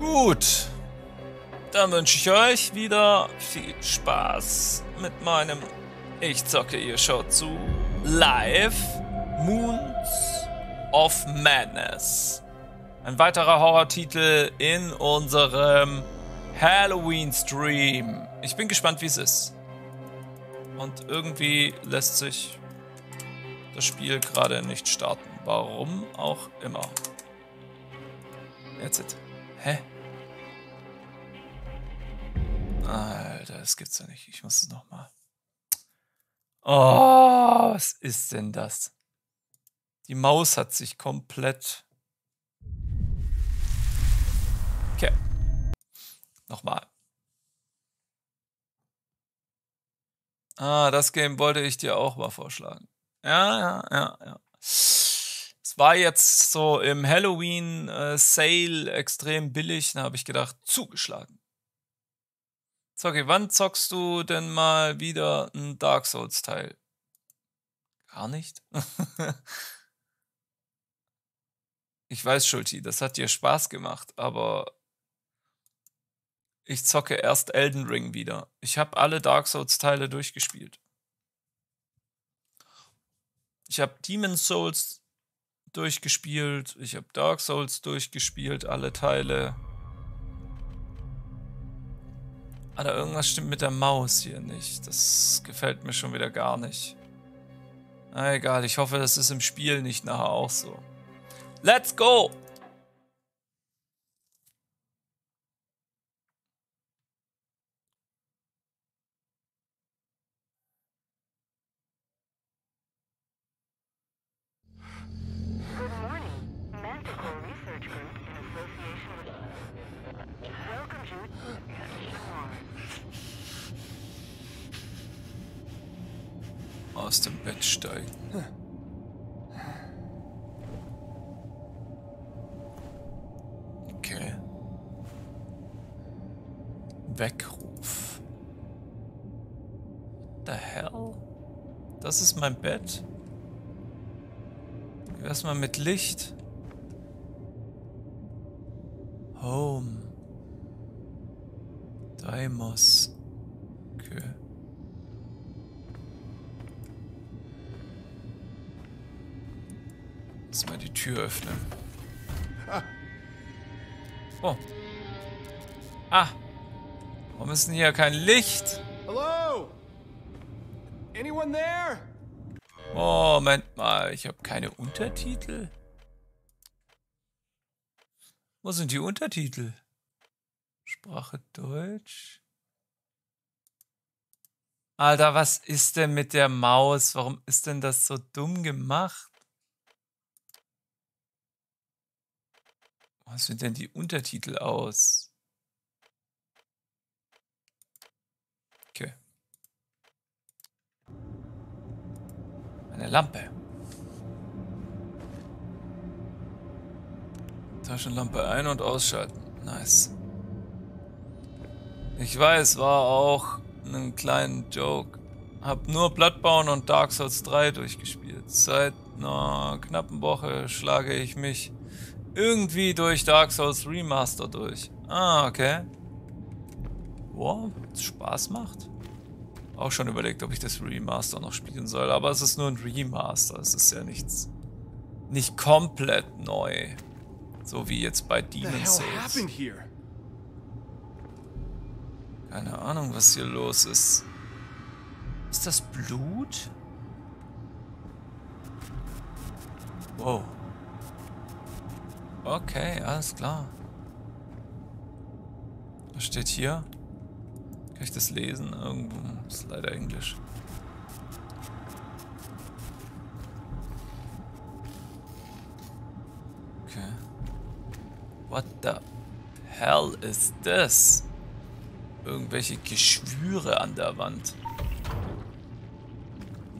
Gut. Dann wünsche ich euch wieder viel Spaß mit meinem Ich zocke ihr schaut zu Live Moons of Madness. Ein weiterer Horrortitel in unserem Halloween-Stream. Ich bin gespannt, wie es ist. Und irgendwie lässt sich das Spiel gerade nicht starten. Warum auch immer. Jetzt. It. Hä? Alter, das gibt's ja nicht. Ich muss es nochmal. Oh, was ist denn das? Die Maus hat sich komplett... Okay. Nochmal. Ah, das Game wollte ich dir auch mal vorschlagen. Ja, ja, ja, ja. Es war jetzt so im Halloween-Sale äh, extrem billig. Da habe ich gedacht, zugeschlagen. Zocki, wann zockst du denn mal wieder ein Dark Souls-Teil? Gar nicht? ich weiß, Schulti, das hat dir Spaß gemacht, aber ich zocke erst Elden Ring wieder. Ich habe alle Dark Souls-Teile durchgespielt. Ich habe Demon Souls durchgespielt, ich habe Dark Souls durchgespielt, alle Teile. Alter, irgendwas stimmt mit der Maus hier nicht. Das gefällt mir schon wieder gar nicht. Na egal, ich hoffe, das ist im Spiel nicht nachher auch so. Let's go! Aus dem Bett steigen. Okay. Weckruf. The hell? Das ist mein Bett? Wie mal mit Licht? Home. Daimos. Tür öffnen. Oh. Ah. Warum ist denn hier kein Licht? Hello? Anyone there? Moment mal, ich habe keine Untertitel. Wo sind die Untertitel? Sprache Deutsch. Alter, was ist denn mit der Maus? Warum ist denn das so dumm gemacht? Was sind denn die Untertitel aus? Okay. Eine Lampe. Taschenlampe ein- und ausschalten. Nice. Ich weiß, war auch ein kleiner Joke. Hab nur Bloodborne und Dark Souls 3 durchgespielt. Seit einer knappen Woche schlage ich mich irgendwie durch Dark Souls Remaster durch. Ah, okay. Wow, Spaß macht. Auch schon überlegt, ob ich das Remaster noch spielen soll, aber es ist nur ein Remaster. Es ist ja nichts. Nicht komplett neu. So wie jetzt bei Demon Souls. Keine Ahnung, was hier los ist. Ist das Blut? Wow. Okay, alles klar. Was steht hier? Kann ich das lesen? Irgendwo. ist leider Englisch. Okay. What the hell is this? Irgendwelche Geschwüre an der Wand.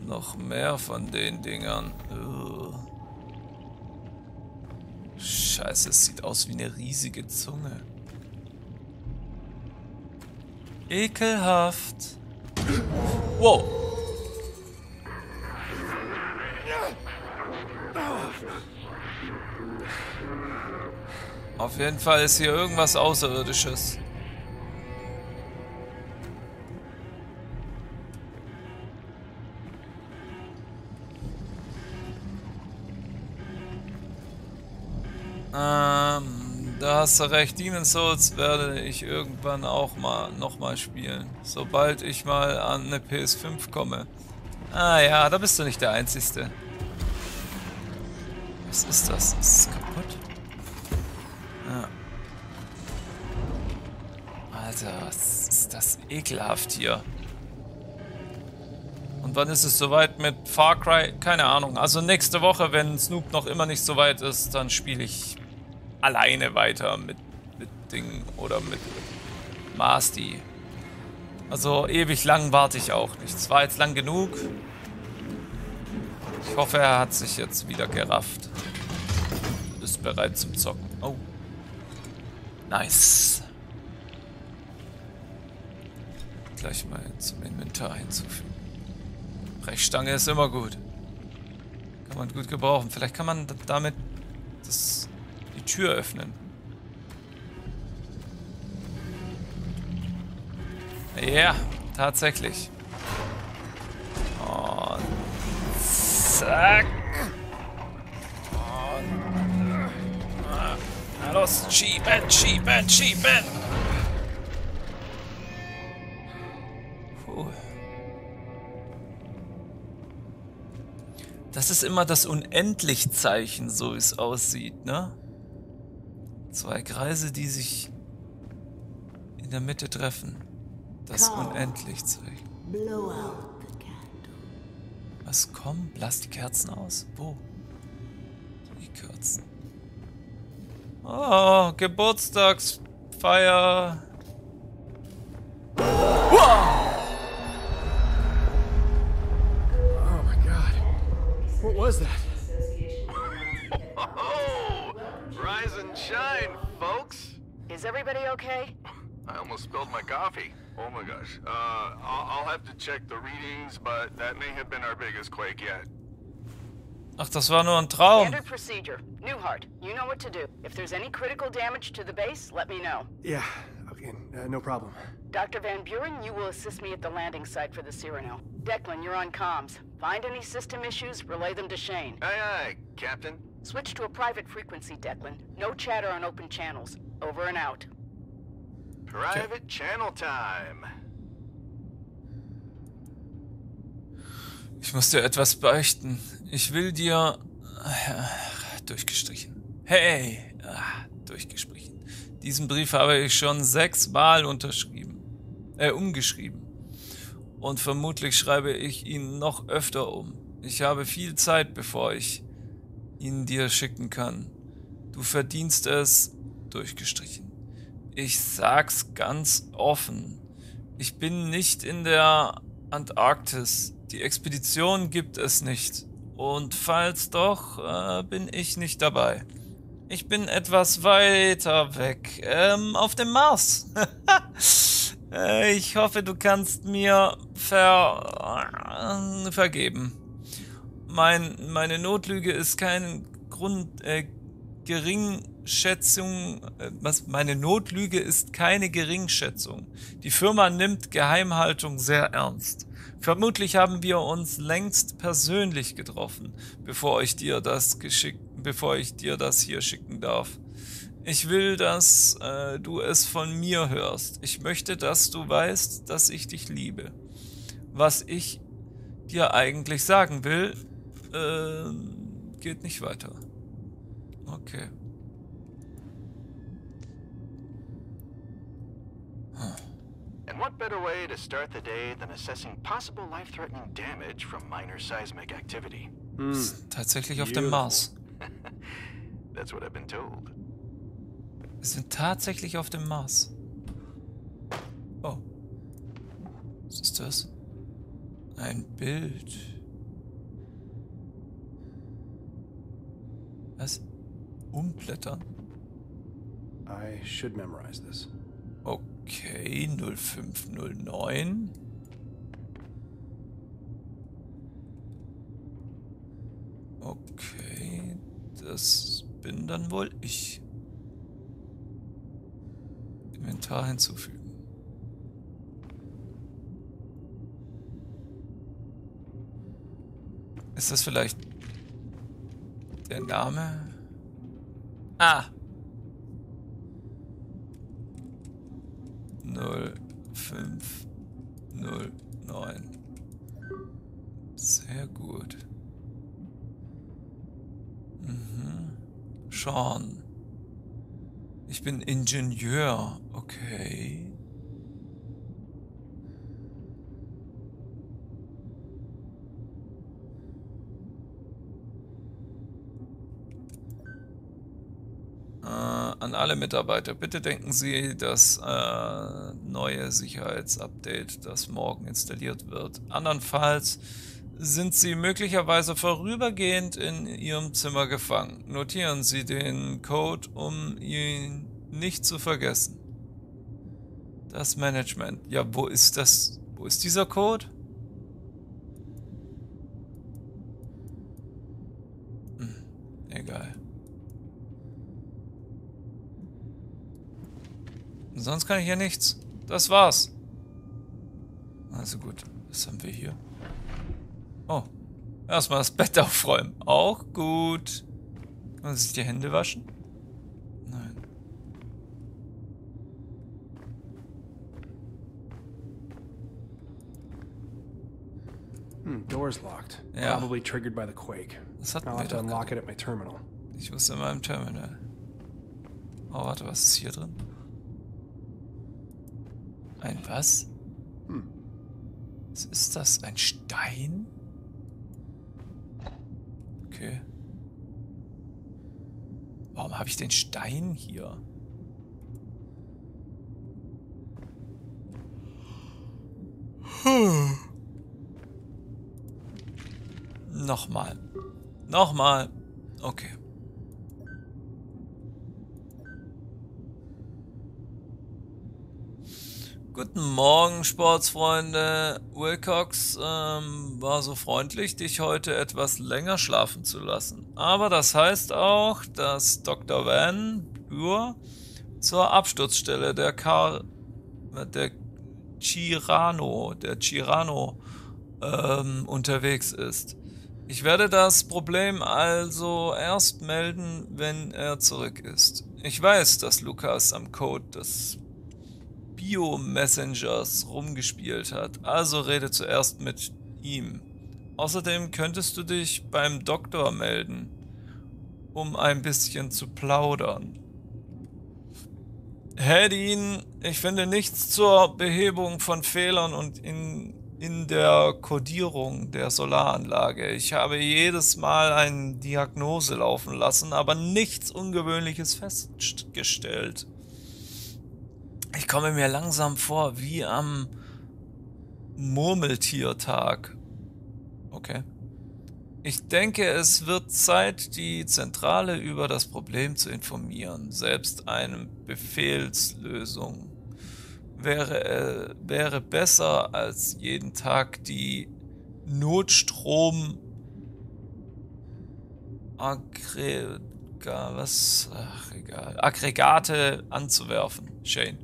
Noch mehr von den Dingern. Ugh. Scheiße, es sieht aus wie eine riesige Zunge. Ekelhaft. Wow. Auf jeden Fall ist hier irgendwas Außerirdisches. Ähm, da hast du recht. Demon's Souls werde ich irgendwann auch mal nochmal spielen. Sobald ich mal an eine PS5 komme. Ah ja, da bist du nicht der Einzige. Was ist das? Ist es kaputt? Ja. Alter, was ist das ekelhaft hier. Und wann ist es soweit mit Far Cry? Keine Ahnung. Also nächste Woche, wenn Snoop noch immer nicht so weit ist, dann spiele ich alleine weiter mit, mit Ding oder mit Masti. Also ewig lang warte ich auch nicht. Es war jetzt lang genug. Ich hoffe, er hat sich jetzt wieder gerafft. Ist bereit zum Zocken. Oh. Nice. Gleich mal zum Inventar hinzufügen. Brechstange ist immer gut. Kann man gut gebrauchen. Vielleicht kann man damit das Tür öffnen. Ja, tatsächlich. Und zack. Und na los, schieben, schieben, schieben. Puh. Das ist immer das Unendlich-Zeichen, so wie es aussieht, ne? Zwei Kreise, die sich in der Mitte treffen. Das Unendlich-Zeichen. Was kommen? Blass die Kerzen aus? Wo? Die Kerzen. Oh, Geburtstagsfeier. Wow. Oh my god. What was that? Rise and shine, folks. Is everybody okay? I almost spilled my coffee. Oh my gosh. Uh, I'll, I'll have to check the readings, but that may have been our biggest quake yet. Ach, das war nur ein Traum. Standard procedure. Newhart, you know what to do. If there's any critical damage to the base, let me know. Yeah, okay, uh, no problem. Dr. Van Buren, you will assist me at the landing site for the Cyrano. Declan, you're on comms. Find any system issues, relay them to Shane. Aye, aye, Captain. Switch to a private frequency, Declan. No chatter on open channels. Over and out. Private channel time. Ich muss dir etwas beichten. Ich will dir... Ach, durchgestrichen. Hey! Ach, durchgestrichen. Diesen Brief habe ich schon sechsmal unterschrieben. Äh, umgeschrieben. Und vermutlich schreibe ich ihn noch öfter um. Ich habe viel Zeit, bevor ich ihn dir schicken kann. Du verdienst es, durchgestrichen. Ich sag's ganz offen. Ich bin nicht in der Antarktis. Die Expedition gibt es nicht. Und falls doch, äh, bin ich nicht dabei. Ich bin etwas weiter weg. Ähm, auf dem Mars. Äh, ich hoffe, du kannst mir ver vergeben. Mein, meine Notlüge ist kein Grund, äh, Geringschätzung, äh, was, meine Notlüge ist keine Geringschätzung. Die Firma nimmt Geheimhaltung sehr ernst. Vermutlich haben wir uns längst persönlich getroffen, bevor ich dir das geschickt, bevor ich dir das hier schicken darf. Ich will, dass äh, du es von mir hörst. Ich möchte, dass du weißt, dass ich dich liebe. Was ich dir eigentlich sagen will, äh, geht nicht weiter. Okay. And what better way to start the day than assessing possible life-threatening damage from minor seismic activity? Tatsächlich auf dem Mars. That's what I've been told. Wir sind tatsächlich auf dem Mars. Oh. Was ist das? Ein Bild. Was? Umblättern? I should memorize this. Okay, 0509. Okay, das bin dann wohl ich. Inventar hinzufügen. Ist das vielleicht der Name? Ah. 0509. Sehr gut. Mhm. Sean. Ich bin Ingenieur. Okay. an alle Mitarbeiter, bitte denken Sie das äh, neue Sicherheitsupdate, das morgen installiert wird. Andernfalls sind Sie möglicherweise vorübergehend in Ihrem Zimmer gefangen. Notieren Sie den Code, um ihn nicht zu vergessen. Das Management. Ja, wo ist das? Wo ist dieser Code? Hm, egal. Sonst kann ich hier nichts. Das war's. Also gut, was haben wir hier? Oh. Erstmal das Bett aufräumen. Auch gut. Kann man sich die Hände waschen? Nein. Hmm, door's locked. Ja. Probably triggered by the quake. Das hatten I'll wir have to doch unlock it at my terminal. Ich muss in meinem Terminal. Oh, warte, was ist hier drin? Ein was? Hm. Was ist das? Ein Stein? Okay. Warum habe ich den Stein hier? Hm. Nochmal. Nochmal. Okay. Guten Morgen, Sportsfreunde. Wilcox ähm, war so freundlich, dich heute etwas länger schlafen zu lassen. Aber das heißt auch, dass Dr. Van Buer zur Absturzstelle der Car der Chirano, der Chirano ähm, unterwegs ist. Ich werde das Problem also erst melden, wenn er zurück ist. Ich weiß, dass Lukas am Code des Bio-Messengers rumgespielt hat, also rede zuerst mit ihm. Außerdem könntest du dich beim Doktor melden, um ein bisschen zu plaudern. Hedin, ich finde nichts zur Behebung von Fehlern und in, in der Codierung der Solaranlage. Ich habe jedes Mal eine Diagnose laufen lassen, aber nichts Ungewöhnliches festgestellt. Ich komme mir langsam vor wie am Murmeltiertag. Okay. Ich denke, es wird Zeit, die Zentrale über das Problem zu informieren. Selbst eine Befehlslösung wäre, äh, wäre besser als jeden Tag die Notstrom Aggre was ach egal Aggregate anzuwerfen. Shane.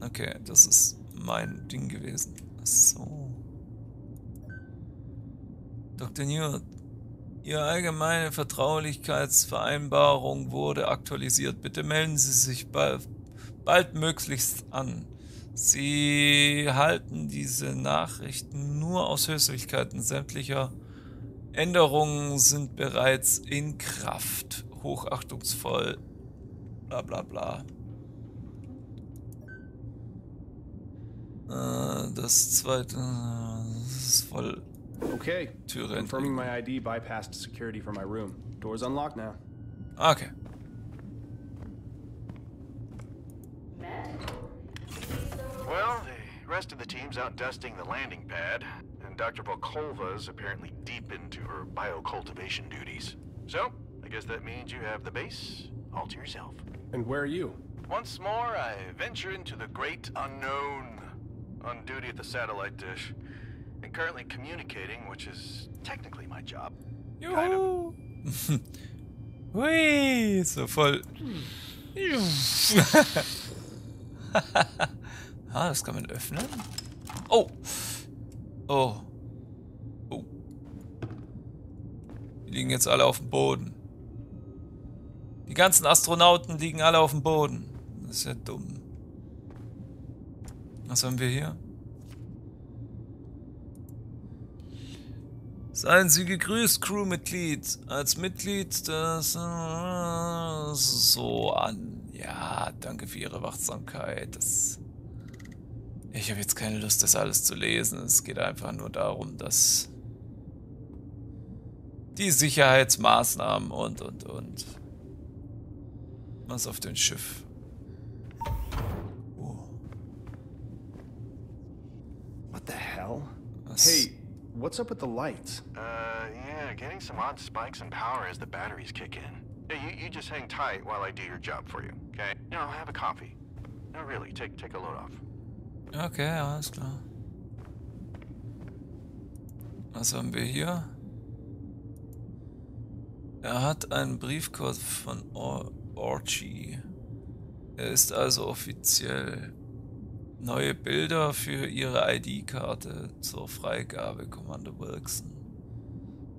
Okay, das ist mein Ding gewesen. So. Dr. Newt, Ihre allgemeine Vertraulichkeitsvereinbarung wurde aktualisiert. Bitte melden Sie sich bald, baldmöglichst an. Sie halten diese Nachrichten nur aus Höflichkeiten sämtlicher Änderungen sind bereits in Kraft. Hochachtungsvoll. Bla bla bla. Äh, das zweite. Das ist voll. Okay. Türe Confirming my ID bypassed security from my room. Door's unlocked now. Okay. Well, the rest of the team's out dusting the landing pad, Dr. Volkova is apparently deep into her biocultivation duties. So, I guess that means you have the base all to yourself. And where are you? Once more, I venture into the great unknown, on duty at the satellite dish, and currently communicating, which is technically my job. Kind of. Juhu. Hui, so voll. ah, das kann man öffnen. Oh. Oh. Die liegen jetzt alle auf dem Boden. Die ganzen Astronauten liegen alle auf dem Boden. Das ist ja dumm. Was haben wir hier? Seien Sie gegrüßt, Crewmitglied. Als Mitglied des... Äh, so an. Ja, danke für Ihre Wachsamkeit. Das, ich habe jetzt keine Lust, das alles zu lesen. Es geht einfach nur darum, dass die Sicherheitsmaßnahmen und, und, und. Was auf dem Schiff. Oh. What the hell? Was? Hey, what's up with the lights? Uh, yeah, getting some odd spikes in power as the batteries kick in. Yeah, you, you just hang tight while I do your job for you, okay? You know, have a coffee. No, really, take take a load off. Okay, alles klar. Was haben wir hier? Er hat einen Briefcode von Or Orgy. Er ist also offiziell. Neue Bilder für Ihre ID-Karte zur Freigabe, Kommando Wilson.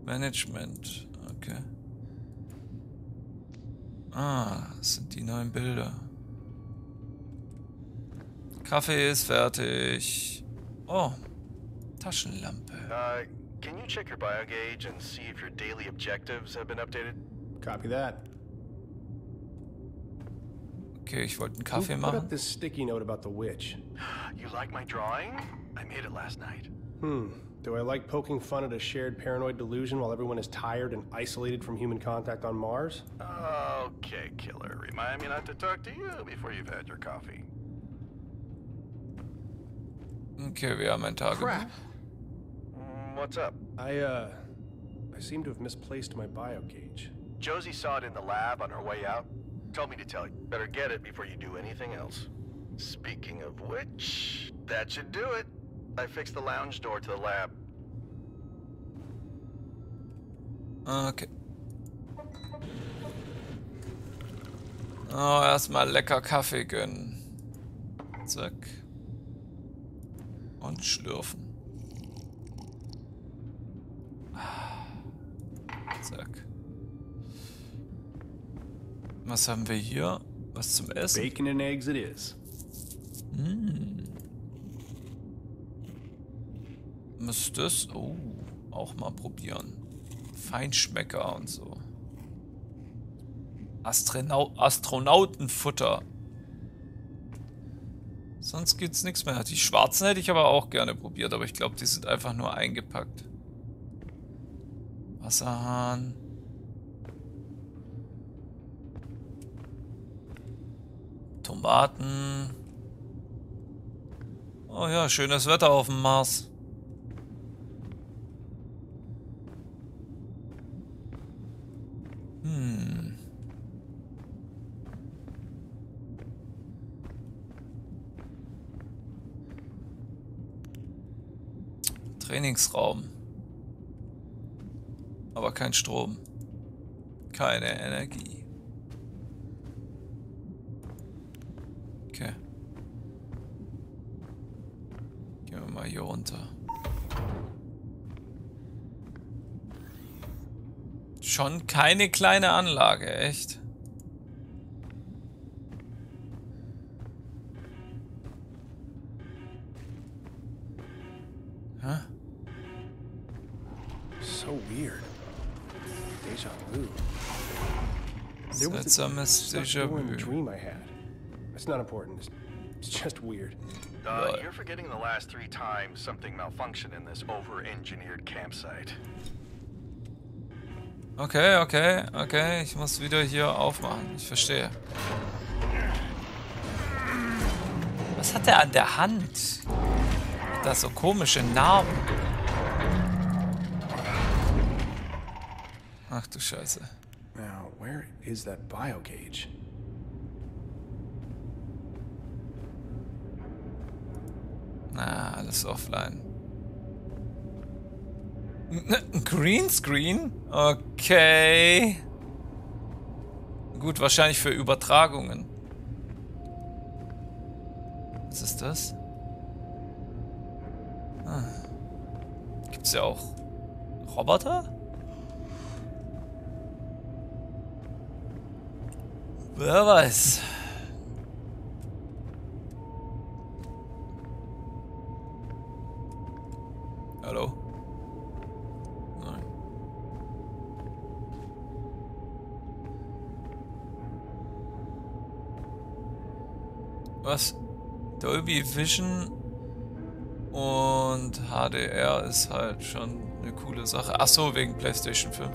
Management, okay. Ah, das sind die neuen Bilder. Kaffee ist fertig. Oh, Taschenlampe. Uh, can you check your bio gauge and see if your daily objectives have been updated? Copy that. Okay, ich wollte einen Who Kaffee put machen. up this sticky note about the witch? You like my drawing? I made it last night. Hmm. Do I like poking fun at a shared paranoid delusion while everyone is tired and isolated from human contact on Mars? Okay, killer. Remind me not to talk to you before you've had your coffee. Okay, wir haben ein Tagebuch. Crap. What's up? I, uh. I seem to have misplaced my biogauge. Josie saw it in the lab on her way out. Told me to tell you. Better get it before you do anything else. Speaking of which, that should do it. I fixed the lounge door to the lab. Okay. Oh, erstmal lecker Kaffee gönnen. Zack. Und schlürfen. Zack. Was haben wir hier? Was zum Essen? Bacon and eggs it is. Was ist das? Oh, auch mal probieren. Feinschmecker und so. Astronau Astronautenfutter. Sonst gibt's nichts mehr. Die schwarzen hätte ich aber auch gerne probiert, aber ich glaube, die sind einfach nur eingepackt. Wasserhahn. Tomaten. Oh ja, schönes Wetter auf dem Mars. Hm. Trainingsraum. Aber kein Strom. Keine Energie. Okay. Gehen wir mal hier runter. Schon keine kleine Anlage, echt. So weird. Seltsames Déjà-vu. dream I had. It's not important. It's, just weird. Uh, you're forgetting the last three times something malfunctioned in this over-engineered campsite. Okay, okay, okay. Ich muss wieder hier aufmachen. Ich verstehe. Was hat er an der Hand? Da so komische Narben. Ach du Scheiße. Now, where is that biogauge? Na, alles offline. Greenscreen? Okay. Gut, wahrscheinlich für Übertragungen. Was ist das? Ah. Gibt's ja auch Roboter? Wer weiß. Hallo? Nein. Was? Dolby Vision und HDR ist halt schon eine coole Sache. Ach so, wegen PlayStation 5.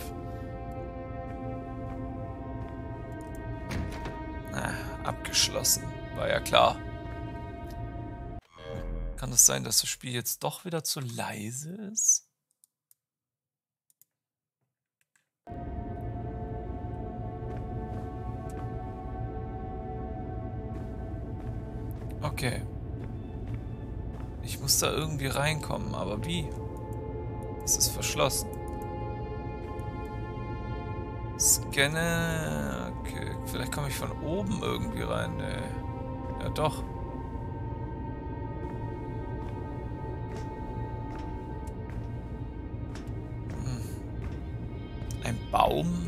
Ah, abgeschlossen. War ja klar. Kann es sein, dass das Spiel jetzt doch wieder zu leise ist? Okay. Ich muss da irgendwie reinkommen, aber wie? Es ist verschlossen. Scanne. Okay, vielleicht komme ich von oben irgendwie rein. Nee. Ja, doch. Hm. Ein Baum?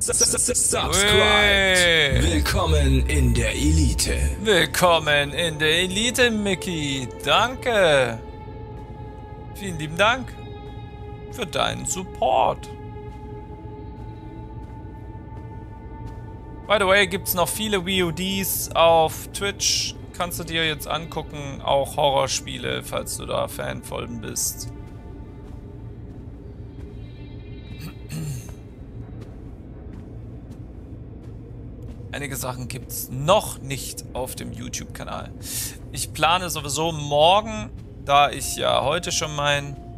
Subscribe. Willkommen in der Elite. Willkommen in der Elite, Mickey. Danke. Vielen lieben Dank für deinen Support. By the way, gibt es noch viele VODs auf Twitch. Kannst du dir jetzt angucken. Auch Horrorspiele, falls du da Fan von bist. Einige Sachen gibt es noch nicht auf dem YouTube-Kanal. Ich plane sowieso morgen, da ich ja heute schon meinen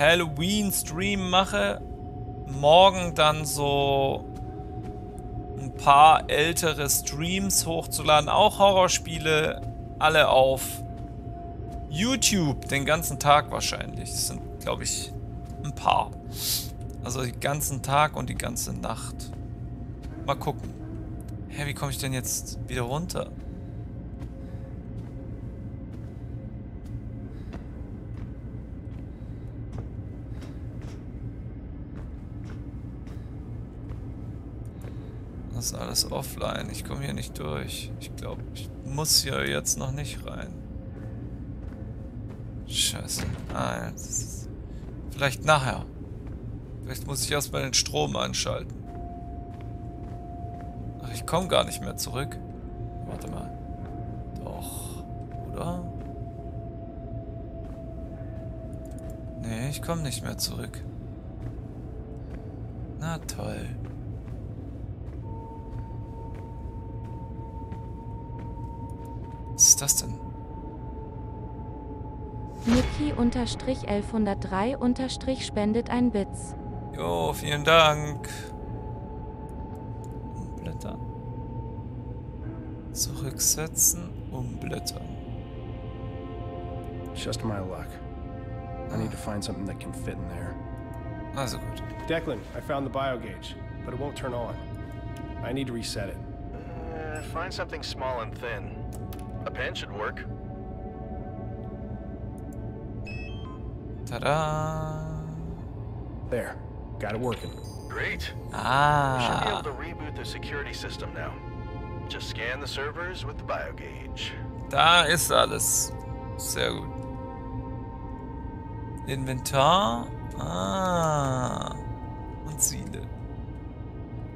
Halloween-Stream mache, morgen dann so ein paar ältere Streams hochzuladen. Auch Horrorspiele, alle auf YouTube, den ganzen Tag wahrscheinlich. Das sind, glaube ich, ein paar. Also den ganzen Tag und die ganze Nacht. Mal gucken. Hä, wie komme ich denn jetzt wieder runter? Das ist alles offline. Ich komme hier nicht durch. Ich glaube, ich muss hier jetzt noch nicht rein. Scheiße. Ah, vielleicht nachher. Vielleicht muss ich erstmal den Strom anschalten. Ach, ich komme gar nicht mehr zurück. Warte mal. Doch. Oder? Nee, ich komme nicht mehr zurück. Na toll. Was ist das denn? Niki-1103- spendet ein Bits. Jo, vielen Dank. Umblättern. Zurücksetzen, umblättern. Just my luck. I need to find something that can fit in there. Also gut. Declan, I found the bio gauge, but it won't turn on. I need to reset it. Uh, find something small and thin. A pen should work. Tada! There. Got it working. Great. Ah. We Should be able to reboot the security system now. Just scan the servers with the bio gauge. da ist alles. Sehr gut. Inventar. Ah. Und Ziele.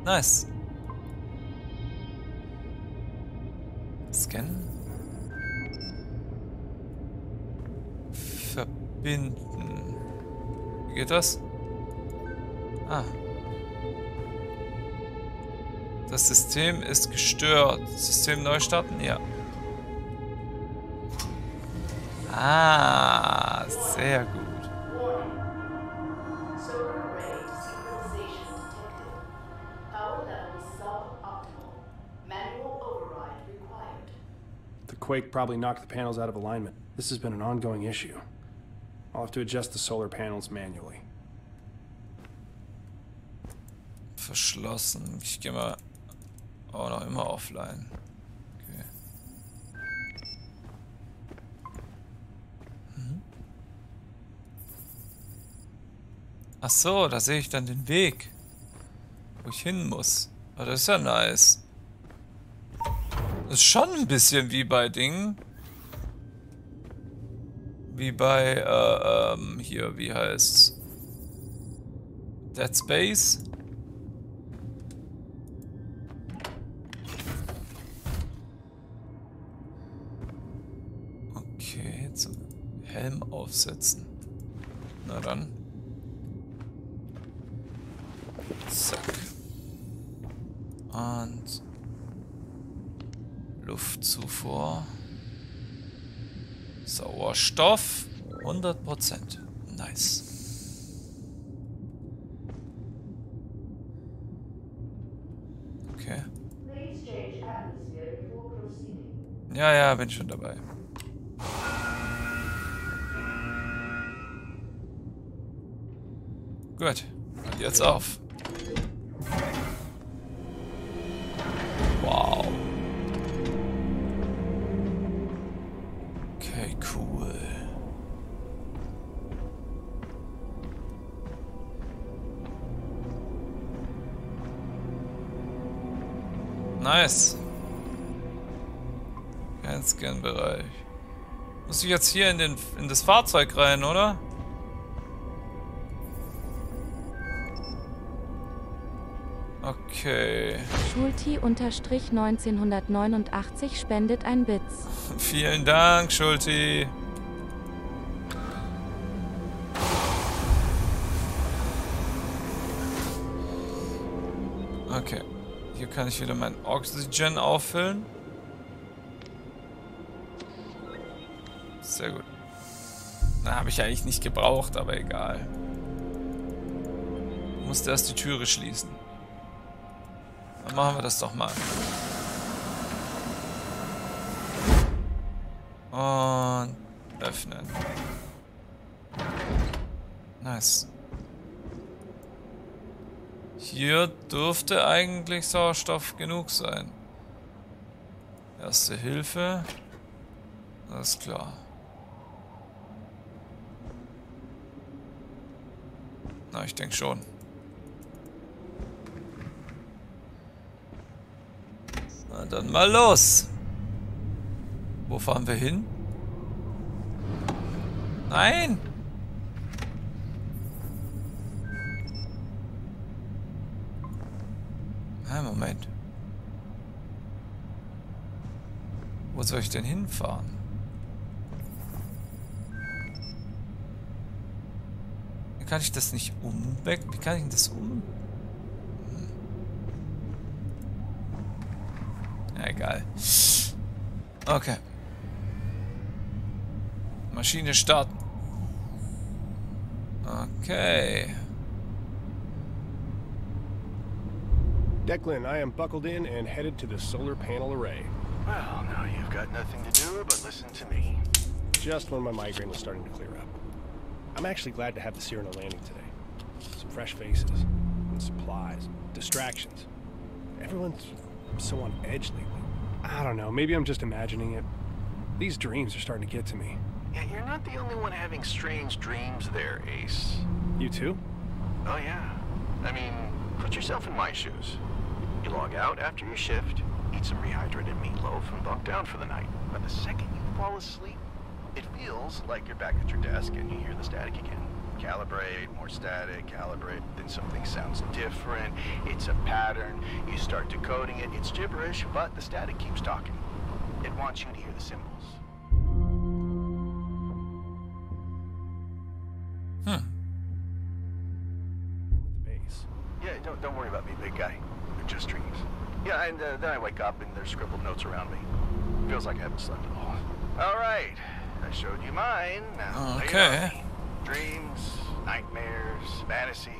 Nice. Scannen. Verbinden. Wie geht das? Ah. Das System ist gestört. System neu starten? Ja. Ah, sehr gut. The quake probably knocked the panels out of alignment. This has been an ongoing issue. I'll have to adjust the solar panels manually. Verschlossen. Ich gehe mal Aber noch immer offline. Okay. Mhm. Ach so, da sehe ich dann den Weg. Wo ich hin muss. Aber das ist ja nice. Das ist schon ein bisschen wie bei Dingen. Wie bei, äh, ähm, hier, wie heißt's? Dead Space? Okay, zum Helm aufsetzen. Na dann. Zack. Und Luftzufuhr. Sauerstoff. 100%. Nice. Okay. Ja, ja, bin schon dabei. Gut. Und jetzt auf. Wow. Nice. Kein Scan-Bereich. Muss ich jetzt hier in, den, in das Fahrzeug rein, oder? Okay. Schulti-1989 spendet ein Bits. Vielen Dank, Schulti. Kann ich wieder mein Oxygen auffüllen. Sehr gut. Na, habe ich eigentlich nicht gebraucht, aber egal. Musste erst die Türe schließen. Dann machen wir das doch mal. Und öffnen. Nice. Hier dürfte eigentlich Sauerstoff genug sein. Erste Hilfe. Alles klar. Na, ich denke schon. Na dann mal los. Wo fahren wir hin? Nein! Ein Moment. Wo soll ich denn hinfahren? Wie kann ich das nicht umweg? Wie kann ich das um? Hm. Ja, egal. Okay. Maschine starten. Okay. Declan, I am buckled in and headed to the solar panel array. Well, now you've got nothing to do but listen to me. Just when my migraine was starting to clear up. I'm actually glad to have the Cyrano landing today. Some fresh faces, and supplies, distractions. Everyone's so on edge lately. I don't know, maybe I'm just imagining it. These dreams are starting to get to me. Yeah, you're not the only one having strange dreams there, Ace. You too? Oh, yeah. I mean, put yourself in my shoes. You log out after your shift, eat some rehydrated meatloaf, and bunk down for the night. But the second you fall asleep, it feels like you're back at your desk and you hear the static again. Calibrate, more static, calibrate, then something sounds different. It's a pattern. You start decoding it. It's gibberish, but the static keeps talking. It wants you to hear the symbols. Hm. Yeah, and uh, then I wake up and there's scribbled notes around me. Feels like I haven't slept at all. All right, I showed you mine. Now lay it on Okay. Dreams, nightmares, fantasies,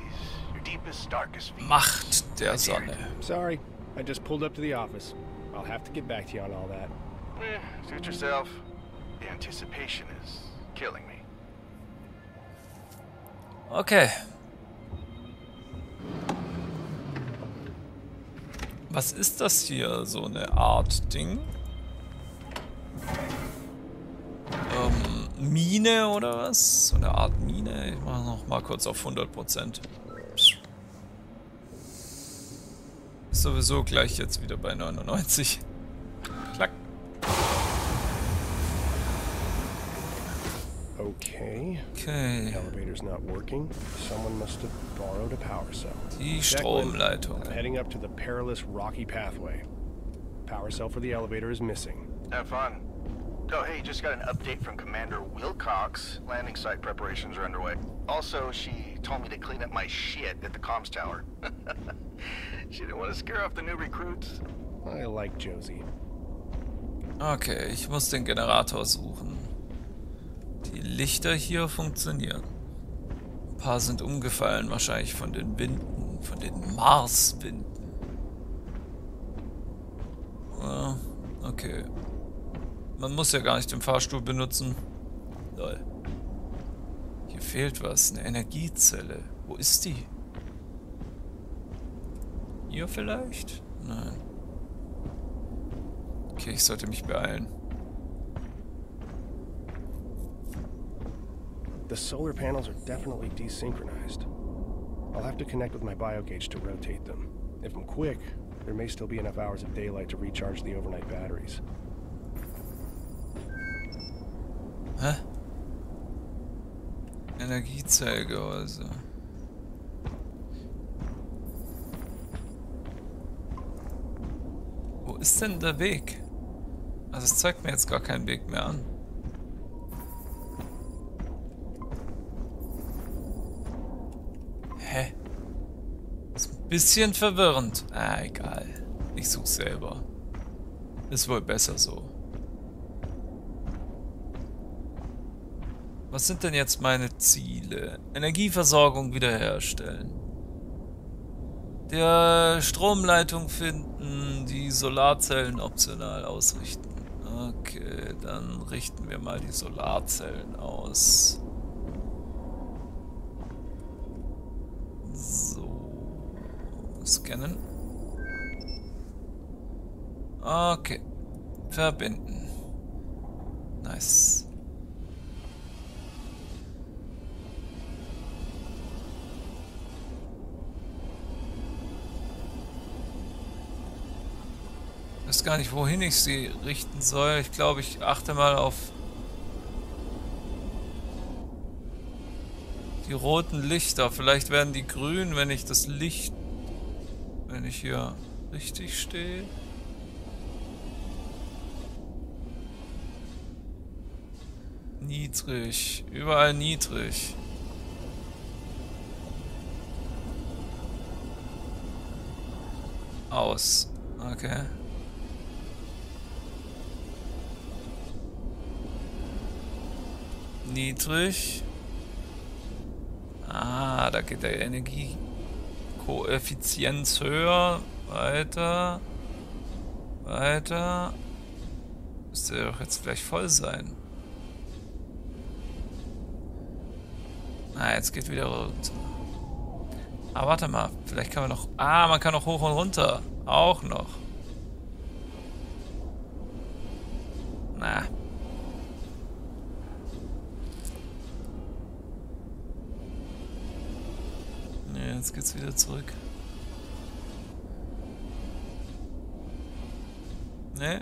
your deepest, darkest fears. Macht der Sonne. Sorry, I just pulled up to the office. I'll have to get back to you on all that. Eh, suit yourself. The anticipation is killing me. Okay. Was ist das hier? So eine Art Ding? Ähm, Mine oder was? So eine Art Mine? Ich mache noch mal kurz auf 100%. Ist sowieso gleich jetzt wieder bei 99. Klack. Okay. Okay. The elevator's not working. Someone must have borrowed a power cell. Die Declan, Stromleitung. I'm heading up to the perilous rocky pathway. Power cell for the elevator is missing. Have fun. Oh, hey, just got an update from Commander Wilcox. Landing site preparations are underway. Also, she told me to clean up my shit at the comms tower. she didn't want to scare off the new recruits. I like Josie. Okay, ich muss den Generator suchen. Die Lichter hier funktionieren. Ein paar sind umgefallen, wahrscheinlich von den Winden, von den Marswinden. Ja, okay. Man muss ja gar nicht den Fahrstuhl benutzen. Lol. Hier fehlt was, eine Energiezelle. Wo ist die? Hier vielleicht? Nein. Okay, ich sollte mich beeilen. The solar panels are definitely desynchronized. I'll have to connect with my biogauge to rotate them. If I'm quick, there may still be enough hours of daylight to recharge the overnight batteries. Hä? Energiezeuge also. Wo ist denn der Weg? Also es zeigt mir jetzt gar keinen Weg mehr an. Hä? Ist ein bisschen verwirrend. Ah, egal. Ich suche selber. Ist wohl besser so. Was sind denn jetzt meine Ziele? Energieversorgung wiederherstellen. Der Stromleitung finden, die Solarzellen optional ausrichten. Okay, dann richten wir mal die Solarzellen aus. So. Scannen. Okay. Verbinden. Nice. Ich weiß gar nicht, wohin ich sie richten soll. Ich glaube, ich achte mal auf die roten Lichter. Vielleicht werden die grün, wenn ich das Licht... Wenn ich hier richtig stehe. Niedrig. Überall niedrig. Aus. Okay. Niedrig. Ah, da geht der Energiekoeffizienz höher. Weiter. Weiter. Müsste doch jetzt gleich voll sein. Ah, jetzt geht wieder runter. Ah, warte mal. Vielleicht kann man noch... Ah, man kann noch hoch und runter. Auch noch. Na. Nee, jetzt geht's wieder zurück. Nee.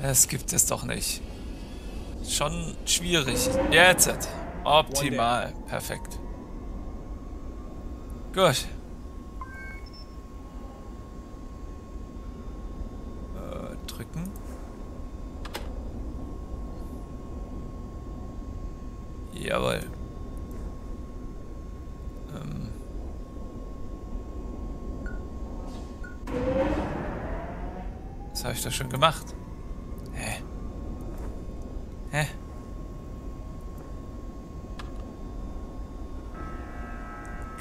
Es gibt es doch nicht. Schon schwierig. Jetzt. Optimal. Perfekt. Gut. Äh, drücken. Jawohl. Ähm. Das habe ich doch schon gemacht. Hä? Hä?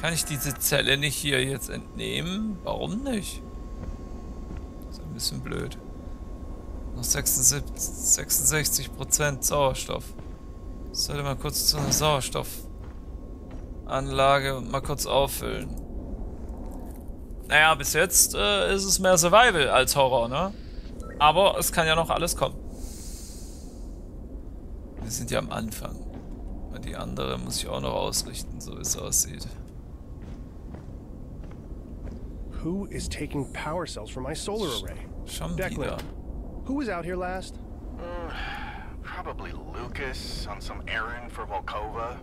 Kann ich diese Zelle nicht hier jetzt entnehmen? Warum nicht? ist ein bisschen blöd. Noch 66, Prozent Sauerstoff. Ich sollte mal kurz zu einer Sauerstoffanlage und mal kurz auffüllen. Naja, bis jetzt äh, ist es mehr Survival als Horror, ne? Aber es kann ja noch alles kommen. Wir sind ja am Anfang. Die andere muss ich auch noch ausrichten, so wie es aussieht. Who is taking power cells from my solar array? Schon wieder. Who was out here last? Mm, probably Lucas on some errand for Volkova.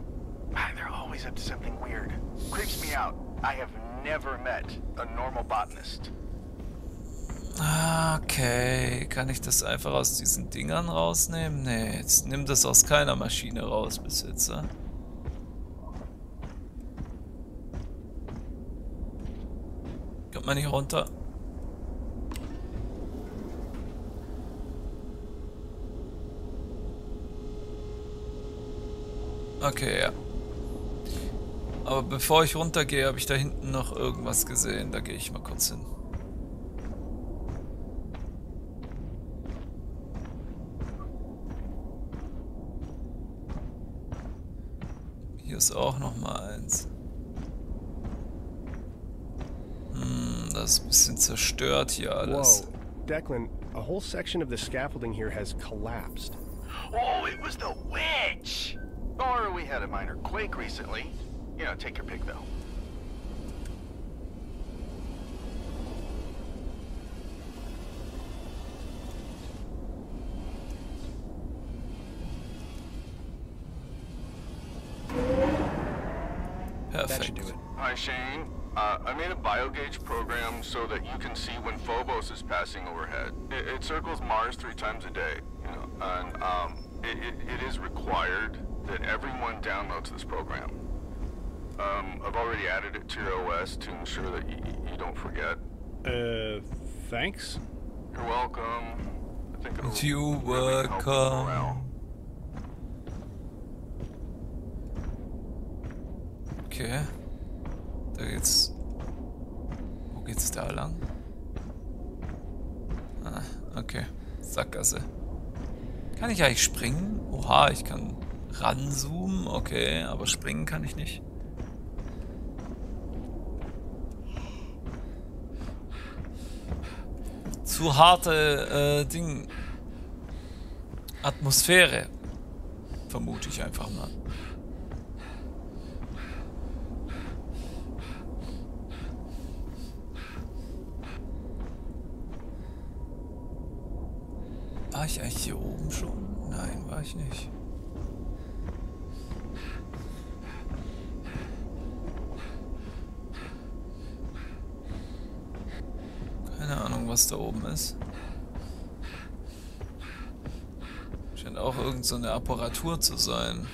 Ah, they're always up to something weird. Creeps me out. I have never met a normal botanist. Okay, kann ich das einfach aus diesen Dingern rausnehmen? Nee, jetzt nimmt das aus keiner Maschine raus bis Kommt man nicht runter? Okay, ja. Aber bevor ich runtergehe, habe ich da hinten noch irgendwas gesehen. Da gehe ich mal kurz hin. Hier ist auch noch mal eins. Hm, das ist ein bisschen zerstört hier alles. Whoa, Declan, a whole section of the scaffolding here has collapsed. Oh, it was the witch! Or we had a minor quake recently. You know, take your pick though. So that you can see when Phobos is passing overhead. It, it circles Mars three times a day, you know, and um, it, it, it is required that everyone downloads this program. Um, I've already added it to your OS to ensure that you don't forget. Uh, thanks? You're welcome. I think it'll you really welcome. Okay. Da geht's. Geht's da lang? Ah, okay. Sackgasse. Kann ich eigentlich springen? Oha, ich kann ranzoomen. Okay, aber springen kann ich nicht. Zu harte äh, Ding. Atmosphäre. Vermute ich einfach mal. War ich eigentlich hier oben schon? Nein, war ich nicht. Keine Ahnung, was da oben ist. Scheint auch irgend so eine Apparatur zu sein.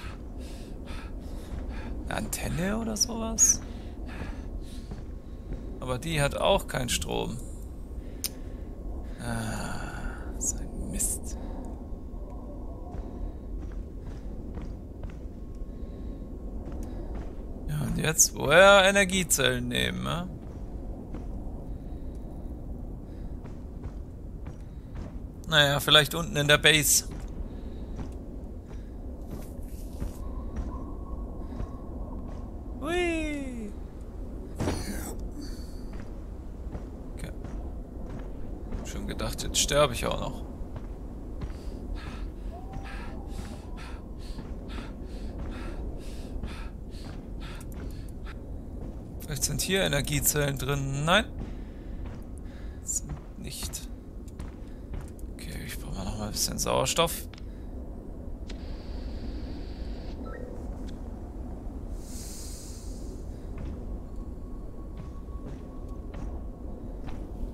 Eine Antenne oder sowas? Aber die hat auch keinen Strom. Ah, so ein Mist. Ja, und jetzt woher Energiezellen nehmen, ne? Naja, vielleicht unten in der Base. Hui. Okay. Schon gedacht, jetzt sterbe ich auch noch. Vielleicht sind hier Energiezellen drin. Nein. Sind nicht ein bisschen Sauerstoff.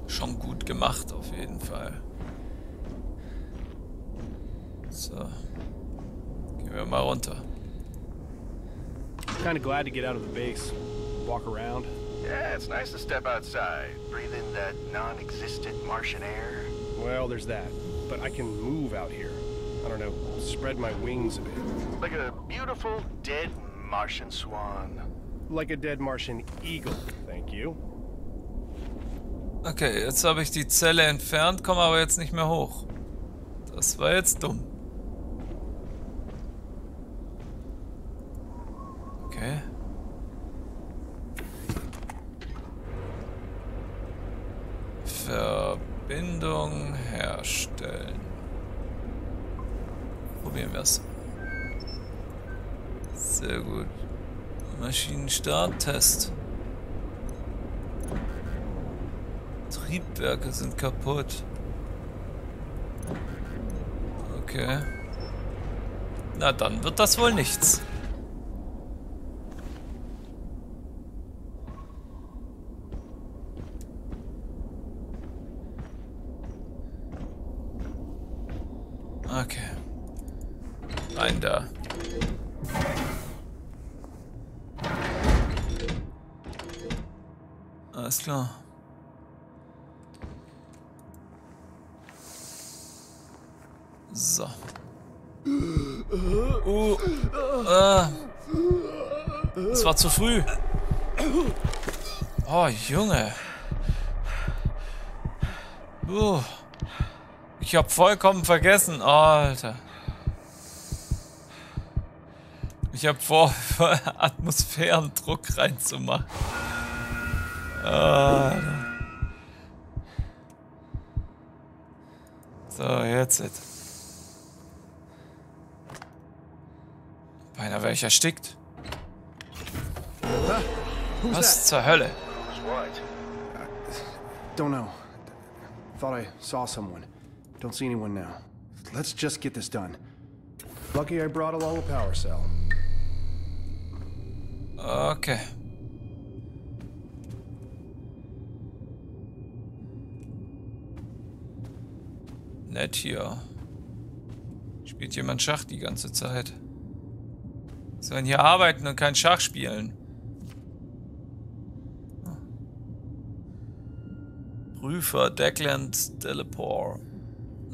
Schon gut gemacht auf jeden Fall. So. Gehen wir mal runter. Kind of glad to get out of the base. Walk around. Yeah, it's nice to step outside. Breathe in that non-existent Martian air. Well, there's that but I can move out here. I don't know, spread my wings a bit. Like a beautiful dead Martian swan. Like a dead Martian eagle, thank you. Okay, jetzt habe ich die Zelle entfernt, komme aber jetzt nicht mehr hoch. Das war jetzt dumm. Okay. Verbindung herstellen. Probieren wir es. Sehr gut. Maschinenstart-Test. Triebwerke sind kaputt. Okay. Na dann wird das wohl nichts. Okay. Rein da. Alles klar. So. Uh, äh. Es war zu früh. Oh, Junge. Uh. Ich hab vollkommen vergessen. Oh, Alter. Ich hab vor, Atmosphärendruck reinzumachen. Alter. So, jetzt. Beinahe wäre ich erstickt. Was zur Hölle? Don't know. Thought I saw someone. Don't see anyone now. Let's just get this done. Lucky I brought along a power cell. Okay. Nett hier. Spielt jemand Schach die ganze Zeit? Sollen hier arbeiten und kein Schach spielen. Prüfer Deckland Delepore.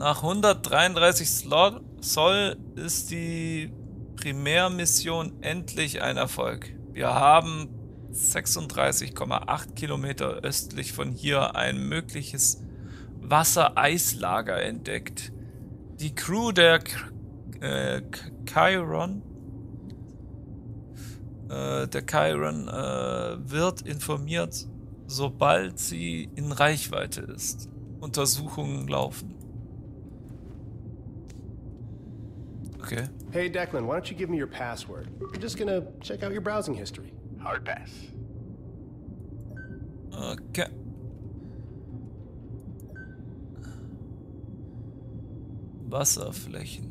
Nach 133 Slot Soll ist die Primärmission endlich ein Erfolg. Wir haben 36,8 Kilometer östlich von hier ein mögliches Wassereislager entdeckt. Die Crew der äh, Chiron äh, der Chiron äh, wird informiert, sobald sie in Reichweite ist. Untersuchungen laufen. Okay. Hey Declan, why don't you give me your password? I'm just gonna check out your browsing history. Hard pass. Okay. Wasserflächen.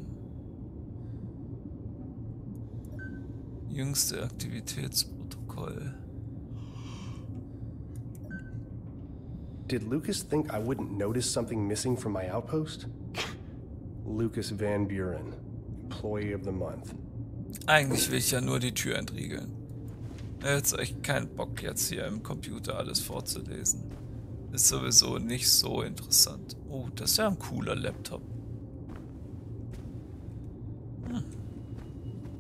Jüngste Aktivitätsprotokoll. Did Lucas think I wouldn't notice something missing from my outpost? Lucas Van Buren, Employee of the Month. Eigentlich will ich ja nur die Tür entriegeln. Jetzt echt keinen Bock jetzt hier im Computer alles vorzulesen. Ist sowieso nicht so interessant. Oh, das ist ja ein cooler Laptop. Hm.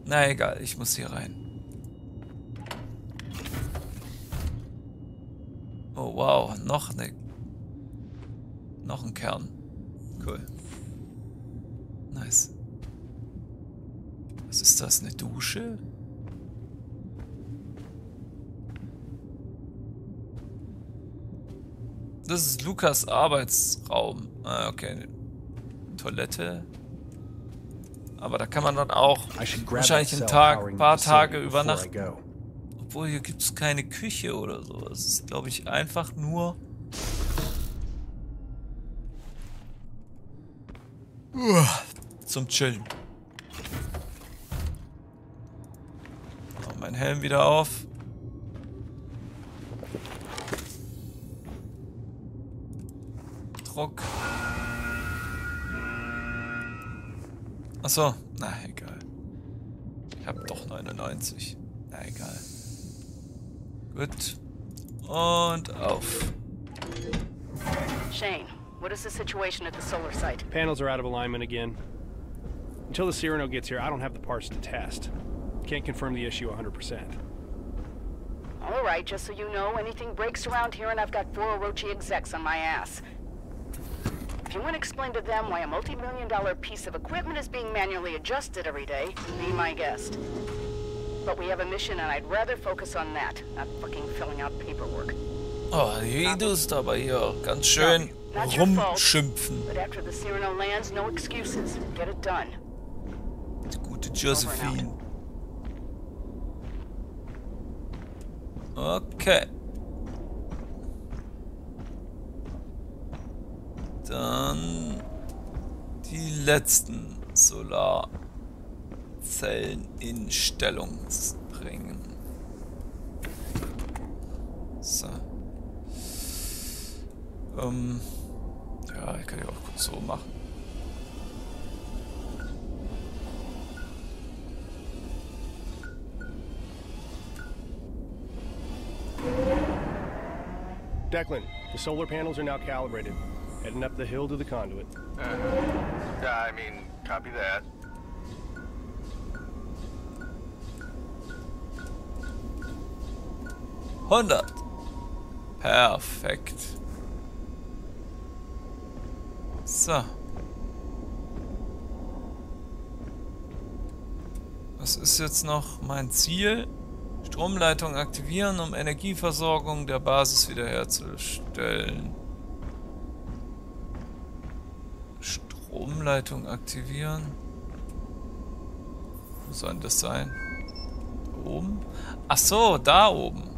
Na egal, ich muss hier rein. Oh wow, noch eine noch ein Kern. Cool. Nice. Was ist das? Eine Dusche? Das ist Lukas Arbeitsraum. Ah, okay. Toilette. Aber da kann man dann auch wahrscheinlich einen Tag, ein paar Tage übernachten. Obwohl hier gibt es keine Küche oder so. Es ist, glaube ich, einfach nur... zum Chillen. Mach mein Helm wieder auf. Druck. Achso, na egal. Ich hab doch 99. Na egal. Gut. Und auf. Shane, what is the situation at the solar site? Panels are out of alignment again. Until the Cyrano gets here, I don't have the parts to test. Can't confirm the issue 100%. All right, just so you know, anything breaks around here and I've got four Orochi execs on my ass. If you want to explain to them why a multi-million dollar piece of equipment is being manually adjusted every day, be my guest. But we have a mission and I'd rather focus on that, not fucking filling out paperwork. Oh, die tust aber hier ganz schön Not your fault, rumschimpfen. but after the Cyrano lands, no excuses. Get it done. Die gute Josephine. Okay. Dann die letzten Solarzellen in Stellung bringen. So. Ähm, ja, ich kann ja auch kurz so machen. Declan, the solar panels are now calibrated. Heading up the hill to the conduit. Uh, I mean, copy that. Hundert. Perfekt. So. Was ist jetzt noch mein Ziel? Stromleitung aktivieren, um Energieversorgung der Basis wiederherzustellen. Stromleitung aktivieren. Wo soll denn das sein? Oben? Ach so, da oben.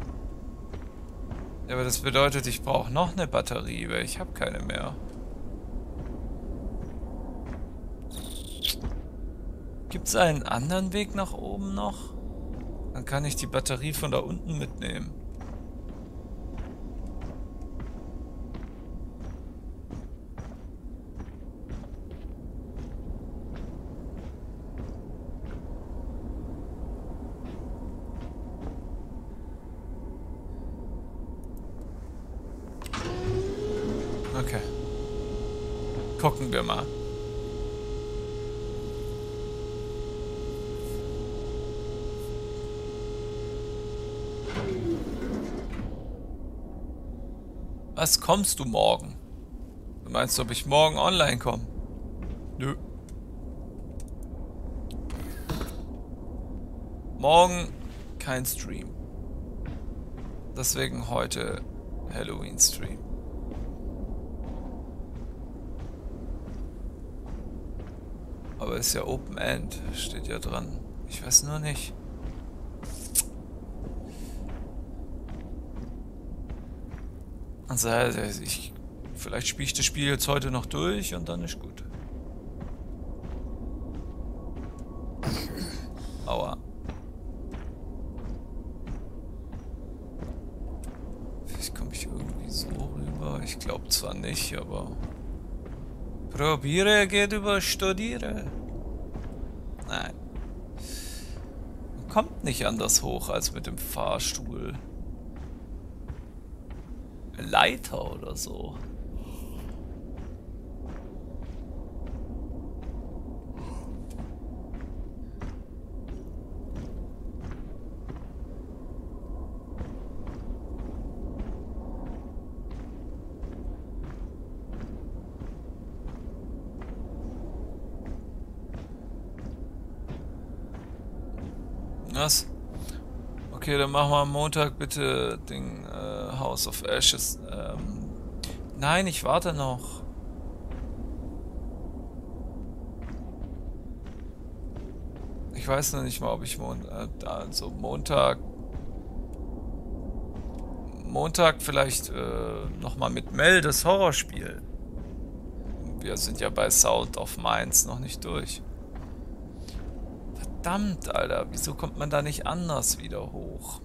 Ja, aber das bedeutet, ich brauche noch eine Batterie, weil ich habe keine mehr. Gibt es einen anderen Weg nach oben noch? Dann kann ich die Batterie von da unten mitnehmen. Okay. Gucken wir mal. Was kommst du morgen? Du meinst, ob ich morgen online komme? Nö. Morgen kein Stream. Deswegen heute Halloween-Stream. Aber ist ja Open End, steht ja dran. Ich weiß nur nicht. Also, ich, vielleicht spiele ich das Spiel jetzt heute noch durch und dann ist gut. Aua. Vielleicht komme ich irgendwie so rüber. Ich glaube zwar nicht, aber... Probiere geht über Studiere. Nein. Man kommt nicht anders hoch als mit dem Fahrstuhl. Leiter oder so. Was? Okay, dann machen wir am Montag bitte den äh, House of Ashes. Ähm, nein, ich warte noch. Ich weiß noch nicht mal, ob ich Mon äh, also Montag Montag vielleicht äh, nochmal mit Mel das Horrorspiel. Wir sind ja bei South of Mainz noch nicht durch. Verdammt, Alter. Wieso kommt man da nicht anders wieder hoch?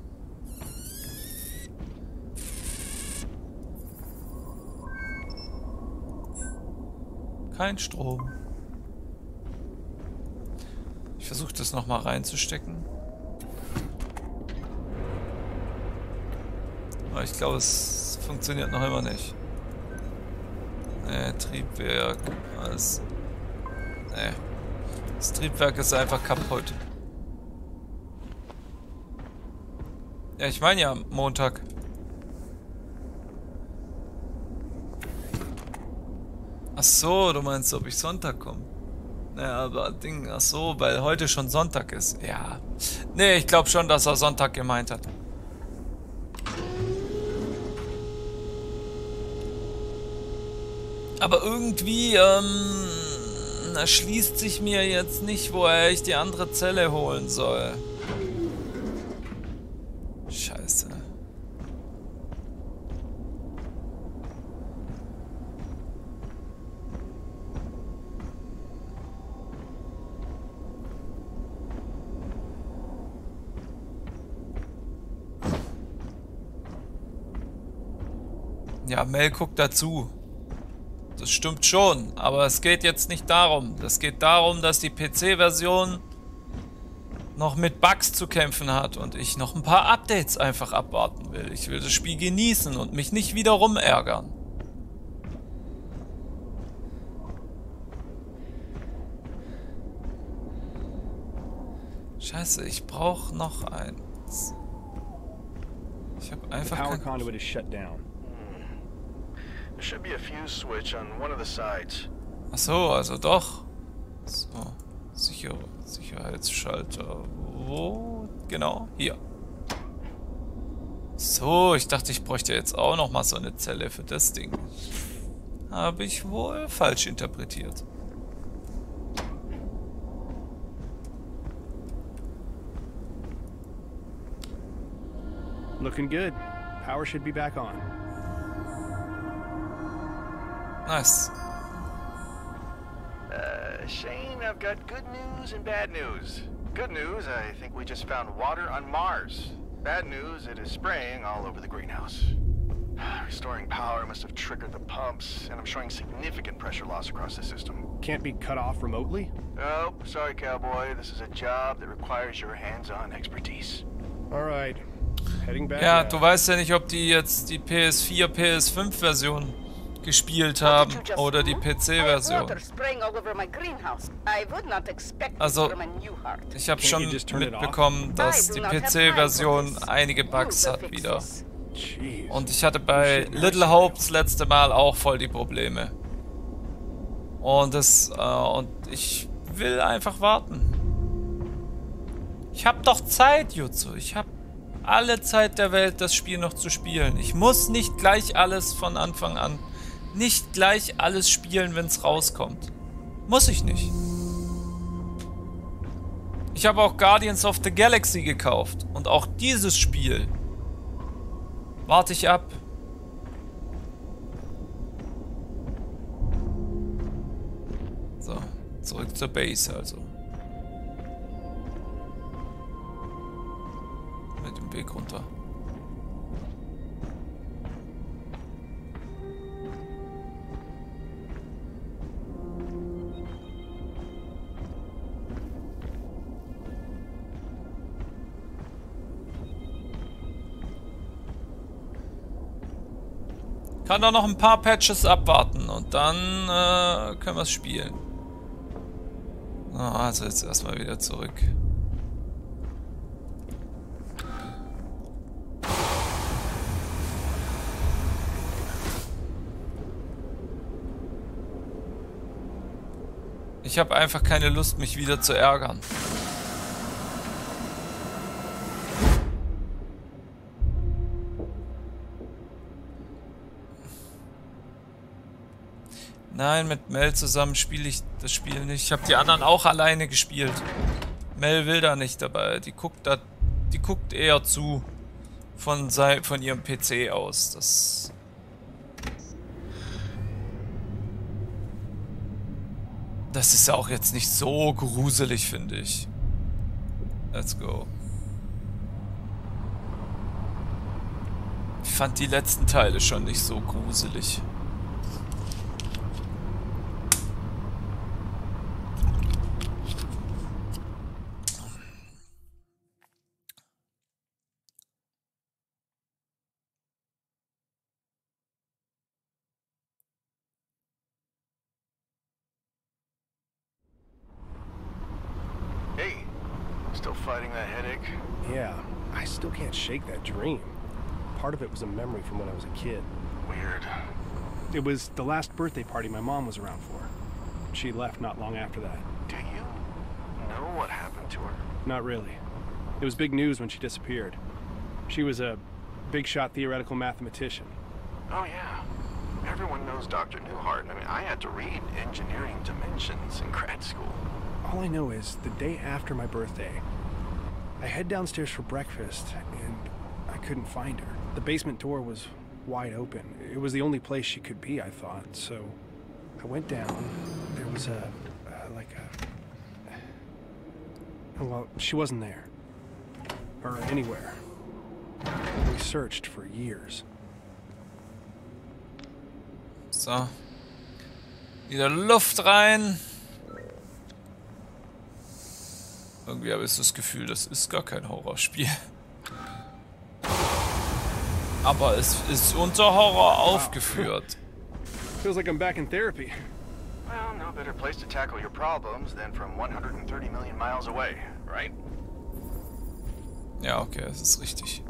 Kein Strom. Ich versuche das nochmal reinzustecken. Aber ich glaube, es funktioniert noch immer nicht. Ne, Triebwerk, alles. Ne. Das Triebwerk ist einfach kaputt. Ja, ich meine ja Montag. Ach so, du meinst, ob ich Sonntag komme? Naja, aber Ding, ach so, weil heute schon Sonntag ist. Ja. Nee, ich glaube schon, dass er Sonntag gemeint hat. Aber irgendwie, ähm, erschließt sich mir jetzt nicht, woher ich die andere Zelle holen soll. Scheiße. Ja, Mel guckt dazu. Das stimmt schon, aber es geht jetzt nicht darum. Es geht darum, dass die PC-Version noch mit Bugs zu kämpfen hat und ich noch ein paar Updates einfach abwarten will. Ich will das Spiel genießen und mich nicht wiederum ärgern. Scheiße, ich brauche noch eins. Ich habe einfach The power conduit is shut down. Should be a fuse switch on one of the sides. Ach so, also doch. So, Sicher Sicherheitsschalter. Wo? Genau, hier. So, ich dachte, ich bräuchte jetzt auch noch mal so eine Zelle für das Ding. Habe ich wohl falsch interpretiert. Looking good. Power should be back on. Nice. Uh, Shane, I've got good news and bad news. Good news, I think we just found water on Mars. Bad news, it is spraying all over the greenhouse. Restoring power must have triggered the pumps, and I'm showing significant pressure loss across the system. Can't be cut off remotely? Oh, sorry, cowboy. This is a job that requires your hands-on expertise. All right. Heading back Ja, now. du weißt ja nicht, ob die jetzt die PS4, PS5 Version gespielt haben oder die PC-Version. Also, Ich habe schon mitbekommen, dass die PC-Version einige Bugs hat wieder. Und ich hatte bei Little Hopes letzte Mal auch voll die Probleme. Und das, äh, und ich will einfach warten. Ich habe doch Zeit, Jutsu. Ich habe alle Zeit der Welt, das Spiel noch zu spielen. Ich muss nicht gleich alles von Anfang an, nicht gleich alles spielen, wenn es rauskommt. Muss ich nicht. Ich habe auch Guardians of the Galaxy gekauft. Und auch dieses Spiel warte ich ab. So, zurück zur Base also. Mit dem Weg runter. Kann doch noch ein paar Patches abwarten und dann äh, können wir es spielen. So, also jetzt erstmal wieder zurück. Ich habe einfach keine Lust, mich wieder zu ärgern. Nein, mit Mel zusammen spiele ich das Spiel nicht. Ich habe die anderen auch alleine gespielt. Mel will da nicht dabei. Die guckt da, die guckt eher zu von sei, von ihrem PC aus. Das Das ist ja auch jetzt nicht so gruselig, finde ich. Let's go. Ich fand die letzten Teile schon nicht so gruselig. Dream. Part of it was a memory from when I was a kid. Weird. It was the last birthday party my mom was around for. She left not long after that. Do you know what happened to her? Not really. It was big news when she disappeared. She was a big shot theoretical mathematician. Oh, yeah. Everyone knows Dr. Newhart. I mean, I had to read Engineering Dimensions in grad school. All I know is the day after my birthday, I head downstairs for breakfast and couldn't find her. The basement door was wide open. It was the only place she could be, I thought. So I went down. There was a, like a. Well, she wasn't there. Or anywhere. We searched for years. So. Wieder Luft rein. Irgendwie habe ich das Gefühl, das ist gar kein Horrorspiel. Aber es ist unter Horror aufgeführt. Feels like I'm back in therapy. Well, no better place to tackle your problems than from 130 million miles away, right? Ja, okay, das ist richtig.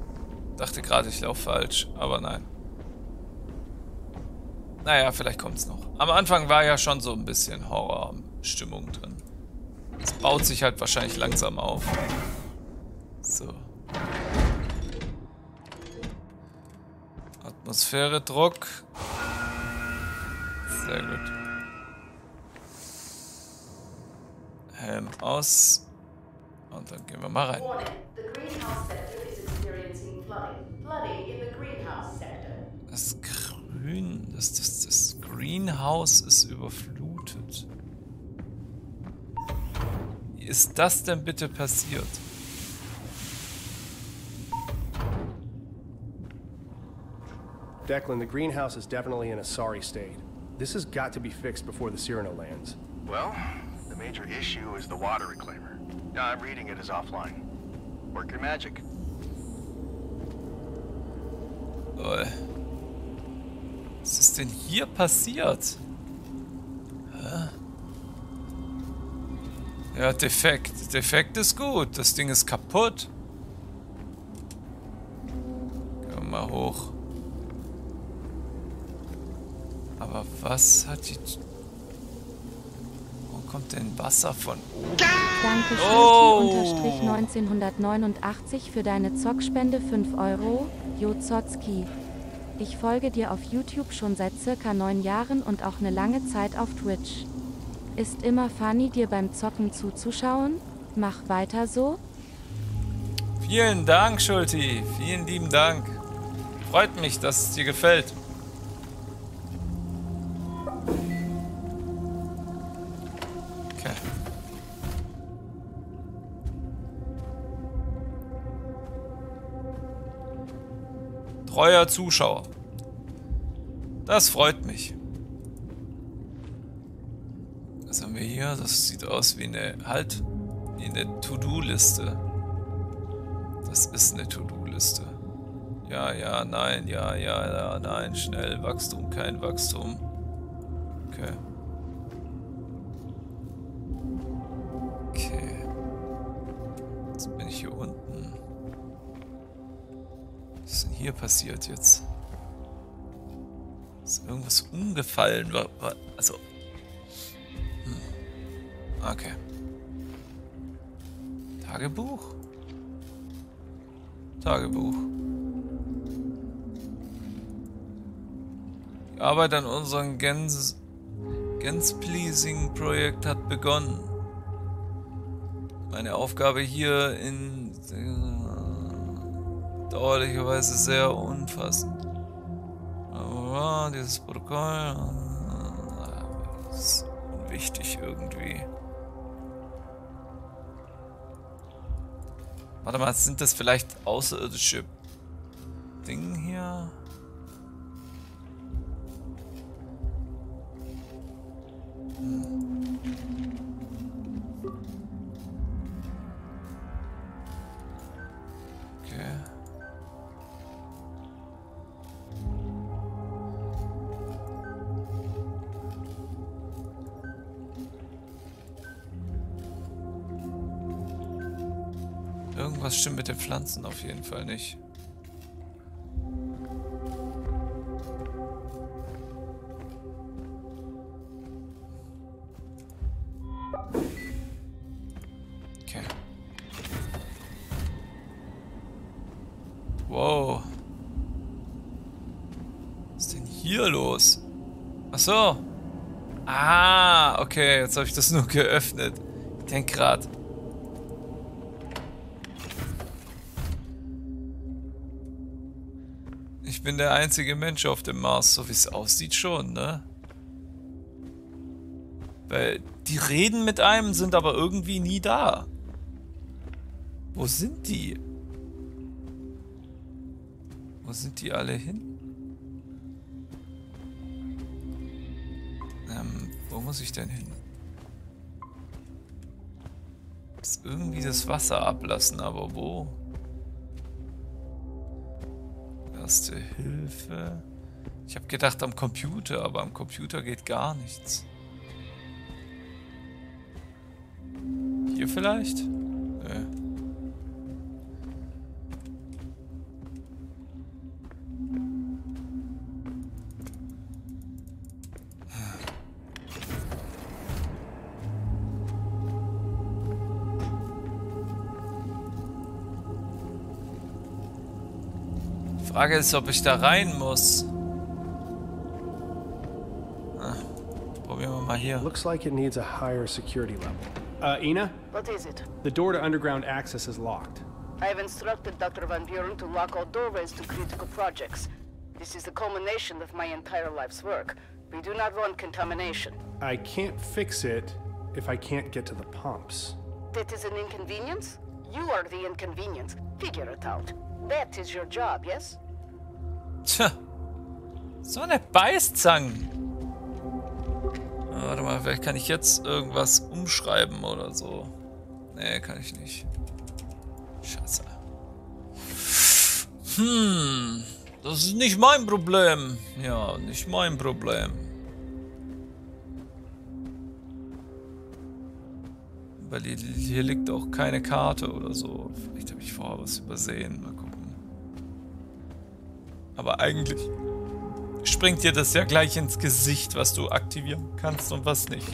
Dachte gerade, ich laufe falsch, aber nein. Naja, vielleicht kommt's noch. Am Anfang war ja schon so ein bisschen Horrorstimmung drin. Es baut sich halt wahrscheinlich langsam auf. So. Atmosphäre, Druck. Sehr gut. Helm aus. Und dann gehen wir mal rein. Das Grün, das, das, das Greenhouse ist überflutet. Wie ist das denn bitte passiert? Declan, the greenhouse is definitely in a sorry state. This has got to be fixed before the Cyrano lands. Well, the major issue is the water reclaimer. I'm reading it as offline. Work your magic. Lol. Was ist denn hier passiert? Hä? Ja, defekt. Defekt ist gut. Das Ding ist kaputt. Gehen wir mal hoch. Aber was hat die... Wo kommt denn Wasser von oben? Danke Oh. Schulti-1989 für deine Zockspende 5 Euro, Jo Zotzki. Ich folge dir auf YouTube schon seit circa 9 Jahren und auch eine lange Zeit auf Twitch. Ist immer funny, dir beim Zocken zuzuschauen? Mach weiter so. Vielen Dank, Schulti. Vielen lieben Dank. Freut mich, dass es dir gefällt. Treuer Zuschauer. Das freut mich. Was haben wir hier? Das sieht aus wie eine, halt, wie eine To-Do-Liste. Das ist eine To-Do-Liste. Ja, ja, nein, ja, ja, ja, nein, schnell, Wachstum, kein Wachstum. Hier passiert jetzt? Ist irgendwas umgefallen? Also. Hm. Okay. Tagebuch? Tagebuch. Die Arbeit an unserem Gens Gens-Pleasing-Projekt hat begonnen. Meine Aufgabe hier in äh, dauerlicherweise sehr umfassend. Aber dieses Protokoll äh, ist unwichtig irgendwie. Warte mal, sind das vielleicht außerirdische Pflanzen auf jeden Fall nicht. Okay. Wow. Was ist denn hier los? Ach so. Ah, okay, jetzt habe ich das nur geöffnet. Ich denke gerade. Der einzige Mensch auf dem Mars, so wie es aussieht schon, ne? Weil die reden mit einem, sind aber irgendwie nie da. Wo sind die? Wo sind die alle hin? Ähm, wo muss ich denn hin? Ist irgendwie das Wasser ablassen, aber wo? Erste Hilfe. Ich habe gedacht am Computer, aber am Computer geht gar nichts. Hier vielleicht? Frage ist, ob ich da rein muss. Ah, probieren wir mal hier. Looks like it needs a higher security level. Uh, Ina, What is it? the door to underground access is locked. I have instructed Dr. Van Buren to lock all doorways to critical projects. This is the culmination of my entire life's work. We do not want contamination. I can't fix it if I can't get to the pumps. That is an inconvenience? You are the inconvenience. Figure it out. That is your job, yes? Tja. So eine Beißzangen. Ah, Warte mal, vielleicht kann ich jetzt irgendwas umschreiben oder so. Nee, kann ich nicht. Scheiße. Hm. Das ist nicht mein Problem. Ja, nicht mein Problem. Weil hier liegt auch keine Karte oder so. Vielleicht habe ich vorher was übersehen. Mal gucken. Aber eigentlich springt dir das ja gleich ins Gesicht, was du aktivieren kannst und was nicht.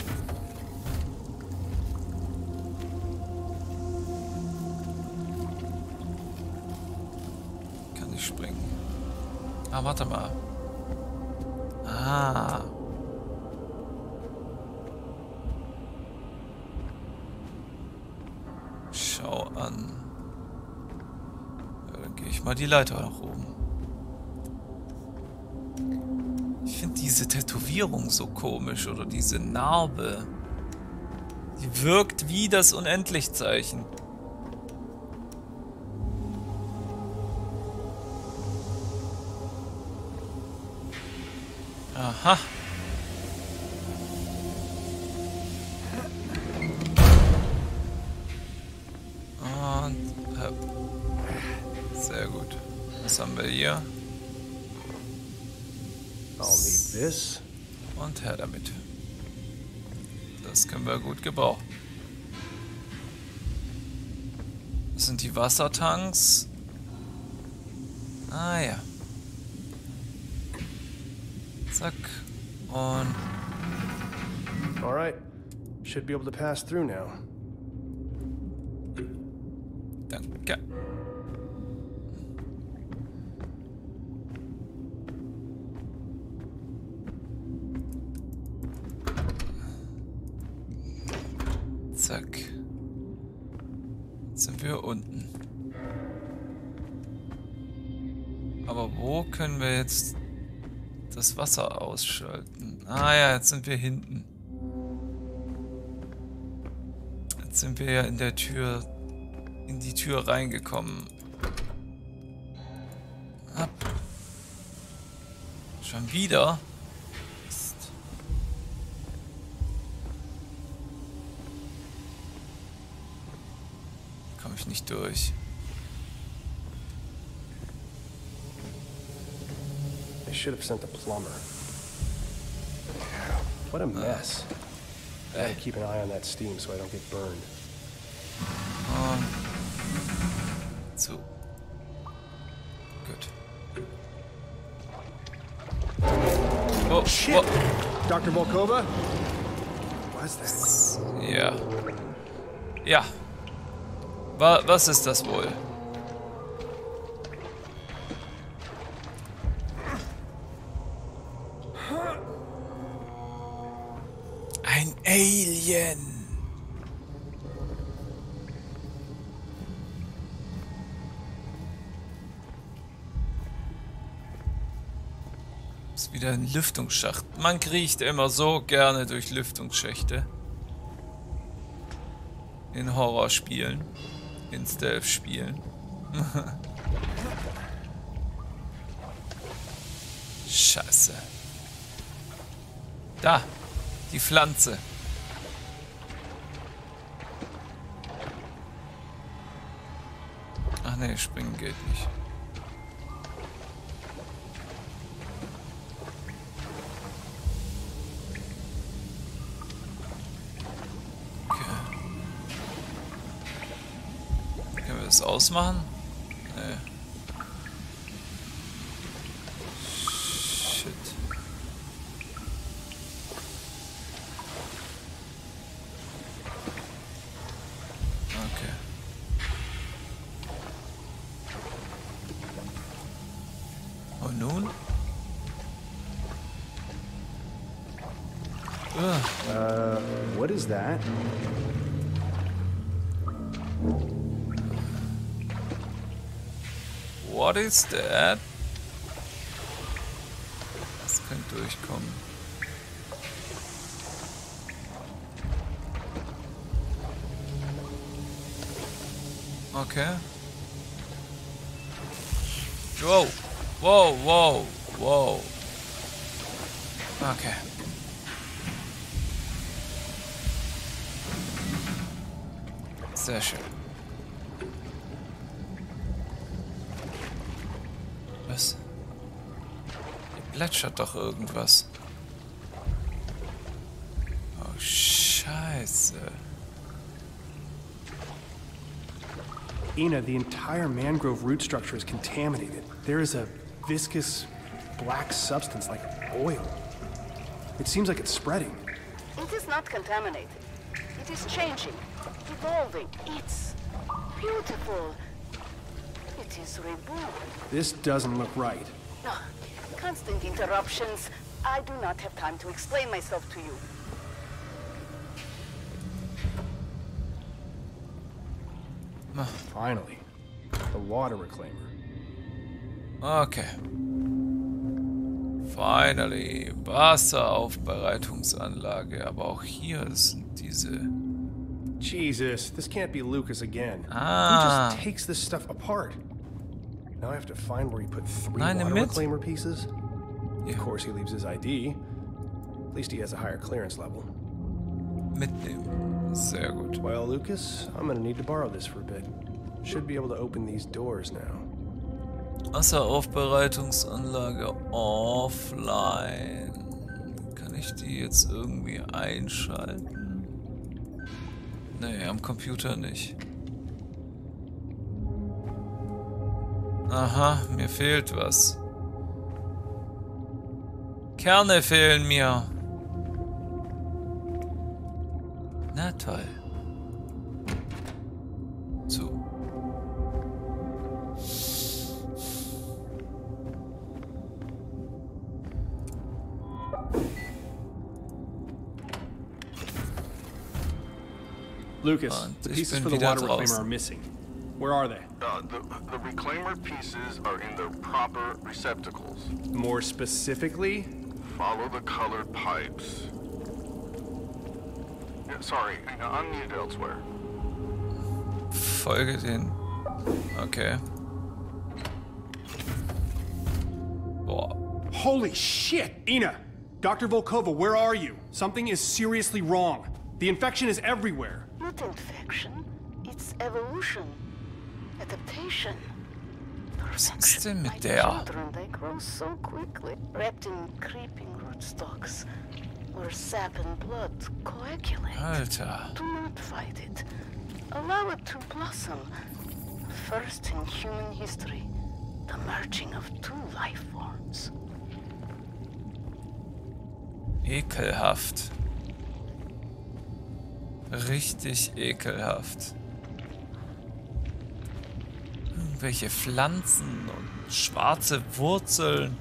Kann ich springen. Ah, warte mal. Ah. Schau an. Dann gehe ich mal die Leiter nach oben. Diese Tätowierung so komisch oder diese Narbe. Die wirkt wie das Unendlichzeichen. Aha. Gut. Das sind die Wassertanks. Ah ja. Zack. Und All right. Should be able to pass through now. Jetzt das Wasser ausschalten? Ah ja, jetzt sind wir hinten. Jetzt sind wir ja in der Tür, in die Tür reingekommen. Ab. Schon wieder? Mist. Ich nicht durch. Should have sent a plumber. What a mess. I gotta keep an eye on that steam so I don't get burned. Und So. Good. Oh, Shit! oh. Dr. Volkova? Was that? Ja. Ja. Wa was ist das wohl? Ein Alien. Ist wieder ein Lüftungsschacht. Man kriecht immer so gerne durch Lüftungsschächte. In Horrorspielen. In Stealth-Spielen. Scheiße. Da. Die Pflanze. Ach nee, springen geht nicht. Können wir das ausmachen? Nee. That? What is that? Das könnte durchkommen. Okay. Wow. Wow, wow, wow. Okay. Sehr schön. Was? Hier plätschert doch irgendwas. Oh, scheiße. Ina, the entire mangrove root structure is contaminated. There is a viscous black substance like oil. It seems like it's spreading. It is not contaminated. It is changing, evolving. It's beautiful. It is reborn. This doesn't look right. Ah, Constant interruptions. I do not have time to explain myself to you. Finally. The water reclaimer. Okay. Finally. Wasseraufbereitungsanlage. Aber auch hier sind diese... Jesus, this can't be Lucas again. Ah. Who just takes this stuff apart? Now I have to find where he put three Nein, water mit. reclaimer pieces. Ja, Of course, he leaves his ID. At least he has a higher clearance level. mitnehmen. Sehr gut. Well, Lucas, I'm gonna need to borrow this for a bit. Should be able to open these doors now. Wasseraufbereitungsanlage offline. Kann ich die jetzt irgendwie einschalten? Nee, am Computer nicht. Aha, mir fehlt was. Kerne fehlen mir. Na toll. Lucas, Und the pieces for the water reclaimer draußen. are missing. Where are they? Uh, the, the reclaimer pieces are in their proper receptacles. More specifically, Follow the colored pipes. Yeah, sorry, I'm needed elsewhere. Folge den. Okay. Boah. Holy shit! Ina! Dr. Volkova, where are you? Something is seriously wrong. The infection is everywhere. Not infection. It's evolution. Adaptation. Denn My children, they grow so quickly. Wrapped in creeping rootstocks. Where sap and blood coagulate. Alter. Do not fight it. Allow it to blossom. first in human history. The merging of two life forms. Ekelhaft. Richtig ekelhaft. Irgendwelche Pflanzen und schwarze Wurzeln.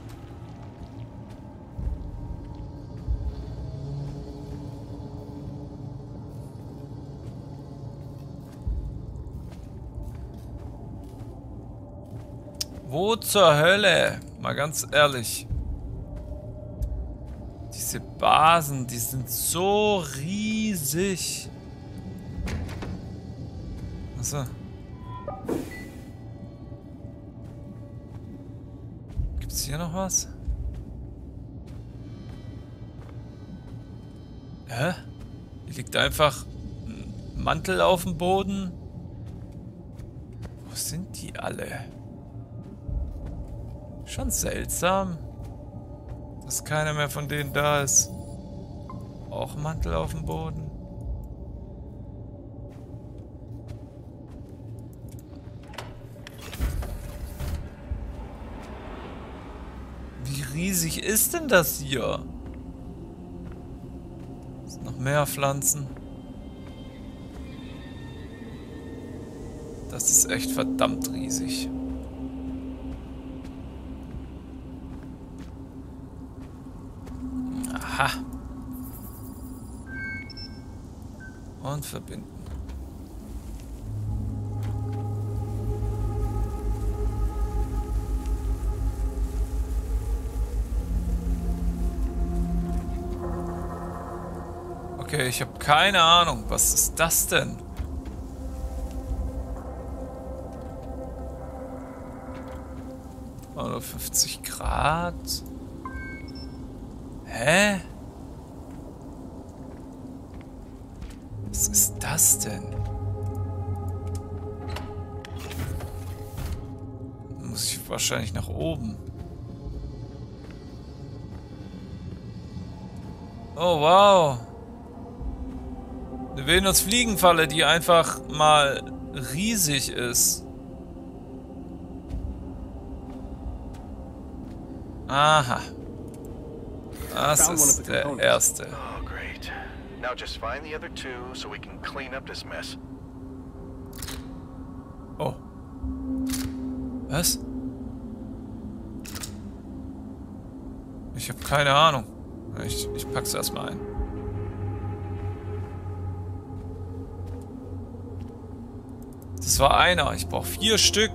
Wo zur Hölle? Mal ganz ehrlich. Diese Basen, die sind so riesig. Achso. Gibt's hier noch was? Hä? Hier liegt einfach ein Mantel auf dem Boden. Wo sind die alle? Schon seltsam, dass keiner mehr von denen da ist. Auch Mantel auf dem Boden. Wie riesig ist denn das hier? Sind noch mehr Pflanzen. Das ist echt verdammt riesig. Aha. Und verbinden. Keine Ahnung. Was ist das denn? Oder 50 Grad. Hä? Was ist das denn? Muss ich wahrscheinlich nach oben. Oh, wow. Eine Venus-Fliegenfalle, die einfach mal riesig ist. Aha. Das ist der erste. Oh, great. Now just find the other two so we can clean up this mess. Oh. Was? Ich habe keine Ahnung. Ich, ich pack's erstmal ein. Das war einer. Ich brauche vier Stück.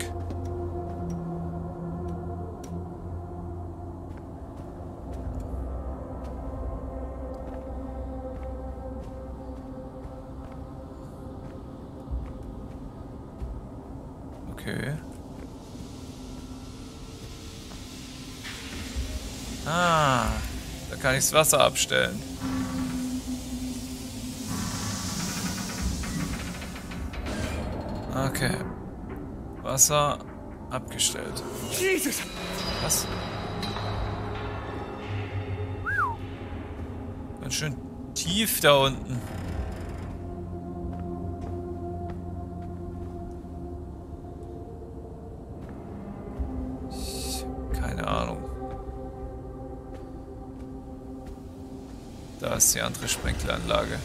Okay. Ah, da kann ich das Wasser abstellen. Wasser abgestellt. Jesus! Was? Ganz schön tief da unten. Ich keine Ahnung. Da ist die andere Sprenkleranlage.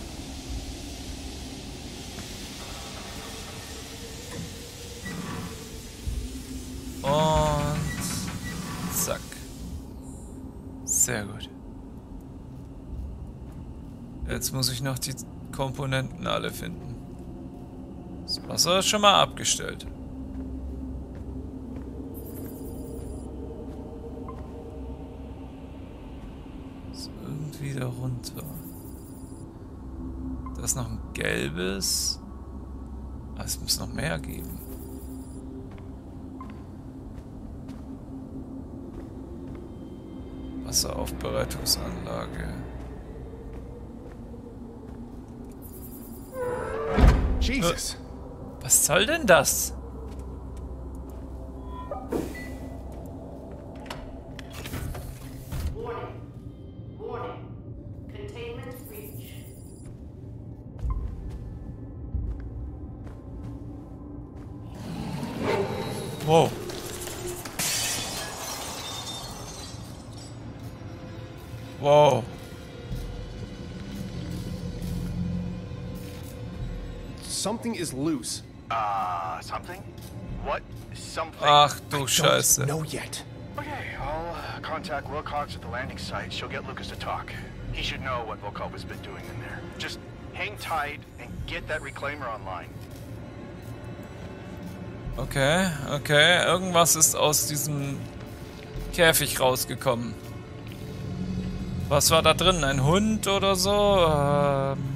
Muss ich noch die Komponenten alle finden. Das Wasser ist schon mal abgestellt. So, irgendwie da runter. Da ist noch ein gelbes. Ah, es muss noch mehr geben. Wasseraufbereitungsanlage. Jesus! Was soll denn das? Is loose. Uh, something? What? Something? Ach du Scheiße. know yet. Okay, I'll uh, contact Wilcox at the landing site. She'll get Lucas to talk. He should know what Volkov has been doing in there. Just hang tight and get that reclaimer online. Okay, okay. Irgendwas ist aus diesem Käfig rausgekommen. Was war da drin? Ein Hund oder so? Ähm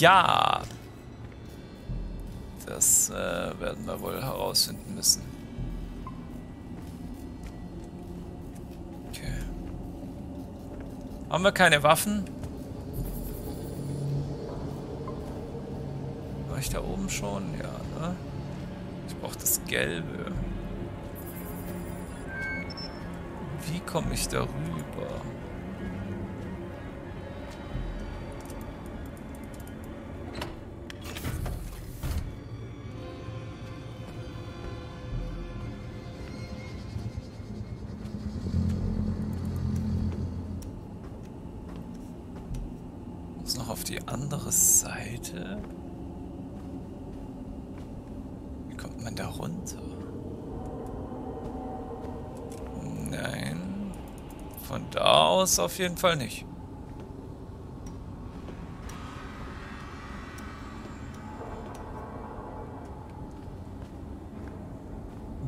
ja. Das äh, werden wir wohl herausfinden müssen. Okay. Haben wir keine Waffen? War ich da oben schon? Ja, ne? Ich brauche das Gelbe. Wie komme ich da rüber? Da aus auf jeden Fall nicht.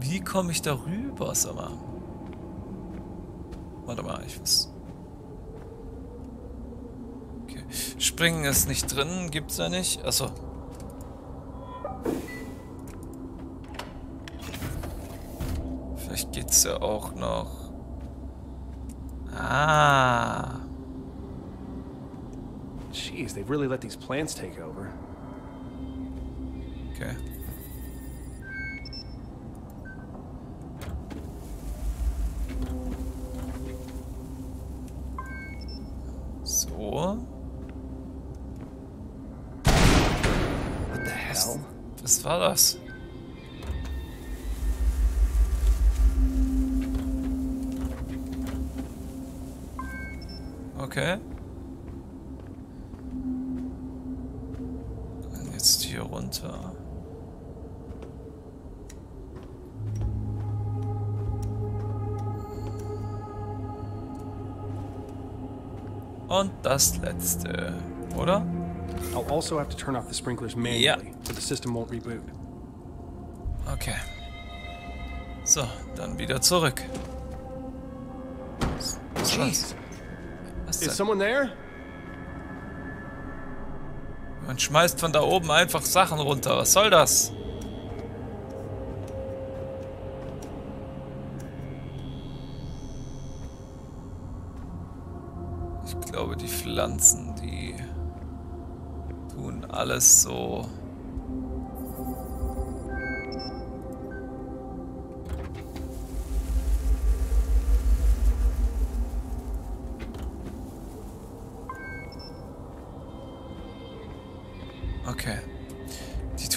Wie komme ich da rüber, sag mal? Warte mal, ich muss... Okay. Springen ist nicht drin, gibt's da nicht. Achso. Vielleicht geht's ja auch noch. Ah. Jeez, they've really let these plants take over. Okay. So. What the hell? Was war das? Okay. Und jetzt hier runter. Und das letzte, oder? I'll also have to turn off the sprinklers manually, so the system won't reboot. Okay. So, dann wieder zurück. Was? Jeez, Was is someone there? Man schmeißt von da oben einfach Sachen runter. Was soll das? Ich glaube, die Pflanzen, die tun alles so.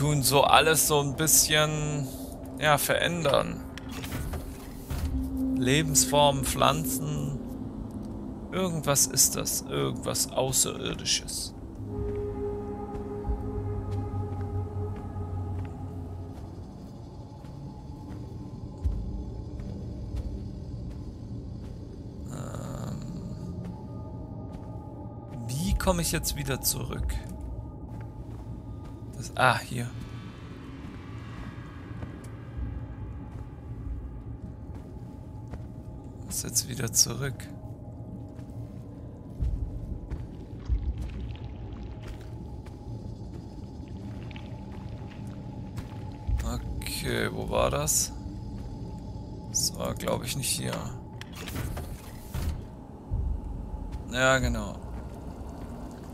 Tun so alles so ein bisschen, ja, verändern. Lebensformen, Pflanzen. Irgendwas ist das. Irgendwas Außerirdisches. Ähm. Wie komme ich jetzt wieder zurück? Das, ah, hier. Muss jetzt wieder zurück. Okay, wo war das? Das war, glaube ich, nicht hier. Ja, genau.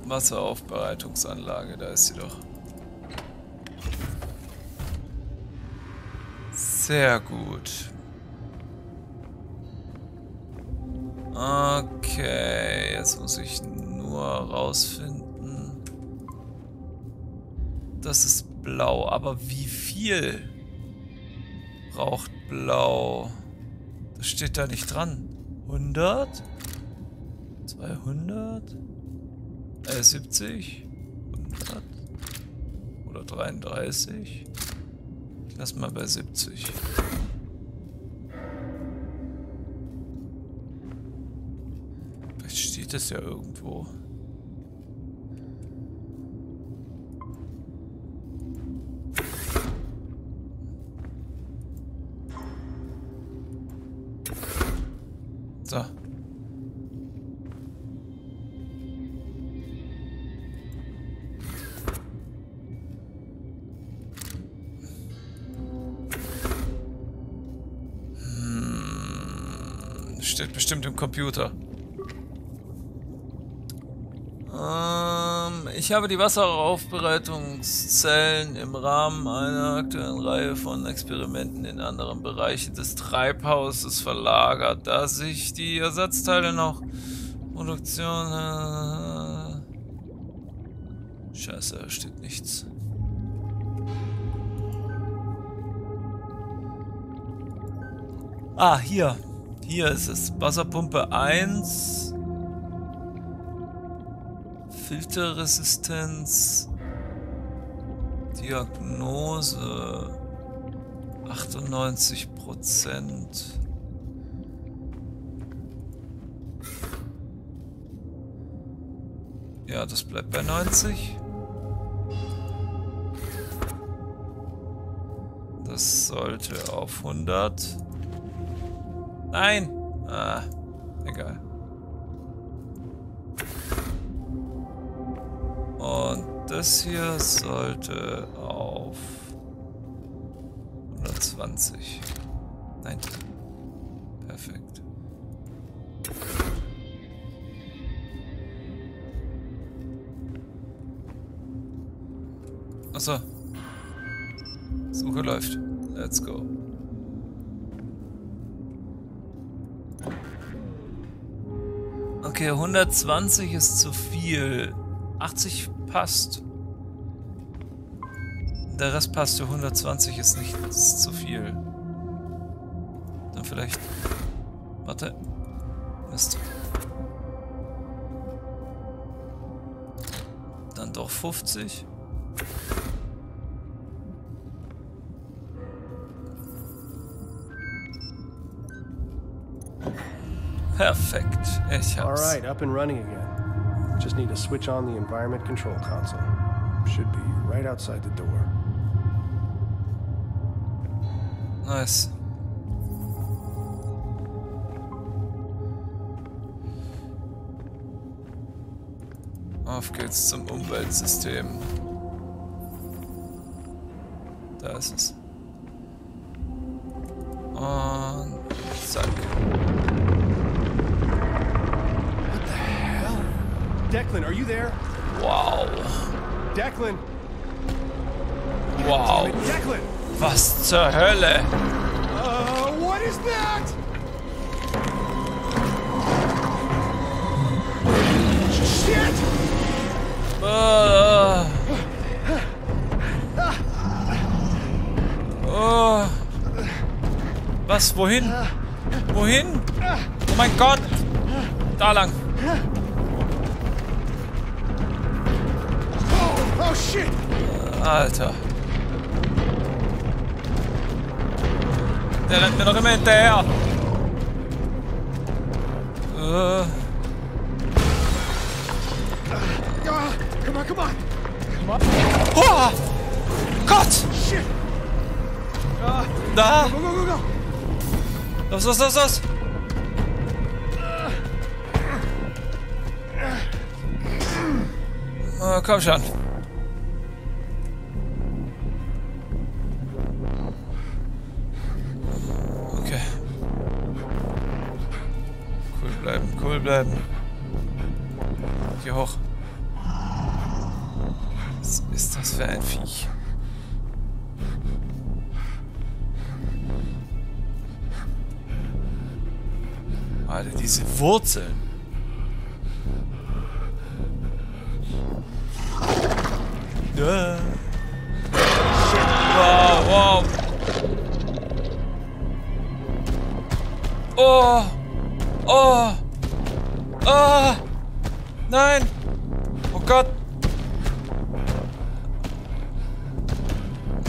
Wasseraufbereitungsanlage, da ist sie doch. Sehr gut. Okay, jetzt muss ich nur rausfinden. Das ist Blau. Aber wie viel braucht Blau? Das steht da nicht dran. 100? 200? Äh, 70? 100? Oder 33? Lass mal bei 70. Vielleicht steht das ja irgendwo. Bestimmt im Computer. Ähm, ich habe die Wasseraufbereitungszellen im Rahmen einer aktuellen Reihe von Experimenten in anderen Bereichen des Treibhauses verlagert, da sich die Ersatzteile noch Produktion... Äh, Scheiße, da steht nichts. Ah, hier. Hier ist es. Wasserpumpe 1. Filterresistenz. Diagnose. 98 Prozent. Ja, das bleibt bei 90. Das sollte auf 100. Nein! Ah, egal. Und das hier sollte auf 120. Nein. Perfekt. Achso. Suche läuft. Let's go. Okay, 120 ist zu viel. 80 passt. Der Rest passt für 120 ist nicht ist zu viel. Dann vielleicht... Warte. Mist. Dann doch 50. Perfekt. Ich All right, up and running again. Just need to switch on the environment control console. Should be right outside the door. Nice. Auf geht's zum Umweltsystem. Da ist es. You there? Wow. Declan! Wow. Declan! Was zur Hölle? Uh, what is that? Shit! Ah. Oh. Was? Wohin? Wohin? Oh mein Gott! Da lang. Alter. Der rennt mir noch immer hinterher. Äh, oh, Gott! Shit! Da! go, go, go, go! Los, los, los, los! Ah, komm schon. Alter, diese Wurzeln. Ja. Wow, wow. Oh. Oh. Oh. Nein. Oh Gott.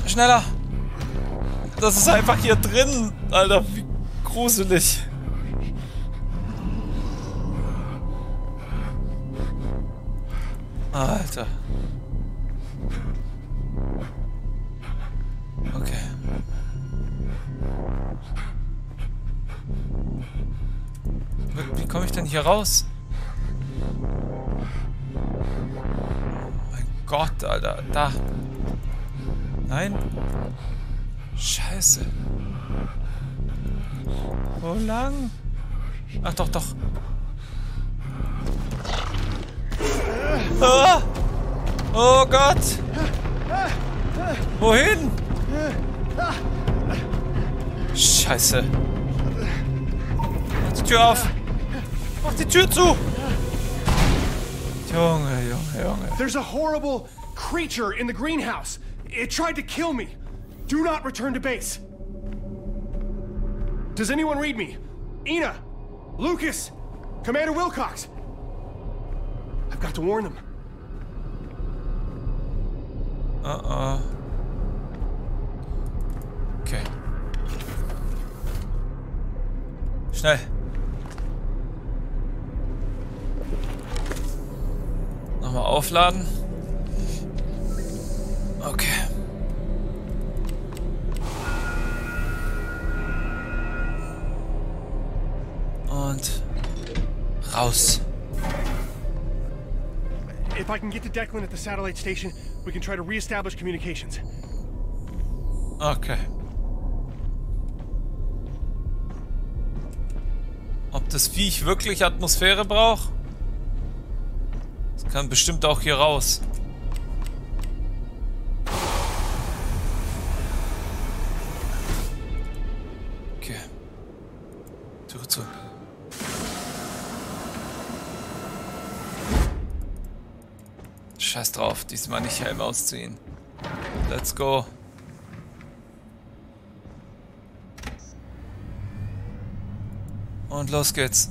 Schneller. Das ist einfach hier drin. Alter, wie gruselig. Wie, komme ich denn hier raus? Mein Gott, Alter. Da. Nein. Scheiße. Wo lang? Ach doch, doch. Ah! Oh Gott! Wohin? Scheiße. Mach die Tür auf. Mach die Tür zu. Junge, Junge, Junge. There's a horrible creature in the greenhouse. It tried to kill me. Do not return to base. Does anyone read me? Ina, Lucas, Commander Wilcox. I've got to warn them. Uh-uh. Okay. Schnell. Nochmal aufladen. Okay. Und raus. If I can get to Declan at the satellite station, we can try to reestablish communications. Okay. Ob das Viech wirklich Atmosphäre braucht? Das kann bestimmt auch hier raus. Okay. Tür zu. Scheiß drauf, diesmal nicht Helm ausziehen. Let's go. Und los geht's.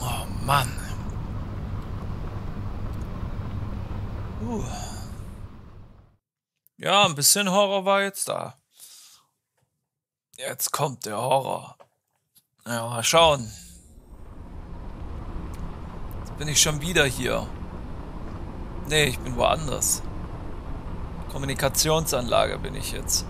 Oh Mann. Uh. Ja, ein bisschen Horror war jetzt da. Jetzt kommt der Horror. Ja, mal schauen. Jetzt bin ich schon wieder hier. Nee, ich bin woanders. Kommunikationsanlage bin ich jetzt.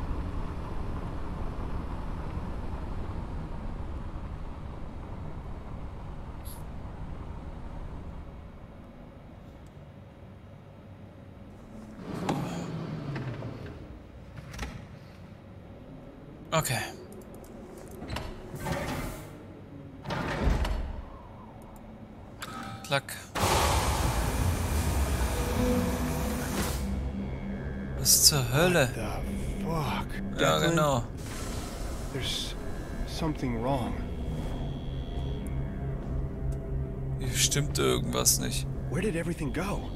Okay. Klack. Was zur Hölle? The fuck? Ja, genau. There's something wrong. Hier stimmt irgendwas nicht. Where did everything go?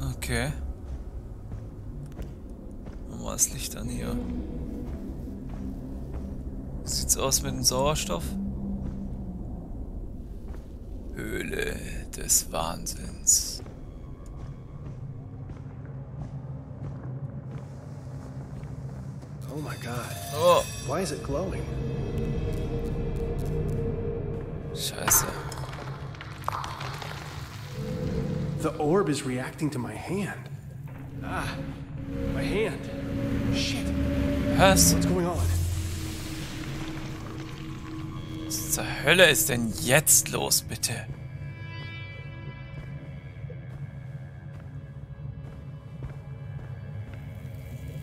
Okay. Machen wir das Licht an hier. Sieht's aus mit dem Sauerstoff? Höhle des Wahnsinns. Oh my god. Oh, Why is it glowing? scheiße. The orb is reacting to my hand. Ah, my hand. Shit. Was What's going on? zur Hölle ist denn jetzt los, bitte?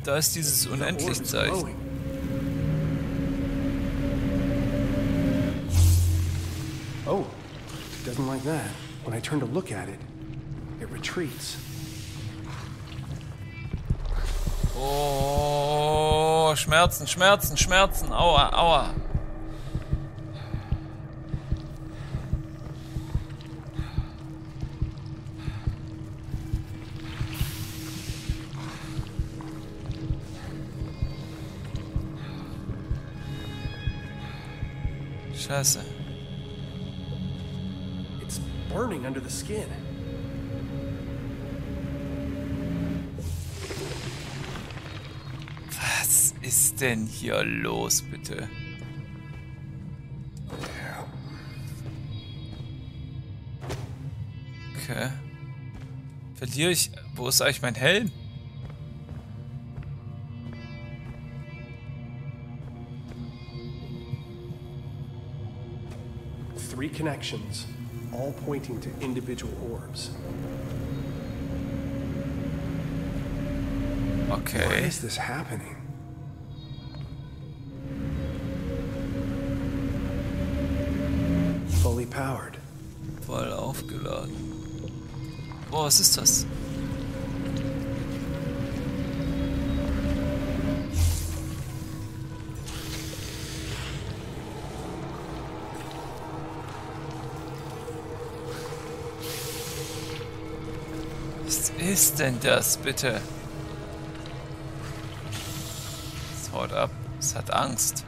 Da ist dieses The orb is Unendlichzeichen. glowing. Oh, doesn't like that. When I turn to look at it, it retreats. Oh, Schmerzen, Schmerzen, Schmerzen. Aua, aua. Scheiße. It's burning under the skin. Ist denn hier los, bitte? Okay. Verliere ich... Wo ist eigentlich mein Helm? Three connections, all pointing to individual orbs. Why Okay. is this happening? Fully powered. Voll aufgeladen. Boah, was ist das? Was ist denn das, bitte? Es haut ab. Es hat Angst.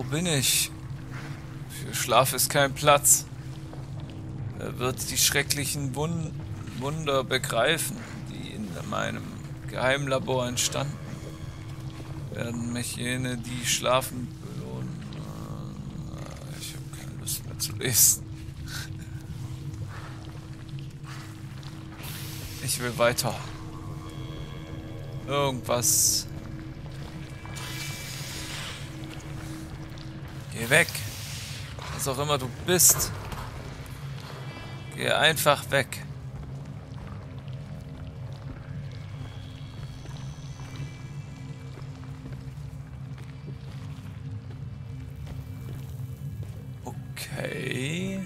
Wo bin ich? Für Schlaf ist kein Platz. Er wird die schrecklichen Wun Wunder begreifen, die in meinem Geheimlabor entstanden. Werden mich jene, die schlafen, belohnen. Äh, Ich habe keine Lust mehr zu lesen. Ich will weiter. Irgendwas Geh weg. Was auch immer du bist. Geh einfach weg. Okay.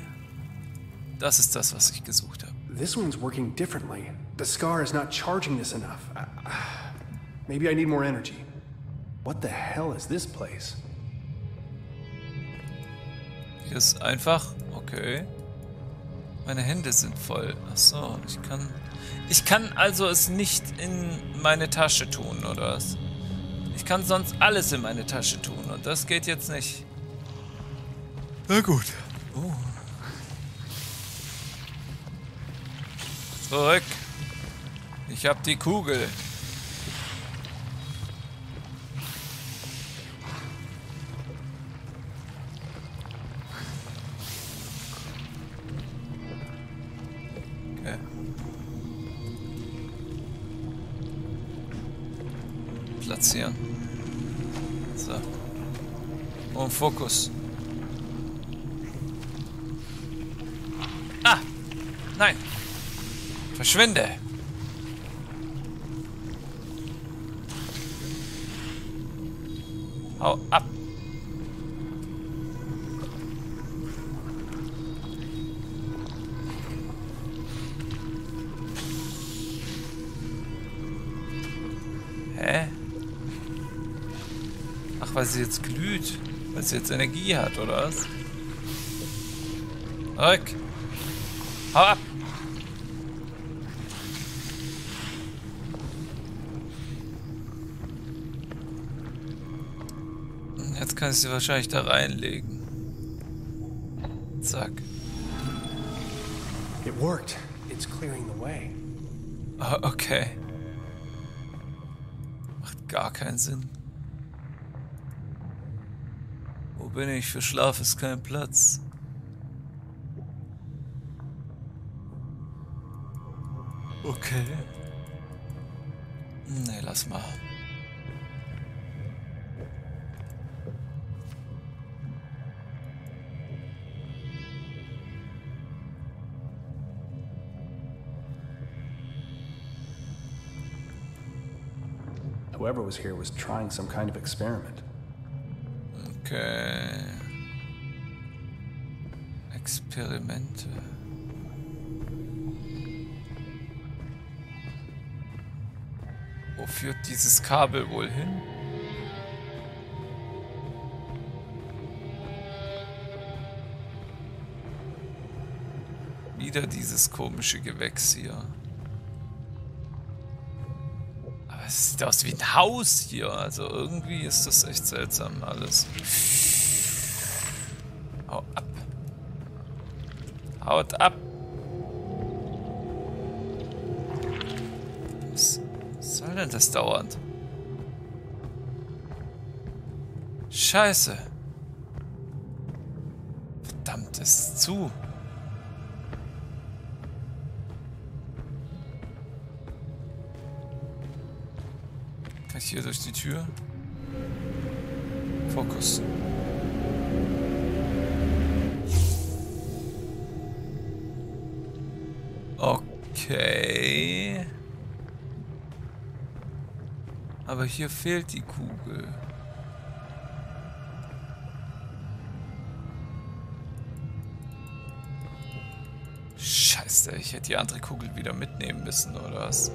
Das ist das, was ich gesucht habe. This one's working differently. The scar is not charging this enough. I- Maybe I need more energy. What the hell is this place? Hier ist einfach. Okay. Meine Hände sind voll. Achso, ich kann. Ich kann also es nicht in meine Tasche tun, oder was? Ich kann sonst alles in meine Tasche tun und das geht jetzt nicht. Na gut. Oh. Zurück. Ich hab die Kugel. Okay. Platzieren. So. Und Fokus. Ah! Nein! Verschwinde! Hau ab! Sie jetzt glüht. Weil sie jetzt Energie hat, oder was? Rück! Hau ab! Jetzt kann ich sie wahrscheinlich da reinlegen. Zack. It worked. It's clearing the way. Ah, Okay. Macht gar keinen Sinn. Wo bin ich? Für Schlaf ist kein Platz. Okay. Nee, lass mal. Whoever was here was trying some kind of experiment. Kabel wohl hin? Wieder dieses komische Gewächs hier. Aber es sieht aus wie ein Haus hier. Also irgendwie ist das echt seltsam alles. Hau ab. Haut ab. Was soll denn das dauernd? Scheiße. Verdammt, ist zu. Kann ich hier durch die Tür? Fokus. Okay. Aber hier fehlt die Kugel. Scheiße, ich hätte die andere Kugel wieder mitnehmen müssen, oder was?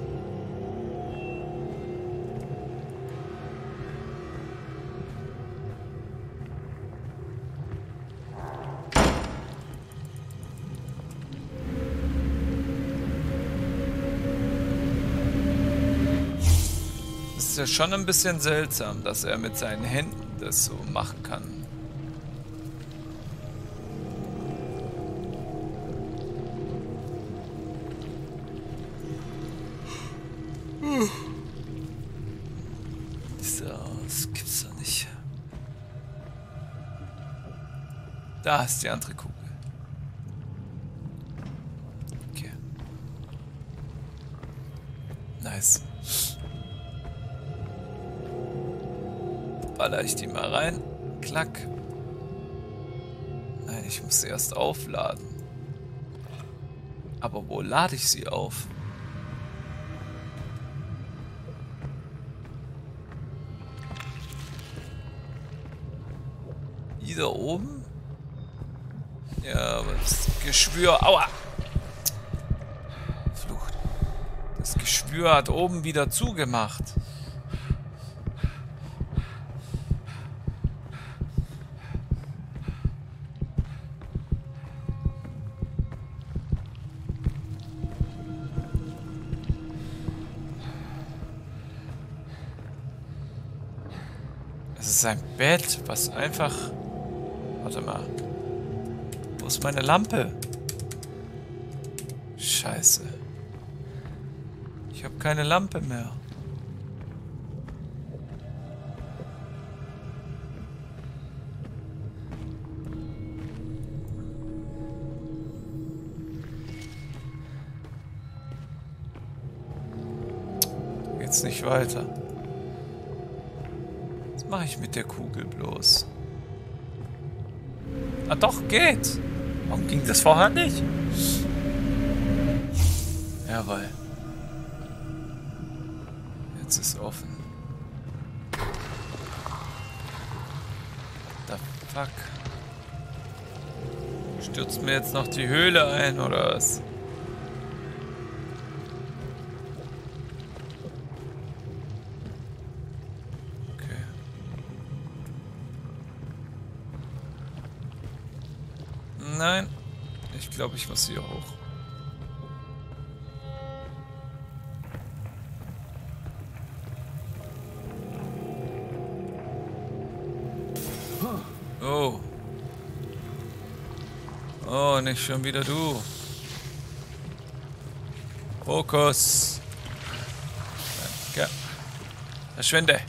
Das ist ja schon ein bisschen seltsam, dass er mit seinen Händen das so machen kann. Da ist die andere Kugel. Okay. Nice. Baller ich die mal rein. Klack. Nein, ich muss sie erst aufladen. Aber wo lade ich sie auf? Geschwür... Aua! Flucht. Das Geschwür hat oben wieder zugemacht. Es ist ein Bett, was einfach... Warte mal. Wo ist meine Lampe? Scheiße. Ich habe keine Lampe mehr. Geht's nicht weiter. Was mache ich mit der Kugel bloß? Ah doch, geht. Warum ging das vorher nicht? Jawohl. Jetzt ist offen. The fuck? Stürzt mir jetzt noch die Höhle ein, oder was? Okay. Nein. Ich glaube, ich muss hier hoch. Nicht schon wieder du. Fokus. Danke. Verschwinde.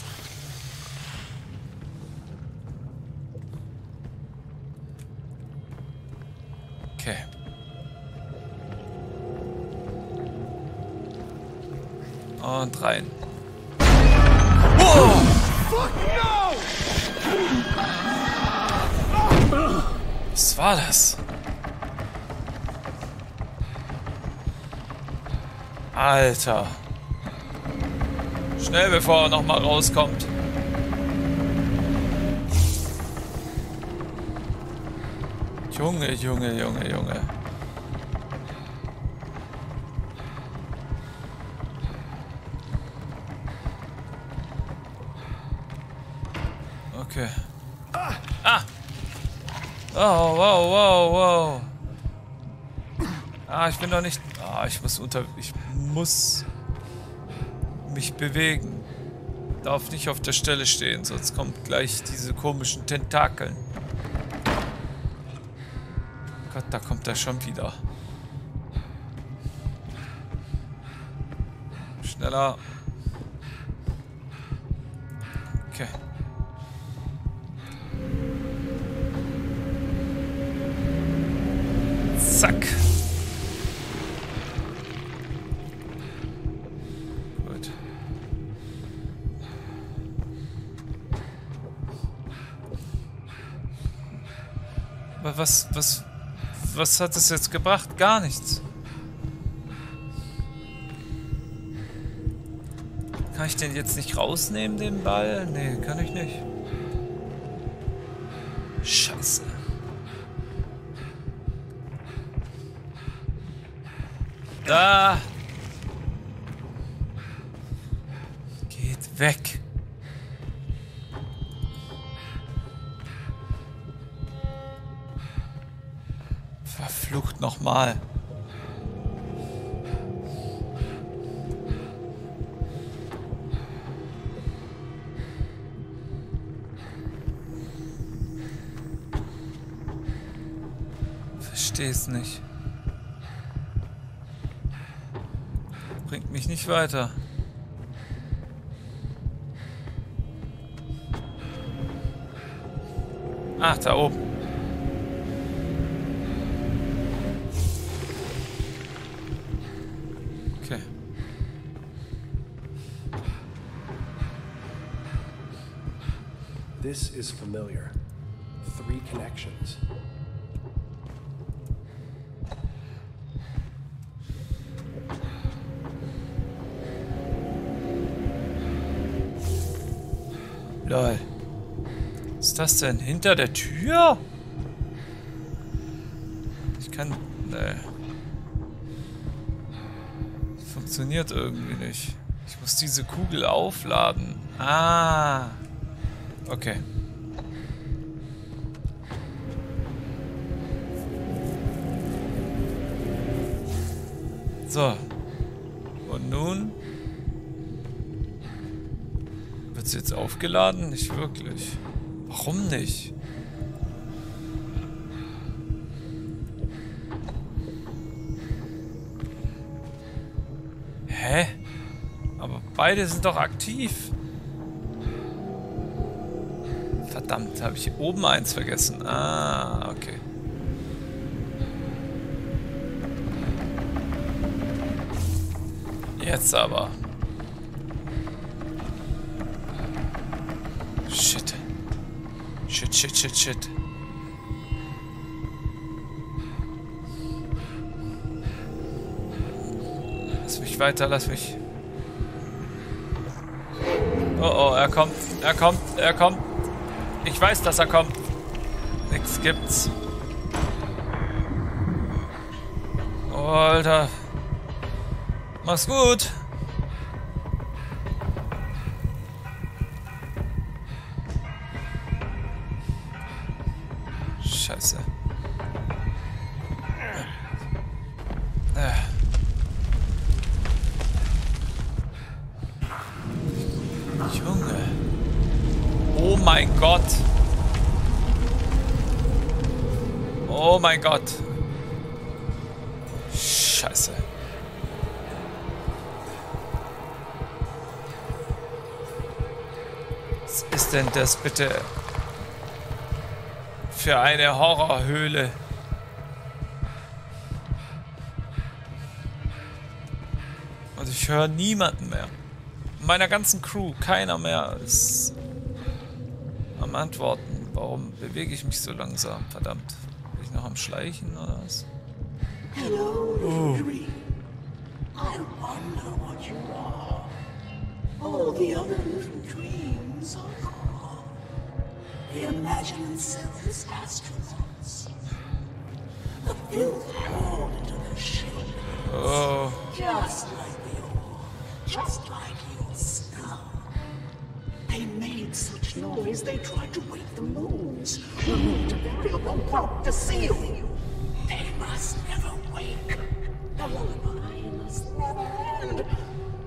Alter. Schnell, bevor er nochmal rauskommt. Junge, Junge, Junge, Junge. Okay. Ah! Oh, wow, wow, wow. Ah, ich bin doch nicht Ah, ich muss unter... Ich muss mich bewegen. Darf nicht auf der Stelle stehen, sonst kommt gleich diese komischen Tentakeln. Gott, da kommt er schon wieder. Schneller. Was, was, was hat es jetzt gebracht? Gar nichts. Kann ich den jetzt nicht rausnehmen, den Ball? Nee, kann ich nicht. Weiter. Ach, da oben. Okay. This is familiar. Three connections. Das denn? Hinter der Tür? Ich kann... Nee. Das funktioniert irgendwie nicht. Ich muss diese Kugel aufladen. Ah. Okay. So. Und nun? Wird sie jetzt aufgeladen? Nicht wirklich. Warum nicht? Hä? Aber beide sind doch aktiv. Verdammt, habe ich oben eins vergessen. Ah, okay. Jetzt aber. Shit, shit, shit. Lass mich weiter, lass mich. Oh oh, er kommt, er kommt, er kommt. Ich weiß, dass er kommt. Nix gibt's. Oh, Alter. Mach's gut. Das bitte für eine Horrorhöhle? Also ich höre niemanden mehr. In meiner ganzen Crew, keiner mehr ist am Antworten. Warum bewege ich mich so langsam? Verdammt. Bin ich noch am Schleichen oder was? Hello, little dream. Imagine themselves astronauts. The filth poured into their shape, Oh, just like old, just like your skull. They made such noise they tried to wake the moons. Removed a variable broke the seal. They must never wake. The lullaby must never end.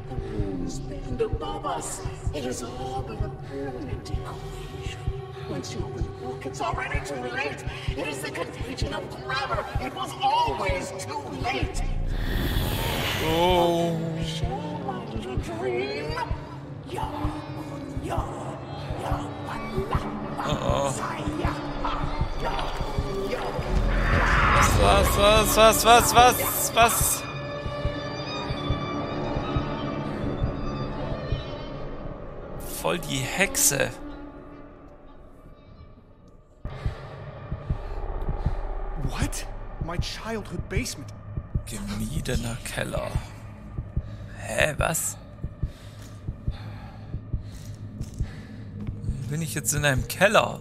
The moons bend above us. It is all but a permanent equation. Once you open the book, it's already too late. It is the contagion of grammar. It was always too late. Oh. Share my little dream. Oh, ja, ja, ah, ja. Was, was, was, was, was, was? Voll die Hexe. My childhood basement. Gemiedener Keller. Hä, was? Bin ich jetzt in einem Keller?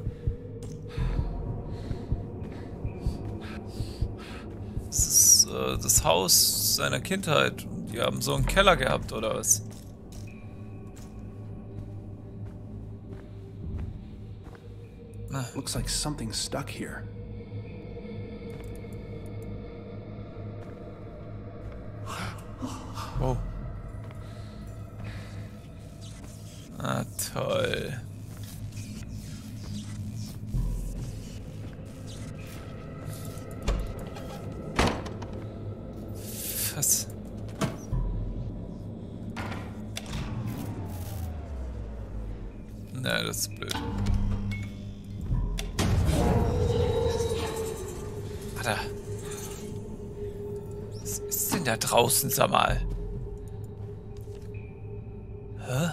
Das ist äh, das Haus seiner Kindheit. Die haben so einen Keller gehabt, oder was? Looks like something's stuck here. Oh. Ah, toll. Was? Na, das ist blöd. Alter. Was ist denn da draußen, sag mal? Hä?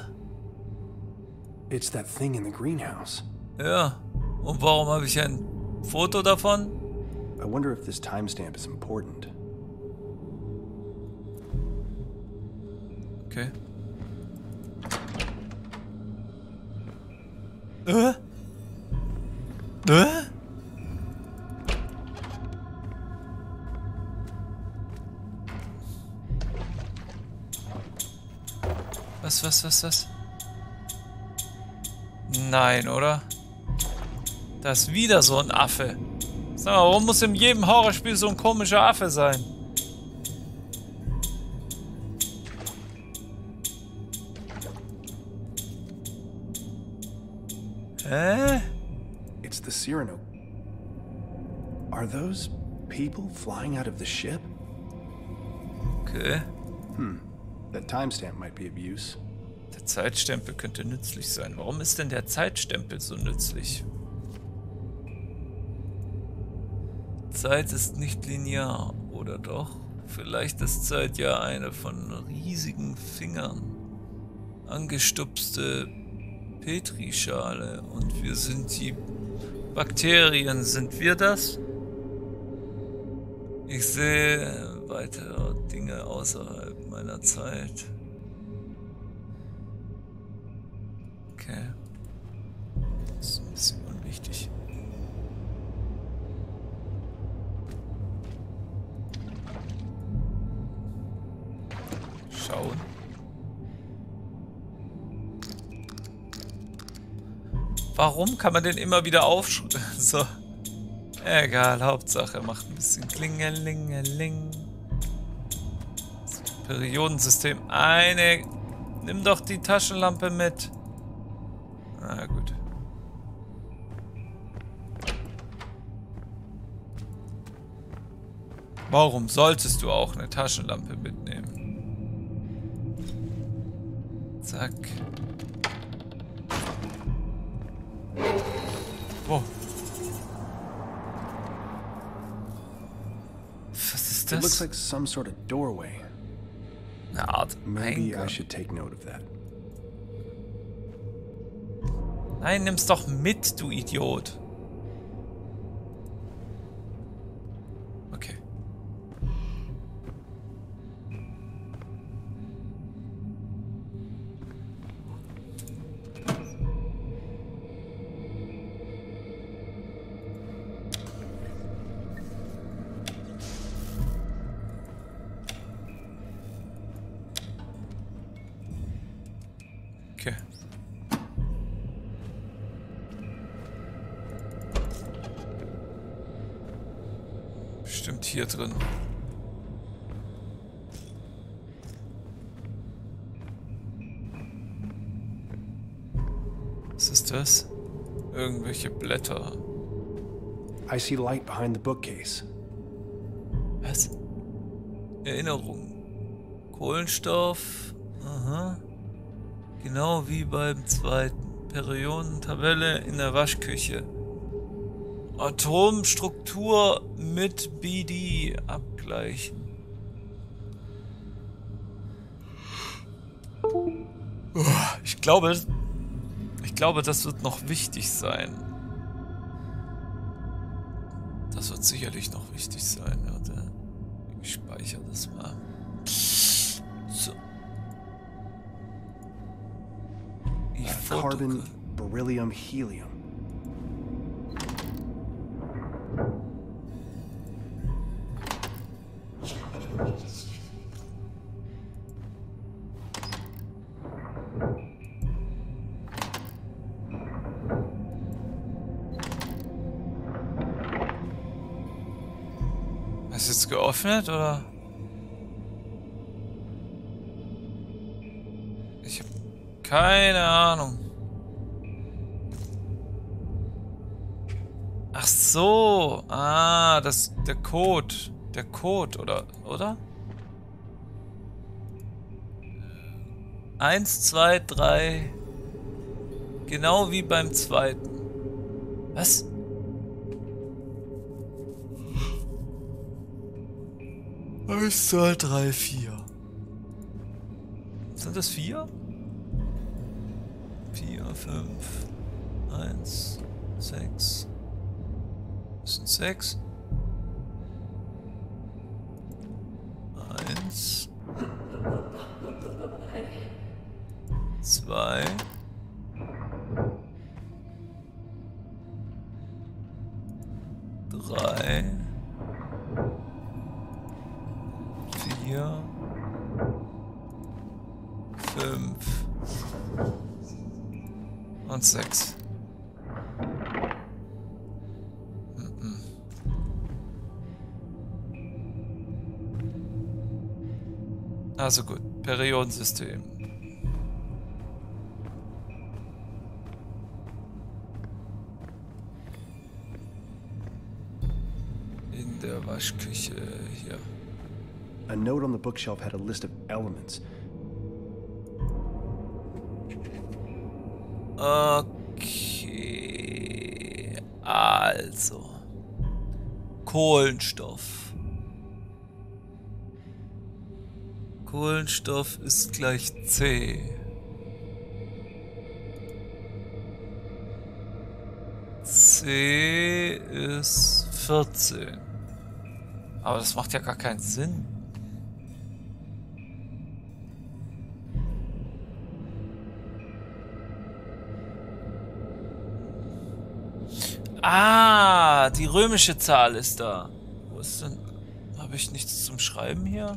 It's that thing in the greenhouse. Ja. Und warum habe ich ein Foto davon? I wonder if this timestamp is important. Okay. Äh? Äh? Was, was, was, was? Nein, oder? Da ist wieder so ein Affe. Sag mal, warum muss in jedem Horrorspiel so ein komischer Affe sein? Hä? It's the Cyrano. Are those people flying out of the ship? Okay. That timestamp might be of use. Zeitstempel könnte nützlich sein. Warum ist denn der Zeitstempel so nützlich? Zeit ist nicht linear, oder doch? Vielleicht ist Zeit ja eine von riesigen Fingern angestupste Petrischale und wir sind die Bakterien. Sind wir das? Ich sehe weitere Dinge außerhalb meiner Zeit. Okay. Das ist ein bisschen unwichtig. Schauen. Warum kann man den immer wieder aufschreiben? So. Egal, Hauptsache macht ein bisschen Klingelingeling. Periodensystem. Eine. Nimm doch die Taschenlampe mit. Na gut. Warum solltest du auch eine Taschenlampe mitnehmen? Zack. Oh. Was ist It looks das? like some sort of doorway. Eine Art Maybe I should take note of that. Nein, nimm's doch mit, du Idiot. Blätter. I see light behind the bookcase. Was? Erinnerung. Kohlenstoff. Aha. Genau wie beim zweiten. Periodentabelle in der Waschküche. Atomstruktur mit BD abgleichen. Ich glaube, ich glaube, das wird noch wichtig sein. Das wird sicherlich noch wichtig sein. Warte. Ich speichere das mal. So. Ich Carbon, beryllium, helium. Geöffnet oder? Ich habe keine Ahnung. Ach so, ah, das der Code, der Code oder oder? Eins, zwei, drei. Genau wie beim zweiten. Was? Eins, zwei, drei, vier. Sind das vier? Vier, fünf, eins, sechs. Das sind sechs. Eins. Zwei. Drei. Vier. Fünf. Und sechs. Mhm. Also gut, Periodensystem. In der Waschküche hier. A note on the bookshelf had a list of elements. Okay. Also. Kohlenstoff. Kohlenstoff ist gleich C. C ist 14. Aber das macht ja gar keinen Sinn. Ah, die römische Zahl ist da. Wo ist denn? Habe ich nichts zum Schreiben hier?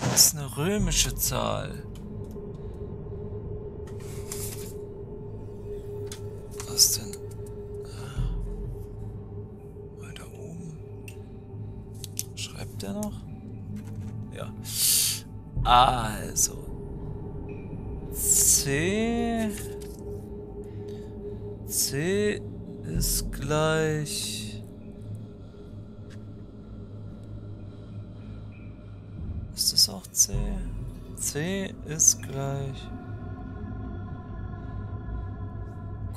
Das ist eine römische Zahl. Was denn? Ah. Weiter oben. Schreibt der noch? Ja. Also. C. C ist gleich. Ist das auch C? C ist gleich.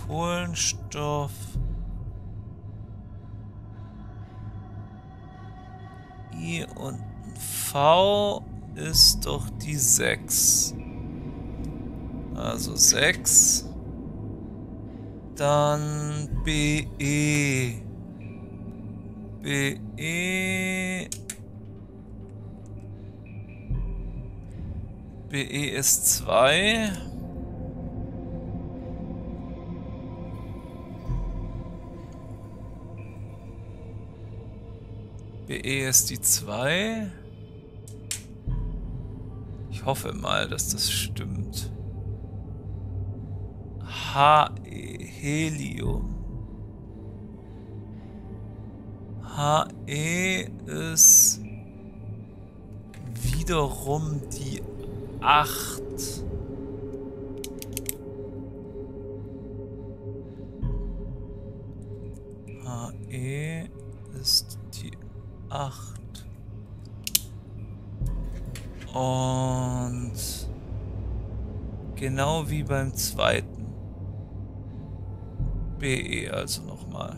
Kohlenstoff. I und V ist doch die 6. Also 6. Dann BE. BE. BE ist 2. BE ist die 2. Ich hoffe mal, dass das stimmt. Helium. HE ist wiederum die 8. HE ist die 8. Und genau wie beim zweiten. BE also nochmal.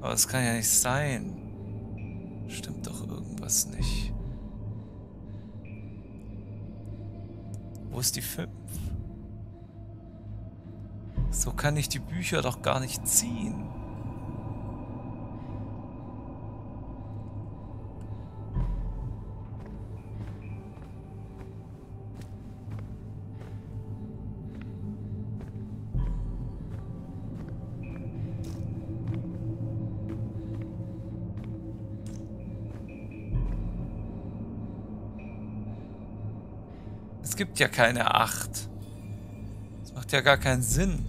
Aber es kann ja nicht sein. Stimmt doch irgendwas nicht. Wo ist die 5? So kann ich die Bücher doch gar nicht ziehen. Ja keine 8. Das macht ja gar keinen Sinn.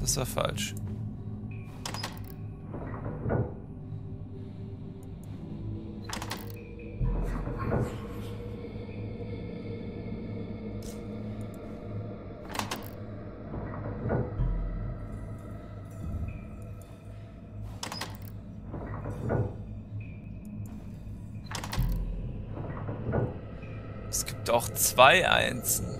Das war falsch. 2-1.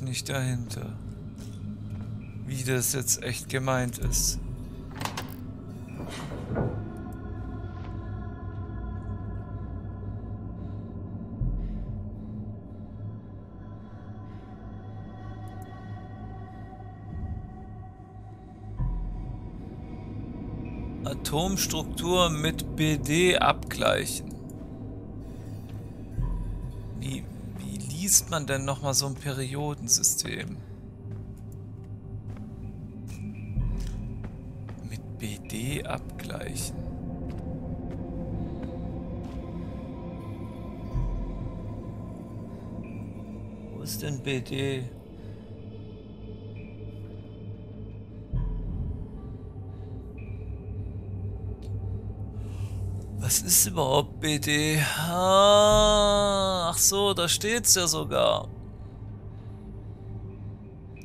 Ich nicht dahinter. Wie das jetzt echt gemeint ist. Atomstruktur mit BD abgleichen. Liest man denn nochmal so ein Periodensystem? Mit BD abgleichen. Wo ist denn BD? Ist überhaupt BD? Ach so, da steht's ja sogar.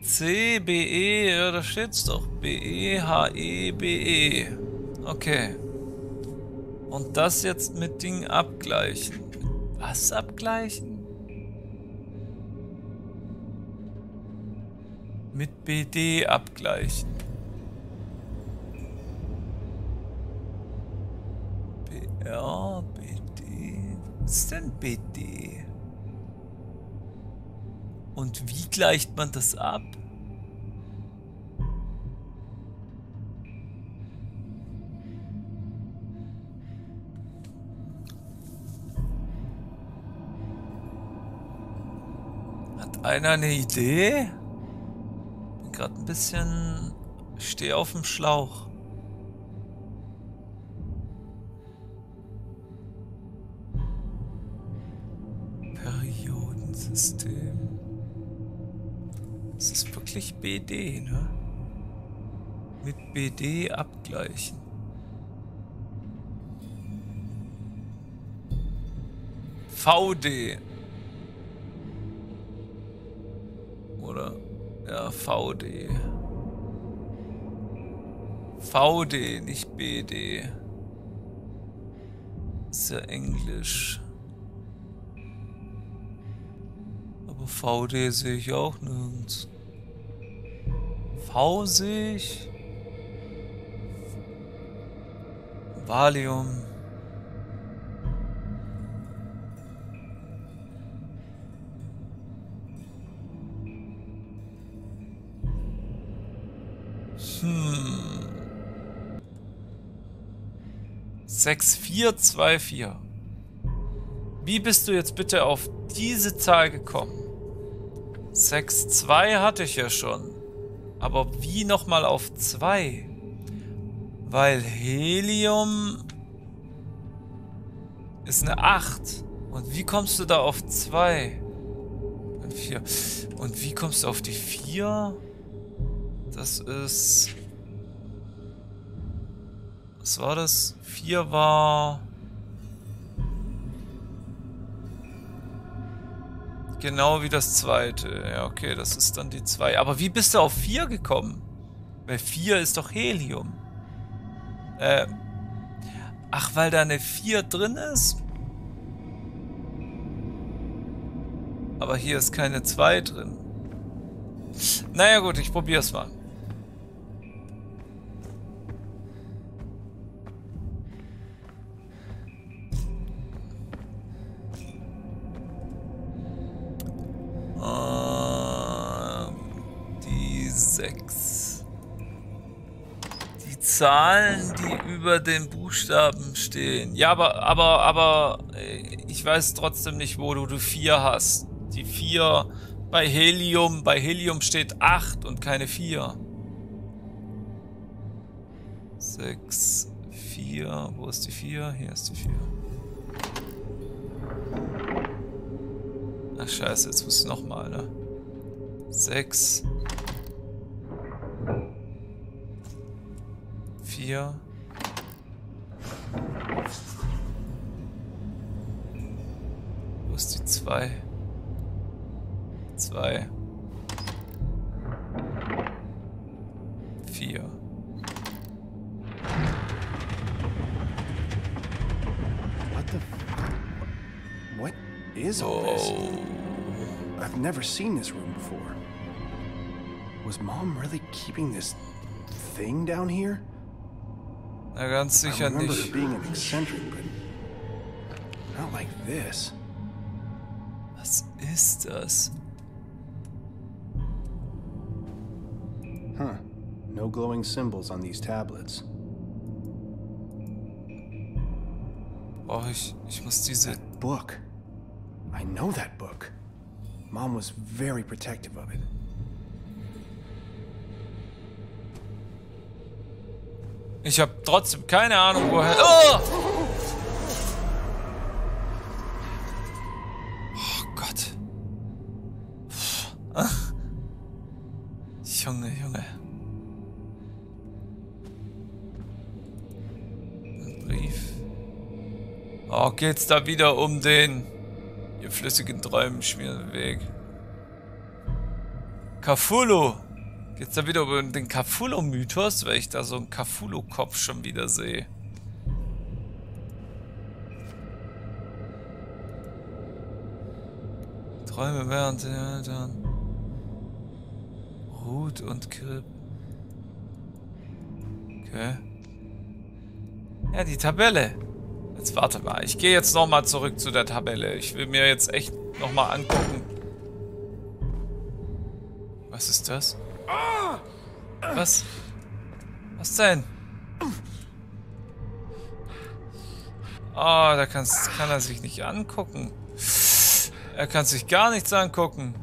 C, BE, ja, da steht's doch. BE, HE, BE. Okay. Und das jetzt mit Ding abgleichen. Was abgleichen? Mit BD abgleichen. Was denn BD? Und wie gleicht man das ab? Hat einer eine Idee? Bin gerade ein bisschen... Stehe auf dem Schlauch. BD, ne? Mit BD abgleichen. VD. Oder ja, VD. VD, nicht BD. Ist ja Englisch. Aber VD sehe ich auch nirgends. Hausig. Valium. Hm. 6424. Wie bist du jetzt bitte auf diese Zahl gekommen? 6,2 hatte ich ja schon. Aber wie nochmal auf 2? Weil Helium ist eine 8. Und wie kommst du da auf 2? Und 4. Und wie kommst du auf die 4? Das ist... Was war das? 4 war... Genau wie das zweite. Ja, okay, das ist dann die 2. Aber wie bist du auf 4 gekommen? Weil 4 ist doch Helium. Äh. Ach, weil da eine 4 drin ist? Aber hier ist keine 2 drin. Naja gut, ich probier's mal. Zahlen, die über den Buchstaben stehen. Ja, aber, aber, aber äh, ich weiß trotzdem nicht, wo du die 4 hast. Die 4 bei Helium, bei Helium steht 8 und keine 4. 6, 4, wo ist die 4? Hier ist die 4. Ach scheiße, jetzt muss ich nochmal, ne? 6, vier. Wo ist die zwei? Zwei. Vier. What the? What is all this? I've never seen this room before. Was Mom really keeping this thing down here? Na, ganz sicher nicht. Was ist das? Huh. No glowing symbols on these tablets. Oh, ich, ich muss diese... That book. I know that book. Mom was very protective of it. Ich habe trotzdem keine Ahnung, woher... Oh! oh Gott. Junge, Junge. Ein Brief. Oh, geht's da wieder um den... Ihr flüssigen Träumen schmieren Weg. Cthulhu. Geht's da wieder über den Cthulhu-Mythos, weil ich da so einen Cthulhu-Kopf schon wieder sehe. Träume während den Eltern. Ruth und Kripp. Okay. Ja, die Tabelle. Jetzt warte mal. Ich gehe jetzt nochmal zurück zu der Tabelle. Ich will mir jetzt echt nochmal angucken. Was ist das? Was? Was denn? Oh, da kann er sich nicht angucken. Er kann sich gar nichts angucken.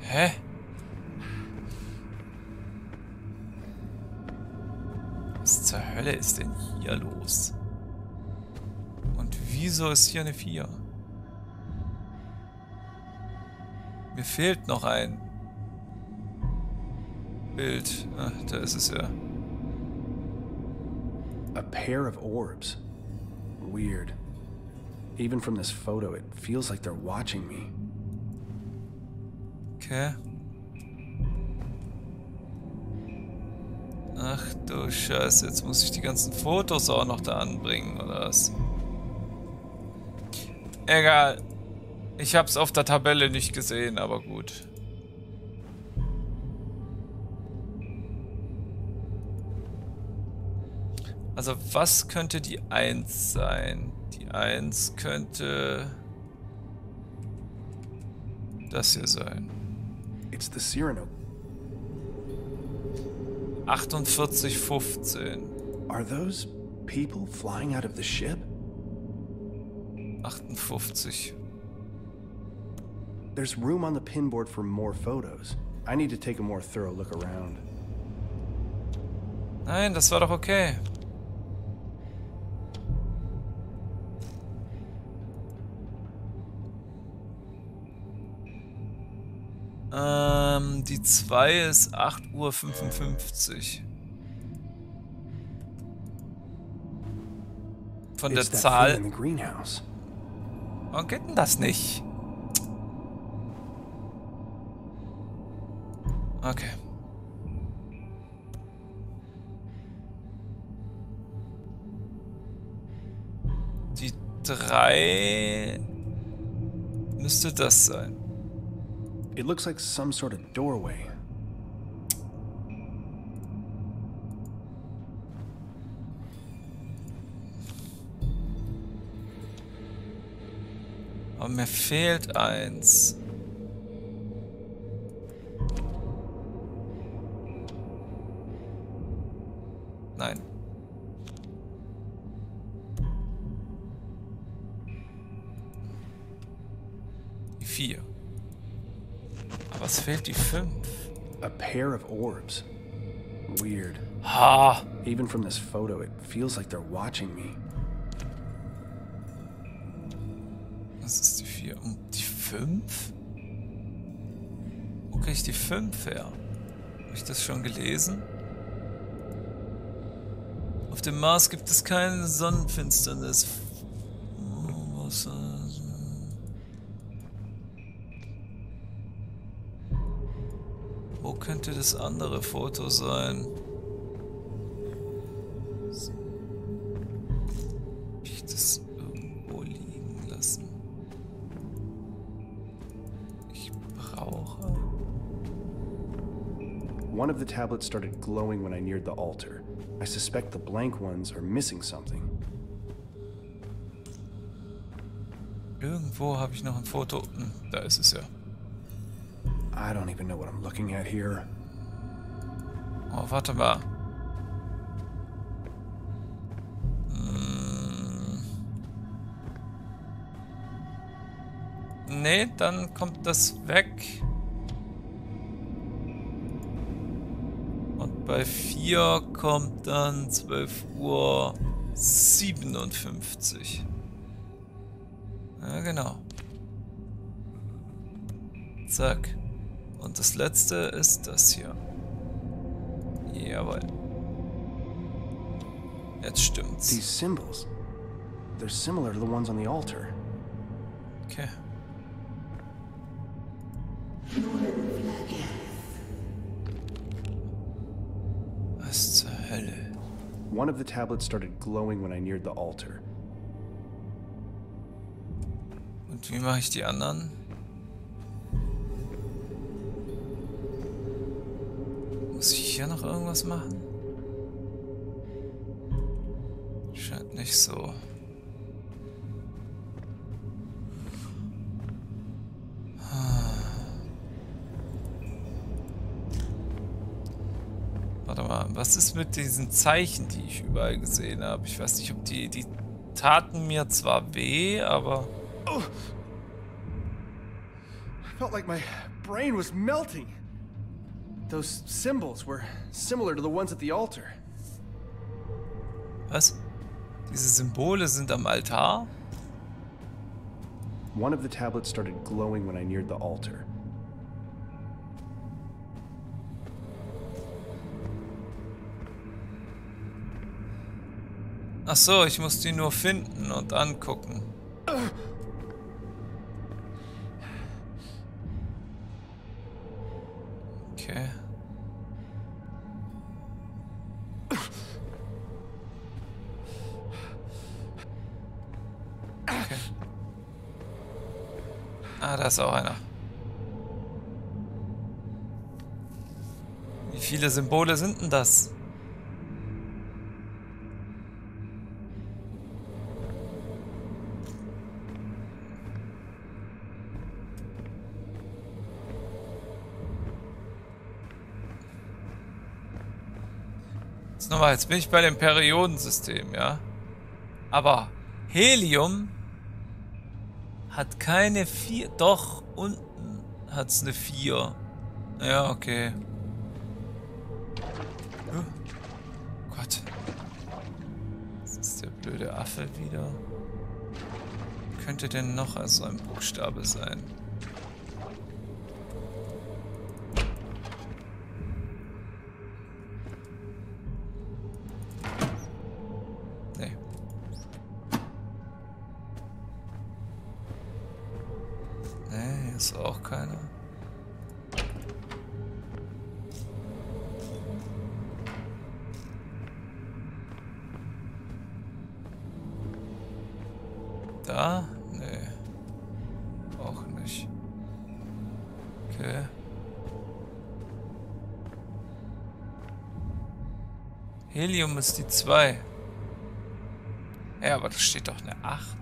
Hä? Was zur Hölle ist denn hier los? Und wieso ist hier eine 4? Mir fehlt noch ein Bild. Ah, da ist es ja. A pair of orbs. Weird. Even from this photo, it feels like they're watching me. Okay. Ach du Scheiße, jetzt muss ich die ganzen Fotos auch noch da anbringen, oder was? Egal. Ich hab's auf der Tabelle nicht gesehen, aber gut. Also was könnte die 1 sein? Die 1 könnte das hier sein. It's the Cyrano. 4815. Are those people flying out of the ship? 58. There's room on the pinboard for more photos. I need to take a more thorough look around. Nein, das war doch okay. Ähm, die 2 ist 8.55 Uhr. Von der Zahl. Warum geht denn das nicht? Okay. Die 3 müsste das sein. It looks like some sort of doorway. Aber mir fehlt eins. Nein. Die vier. Aber es fehlt die fünf. A pair of orbs. Weird. Ha! Even from this photo, it feels like they're watching me. Das ist die 4. Und die 5? Wo kriege ich die 5 her? Habe ich das schon gelesen? Auf dem Mars gibt es keine Sonnenfinsternis. Wo könnte das andere Foto sein? One of the tablets started glowing when I neared the altar. I suspect the blank ones are missing something. Irgendwo habe ich noch ein Foto. Hm, da ist es ja. I don't even know what I'm looking at here. Oh, warte mal. Hm. Nee, dann kommt das weg. Bei 4 kommt dann 12 Uhr 57. Ja, genau. Zack. Und das letzte ist das hier. Jawohl. Jetzt stimmt's. These symbols, they're similar to the ones on the altar. Okay. One of the tablets started glowing when I neared the altar. Und wie mache ich die anderen? Muss ich hier noch irgendwas machen? Scheint nicht so. Was ist mit diesen Zeichen, die ich überall gesehen habe? Ich weiß nicht, ob die, die taten mir zwar weh, aber... Felt like my brain was melting. Those symbols were similar to the ones at the altar. Was? Diese Symbole sind am Altar? One of the tablets started glowing when I neared the altar. Ach so, ich muss die nur finden und angucken. Okay. Okay. Ah, da ist auch einer. Wie viele Symbole sind denn das? Jetzt nochmal, jetzt bin ich bei dem Periodensystem, ja. Aber Helium hat keine vier. Doch, unten hat es eine vier. Ja, okay. Oh Gott. Das ist der blöde Affe wieder. Könnte denn noch als so ein Buchstabe sein? Helium ist die 2. Ja, aber da steht doch eine 8.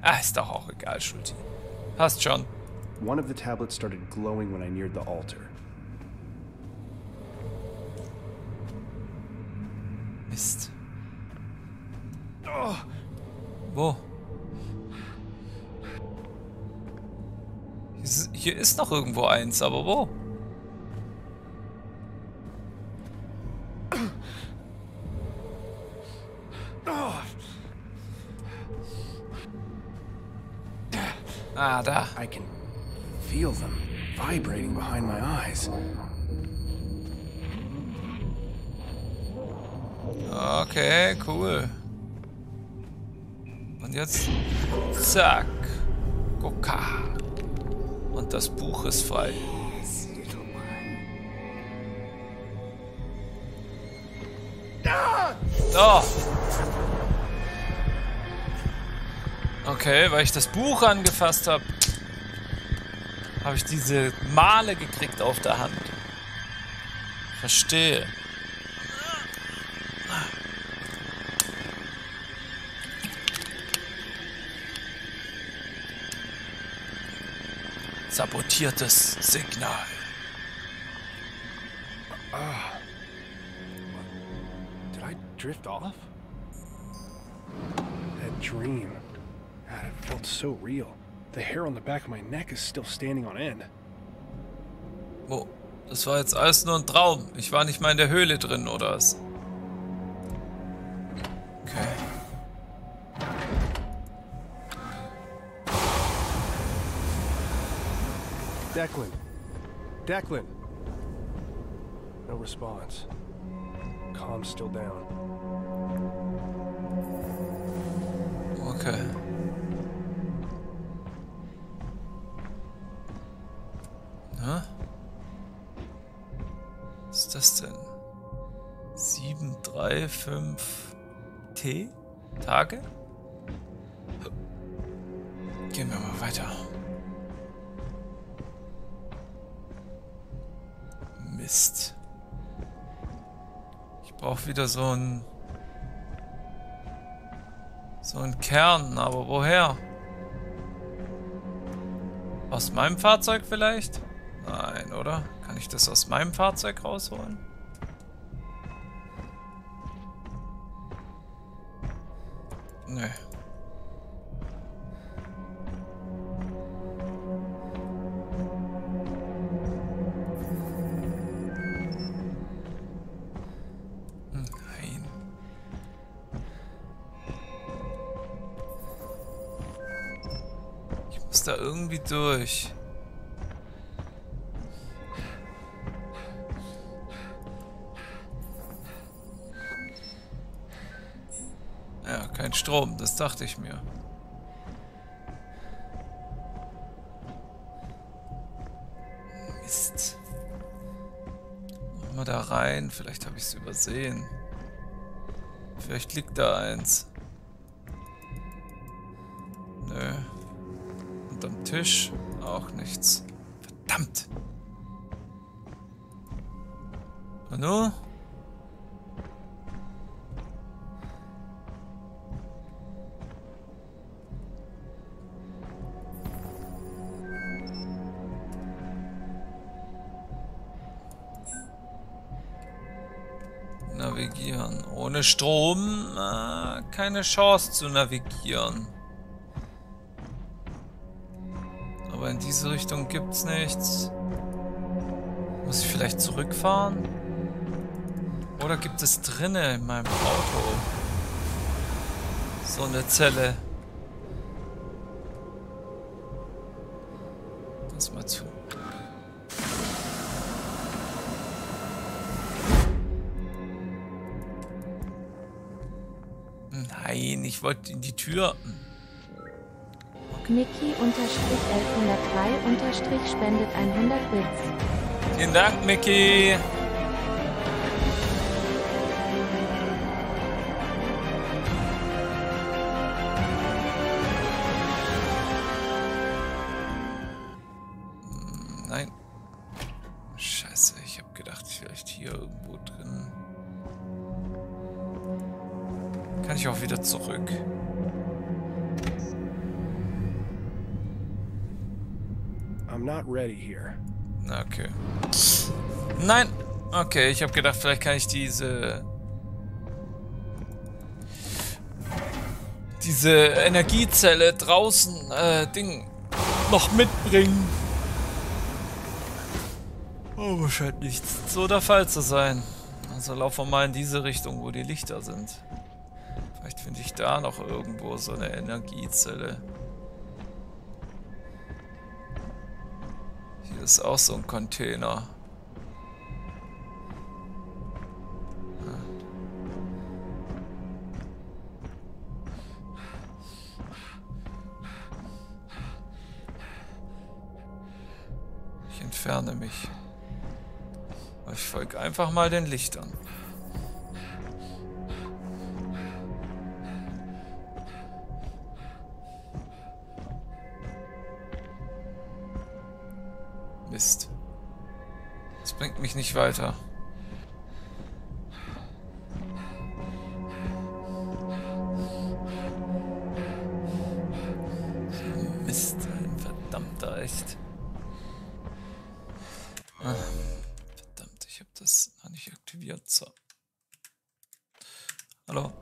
Ah, ist doch auch egal, Schulti. Passt schon. One of the tablets started glowing when I neared the altar. Mist. Wo? Hier ist, hier ist noch irgendwo eins, aber wo? Cool. Und jetzt zack. Goka. Und das Buch ist frei. Oh. Okay, weil ich das Buch angefasst habe, habe ich diese Male gekriegt auf der Hand. Verstehe. Sabotiertes Signal. Did I drift off? That dream. God, it felt so real. The hair on the back of my neck is still standing on end. Wo? Das war jetzt alles nur ein Traum. Ich war nicht mal in der Höhle drin, oder was? Okay. Declan. Declan. No response. Calm's still down. Okay. Na? Was ist das denn? 735 T? Tage? Gehen wir mal weiter. Mist. Ich brauche wieder so ein so ein Kern, aber woher? Aus meinem Fahrzeug vielleicht? Nein, oder? Kann ich das aus meinem Fahrzeug rausholen? Nö. Hm, da irgendwie durch. Ja, kein Strom, das dachte ich mir. Mist. Mal da rein, vielleicht habe ich es übersehen. Vielleicht liegt da eins. Nö. Unterm Tisch? Auch nichts. Verdammt. Nun? Navigieren. Ohne Strom äh, keine Chance zu navigieren. Aber in diese Richtung gibt's nichts. Muss ich vielleicht zurückfahren? Oder gibt es drinnen in meinem Auto so eine Zelle? Das mal zu. Nein, ich wollte in die Tür. Mickey-1103- spendet 100 Bits. Vielen Dank, Mickey. I'm not ready here. Okay. Nein! Okay, ich habe gedacht, vielleicht kann ich diese... Diese Energiezelle draußen, äh, Ding, noch mitbringen. Oh, scheint nicht so der Fall zu sein. Also laufen wir mal in diese Richtung, wo die Lichter sind. Vielleicht finde ich da noch irgendwo so eine Energiezelle. Hier ist auch so ein Container. Ich entferne mich. Ich folge einfach mal den Lichtern. Mist. Das bringt mich nicht weiter. Mist, ein verdammter echt. Ah, verdammt, ich habe das noch nicht aktiviert. So. Hallo?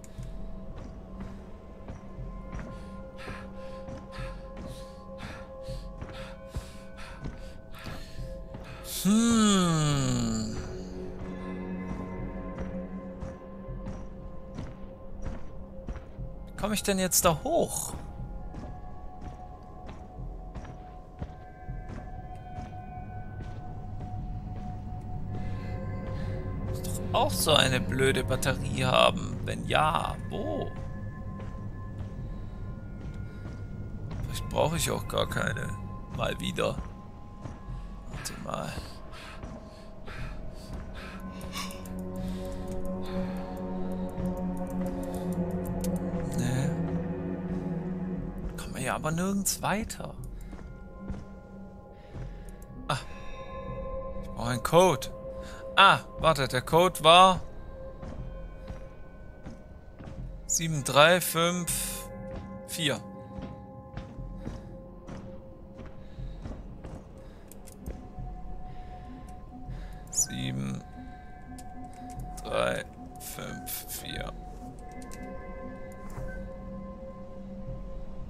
Hm. Wie komme ich denn jetzt da hoch? Muss doch auch so eine blöde Batterie haben. Wenn ja, wo? Vielleicht brauche ich auch gar keine. Mal wieder. Warte mal. Ja aber nirgends weiter. Ah. Ich brauche einen Code. Ah, warte, der Code war 7354. Sieben, drei, fünf, vier.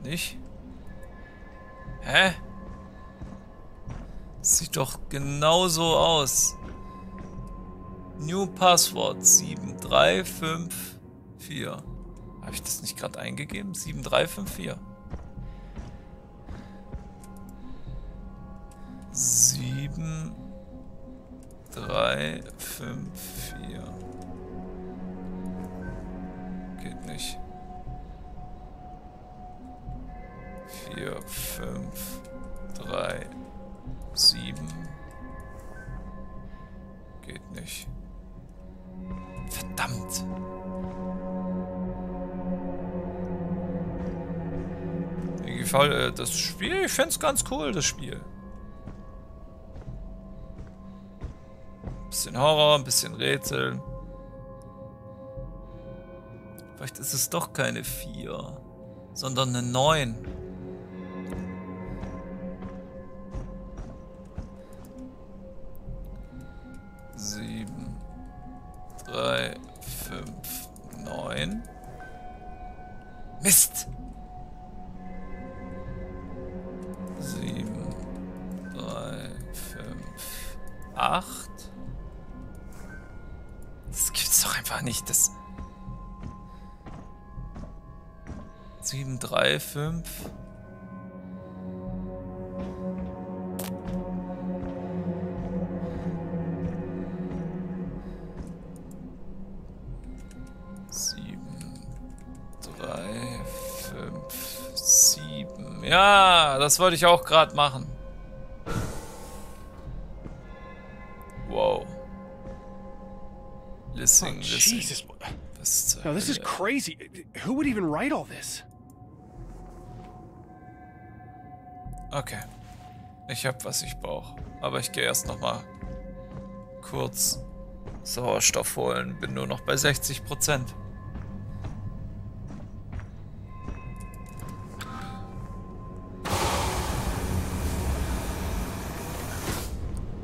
Nicht? Hä? Sieht doch genauso aus. New Passwort 7354. Habe ich das nicht gerade eingegeben? 7354. 7 3 5 4 Geht nicht. 4 5 3 7 Geht nicht. Verdammt. Wie fall, äh, das Spiel, ich find's ganz cool, das Spiel. Bisschen Horror, ein bisschen Rätsel. Vielleicht ist es doch keine 4, sondern eine 9. Ja, das wollte ich auch gerade machen. Wow. Listen, Oh, listen. Jesus. Was No, this is crazy. Who would even write all this? Okay. Ich hab, was ich brauche. Aber ich gehe erst noch mal kurz Sauerstoff holen. Bin nur noch bei 60 Prozent.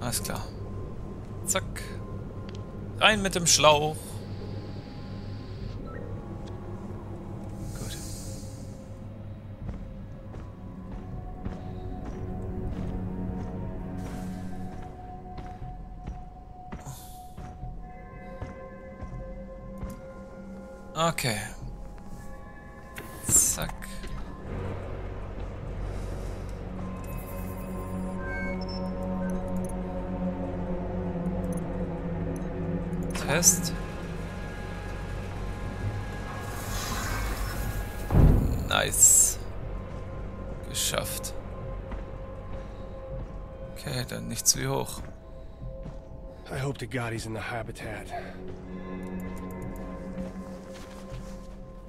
Alles klar. Zack. Rein mit dem Schlauch. Gut. Okay. Test. Nice. Geschafft. Okay, dann nicht zu hoch. I hope to God he's in the habitat.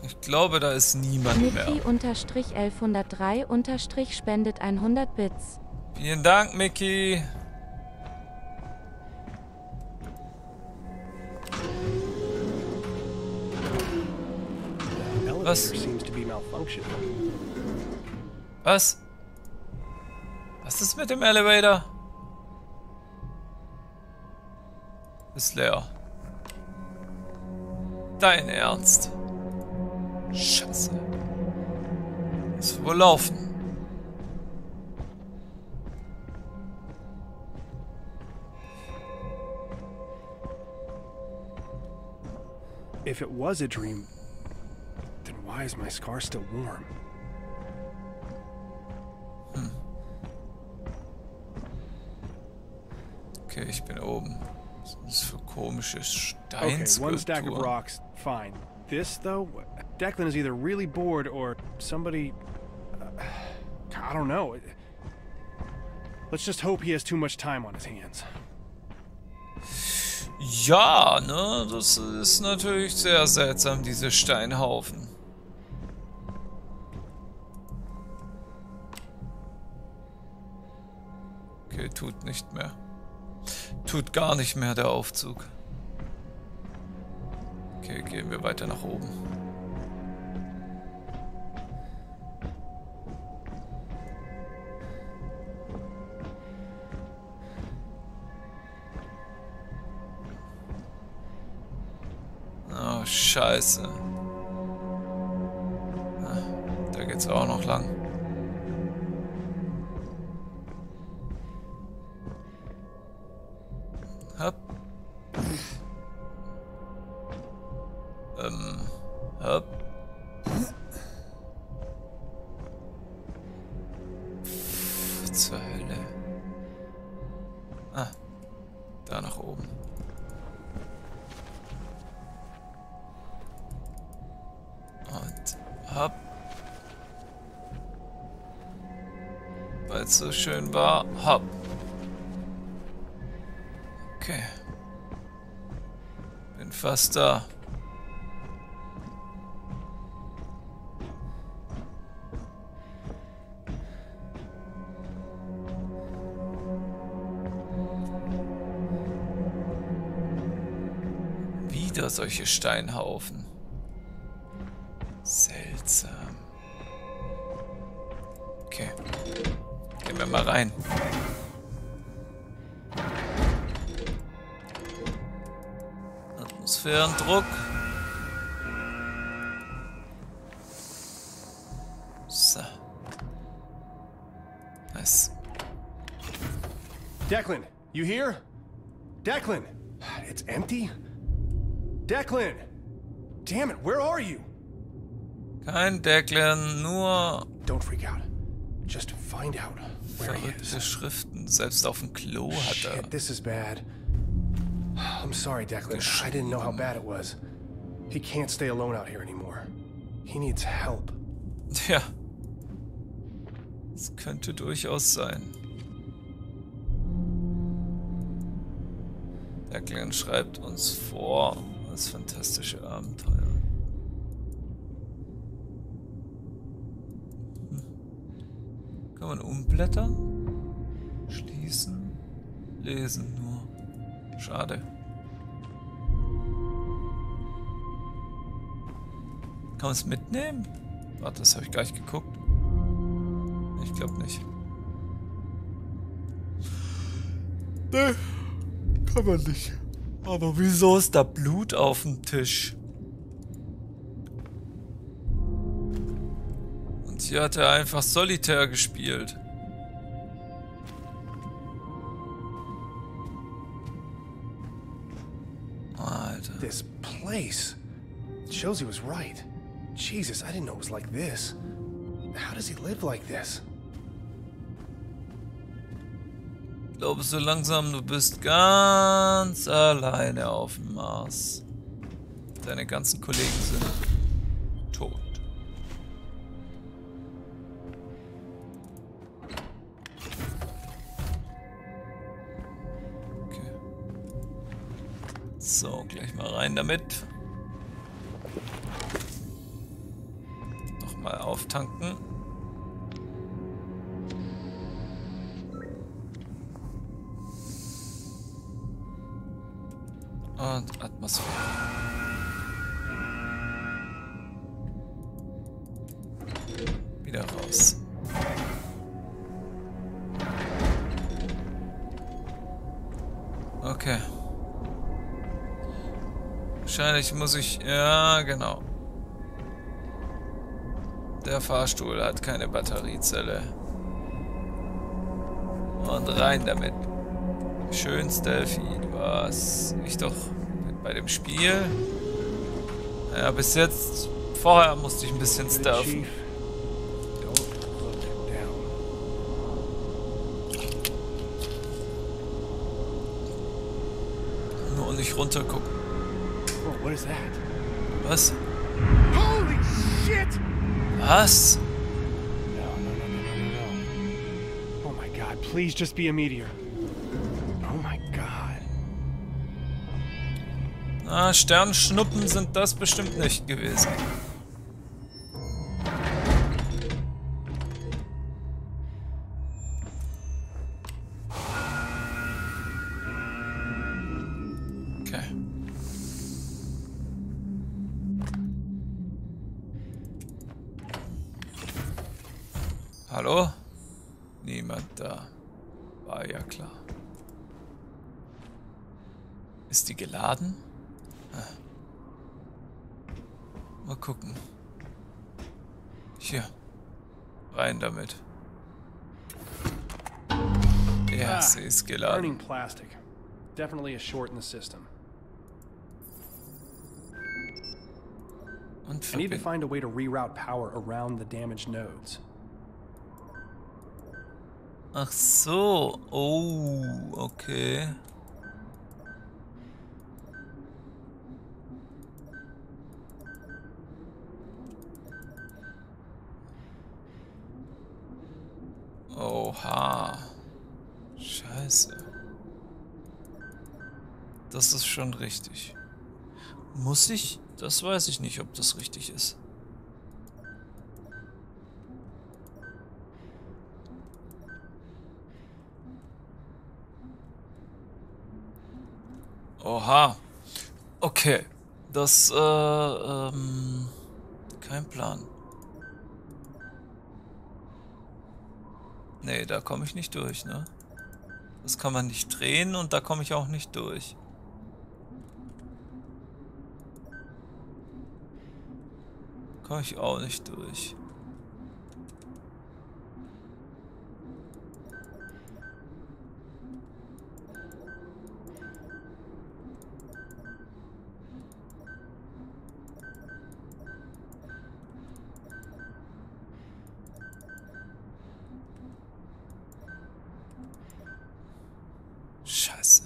Ich glaube, da ist niemand mehr. Mickey unterstrich 1103 unterstrich spendet 100 Bits. Vielen Dank, Mickey. Was? seems to be malfunctioning. Was? Was ist mit dem Elevator? Ist leer. Dein Ernst? Scheiße. Muss wohl laufen. If it was a dream, why is my scar still warm? Okay, ich bin oben. Was ist das für komische Okay, one stack of rocks, fine. This, though, Declan is either really bored or somebody. uh, I don't know. Let's just hope he has too much time on his hands. Ja, ne, das ist natürlich sehr seltsam, diese Steinhaufen. Okay, tut nicht mehr. Tut gar nicht mehr der Aufzug. Okay, gehen wir weiter nach oben. Oh, scheiße. Ah, Da geht's auch noch lang. Ähm, hopp. Zur Hölle. Ah, da nach oben. Und hopp. Weil es so schön war, hopp. Okay bin fast da. Wieder solche Steinhaufen. Seltsam. Okay. Gehen wir mal rein. Atmosphärendruck. So. Nice. Declan, you here? Declan! It's empty? Declan! Damn it, where are you? Kein Declan, nur Don't freak out. Just find out where he is. Schriften. Selbst auf dem Klo hat er. Shit, this is bad. I'm sorry, Declan. I didn't know how bad it was. He can't stay alone out here anymore. He needs help. Ja. Das könnte durchaus sein. Declan schreibt uns vor das fantastische Abenteuer. Hm. Kann man umblättern? Schließen? Lesen. Schade. Kann man es mitnehmen? Warte, das habe ich gar nicht geguckt. Ich glaube nicht. Nee, kann man nicht. Aber wieso ist da Blut auf dem Tisch? Und hier hat er einfach Solitär gespielt. Place. Shows he was right. Jesus, I didn't know it was like this. How does he live like this? Glaube so langsam, du bist ganz alleine auf dem Mars. Deine ganzen Kollegen sind So, gleich mal rein damit. Nochmal auftanken. Und Atmosphäre. Wieder raus. Wahrscheinlich muss ich... Ja, genau. Der Fahrstuhl hat keine Batteriezelle. Und rein damit. Schön stealthy, was ich doch bei dem Spiel. Ja, bis jetzt. Vorher musste ich ein bisschen stealthen. Nur nicht runter gucken. What is that? Was? Holy shit! Was? No, no, no, no, no, no. Oh my god, please just be a meteor. Oh my god. Ah, Sternschnuppen sind das bestimmt nicht gewesen. Plastic. Definitely a short in the system. I need to find a way to reroute power around the damaged nodes. Ach so. Oh, okay. Oha. Scheiße. Das ist schon richtig. Muss ich? Das weiß ich nicht, ob das richtig ist. Oha. Okay. Das, äh, ähm, kein Plan. Nee, da komme ich nicht durch, ne? Das kann man nicht drehen und da komme ich auch nicht durch. Komme ich auch nicht durch. Scheiße.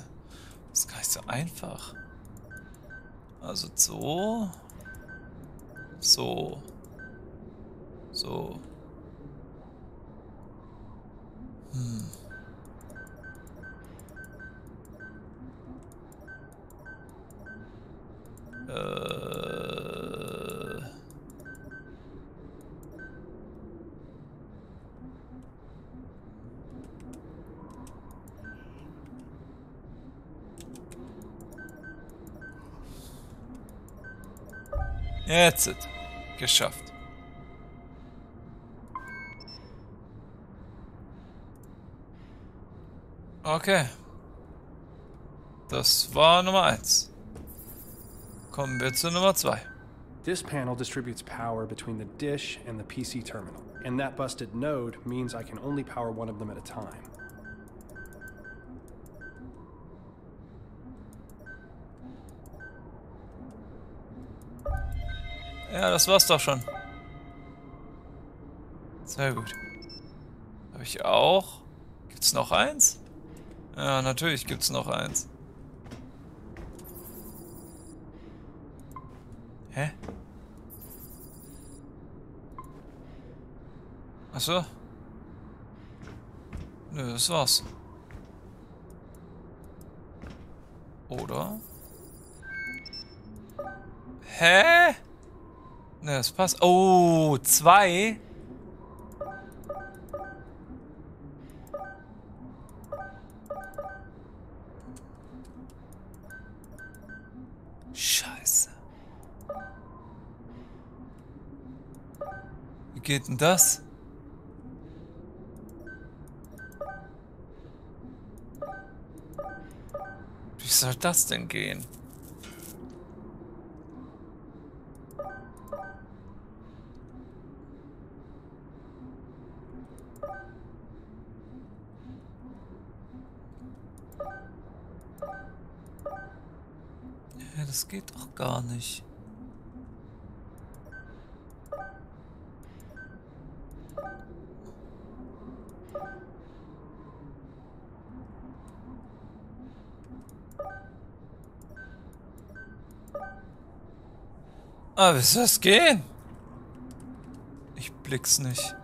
Das ist gar nicht so einfach. Also so. So. So. Uh, hm. Äh. Jetzt. Geschafft. Okay. Das war Nummer 1. Kommen wir zu Nummer 2. This panel distributes power between the dish and the PC terminal, and that busted node means I can only power one of them at a time. Ja, das war's doch schon. Sehr gut. Habe ich auch. Gibt's noch eins? Ja, natürlich gibt's noch eins. Hä? Achso. Nö, das war's. Oder? Hä? Ne, das passt. Oh, zwei? Scheiße. Wie geht denn das? Wie soll das denn gehen? Ja, das geht doch gar nicht. Ah, wie soll das gehen? Ich blick's nicht.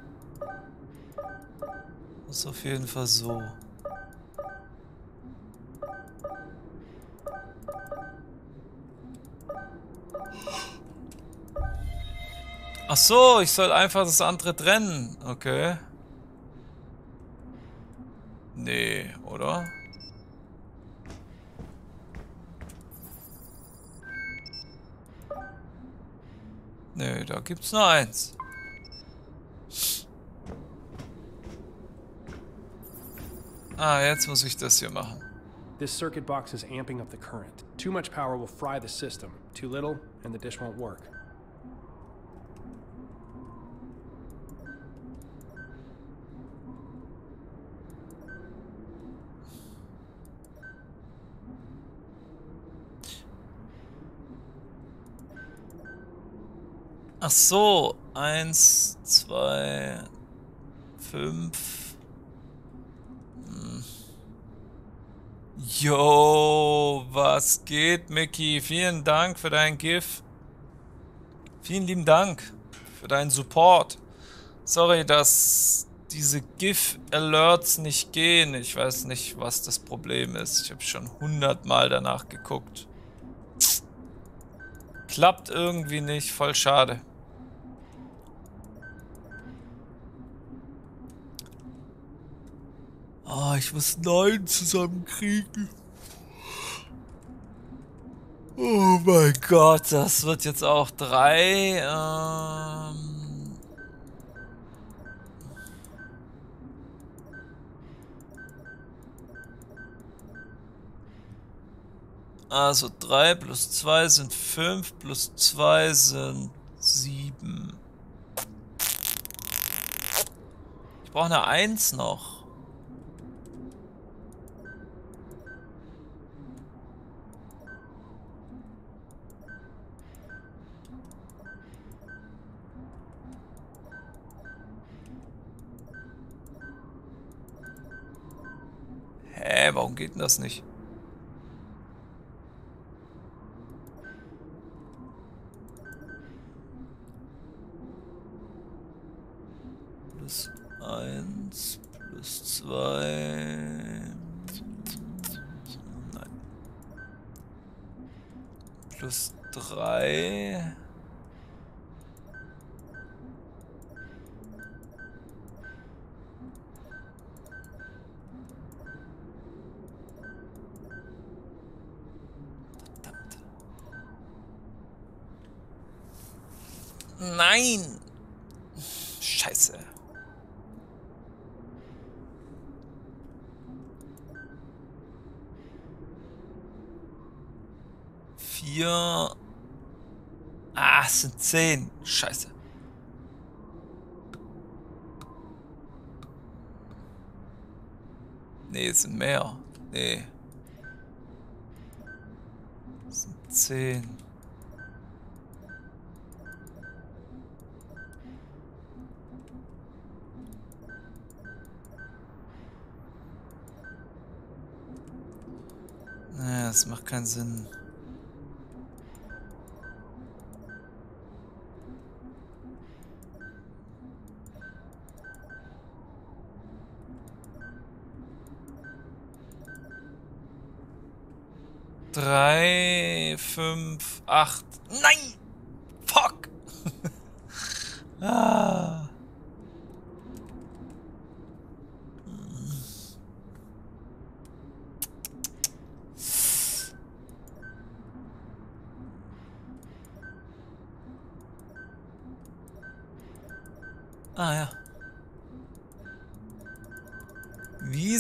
Das ist auf jeden Fall so. Ach so, ich soll einfach das andere trennen. Okay. Nee, oder? Nee, da gibt's nur eins. Ah, jetzt muss ich das hier machen. This circuit box is amping up the current. Too much power will fry the system. Too little, and the dish won't work. Ach so, eins, zwei, fünf. Hm. Yo, was geht, Mickey? Vielen Dank für dein GIF. Vielen lieben Dank für deinen Support. Sorry, dass diese GIF-Alerts nicht gehen. Ich weiß nicht, was das Problem ist. Ich habe schon hundertmal danach geguckt. Klappt irgendwie nicht, voll schade. Ah, ich muss neun zusammenkriegen. Oh mein Gott, das wird jetzt auch drei. Ähm also 3 plus 2 sind 5, plus 2 sind 7. Ich brauche eine 1 noch. geht denn das nicht? Plus 1, plus 2. Nein. Plus 3. Nein! Scheiße. Vier. Ah, es sind zehn. Scheiße. Nee, es sind mehr. Nee. Es sind zehn. Naja, das macht keinen Sinn. Drei, fünf, acht. Nein! Fuck! ah.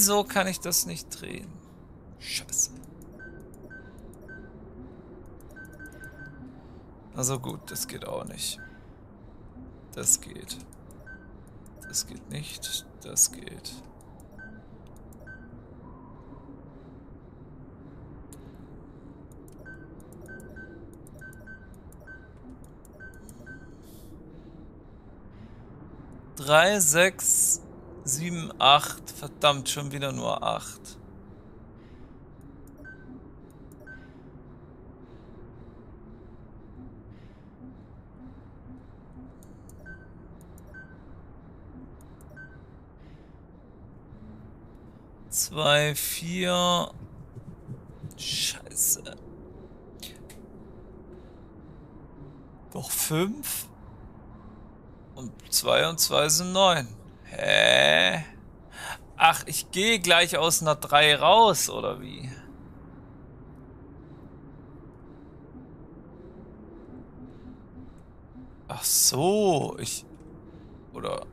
Wieso kann ich das nicht drehen? Scheiße. Also gut, das geht auch nicht. Das geht. Das geht nicht. Das geht. Drei, sechs, sieben, acht. Verdammt, schon wieder nur acht. Zwei, vier. Scheiße. Doch fünf? Und zwei und zwei sind neun. Hä? Ach, ich gehe gleich aus einer drei raus, oder wie? Ach so, ich... Oder...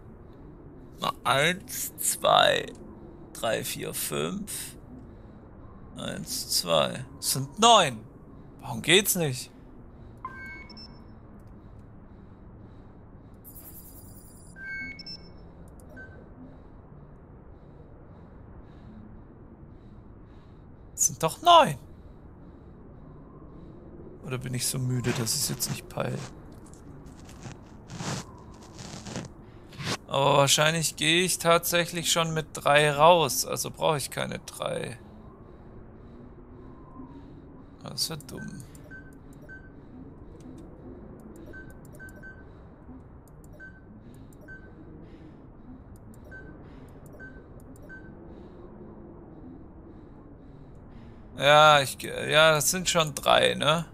Eins, zwei, drei, vier, fünf. Eins, zwei. Das sind neun. Warum geht's nicht? Sind doch neun. Oder bin ich so müde, dass ich es jetzt nicht peil? Aber wahrscheinlich gehe ich tatsächlich schon mit drei raus. Also brauche ich keine drei. Das wäre dumm. Ja, ich, ja, das sind schon drei, ne?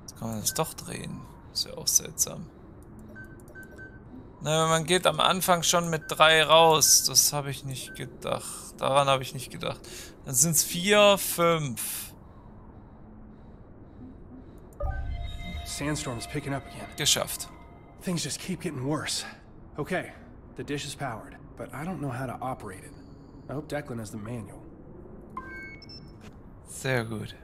Jetzt kann man das doch drehen. Ist ja auch seltsam. Na, man geht am Anfang schon mit drei raus. Das habe ich nicht gedacht. Daran habe ich nicht gedacht. Dann sind es vier, fünf. Sandstorm's picking up again. Geschafft. Things just keep getting worse. Okay, the dish is powered, but I don't know how to operate it. I hope Declan has the manual. Sehr gut.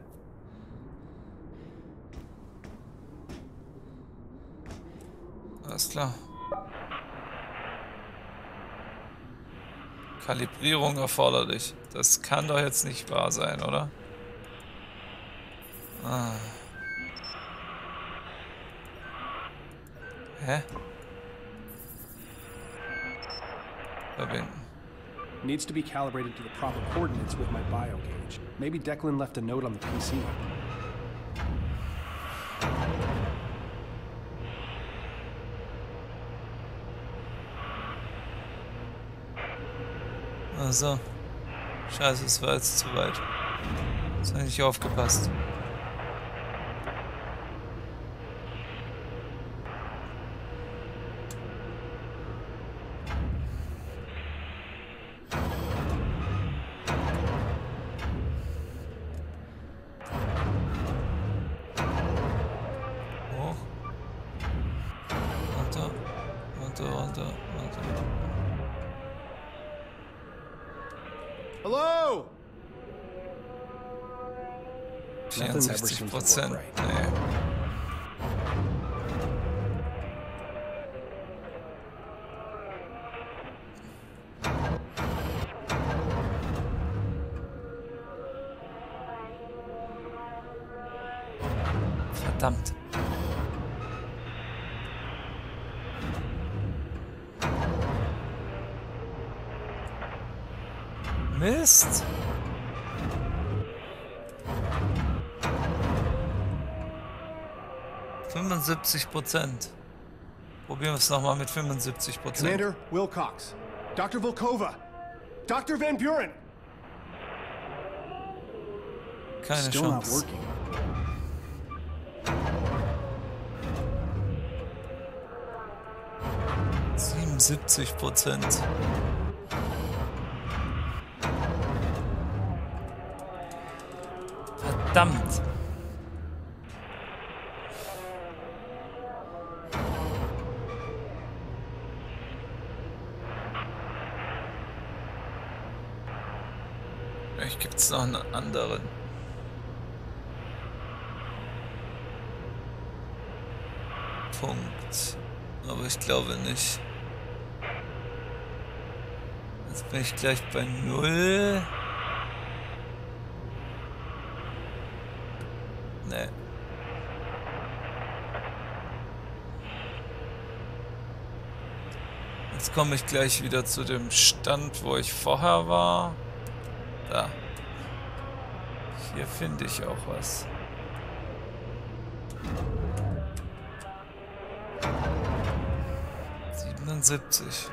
Alles klar. Kalibrierung erforderlich. Das kann doch jetzt nicht wahr sein, oder? Ah. Hä? Verbinden. Needs to be calibrated to the proper coordinates with my bio gauge. Maybe Declan left a note on the PC. Also. Scheiße, es war jetzt zu weit. Jetzt habe ich nicht aufgepasst. 80 Prozent. Probieren wir es nochmal mit 75 Prozent. Commander Wilcox, Dr. Volkova, Dr. Van Buren. Keine Still Chance. Siebenundsiebzig Prozent. Verdammt. Vielleicht gibt es noch einen anderen. Punkt. Aber ich glaube nicht. Jetzt bin ich gleich bei Null. Nee. Jetzt komme ich gleich wieder zu dem Stand, wo ich vorher war. Da. Hier finde ich auch was. Siebenundsiebzig.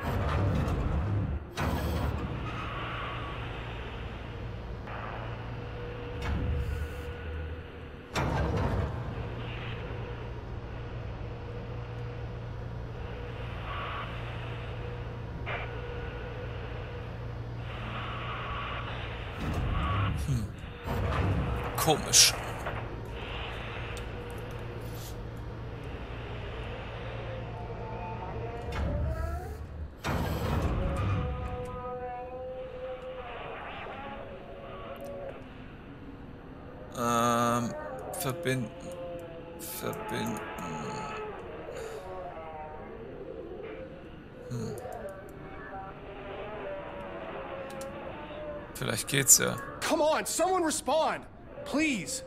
Geht's ja. Come on, someone respond! Please!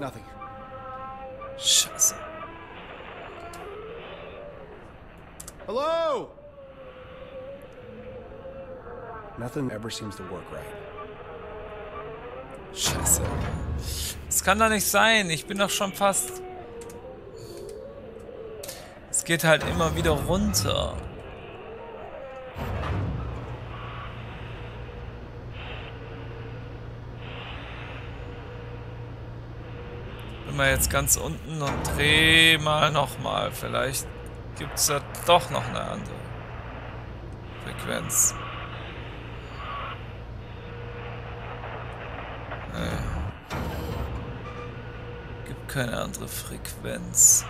Nothing. Scheiße. Hello? Nothing ever seems to work right. Scheiße. Das kann doch nicht sein. Ich bin doch schon fast. Es geht halt immer wieder runter. Mal jetzt ganz unten und dreh mal nochmal. Vielleicht gibt es da doch noch eine andere Frequenz. Nee. Gibt keine andere Frequenz.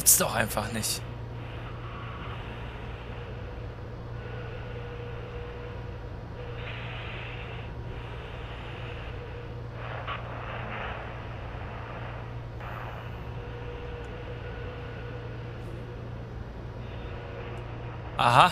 Gibt's doch einfach nicht. Aha.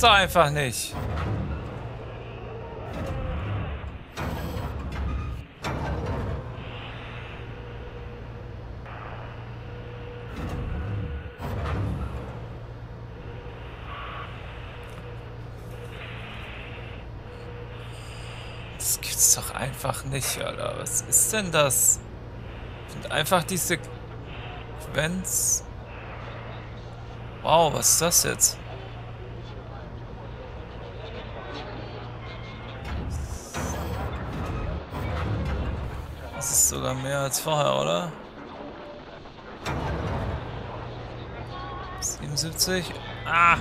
Gibt's doch einfach nicht. Das gibt's doch einfach nicht, Alter. Was ist denn das? Sind einfach diese Sequenz. Wow, was ist das jetzt? Als vorher, oder? 77. Ah!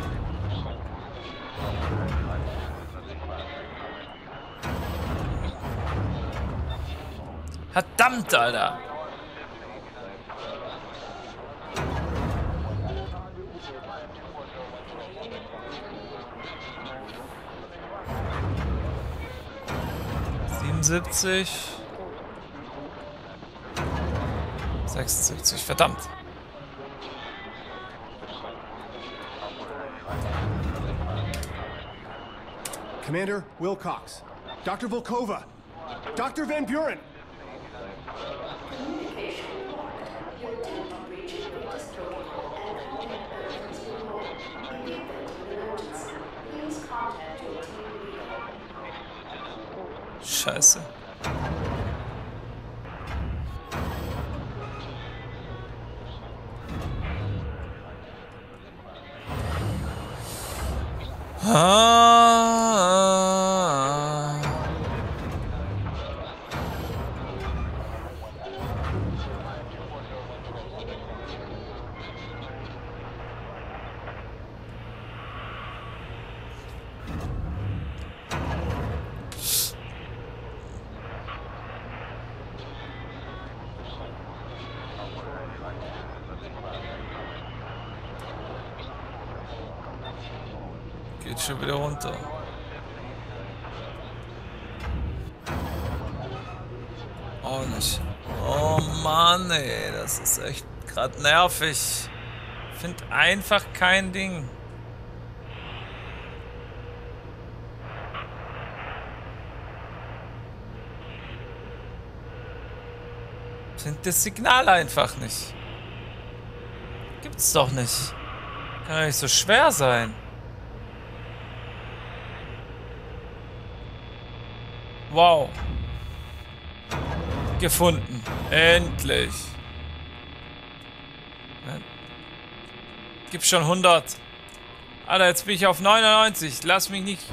Verdammt, Alter! Siebenundsiebzig. 76, verdammt. Commander Wilcox. Dr. Volkova. Dr. Van Buren. Gerade nervig. Find einfach kein Ding. Find das Signal einfach nicht. Gibt's doch nicht. Kann doch nicht so schwer sein. Wow. Gefunden. Endlich. Ja. Gib schon 100. Alter, jetzt bin ich auf 99. Lass mich nicht...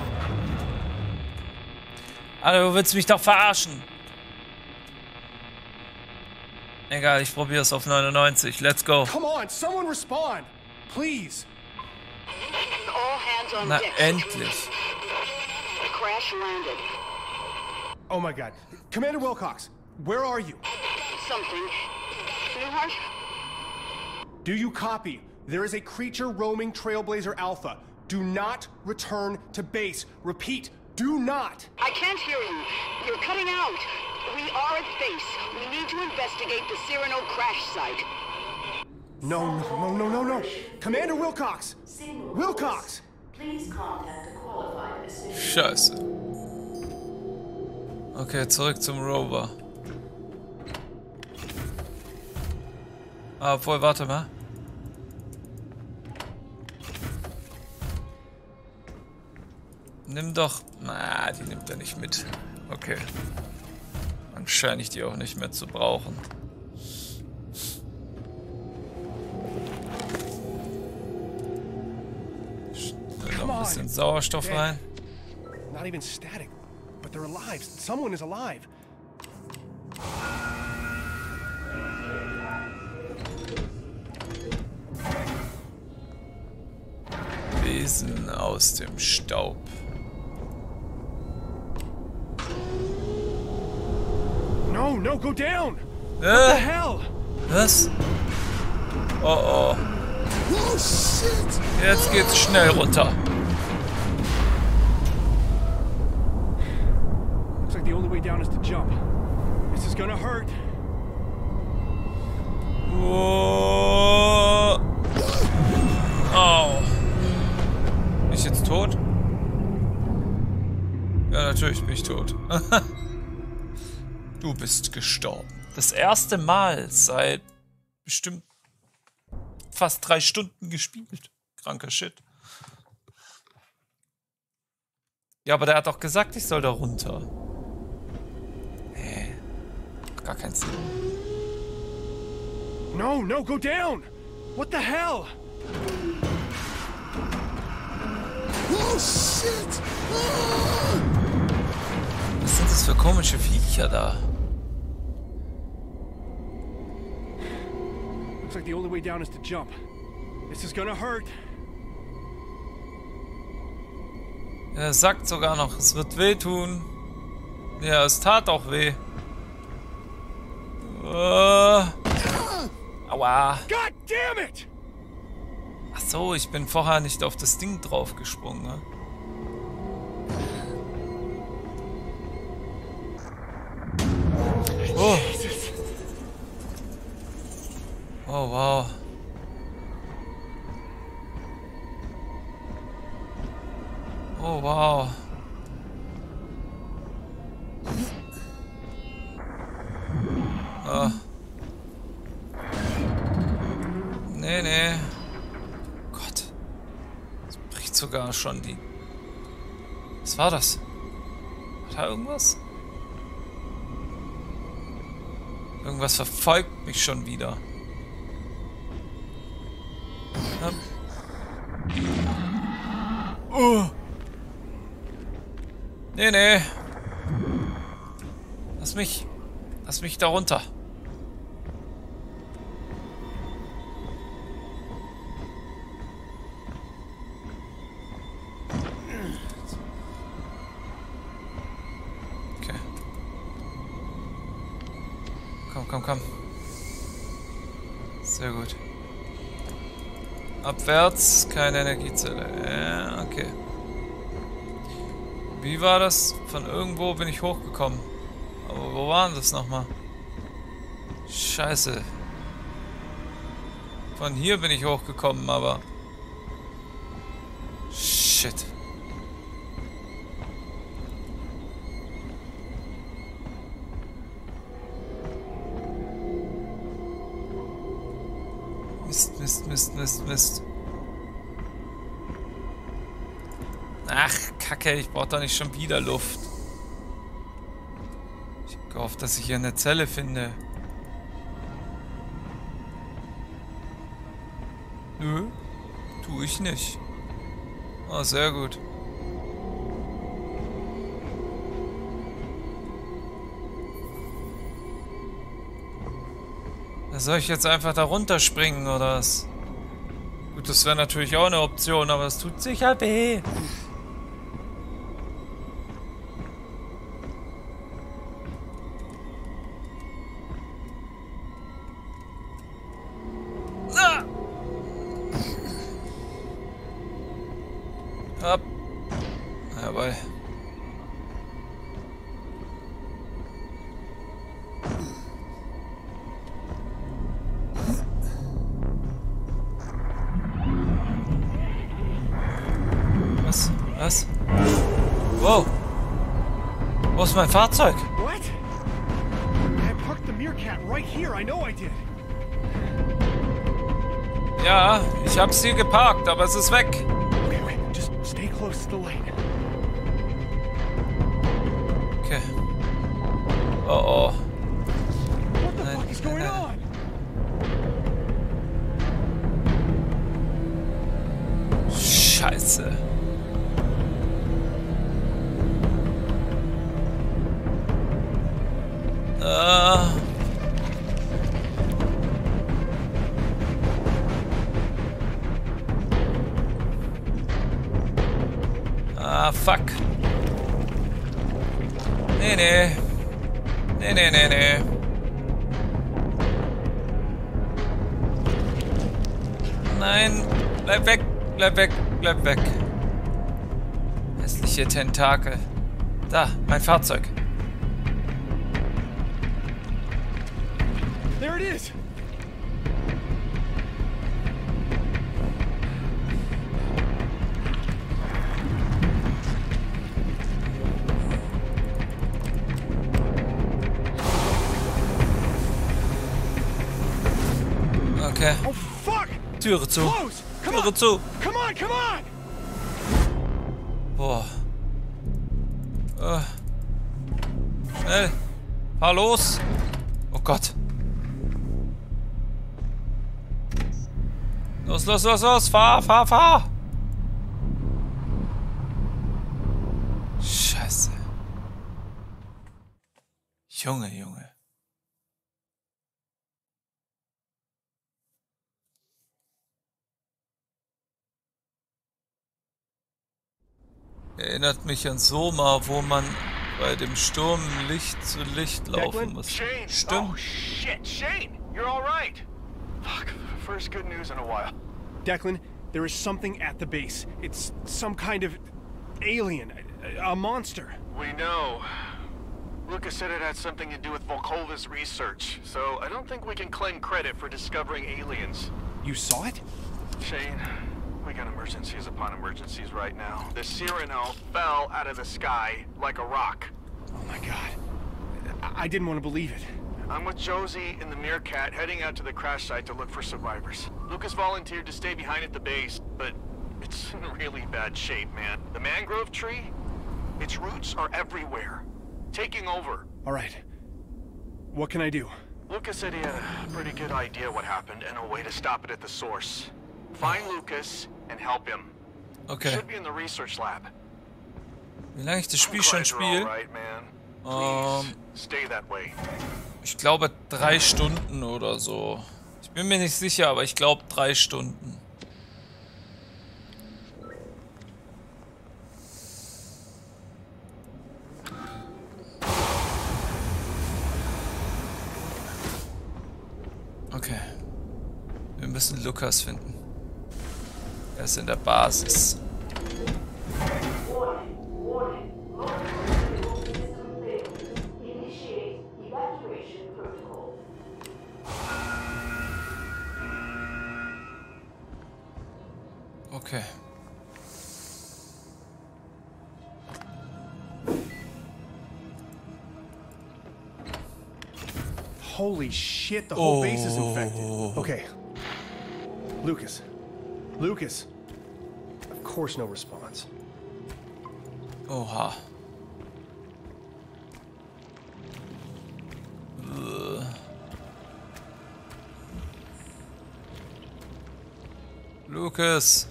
Alter, du willst mich doch verarschen. Egal, ich probiere es auf 99. Let's go. Come on, someone respond. Please. All hands on Na, deck. endlich. Crash landed. Oh my god. Commander Wilcox. Where are you? Something. Newhart? Do you copy? There is a creature roaming Trailblazer Alpha. Do not return to base. Repeat, do not. I can't hear you. You're cutting out. We are at base. We need to investigate the Cyrano crash site. No, no, no, no, no, no. Commander Wilcox! Signal Wilcox! Please contact the qualified assistant. Scheiße. Okay, zurück zum Rover. Ah, obwohl, warte mal. Nimm doch... Na, die nimmt er nicht mit. Okay. Dann scheine ich die auch nicht mehr zu brauchen. Schnell noch ein bisschen Sauerstoff rein. Not even static, but they're alive. Someone is alive. Wesen aus dem Staub. No, go down! Äh, Hell! was? Oh oh. Jetzt geht's schnell runter. Looks like the only way down is to jump. This is gonna hurt. Oh. Au. Bin ich jetzt tot? Ja, natürlich bin ich tot. du bist gestorben. Das erste Mal seit bestimmt fast drei Stunden gespielt. Kranker Shit. Ja, aber der hat doch gesagt, ich soll da runter. Nee. Macht Gar keinen Sinn. No, no, go down! What the hell? Was sind das für komische Viecher da? Like the only way down is to jump. This is gonna hurt. Er sagt sogar noch, es wird wehtun. Ja, es tat auch weh. Äh. Aua. God damn it! Ach so, ich bin vorher nicht auf das Ding draufgesprungen. Ne? Oh. Oh, wow. Oh, wow. Ah. Nee, nee. Gott. Das bricht sogar schon die... Was war das? War da irgendwas? Irgendwas verfolgt mich schon wieder. Ja. Oh. Nee, nee. Lass mich... Lass mich da runter. Komm, komm, komm. Sehr gut. Abwärts, keine Energiezelle. Ja, okay. Wie war das? Von irgendwo bin ich hochgekommen. Aber wo waren das nochmal? Scheiße. Von hier bin ich hochgekommen, aber... Shit. Mist, Mist, Mist. Ach, Kacke, ich brauche doch nicht schon wieder Luft. Ich hab gehofft, dass ich hier eine Zelle finde. Nö, tu ich nicht. Oh, sehr gut. Da soll ich jetzt einfach da runterspringen oder was? Gut, das wäre natürlich auch eine Option, aber es tut sicher weh. Fahrzeug? What? I parked the Meerkat right here. I know I did. Ja, ich hab's hier geparkt, aber es ist weg. Tentakel. Da, mein Fahrzeug. There it is. Okay, Oh fuck! Türe zu. Türe zu. Fahr los. Oh Gott. Los, los, los, los. Fahr, fahr, fahr. Scheiße. Junge, Junge. Erinnert mich an Soma, wo man bei dem Sturm Licht zu Licht laufen Declan? muss. Shane! Stimmt. Oh, shit! Shane! You're all right! Fuck. First good news in a while. Declan, there is something at the base. It's some kind of alien, a, a monster. We know. Lucas said it had something to do with Volkova's research, so I don't think we can claim credit for discovering aliens. You saw it? Shane, got emergencies upon emergencies right now. The Cyrano fell out of the sky like a rock. Oh my god. I, I didn't want to believe it. I'm with Josie and the Meerkat heading out to the crash site to look for survivors. Lucas volunteered to stay behind at the base, but it's in really bad shape, man. The mangrove tree, its roots are everywhere, taking over. All right. What can I do? Lucas said he had a pretty good idea what happened and a way to stop it at the source. Find Lucas and help him. Okay. Should be in the research lab. Wie lange ich das Spiel schon spiele? Ähm, ich glaube drei Stunden oder so. Ich bin mir nicht sicher, aber ich glaube drei Stunden. Okay. Wir müssen Lukas finden. Er ist in der Basis. Warning, warning. Multiple system failed. Initiate evacuation protocol. Okay. Holy shit, the whole base is infected. Oh. Okay. Lucas. Lucas. Of course, no response. Oha. Ugh. Lukas.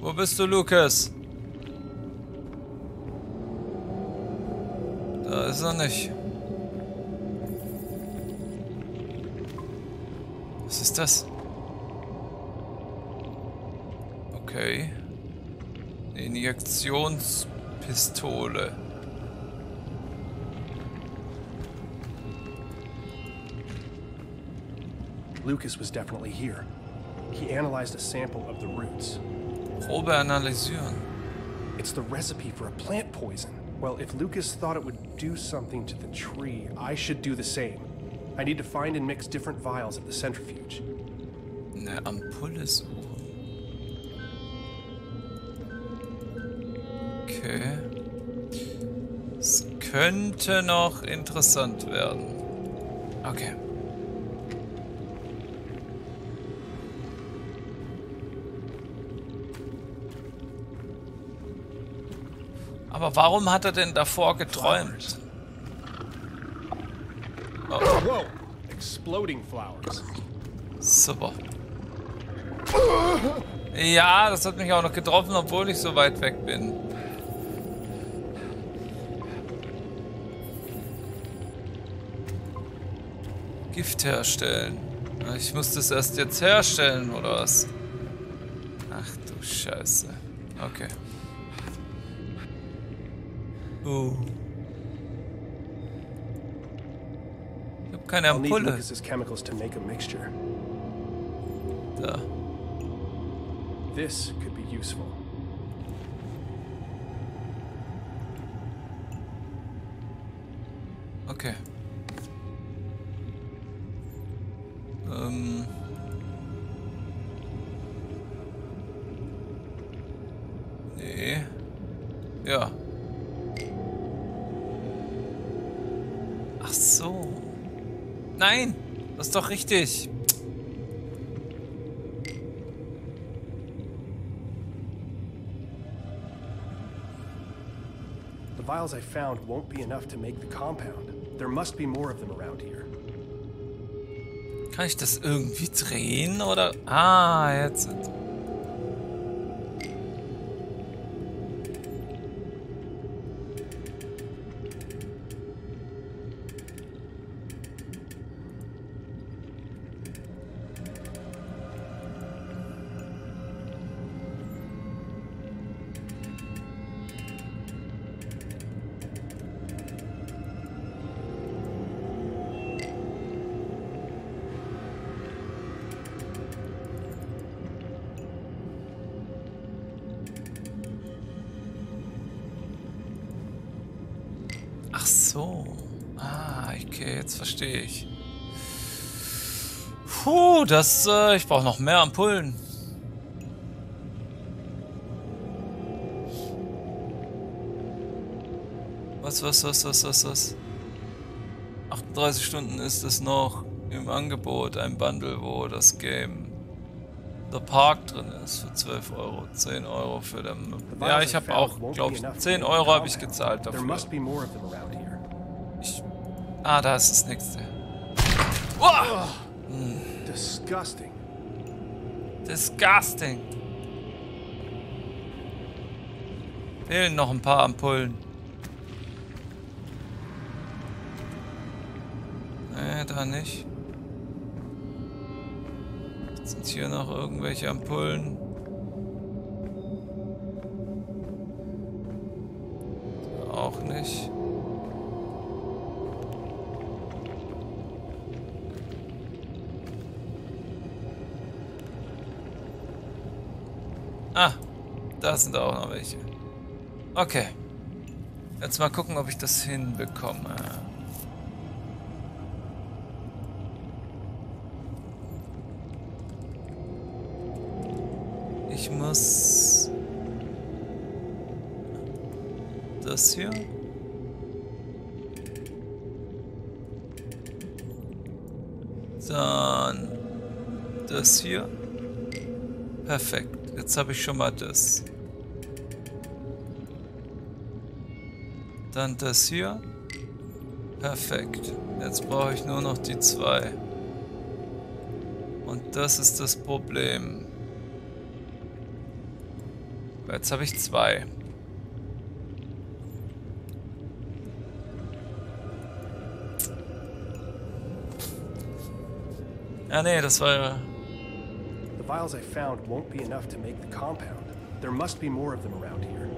Wo bist du, Lukas? Da ist er nicht. Was ist das? Okay. Eine Injektionspistole. Lucas was definitely here. He analyzed a sample of the roots. Probe analysieren. It's the recipe for a plant poison. Well, if Lucas thought it would do something to the tree, I should do the same. I need to find and mix different vials at the centrifuge. Eine Ampulle suchen. Okay. Es könnte noch interessant werden. Okay. Aber warum hat er denn davor geträumt? Oh, whoa! Exploding flowers. Super. Ja, das hat mich auch noch getroffen, obwohl ich so weit weg bin. Gift herstellen. Ich muss das erst jetzt herstellen, oder was? Ach du Scheiße. Okay. Uh. Ich hab keine Ampulle. Da. This could be useful. Okay. Ähm. Nee. Ja. Ach so. Nein, das ist doch richtig. The vials I found won't be enough to make the compound. There must be more of them around here. Kann ich das irgendwie drehen oder? Ah, jetzt. Das, äh, ich brauche noch mehr Ampullen. Was, was, was, was, was, was? 38 Stunden ist es noch im Angebot, ein Bundle, wo das Game The Park drin ist für 12 Euro, 10 Euro für den... Ja, ich habe auch, glaube be ich, enough to 10 make the Euro habe ich gezahlt dafür. Ich, ah, da ist das nächste. Disgusting. Disgusting. Fehlen noch ein paar Ampullen. Nee, da nicht. Sind hier noch irgendwelche Ampullen? Auch nicht. Sind auch noch welche. Okay. Jetzt mal gucken, ob ich das hinbekomme. Ich muss... Das hier. Dann... Das hier. Perfekt. Jetzt habe ich schon mal das. Dann das hier. Perfekt. Jetzt brauche ich nur noch die zwei. Und das ist das Problem. Jetzt habe ich zwei. Ja, nee, das war ja... The vials I found won't be enough to make the compound. There must be more of them around here.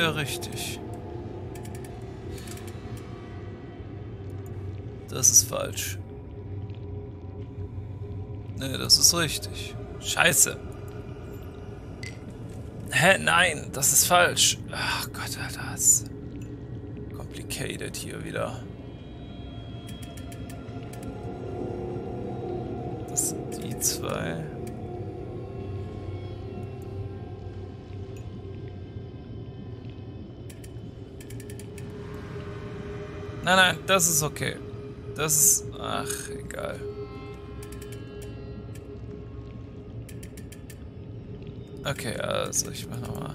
Ja richtig. Das ist falsch. Nee, das ist richtig. Scheiße. Hä? Nein, das ist falsch. Ach Gott, Alter. Das ist complicated hier wieder. Nein, nein, das ist okay. Das ist... Ach, egal. Okay, also ich mach nochmal.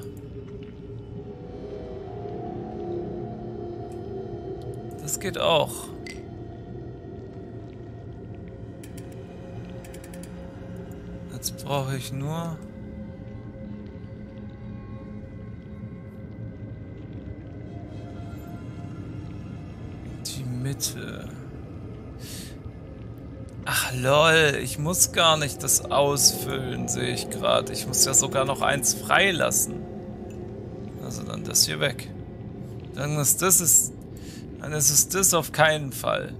Das geht auch. Jetzt brauche ich nur... Mitte. Ach lol, ich muss gar nicht das ausfüllen, sehe ich gerade. Ich muss ja sogar noch eins freilassen. Also dann das hier weg. Dann ist das ist. Dann ist es das auf keinen Fall.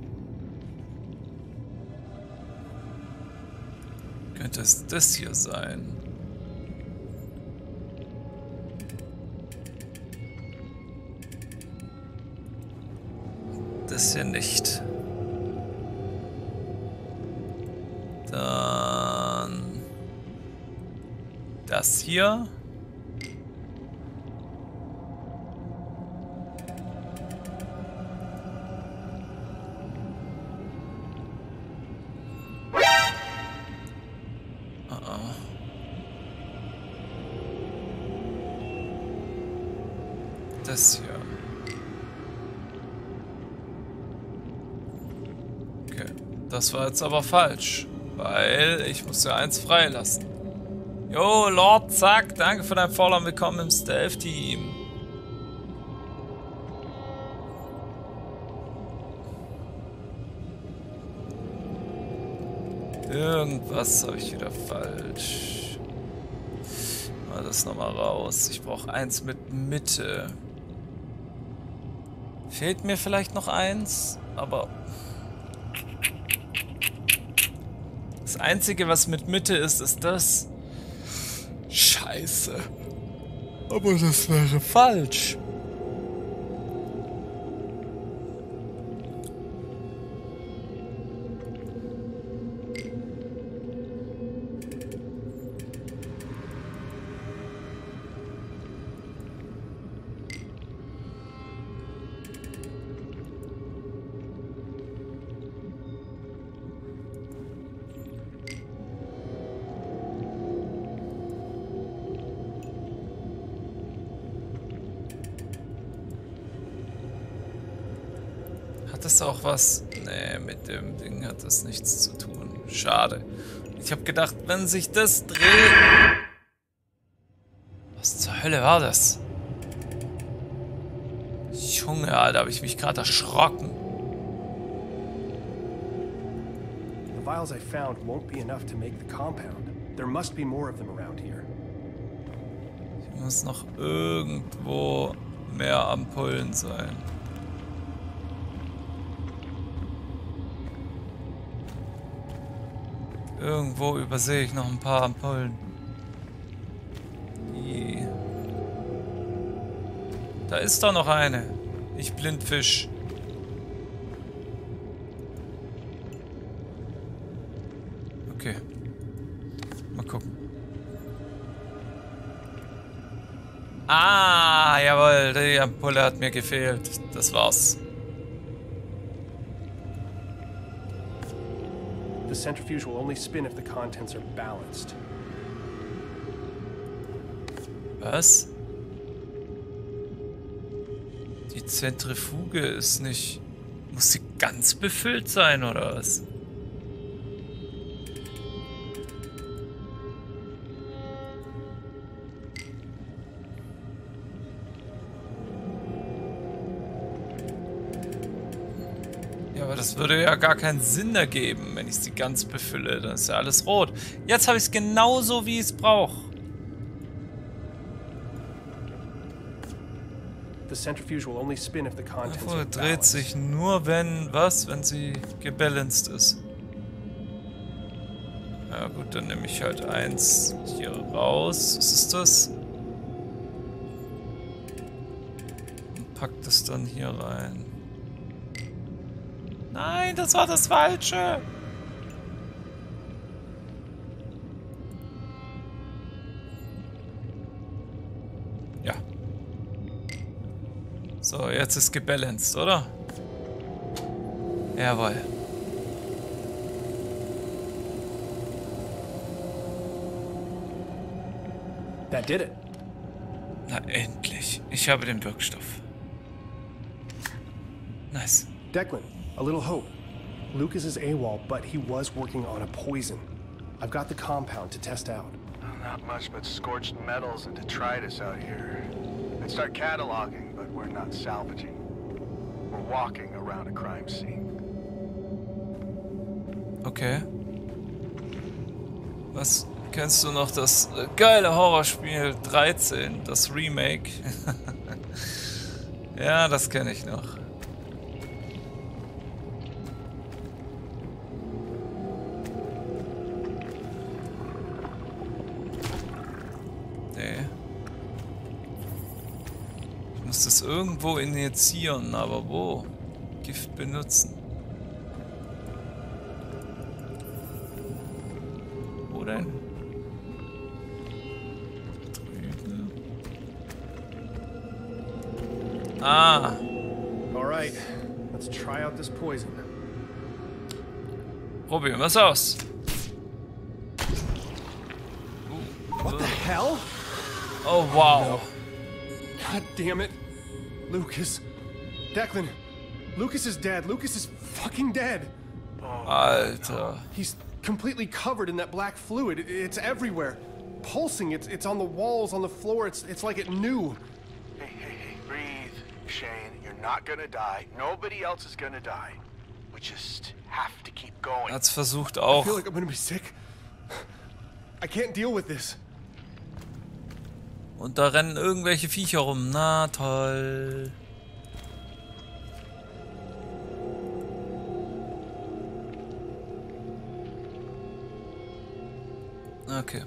Könnte es das hier sein? Hier nicht. Dann das hier. Das war jetzt aber falsch. Weil ich muss ja eins freilassen. Jo, Lord, zack, danke für dein Follow willkommen im Stealth-Team. Irgendwas habe ich wieder falsch. Mal das nochmal raus. Ich brauche eins mit Mitte. Fehlt mir vielleicht noch eins, aber Einzige, was mit Mitte ist, ist das. Scheiße. Aber das wäre falsch. Das nichts zu tun. Schade. Ich habe gedacht, wenn sich das dreht... Was zur Hölle war das? Junge, Alter, habe ich mich gerade erschrocken. The vials I found won't be enough to make the compound. There must be more of them around here. Hier muss noch irgendwo mehr Ampullen sein. Irgendwo übersehe ich noch ein paar Ampullen. Die. Da ist doch noch eine. Ich Blindfisch. Okay. Mal gucken. Ah, jawohl, die Ampulle hat mir gefehlt. Das war's. The centrifuge will only spin if the contents are balanced. Was? Die Zentrifuge ist nicht... Muss sie ganz befüllt sein, oder was? Das würde ja gar keinen Sinn ergeben, wenn ich sie ganz befülle. Dann ist ja alles rot. Jetzt habe ich es genauso, wie ich es brauche. the centrifuge will only spin if the contents are dreht sich nur, wenn, was? Wenn sie gebalanced ist. Ja gut, dann nehme ich halt eins hier raus. Was ist das? Und pack das dann hier rein. Nein, das war das Falsche. Ja. So, jetzt ist gebalanced, oder? Jawohl. That did it. Na endlich. Ich habe den Wirkstoff. Nice. Declan, a little hope. Lucas is AWOL, but he was working on a poison. I've got the compound to test out. Not much but scorched metals and detritus out here. I'd start cataloging, but we're not salvaging. We're walking around a crime scene. Okay. Was kennst du noch das äh, geile Horrorspiel 13, das Remake? ja, das kenne ich noch. Irgendwo injizieren, aber wo? Gift benutzen. Wo denn? Drüben. Ah, All right, let's try out this poison. probieren wir's aus. What the hell? Oh, wow. God damn it. Lucas. Declan. Lucas is dead. Lucas is fucking dead. Alter. Uh. He's completely covered in that black fluid. It's everywhere. Pulsing. It's it's on the walls, on the floor. It's it's like it knew. Hey, hey, hey, breathe, Shane. You're not gonna die. Nobody else is gonna die. We just have to keep going. Hat's versucht auch. I feel like I'm gonna be sick. I can't deal with this. Und da rennen irgendwelche Viecher rum. Na toll. Okay.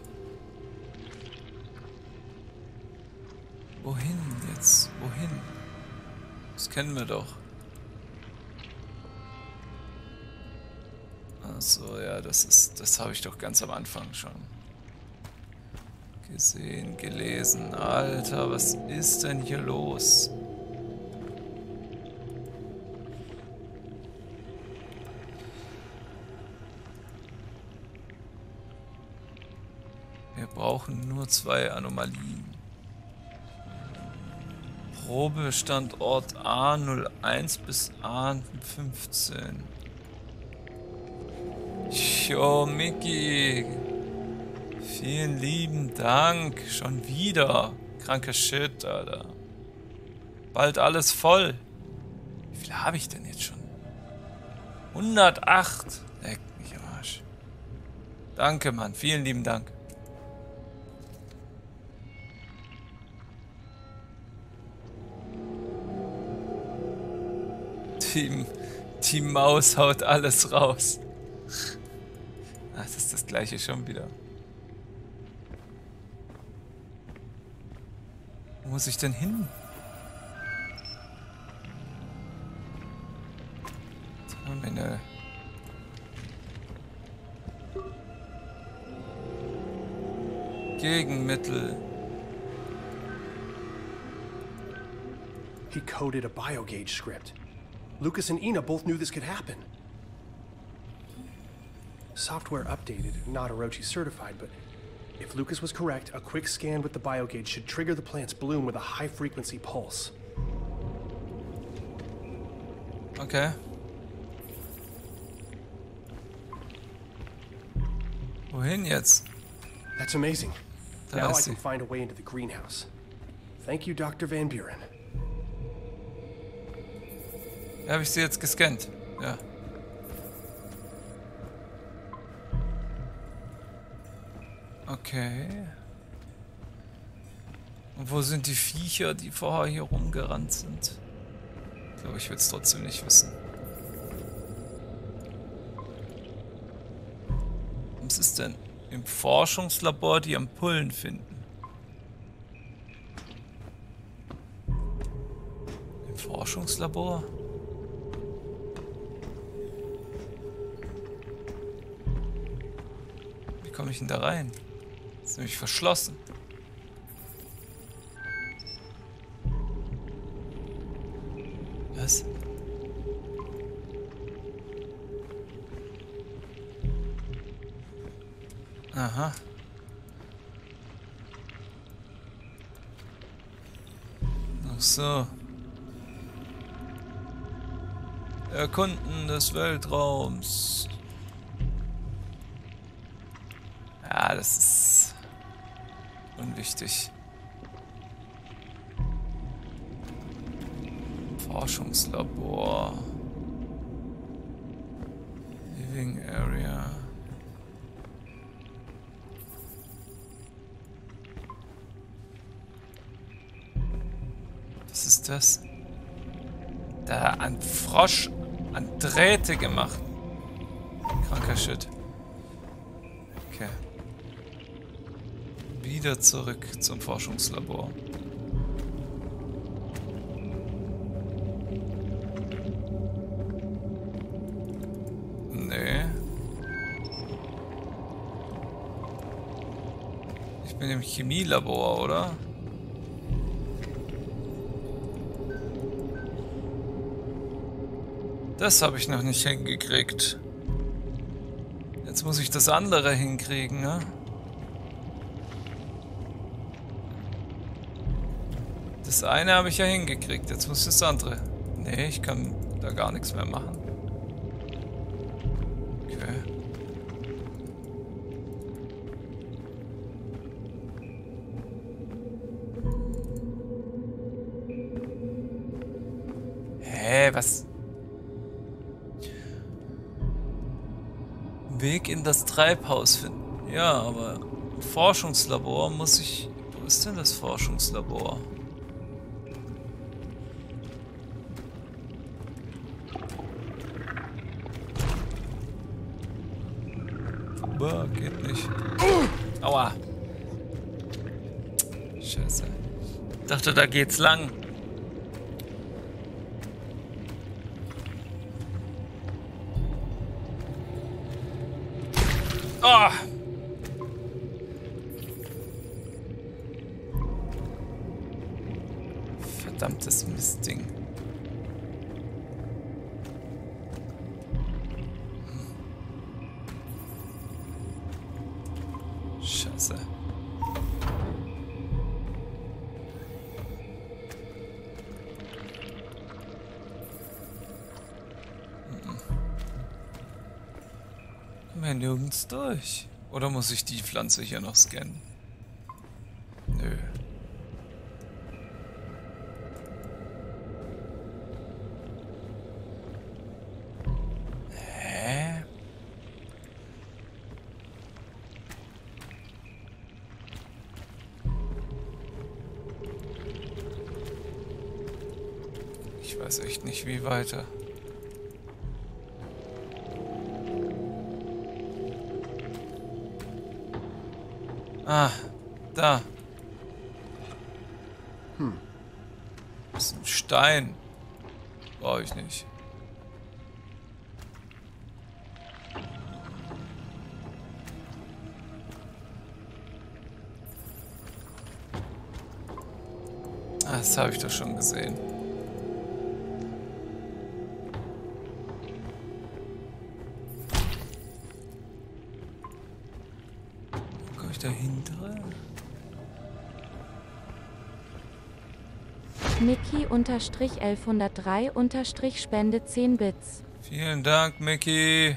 Wohin jetzt? Wohin? Das kennen wir doch. Achso, ja, das ist. Das habe ich doch ganz am Anfang schon. Gesehen, gelesen. Alter, was ist denn hier los? Wir brauchen nur zwei Anomalien. Probestandort A01 bis A15. Jo, Mickey. Vielen lieben Dank. Schon wieder. Kranker Shit, Alter. Bald alles voll. Wie viel habe ich denn jetzt schon? 108. Leck mich am Arsch. Danke, Mann. Vielen lieben Dank. Die, die Maus haut alles raus. Ach, das ist das gleiche schon wieder. Wo muss ich denn hin? Terminal. Äh, Gegenmittel. He coded a biogauge script. Lucas and Ina both knew this could happen. Software updated, not Orochi certified, but if Lucas was correct, a quick scan with the biogauge should trigger the plant's bloom with a high frequency pulse. Okay. Wohin jetzt? That's amazing. Da now I can find a way into the greenhouse. Thank you, Dr. Van Buren. Habe ich sie jetzt gescannt? Ja. Okay. Und wo sind die Viecher, die vorher hier rumgerannt sind? Ich glaube, ich will es trotzdem nicht wissen. Was ist denn im Forschungslabor die Ampullen finden? Im Forschungslabor? Wie komme ich denn da rein? Nämlich verschlossen. Was? Aha. Ach so. Erkunden des Weltraums. Ja, das ist unwichtig. Forschungslabor. Living Area. Was ist das? Da ein Frosch an Drähte gemacht. Kranker Shit. Wieder zurück zum Forschungslabor. Nee. Ich bin im Chemielabor, oder? Das habe ich noch nicht hingekriegt. Jetzt muss ich das andere hinkriegen, ne? Das eine habe ich ja hingekriegt, jetzt muss das andere. Nee, ich kann da gar nichts mehr machen. Okay. Hä, was? Weg in das Treibhaus finden. Ja, aber Forschungslabor muss ich... Wo ist denn das Forschungslabor? Boah, geht nicht. Aua. Scheiße. Dachte, da geht's lang. Muss ich die Pflanze hier noch scannen? Nö. Ich weiß echt nicht, wie weiter. Habe ich doch schon gesehen. Komme ich dahinter? Mickey-1103- Spende 10 Bits. Vielen Dank, Mickey.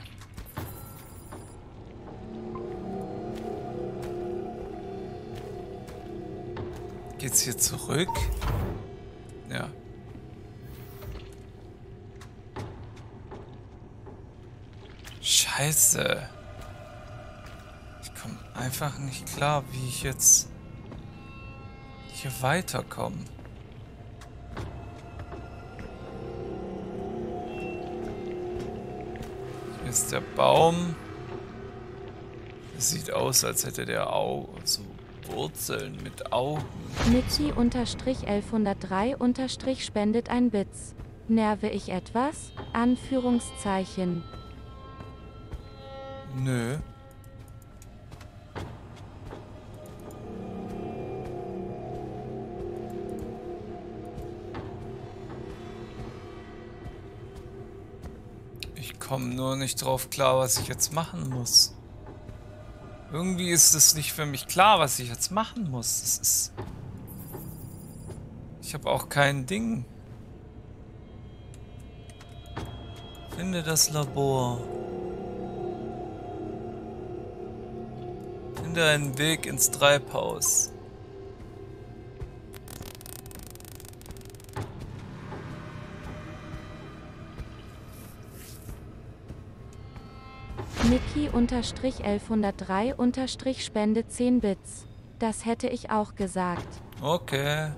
Geht's hier zurück? Scheiße. Ich komme einfach nicht klar, wie ich jetzt hier weiterkommen. Hier ist der Baum. Das sieht aus, als hätte der Au so Wurzeln mit Augen. Niki unterstrich 1103 unterstrich spendet ein Bits. Nerve ich etwas? Anführungszeichen. Nö. Ich komme nur nicht drauf klar, was ich jetzt machen muss. Irgendwie ist es nicht für mich klar, was ich jetzt machen muss. Das ist... Ich habe auch kein Ding. Finde das Labor. Finde einen Weg ins Treibhaus. Niki unterstrich 1103 unterstrich spende 10 Bits. Das hätte ich auch gesagt. Okay.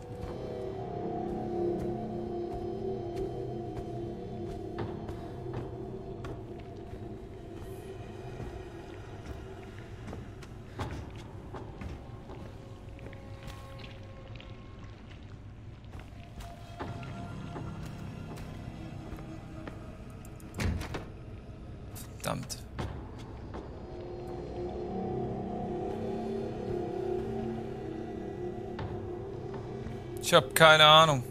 Ich habe keine Ahnung.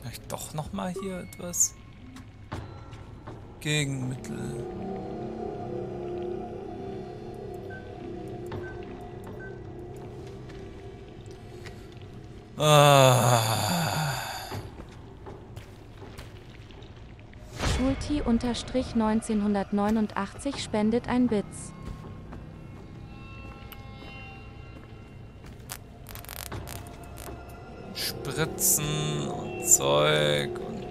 Vielleicht doch noch mal hier etwas Gegenmittel. Ah. Schulti unterstrich 1989 spendet ein Bits. Spritzen und Zeug und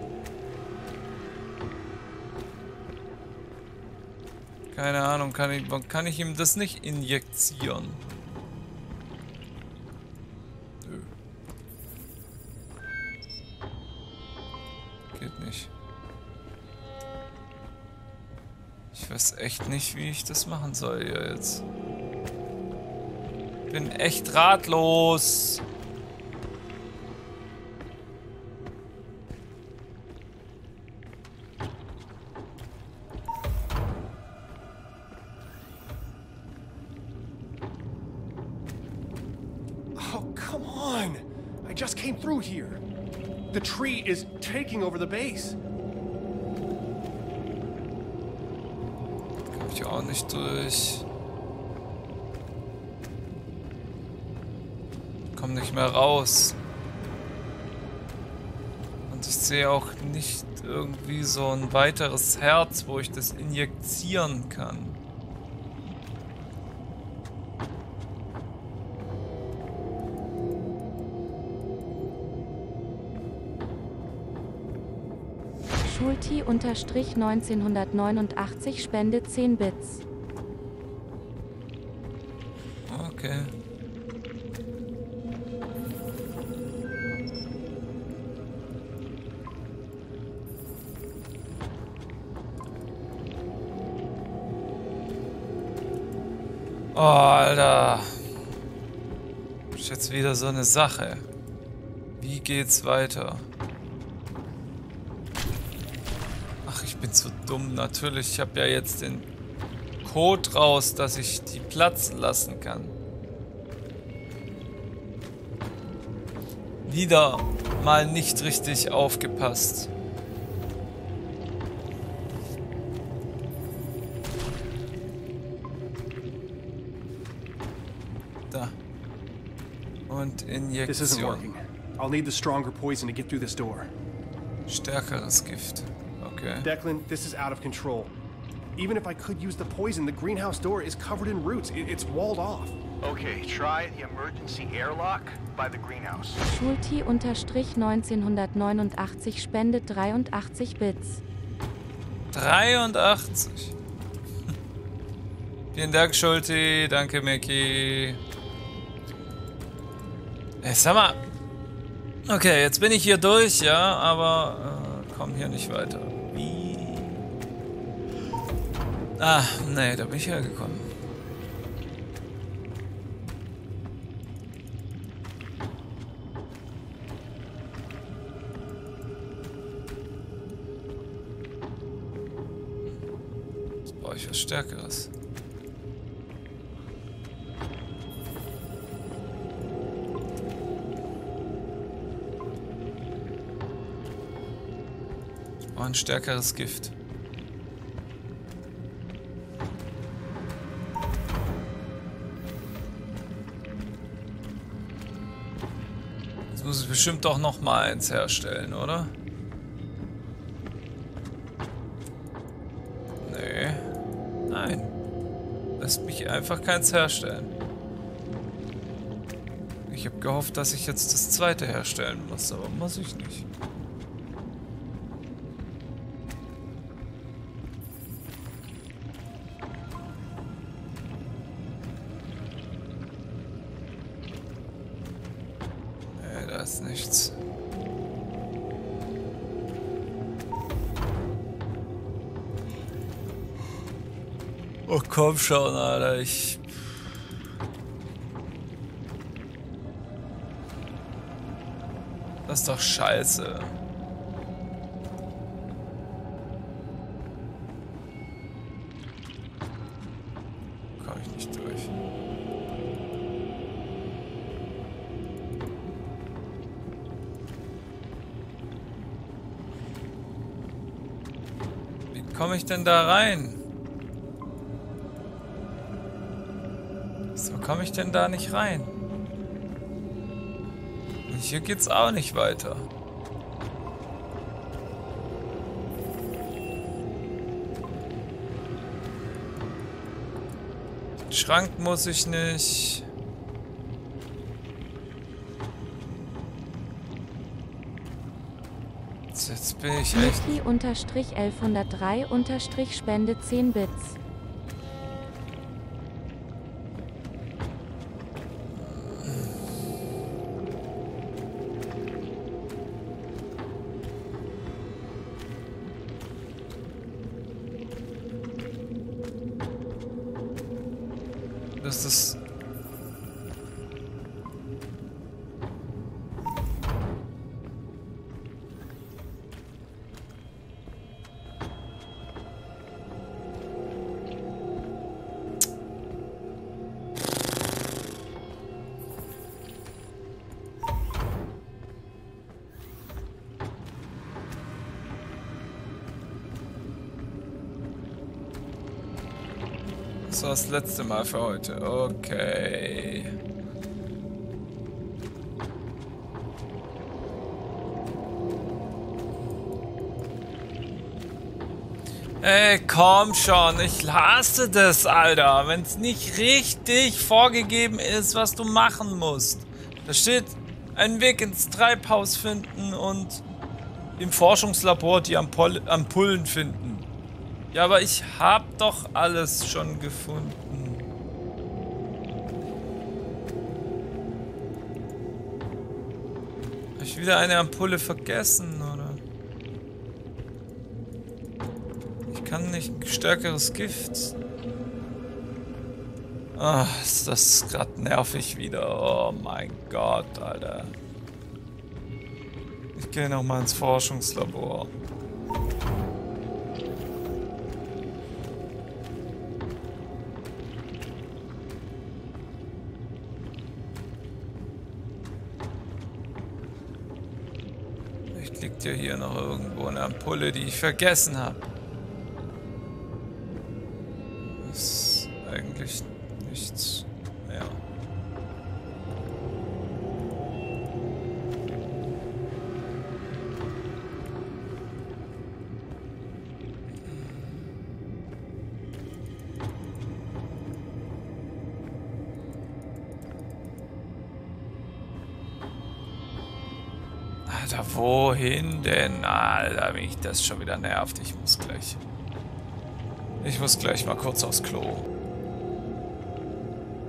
keine Ahnung, kann ich, kann ich ihm das nicht injizieren? Echt nicht, wie ich das machen soll hier jetzt. Bin echt ratlos. Ich durch. Komm nicht mehr raus. Und ich sehe auch nicht irgendwie so ein weiteres Herz, wo ich das injizieren kann. Schulti unterstrich 1989 spendet 10 Bits. Okay. Oh, Alter. Ist jetzt wieder so eine Sache. Wie geht's weiter? Ach, ich bin zu dumm. Natürlich, ich habe ja jetzt den Code raus, dass ich die platzen lassen kann. Wieder mal nicht richtig aufgepasst. Da. Und Injektion. working. I'll need the stronger poison to get through this door. Stärkeres Gift. Okay. Declan, this is out of control. Even if I could use the poison, the greenhouse door is covered in roots. It- it's walled off. Okay, try the emergency airlock by the greenhouse. Schulti-1989 spendet 83 Bits. 83. Vielen Dank, Schulti. Danke, Mickey. Ey, sag mal. Okay, jetzt bin ich hier durch, ja, aber äh, komm hier nicht weiter. Ah, nee, da bin ich hergekommen. Jetzt brauche ich was Stärkeres. Brauche ein stärkeres Gift. Bestimmt doch noch mal eins herstellen, oder? Nee. Nein. Lässt mich einfach keins herstellen. Ich habe gehofft, dass ich jetzt das zweite herstellen muss, aber muss ich nicht. Komm schon, Alter, ich... Das ist doch scheiße. Komm ich nicht durch. Wie komme ich denn da rein? Komme ich denn da nicht rein? Und hier geht's auch nicht weiter. Den Schrank muss ich nicht. Jetzt, bin ich echt. Mickey-1103- spende 10 Bits. Letzte Mal für heute. Okay. Ey, komm schon. Ich hasse das, Alter. Wenn es nicht richtig vorgegeben ist, was du machen musst. Da steht, einen Weg ins Treibhaus finden und im Forschungslabor die Ampullen finden. Ja, aber ich hab doch alles schon gefunden. Wieder eine Ampulle vergessen, oder? Ich kann nicht ein stärkeres Gift. Ah, ist das gerade nervig wieder. Oh mein Gott, Alter. Ich gehe noch mal ins Forschungslabor. Ja hier noch irgendwo eine Ampulle, die ich vergessen habe. Mich schon wieder nervt. Ich muss gleich. Ich muss gleich mal kurz aufs Klo.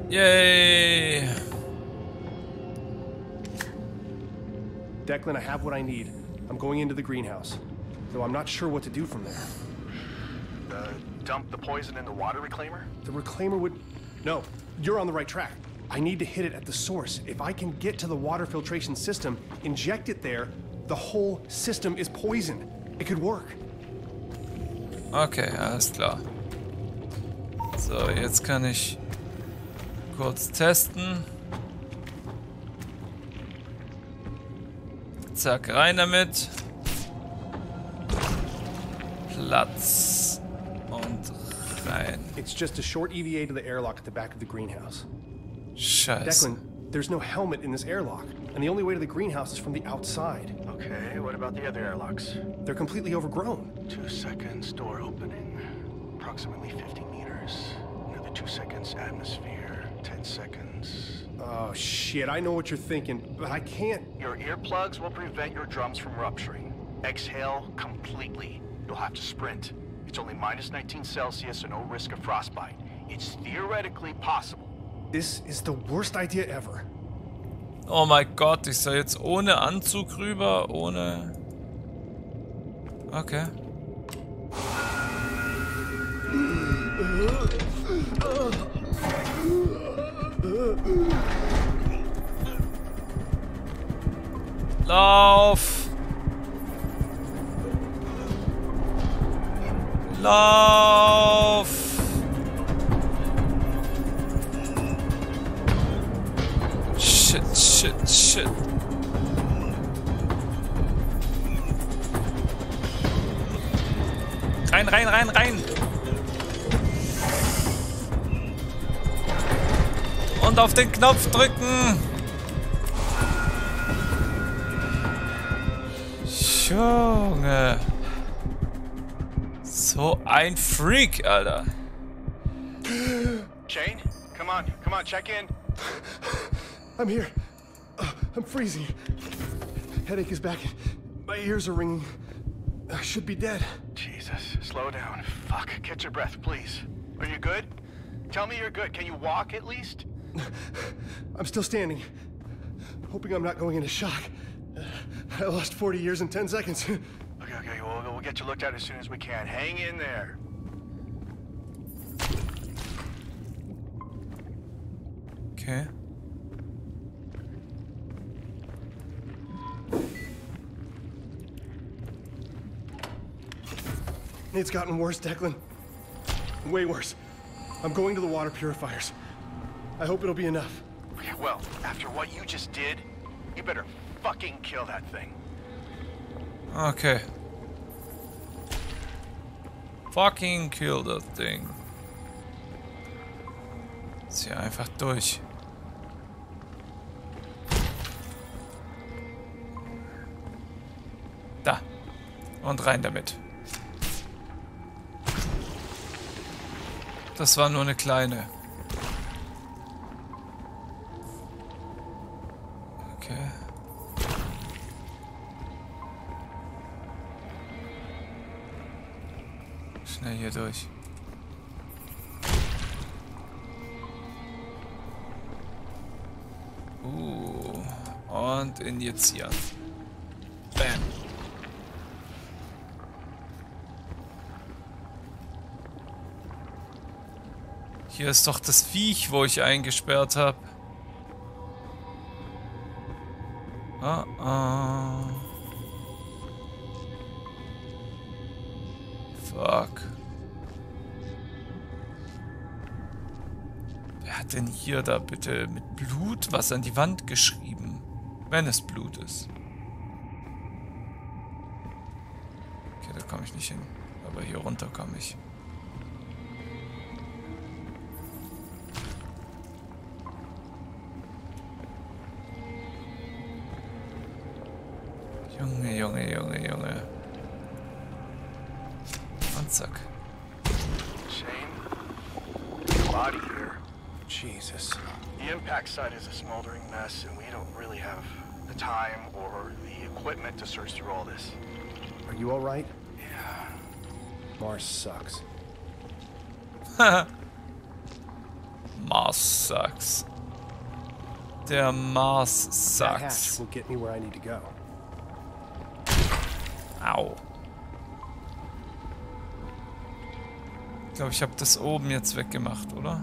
Yay! Declan, I have what I need. I'm going into the greenhouse. Though I'm not sure what to do from there. Uh, dump the poison in the water reclaimer? The reclaimer would. No, you're on the right track. I need to hit it at the source. If I can get to the water filtration system, inject it there, the whole system is poisoned. It could work. Okay, alles klar. So, jetzt kann ich kurz testen. Zack, rein damit. Platz. Und rein. It's just a short EVA to the airlock at the back of the greenhouse. Scheiße. Declan, there's no helmet in this airlock, and the only way to the greenhouse is from the outside. About the other airlocks? They're completely overgrown. Two seconds, door opening. Approximately 50 meters. Another two seconds, atmosphere. Ten seconds. Oh shit, I know what you're thinking, but I can't. Your earplugs will prevent your drums from rupturing. Exhale completely. You'll have to sprint. It's only minus 19 Celsius and no risk of frostbite. It's theoretically possible. This is the worst idea ever. Oh mein Gott, ich soll jetzt ohne Anzug rüber, ohne... Okay. Lauf! Lauf! Shit, shit. Rein, rein, rein, rein! Und auf den Knopf drücken! Junge! So ein Freak, Alter. Shane, come on, come on, check in. I'm here. I'm freezing. Headache is back. My ears are ringing. I should be dead. Jesus, slow down. Fuck, catch your breath, please. Are you good? Tell me you're good. Can you walk at least? I'm still standing. Hoping I'm not going into shock. I lost 40 years in 10 seconds. Okay, okay, we'll, we'll get you looked at as soon as we can. Hang in there. Okay. It's gotten worse, Declan. Way worse. I'm going to the water purifiers. I hope it'll be enough. Okay, well, after what you just did, you better fucking kill that thing. Okay. Fucking kill that thing. Zieh einfach durch. Und rein damit. Das war nur eine kleine. Okay. Schnell hier durch. Uh, und injizieren. Bam. Hier ist doch das Viech, wo ich eingesperrt habe. Ah, ah. Fuck. Wer hat denn hier da bitte mit Blut was an die Wand geschrieben? Wenn es Blut ist. Okay, da komme ich nicht hin. Aber hier runter komme ich. Junge, Junge, Junge, Junge. Und zack. Shane, body here. Jesus. The impact site is a smoldering mess, and we don't really have the time or the equipment to search through all this. Are you all right? Yeah. Mars sucks. Ha! Mars sucks. Der Mars sucks. That hatch will get me where I need to go. Au. Ich glaube, ich habe das oben jetzt weggemacht, oder?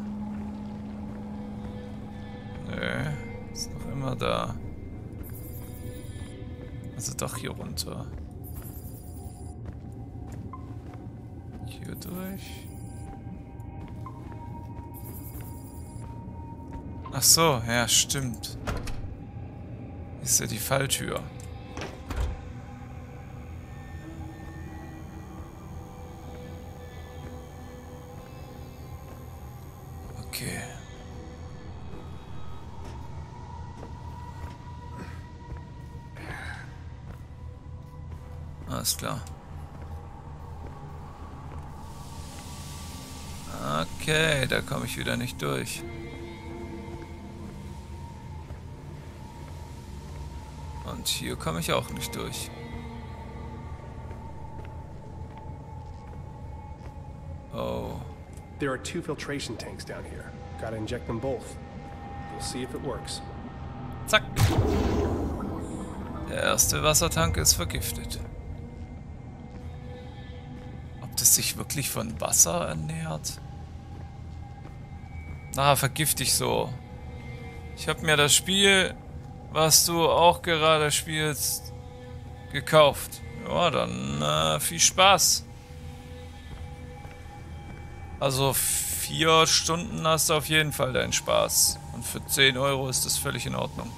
Nö. Ist noch immer da. Also doch hier runter. Hier durch. Ach so, ja, stimmt. Ist ja die Falltür. Alles klar. Okay, da komme ich wieder nicht durch. Und hier komme ich auch nicht durch. Oh. There are two filtration tanks down here. Gotta inject them both. We'll see if it works. Zack. Der erste Wassertank ist vergiftet. Das sich wirklich von Wasser ernährt? Na, vergifte ich so. Ich habe mir das Spiel, was du auch gerade spielst, gekauft. Ja, dann äh, viel Spaß. Also vier Stunden hast du auf jeden Fall deinen Spaß. Und für 10 Euro ist das völlig in Ordnung.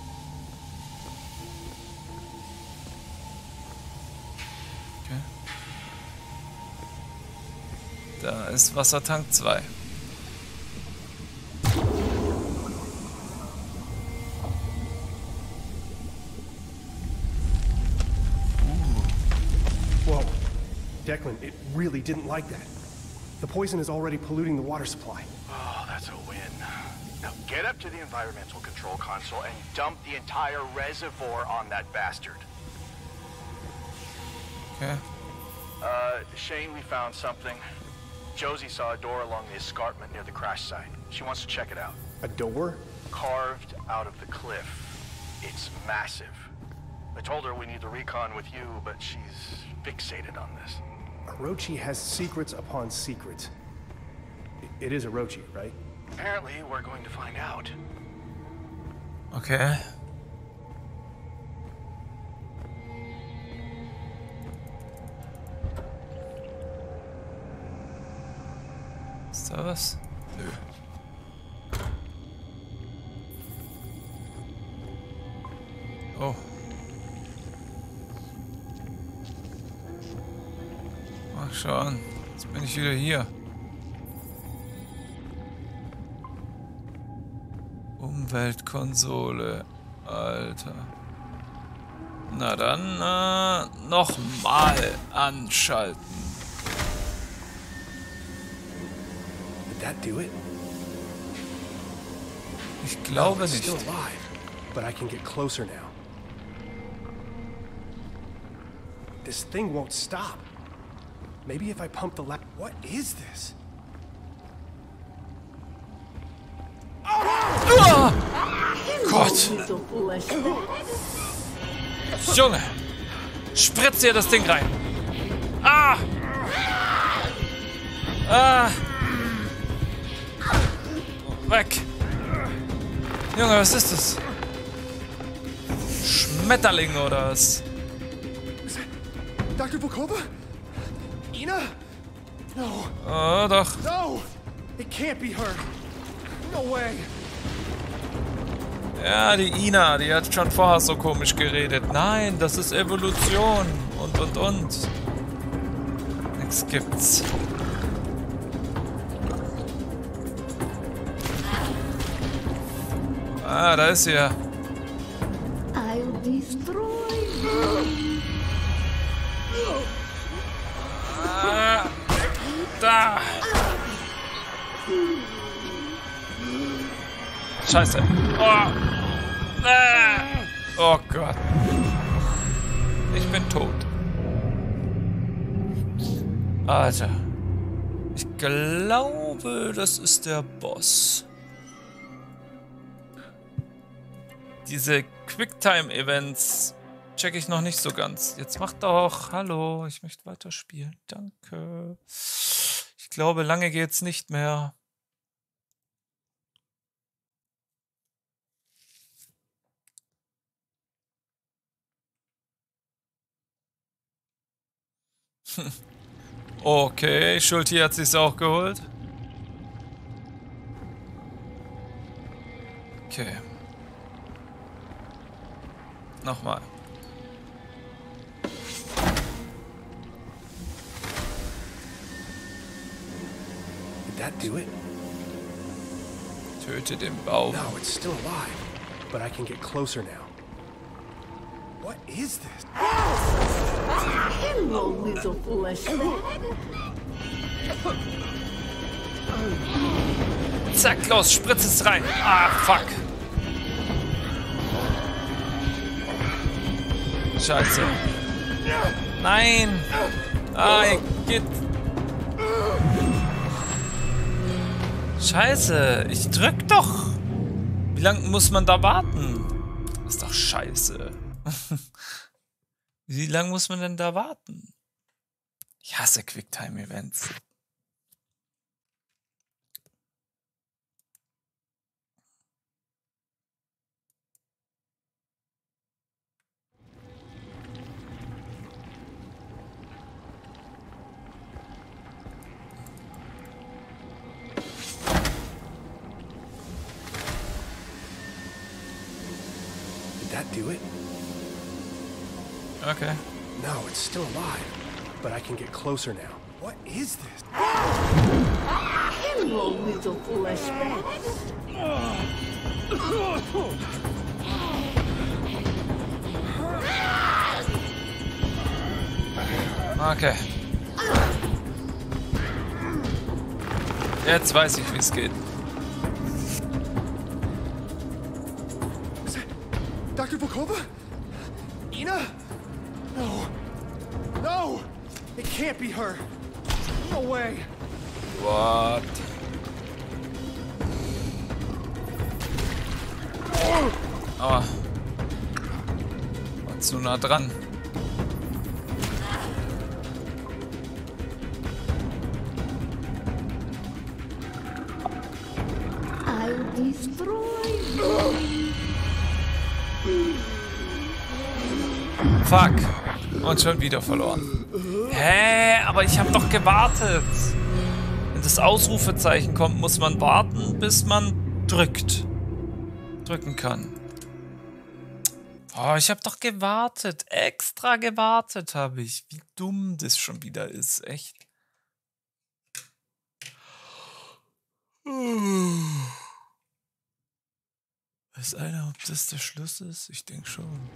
Da ist Wassertank 2. Whoa. Declan, it really didn't like that. The poison is already polluting the water supply. Oh, that's a win. Now get up to the environmental control console and dump the entire reservoir on that bastard. Okay. Uh, Shane, we found something. Josie saw a door along the escarpment near the crash site. She wants to check it out. A door? Carved out of the cliff. It's massive. I told her we need to recon with you, but she's fixated on this. Orochi has secrets upon secrets. I- It is Orochi, right? Apparently, we're going to find out. Okay. Ist da was? Nö. Oh. Ach, schau an. Jetzt bin ich wieder hier. Umweltkonsole. Alter. Na dann, äh, nochmal anschalten. That do it? Glaube It's nicht. still alive, but I can get closer now. This thing won't stop. Maybe if I pump the lap. What is this? Gott. Junge. Spritz dir das Ding rein. Ah. Ah. Weg. Junge, was ist das? Schmetterling oder was? Dr. Volkova? Ina? No, Oh, doch. no! It can't be her. No way. Ja, die Ina, die hat schon vorher so komisch geredet. Nein, das ist Evolution. Und, und, und. Nix gibt's. Ah, da ist you. Ah, da. Scheiße. Oh. Ah. Oh Gott. Ich bin tot. Alter. Ich glaube, das ist der Boss. Diese Quicktime-Events check ich noch nicht so ganz. Jetzt mach doch. Hallo, ich möchte weiterspielen. Danke. Ich glaube, lange geht's nicht mehr. Okay, Schulti hat sich's auch geholt. Okay. Nochmal. Töte den Baum. No, it's still alive. But I can get closer now. What is this? Hello, little fleshman. Zack, los, spritz es rein. Ah, fuck. Scheiße. Nein. Ah, geht. Scheiße, ich drück doch. Wie lange muss man da warten? Ist doch scheiße. Wie lange muss man denn da warten? Ich hasse Quicktime-Events. Okay. No, it's still alive. But I can get closer now. What is this? Hello, little fleshman. Okay. Jetzt weiß ich, wie es geht. Dr. Volkova? Ina? No. No! It can't be her. No way. What? Aua. War zu nah dran. I'll destroy you. Fuck. Und schon wieder verloren. Hä? Aber ich habe doch gewartet. Wenn das Ausrufezeichen kommt, muss man warten, bis man drückt. Drücken kann. Oh, ich habe doch gewartet. Extra gewartet habe ich. Wie dumm das schon wieder ist. Echt. Weiß einer, ob das der Schluss ist? Ich denke schon.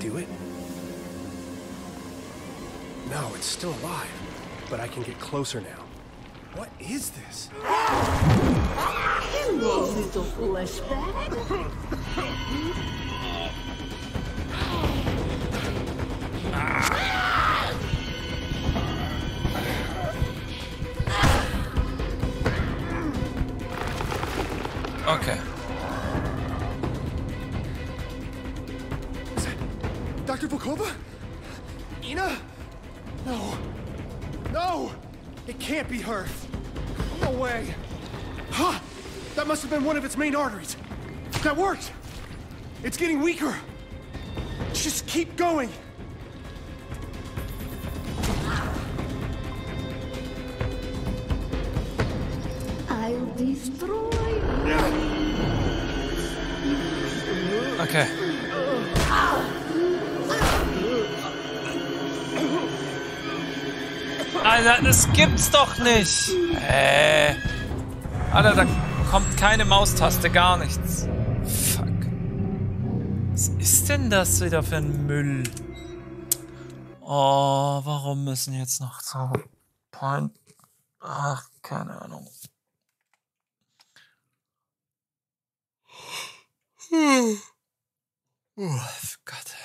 Do it? No, it's still alive. But I can get closer now. What is this? Hello, little fleshman. Okay. Dr. Volkova? Ina? No. No! It can't be her. No way. Huh! That must have been one of its main arteries. That worked! It's getting weaker. Just keep going. I'll destroy you. Okay. Alter, das gibt's doch nicht. Äh. Alter, da kommt keine Maustaste, gar nichts. Fuck. Was ist denn das wieder für ein Müll? Oh, warum müssen jetzt noch so Point. Ach, keine Ahnung. Oh Gott.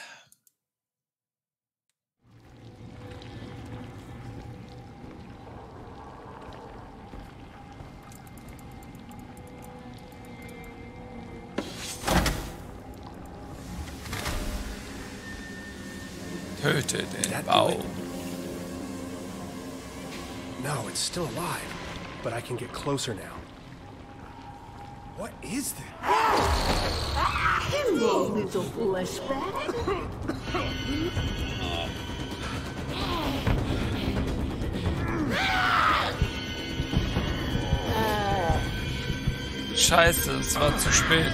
Töte den That do Bau. it? No, it's still alive, but I can get closer now. What is this? Hello, little flashback. Scheiße, es war zu spät.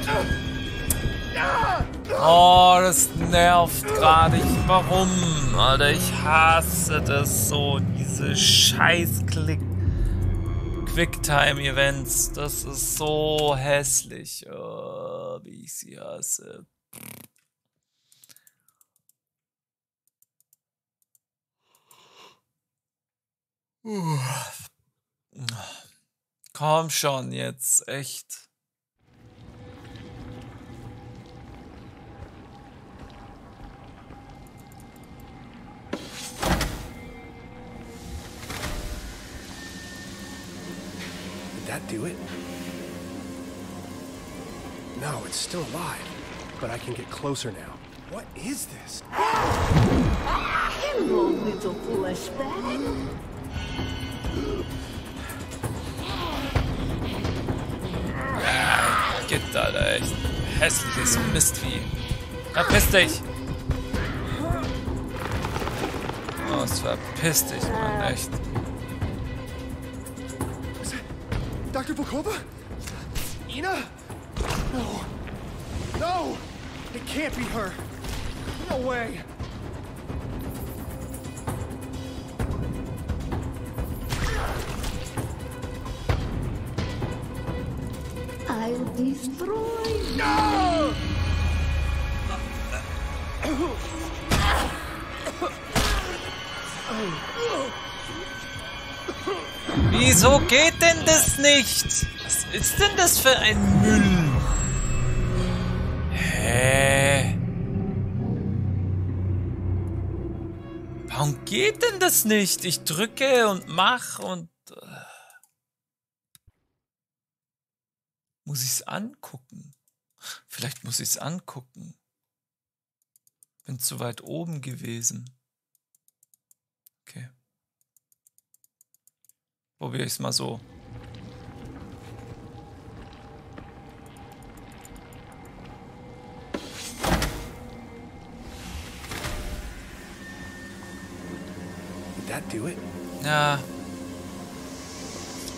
Ah! Oh, das nervt gerade. Warum? Alter, ich hasse das so. Diese scheiß Klick. Quicktime-Events. Das ist so hässlich. Oh, wie ich sie hasse. Komm schon jetzt, echt. That do it? No, it's still alive, but I can get closer now. What is this? Hello, little flashback. Gibt, Alter, echt. Hässliches Mistvieh. Verpiss dich! Oh, verpiss dich, Mann, echt. Dr. Volkova? Ina? No. No! It can't be her. No way. I'll destroy you. No! Oh. Wieso geht denn das nicht? Was ist denn das für ein Müll? Hä? Warum geht denn das nicht? Ich drücke und mach und... äh, Muss ich's angucken? Vielleicht muss ich's angucken. Bin zu weit oben gewesen. Probiere ich es mal so. Did that do it? Ja,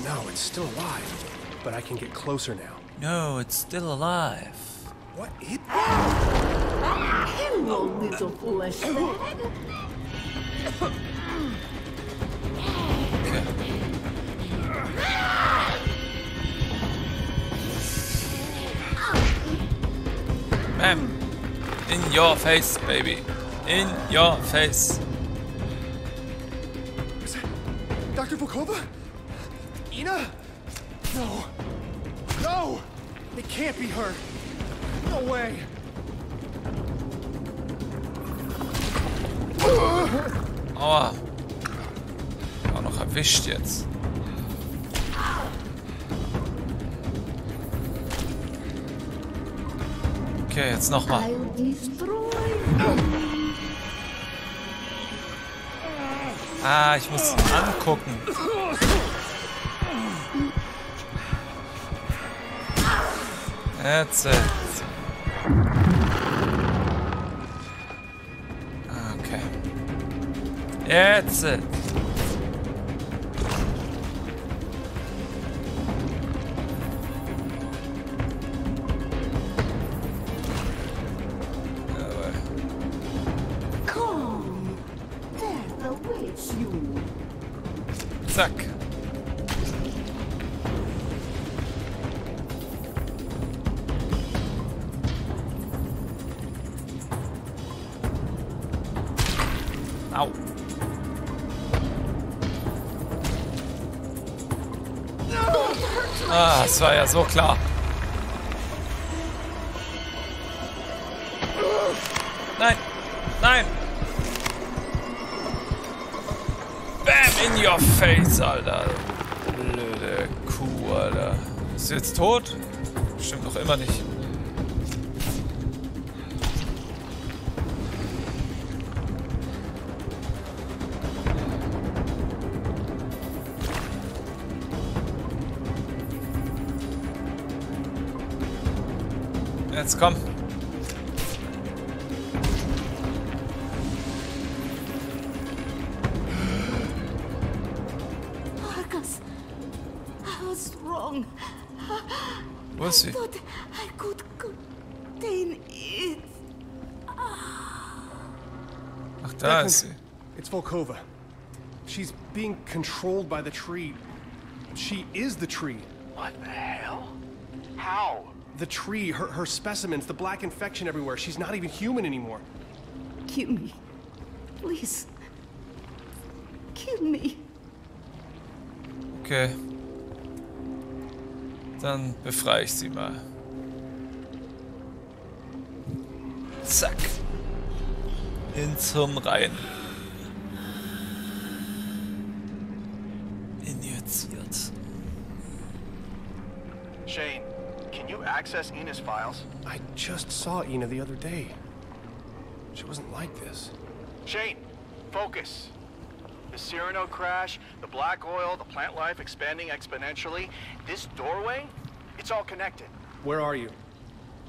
No, it's still alive, but I can get closer now. no, it's still alive. What is... Hello, little flashback. Bam. In your face, baby. In your face. Dr. Volkova? Ina? No. No! It can't be her. No way. Aua. Auch noch erwischt jetzt. Okay, jetzt nochmal. Ah, ich muss angucken. That's it. Okay. That's it. Zack. Au. Ah, es war ja so klar. Face, Alter. Blöde Kuh, Alter. Ist sie jetzt tot? Stimmt doch immer nicht. Volkova. She's being controlled by the tree. She is the tree. What the hell? How? The tree, her, her specimens, the black infection everywhere. She's not even human anymore. Kill me. Please. Kill me. Okay. Dann befreie ich sie mal. Zack. Hin zum Rhein. Injiziert. Shane, can you access Ina's files? I just saw Ina the other day. She wasn't like this. Shane, focus. The Cyrano crash, the black oil, the plant life expanding exponentially. This doorway, it's all connected. Where are you?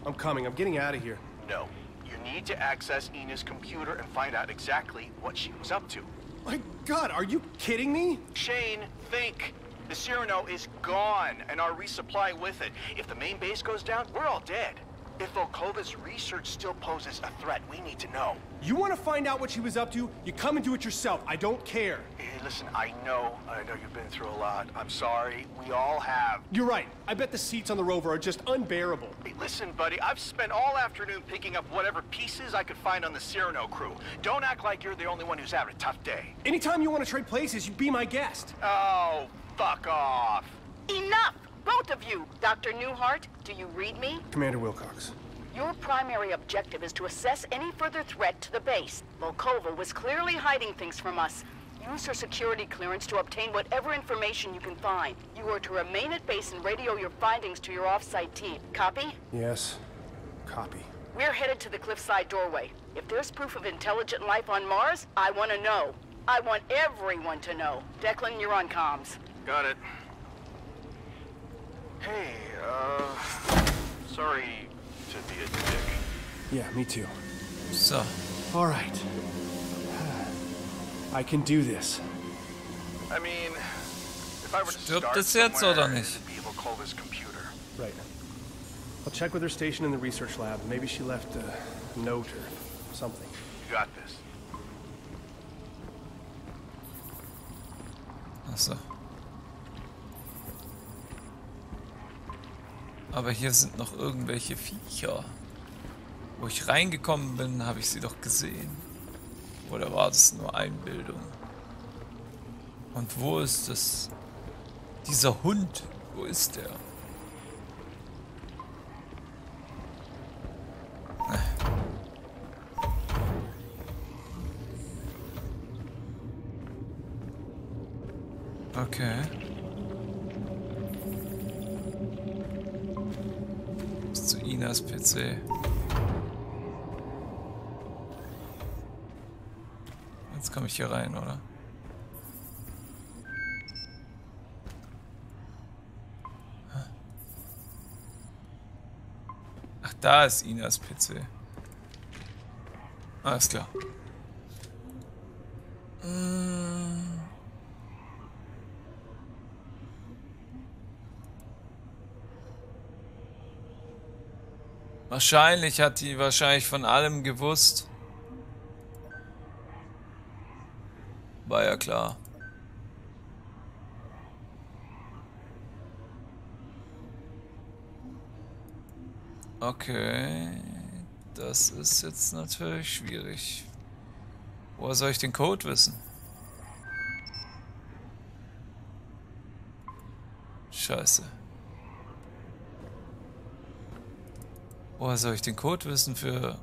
I'm coming. I'm getting out of here. No, you need to access Ina's computer and find out exactly what she was up to. My God, are you kidding me? Shane, think. The Cyrano is gone, and our resupply with it. If the main base goes down, we're all dead. If Volkova's research still poses a threat, we need to know. You want to find out what she was up to? You come and do it yourself. I don't care. Hey, listen, I know, I know you've been through a lot. I'm sorry. We all have. You're right. I bet the seats on the rover are just unbearable. Hey, listen, buddy, I've spent all afternoon picking up whatever pieces I could find on the Cyrano crew. Don't act like you're the only one who's having a tough day. Anytime you want to trade places, you be my guest. Oh, fuck off. Enough! Both of you! Dr. Newhart, do you read me? Commander Wilcox. Your primary objective is to assess any further threat to the base. Volkova was clearly hiding things from us. Use her security clearance to obtain whatever information you can find. You are to remain at base and radio your findings to your off-site team. Copy? Yes. Copy. We're headed to the cliffside doorway. If there's proof of intelligent life on Mars, I want to know. I want everyone to know. Declan, you're on comms. Got it. Hey, uh, sorry to be a dick. Yeah, me too. So. All right. I can do this. I mean, if I were to Stirbt start es jetzt somewhere, oder nicht? it'd be computer. Right. I'll check with her station in the research lab. Maybe she left a note or something. You got this. Achso. Aber hier sind noch irgendwelche Viecher. Wo ich reingekommen bin, habe ich sie doch gesehen. Oder war das nur Einbildung? Und wo ist das? Dieser Hund, wo ist der? Okay. Zu Inas PC. Jetzt komme ich hier rein, oder? Ach, da ist Inas PC. Alles klar. Mm. Wahrscheinlich hat die wahrscheinlich von allem gewusst. War ja klar. Okay. Das ist jetzt natürlich schwierig. Woher soll ich den Code wissen? Scheiße. Woher soll ich den Code wissen für...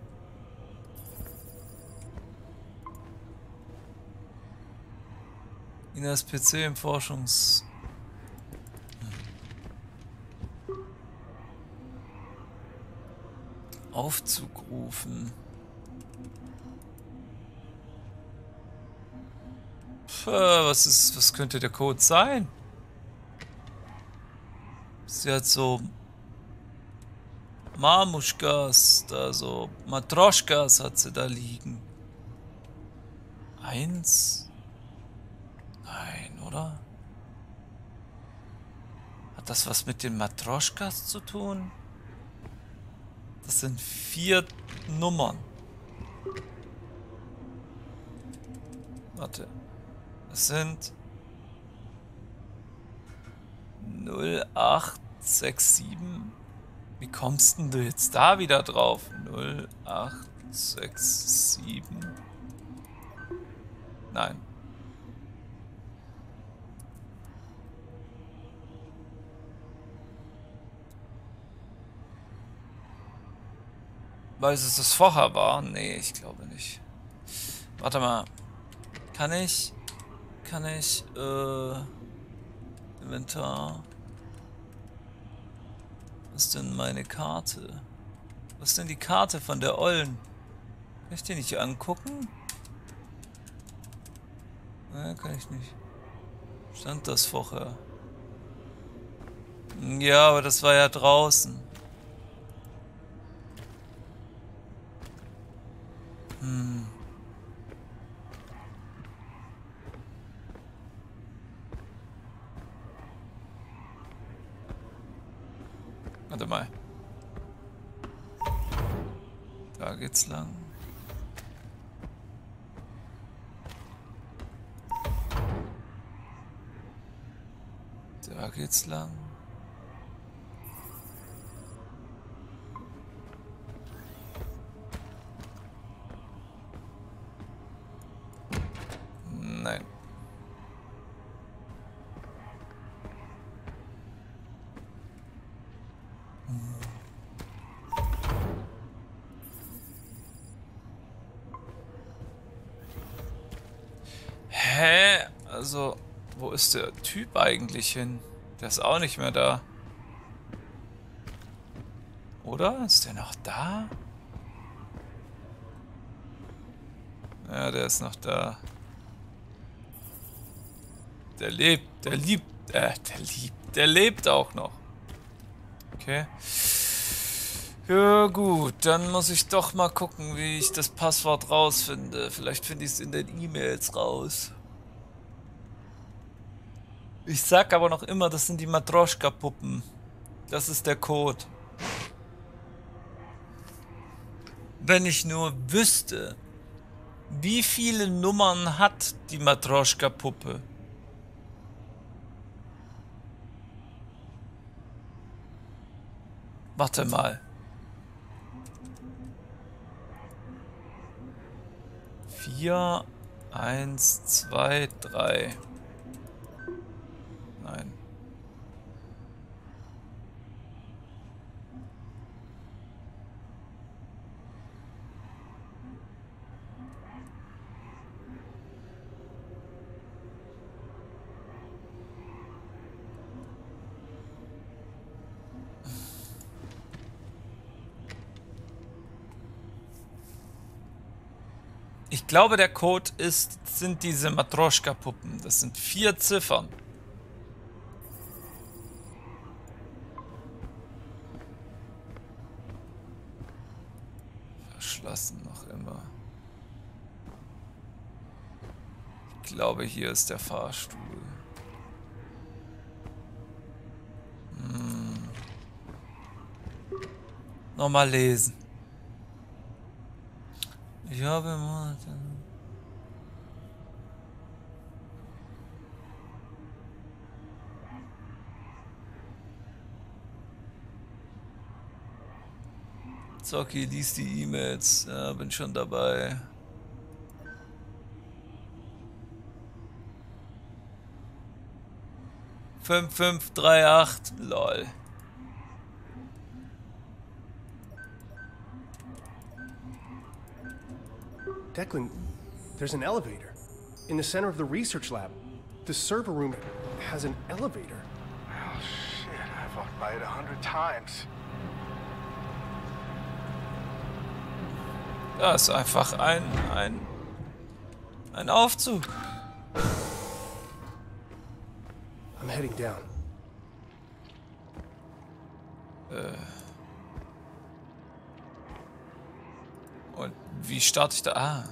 Inas PC im Forschungs... Aufzug rufen. Puh, was ist, was könnte der Code sein? Sie hat so Marmuschkas, da so Matroschkas hat sie da liegen. Eins? Nein, oder? Hat das was mit den Matroschkas zu tun? Das sind vier Nummern. Warte. Das sind 0867. Wie kommst denn du jetzt da wieder drauf? 0867. Nein. Weil es das vorher war? Nee, ich glaube nicht. Warte mal. Kann ich... Kann ich... Äh... Inventar... Was ist denn meine Karte? Was ist denn die Karte von der Ollen? Kann ich die nicht angucken? Nein, kann ich nicht. Stand das vorher? Ja, aber das war ja draußen. Hm. Warte mal. Da geht's lang. Da geht's lang. Nein. Also, wo ist der Typ eigentlich hin? Der ist auch nicht mehr da. Oder? Ist der noch da? Ja, der ist noch da. Der lebt, der liebt, äh, der liebt, der lebt auch noch. Okay. Ja gut, dann muss ich doch mal gucken, wie ich das Passwort rausfinde. Vielleicht finde ich es in den E-Mails raus. Ich sag aber noch immer, das sind die Matroschka-Puppen. Das ist der Code. Wenn ich nur wüsste, wie viele Nummern hat die Matroschka-Puppe? Warte mal. Vier, eins, zwei, drei. Nein. Ich glaube, der Code ist, sind diese Matroschka-Puppen. Das sind vier Ziffern. Verschlossen noch immer. Ich glaube, hier ist der Fahrstuhl. Hm. Nochmal lesen. Ich habe mal. Zocki, lies die E-Mails. Ja, bin schon dabei. Fünf, fünf, drei, acht. Lol. Declan, there's an elevator. In the center of the research lab. The server room has an elevator. Oh shit, I've walked by it a hundred times. Da ist einfach ein, ein, ein Aufzug. I'm heading down. Und wie starte ich da? Ah.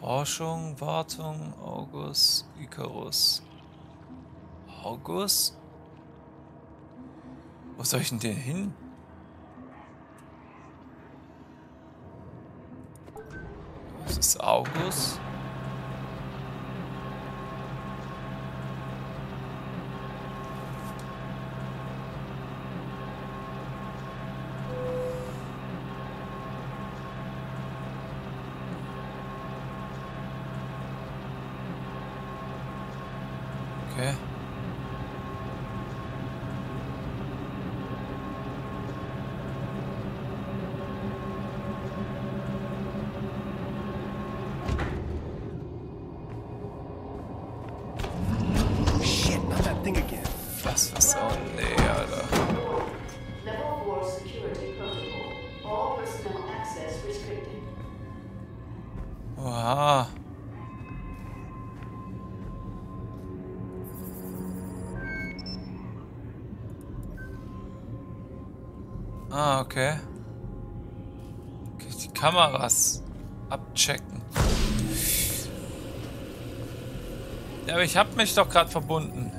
Forschung, Wartung, August, Icarus. August? Wo soll ich denn den hin? Was ist August? Kameras abchecken. Ja, aber ich hab mich doch gerade verbunden.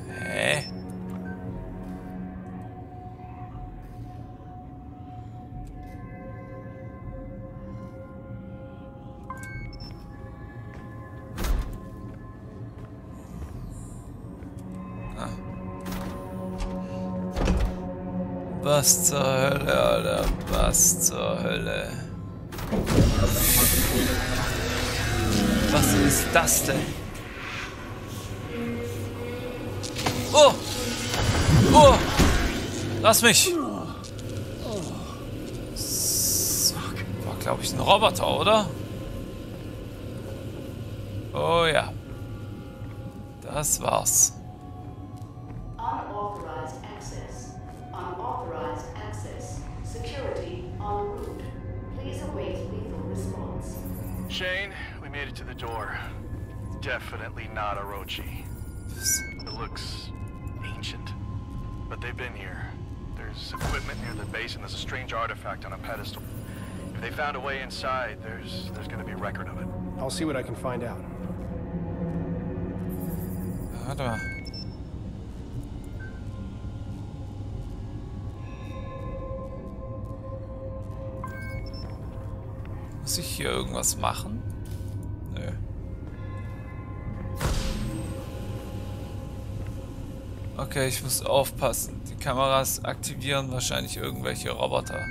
Mich! War, glaube ich, ein Roboter, oder? Oh ja. Das war's. Unauthorized access. Unauthorized access. Security en route. Please await lethal response. Shane, we made it to the door. Definitely not Orochi. It looks ancient. But they've been here. There's equipment near the base and there's a strange artifact on a pedestal. If they found a way inside, there's there's gonna be a record of it. I'll see what I can find out. Warte mal. Muss ich hier irgendwas machen? Nö. Okay, ich muss aufpassen. Kameras aktivieren wahrscheinlich irgendwelche Roboter.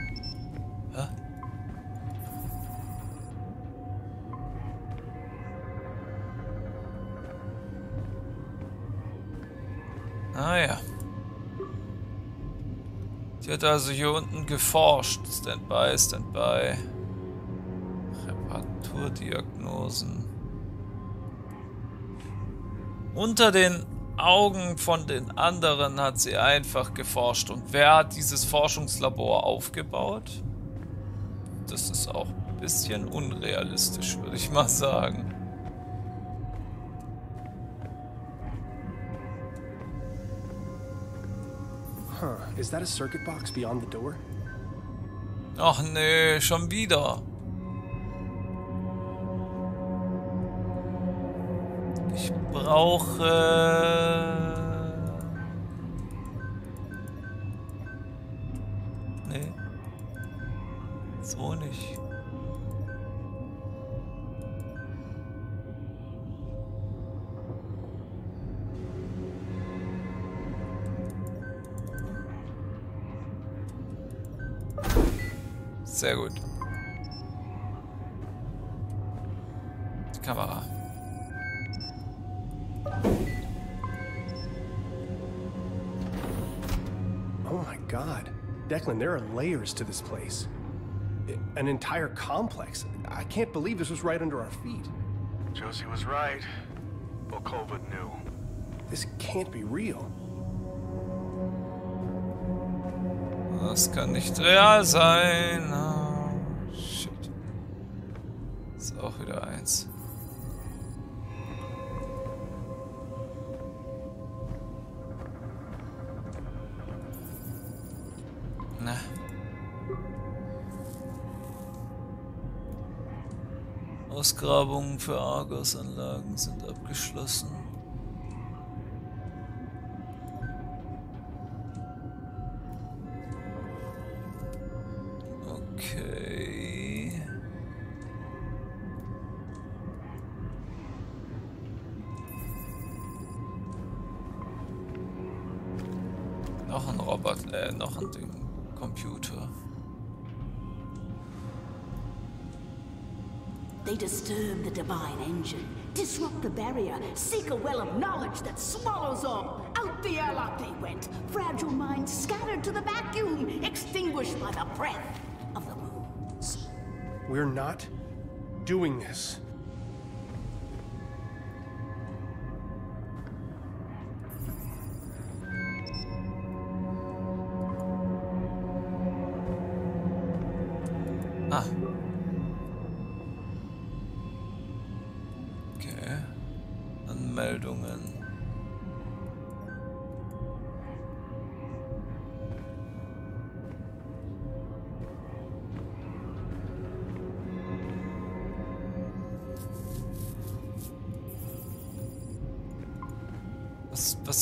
Hä? Ah ja. Die hat also hier unten geforscht. Standby, Standby. Reparaturdiagnosen. Unter den Augen von den anderen hat sie einfach geforscht. Und wer hat dieses Forschungslabor aufgebaut? Das ist auch ein bisschen unrealistisch, würde ich mal sagen. Huh, is that a circuit box beyond the door? Ach nee, schon wieder. Brauche... Nee. So nicht. Sehr gut. Declan, there are layers to this place. An entire complex. I can't believe this was right under our feet. Josie was right. Volkova knew. This can't be real. Das kann nicht real sein. Oh, shit. Ist auch wieder eins. Ausgrabungen für Argos-Anlagen sind abgeschlossen. Disrupt the barrier, seek a well of knowledge that swallows all. Out the airlock they went, fragile minds scattered to the vacuum, extinguished by the breath of the moons. We're not doing this.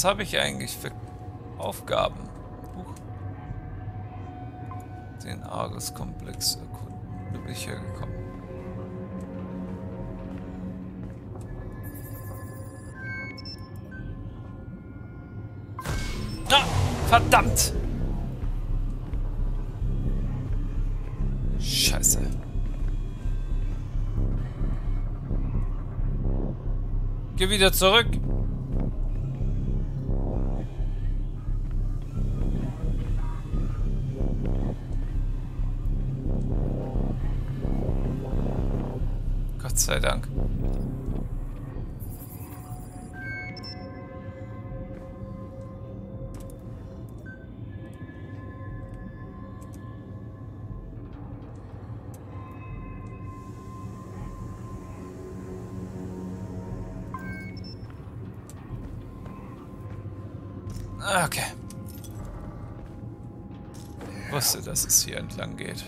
Was, habe ich eigentlich für Aufgaben? Huch. Den Argus-Komplex erkunden. Bin ich hergekommen? Ah, verdammt! Scheiße. Geh wieder zurück. Sei Dank. Okay. Wusste, dass es hier entlang geht.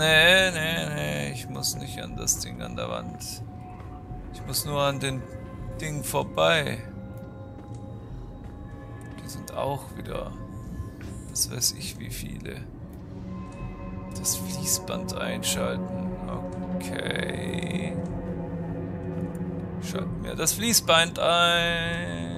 Nee, nee, nee, ich muss nicht an das Ding an der Wand. Ich muss nur an den Ding vorbei. Die sind auch wieder, was weiß ich wie viele. Das Fließband einschalten. Okay. Schalten wir das Fließband ein.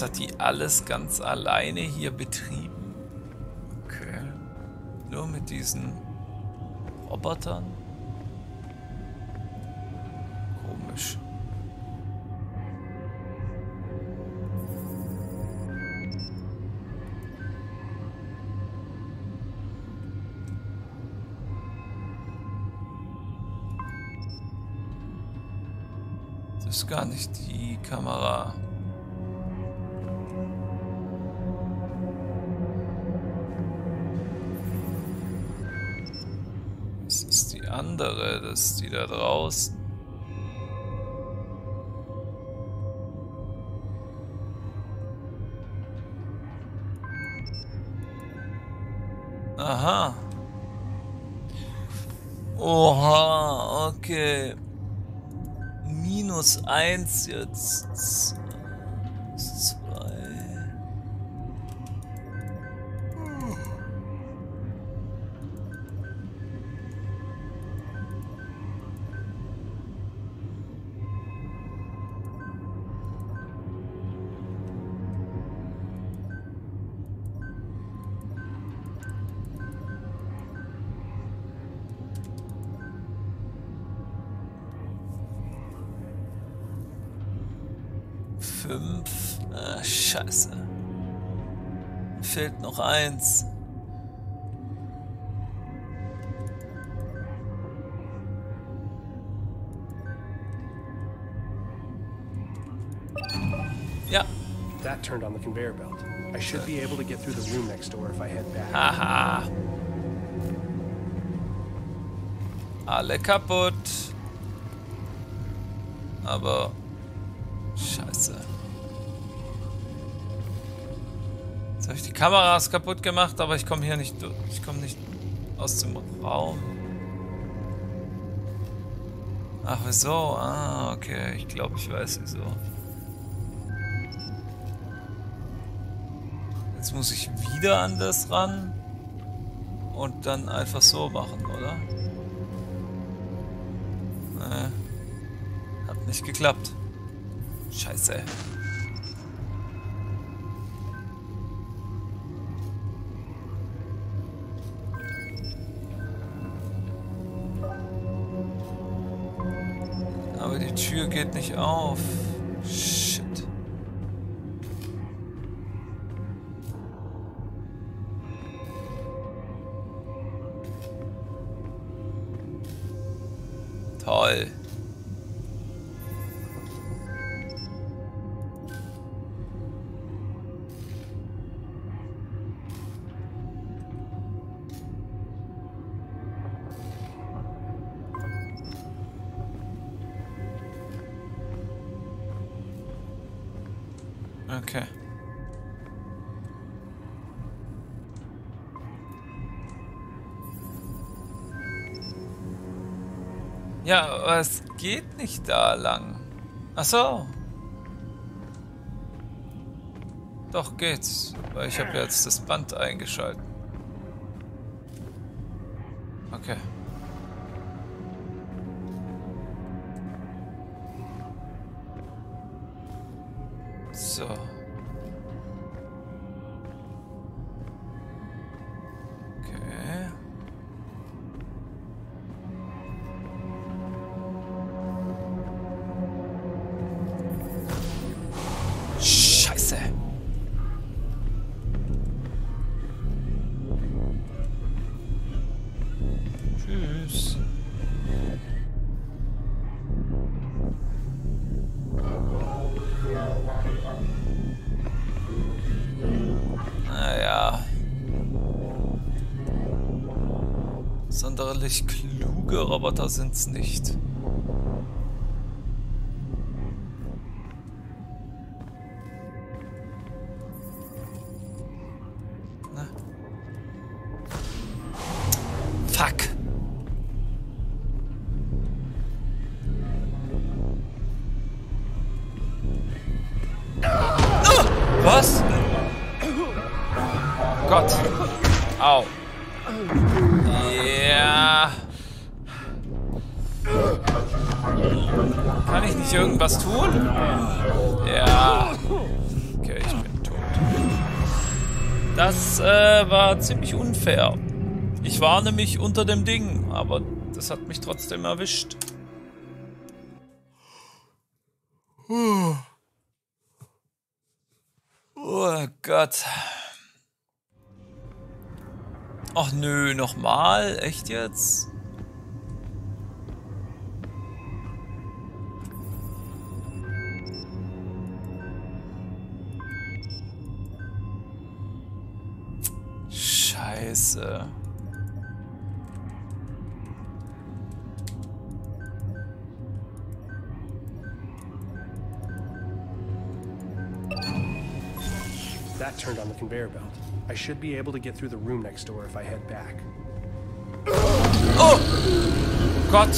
Das hat die alles ganz alleine hier betrieben. Okay. Nur mit diesen Robotern. Komisch. Das ist gar nicht die Kamera. Andere, das ist die da draußen. Aha. Oha, okay. Minus eins jetzt. Noch eins. Ja. That turned on the conveyor belt. I should be able to get through the room next door if I head back. Haha. Alle kaputt. Aber. Kameras kaputt gemacht, aber ich komme hier nicht durch. Ich komme nicht aus dem Raum. Ach, wieso? Ah, okay. Ich glaube, ich weiß wieso. Jetzt muss ich wieder an das ran und dann einfach so machen, oder? Nee. Hat nicht geklappt. Scheiße. Aber geht nicht auf. Ja, aber es geht nicht da lang. Ach so. Doch geht's, weil ich habe jetzt das Band eingeschaltet. Sonderlich kluge Roboter sind's nicht. War nämlich unter dem Ding, aber das hat mich trotzdem erwischt. Oh Gott. Ach nö, nochmal? Echt jetzt? Conveyor belt. I should be able to get through the room next door if I head back. Oh! Gott!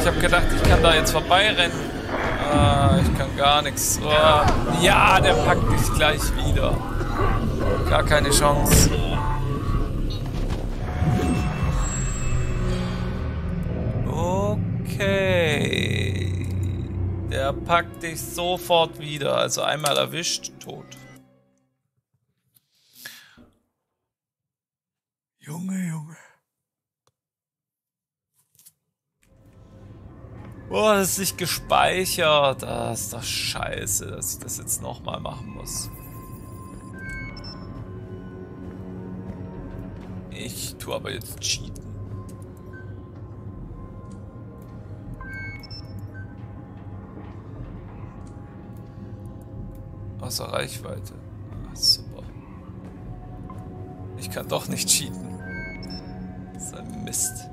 Ich habe gedacht, ich kann da jetzt vorbeirennen. Ah, ich kann gar nichts. Oh. Ja, der packt mich gleich wieder. Gar keine Chance. Okay. Der packt dich sofort wieder. Also einmal erwischt, tot. Junge, Junge. Oh, das ist nicht gespeichert. Das ist doch scheiße, dass ich das jetzt nochmal machen muss. Ich tue aber jetzt cheaten. Außer Reichweite. Ah, super. Ich kann doch nicht cheaten. Das ist ein Mist.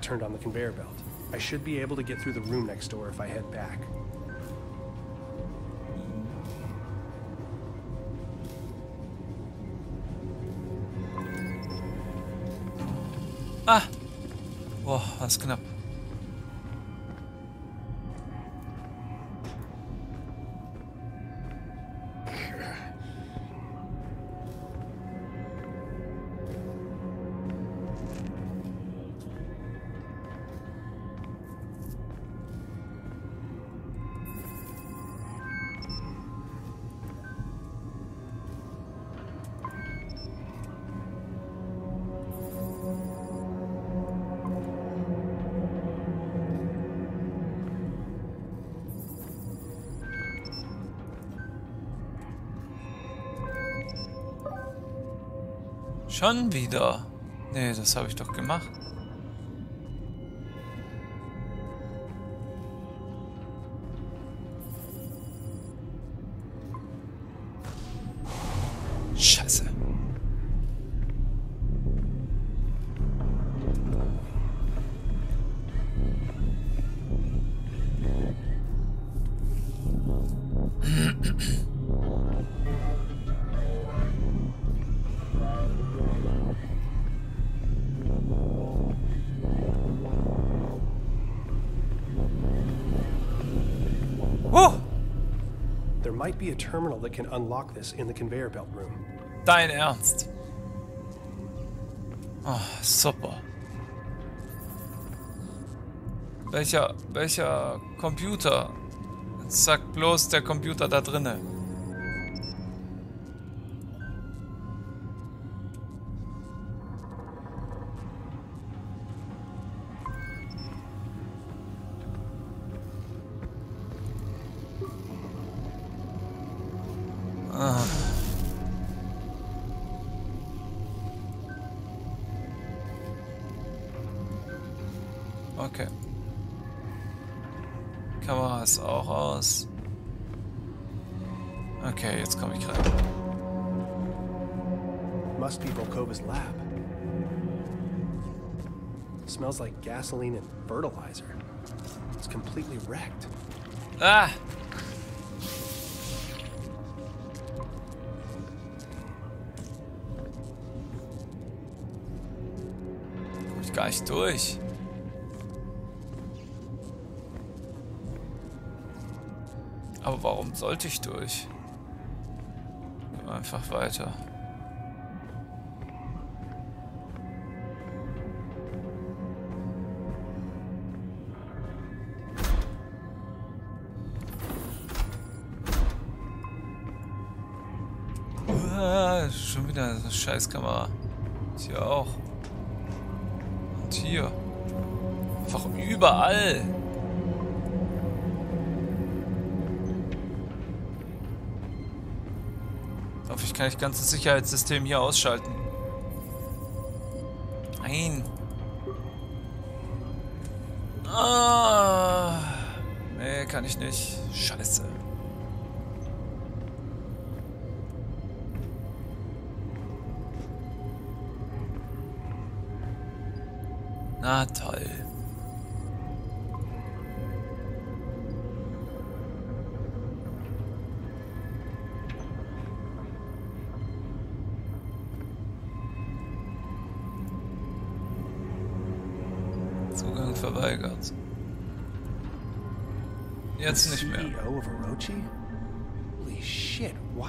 Turned on the conveyor belt. I should be able to get through the room next door if I head back. Ah! Boah, was knapp. Schon wieder. Nee, das habe ich doch gemacht. Be a terminal that can unlock this in the conveyor belt room. dein Ernst. Oh, super. Welcher, welcher Computer? Jetzt bloß der Computer da drinne. Completely wrecked. Ah! Komm gar nicht durch. Aber warum sollte ich durch? Einfach weiter. Scheißkamera. Und Hier auch. Und hier. Einfach überall. Ich hoffe, ich kann das ganze Sicherheitssystem hier ausschalten.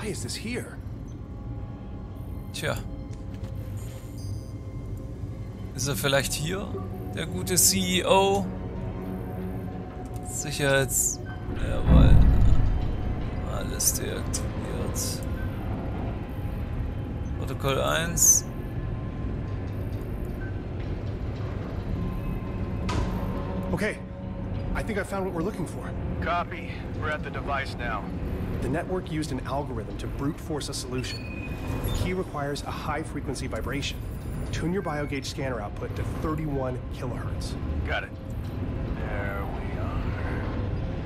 Why is this here? Tja, Ist er vielleicht hier? Der gute CEO? Sicherheits... Jawohl. Alles deaktiviert. Protokoll 1. Okay, I think I found what we're looking for. Copy. We're at the device now. The network used an algorithm to brute force a solution. The key requires a high frequency vibration. Tune your biogauge scanner output to 31 kilohertz. Got it. There we are.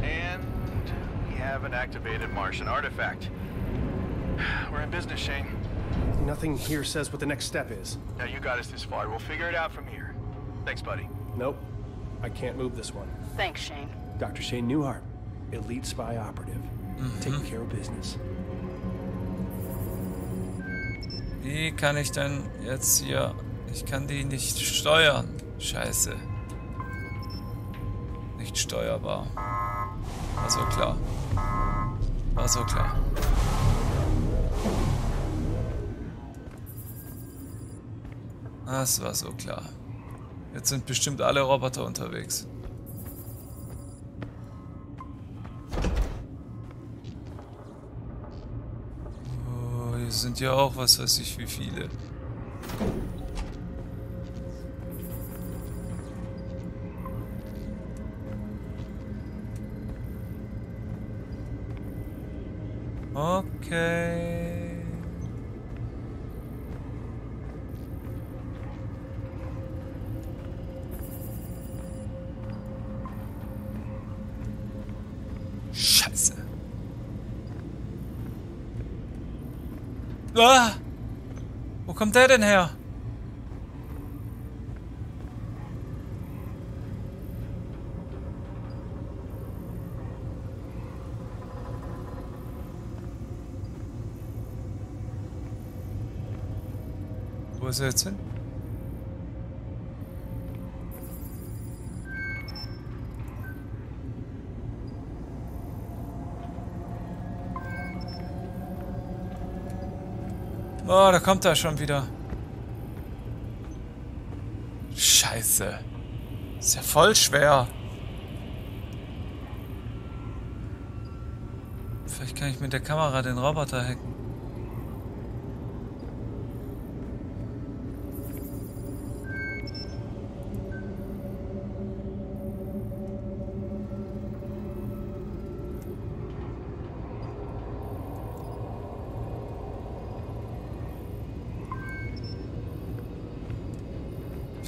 And we have an activated Martian artifact. We're in business, Shane. Nothing here says what the next step is. Now you got us this far. We'll figure it out from here. Thanks, buddy. Nope, I can't move this one. Thanks, Shane. Dr. Shane Newhart, elite spy operative, taking care of business. Wie kann ich denn jetzt hier... Ich kann die nicht steuern. Scheiße. Nicht steuerbar. War so klar. War so klar. Das war so klar. Jetzt sind bestimmt alle Roboter unterwegs. Sind ja auch was weiß ich wie viele. Okay. Ah! Wo kommt der denn her? Wo ist Oh, da kommt er schon wieder. Scheiße. Ist ja voll schwer. Vielleicht kann ich mit der Kamera den Roboter hacken.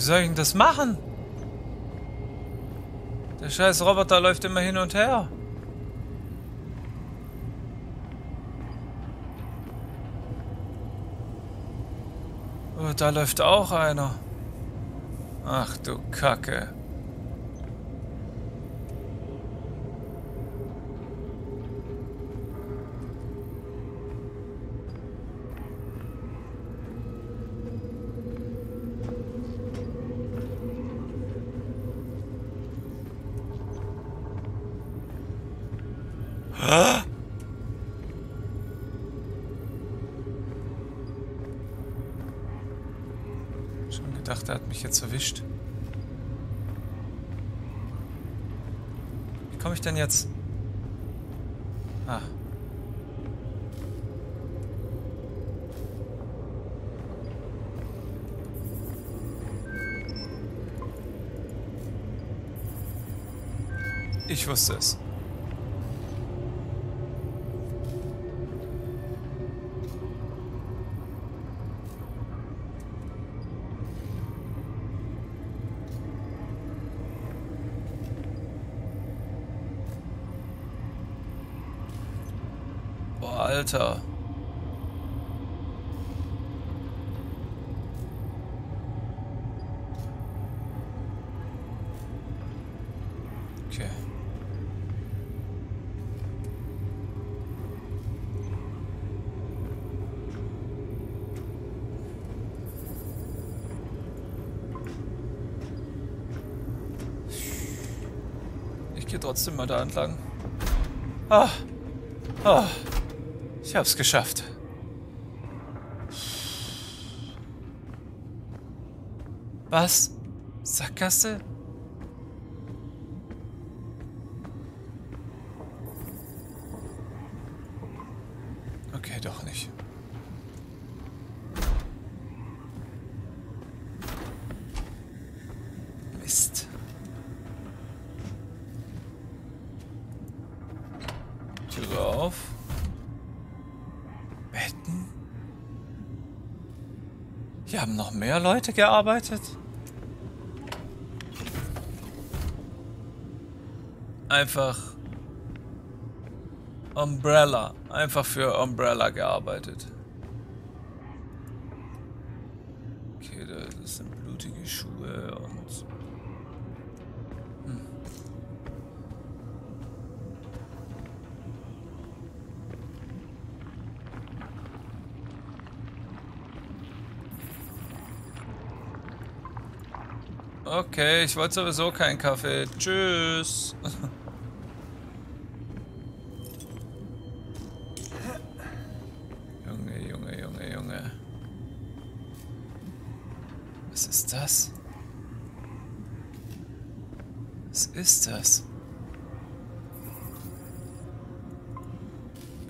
Soll ich denn das machen? Der scheiß Roboter läuft immer hin und her. Oh, da läuft auch einer. Ach du Kacke. Jetzt erwischt. Wie komme ich denn jetzt? Ah. Ich wusste es. Boah, Alter. Ich gehe trotzdem mal da entlang. Ah. Ah. Ich hab's geschafft. Was? Sackgasse? Okay, doch nicht. Mist. Türe auf. Betten. Hier haben noch mehr Leute gearbeitet. Einfach Umbrella. Einfach für Umbrella gearbeitet. Okay, das sind blutige Schuhe und... Hm. Okay, ich wollte sowieso keinen Kaffee. Tschüss. Junge, Junge, Junge, Junge. Was ist das? Was ist das?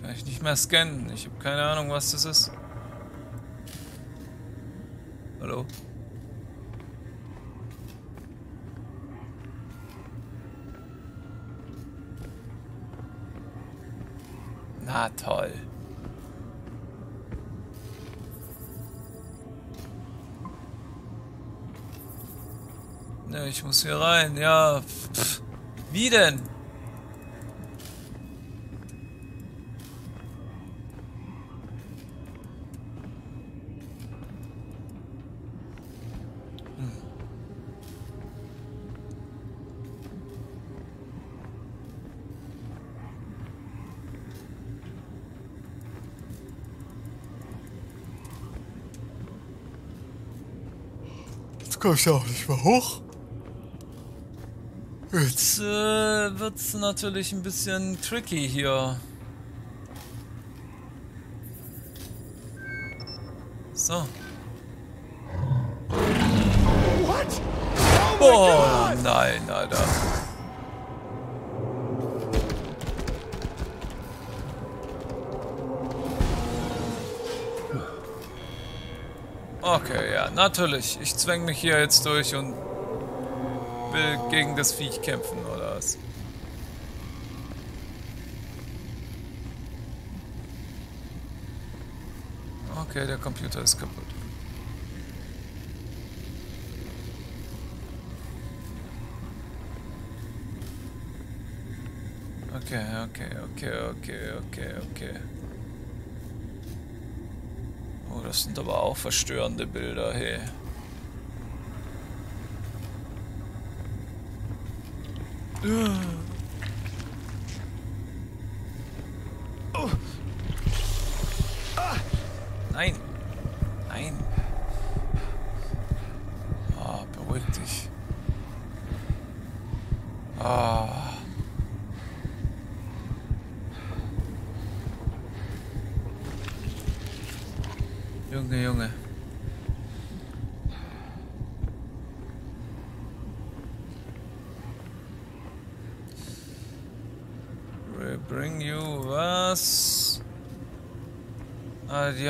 Kann ich nicht mehr scannen. Ich habe keine Ahnung, was das ist. Hallo? Muss hier rein. Ja. Pff. Wie denn? Kommst du auch nicht mehr hoch. Jetzt äh, wird's natürlich ein bisschen tricky hier. So. What? Oh nein, Alter. Okay, ja, natürlich. Ich zwäng mich hier jetzt durch und will gegen das Viech kämpfen, oder was? Okay, der Computer ist kaputt. Okay, okay, okay, okay, okay, okay. Oh, das sind aber auch verstörende Bilder, hey. Nein.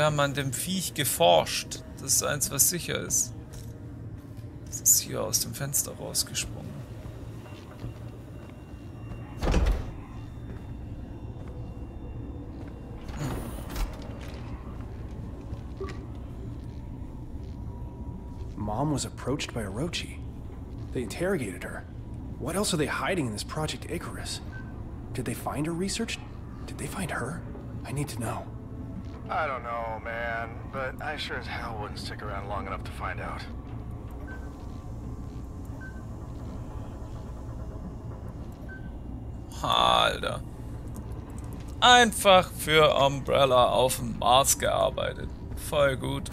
Haben an dem Viech geforscht. Das ist eins, was sicher ist. Das ist hier aus dem Fenster rausgesprungen. Hm. Mom was approached by Orochi. They interrogated her. What else are they hiding in this Project Icarus? Did they find her research? Did they find her? I need to know. I don't know, man, but I sure as hell wouldn't stick around long enough to find out. Alter. Einfach für Umbrella auf dem Mars gearbeitet. Voll gut.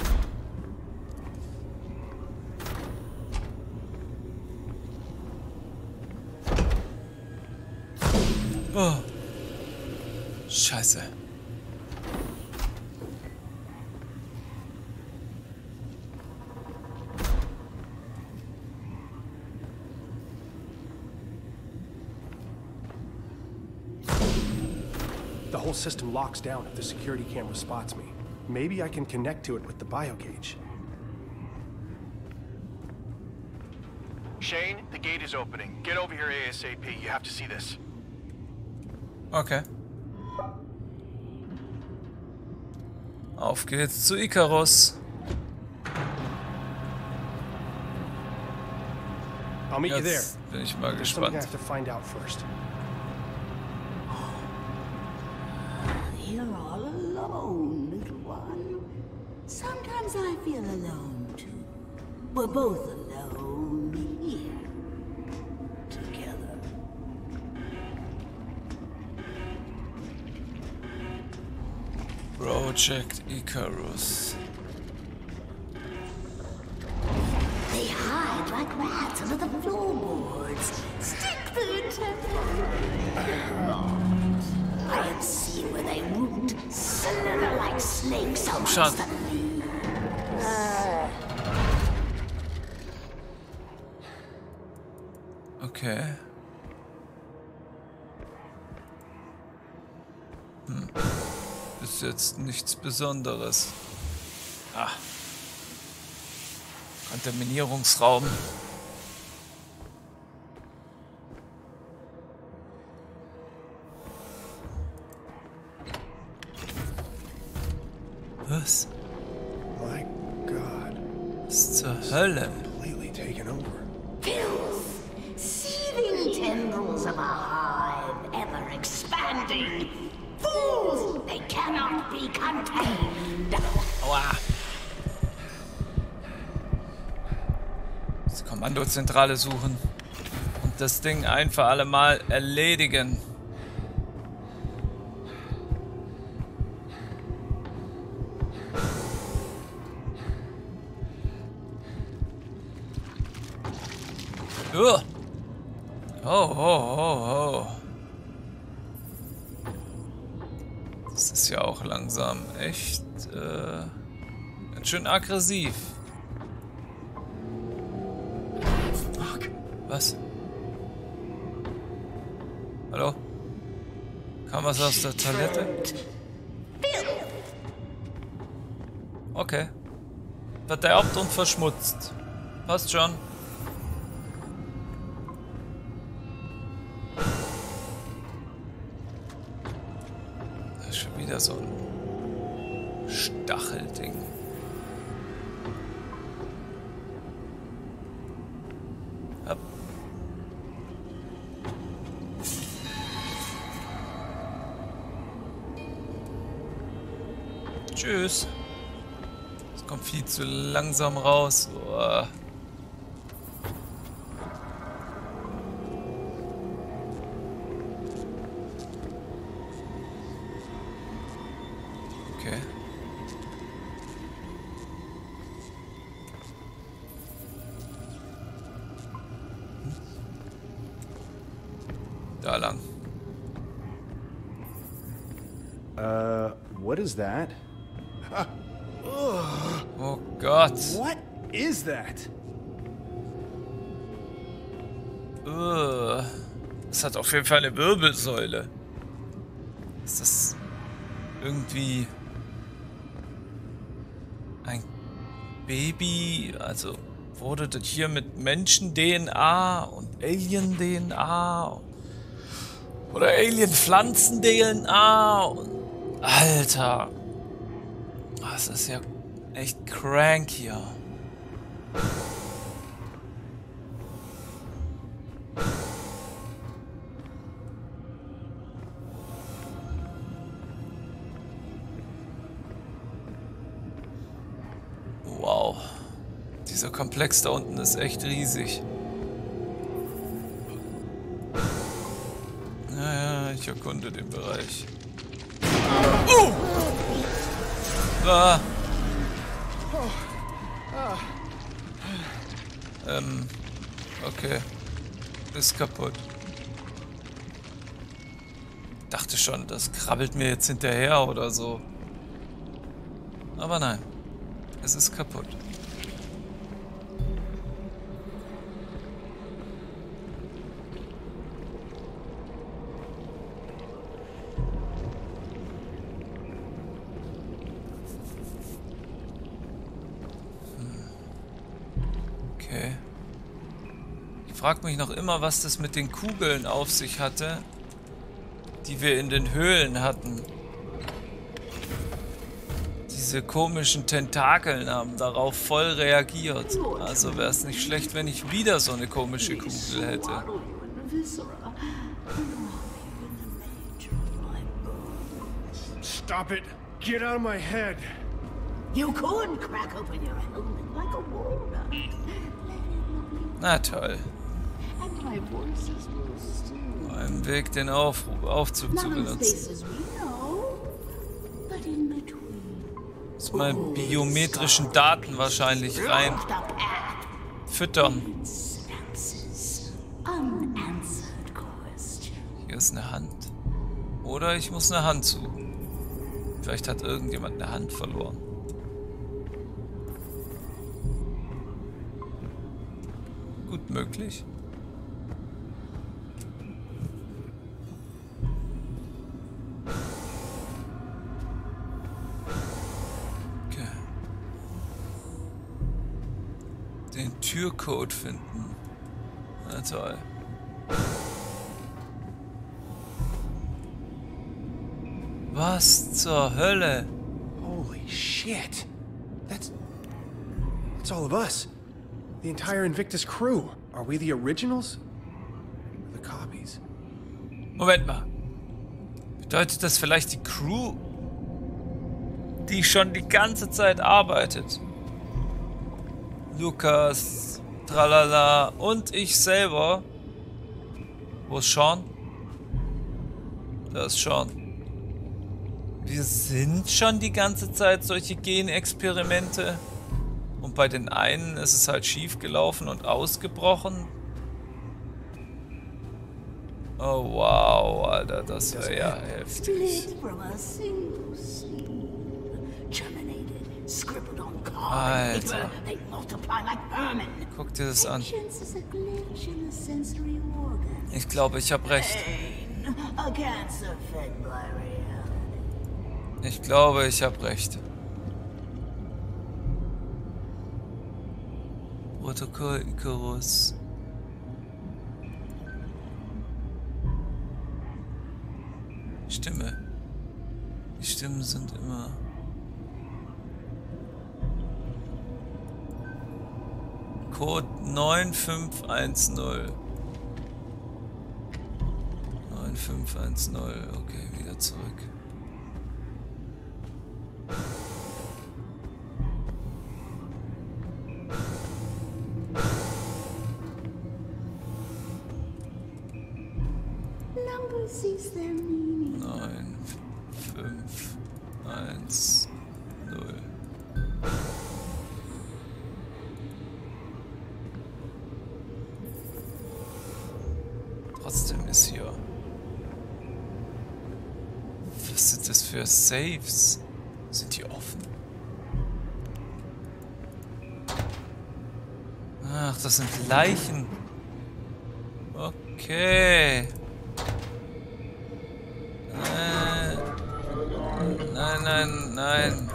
Oh. Scheiße. The whole system locks down if the security camera spots me. Maybe I can connect to it with the biogauge. Shane, the gate is opening. Get over here ASAP. You have to see this. Okay. Auf geht's zu Icarus. I'll meet you there. Jetzt bin ich mal There's something I have to find out first. Both jetzt nichts Besonderes. Ah. Kontaminierungsraum. Kommandozentrale suchen. Und das Ding ein für alle Mal erledigen. Oh, oh, oh, oh. Das ist ja auch langsam echt äh, ganz schön aggressiv. Kam was aus der Toilette? Okay. Verderbt und verschmutzt. Passt schon. Da ist schon wieder so ein zu langsam raus. Uah. Okay. Da lang. Uh, what is that? Hat auf jeden Fall eine Wirbelsäule. Ist das irgendwie ein Baby? Also wurde das hier mit Menschen-DNA und Alien-DNA oder Alien-Pflanzen-DNA? Alter. Das ist ja echt crank hier. Dieser Komplex da unten ist echt riesig. Naja, ich erkunde den Bereich. Uh! Ah. Ähm, okay. Ist kaputt. Dachte schon, das krabbelt mir jetzt hinterher oder so. Aber nein. Es ist kaputt. Frage mich noch immer, was das mit den Kugeln auf sich hatte, die wir in den Höhlen hatten. Diese komischen Tentakeln haben darauf voll reagiert. Also wäre es nicht schlecht, wenn ich wieder so eine komische Kugel hätte. Stop it! Get out of my head! You could crack open your helmet like a walnut. Na toll. Ein Weg, den Aufruf, Aufzug zu benutzen. Muss mal biometrischen Daten wahrscheinlich rein füttern. Hier ist eine Hand. Oder ich muss eine Hand suchen. Vielleicht hat irgendjemand eine Hand verloren. Gut möglich. Türcode finden. Na toll. Was zur Hölle? Holy shit! That's. That's all of us. The entire Invictus crew. Are we the originals? Or the copies? Moment mal. Bedeutet das vielleicht die Crew, die schon die ganze Zeit arbeitet? Lukas, tralala und ich selber. Wo ist Sean? Da ist Sean. Wir sind schon die ganze Zeit solche Genexperimente. Und bei den einen ist es halt schief gelaufen und ausgebrochen. Oh wow, Alter, das wäre ja heftig. Alter. paper. They multiply like vermin. Guck dir das an. Ich glaube, ich habe recht. Ich glaube, ich habe recht. Protokoll Icarus. Stimme. Die Stimmen sind immer. Code 9510. 9510. Okay, wieder zurück. Saves? Sind die offen? Ach, das sind Leichen. Okay. Äh, nein, nein, nein.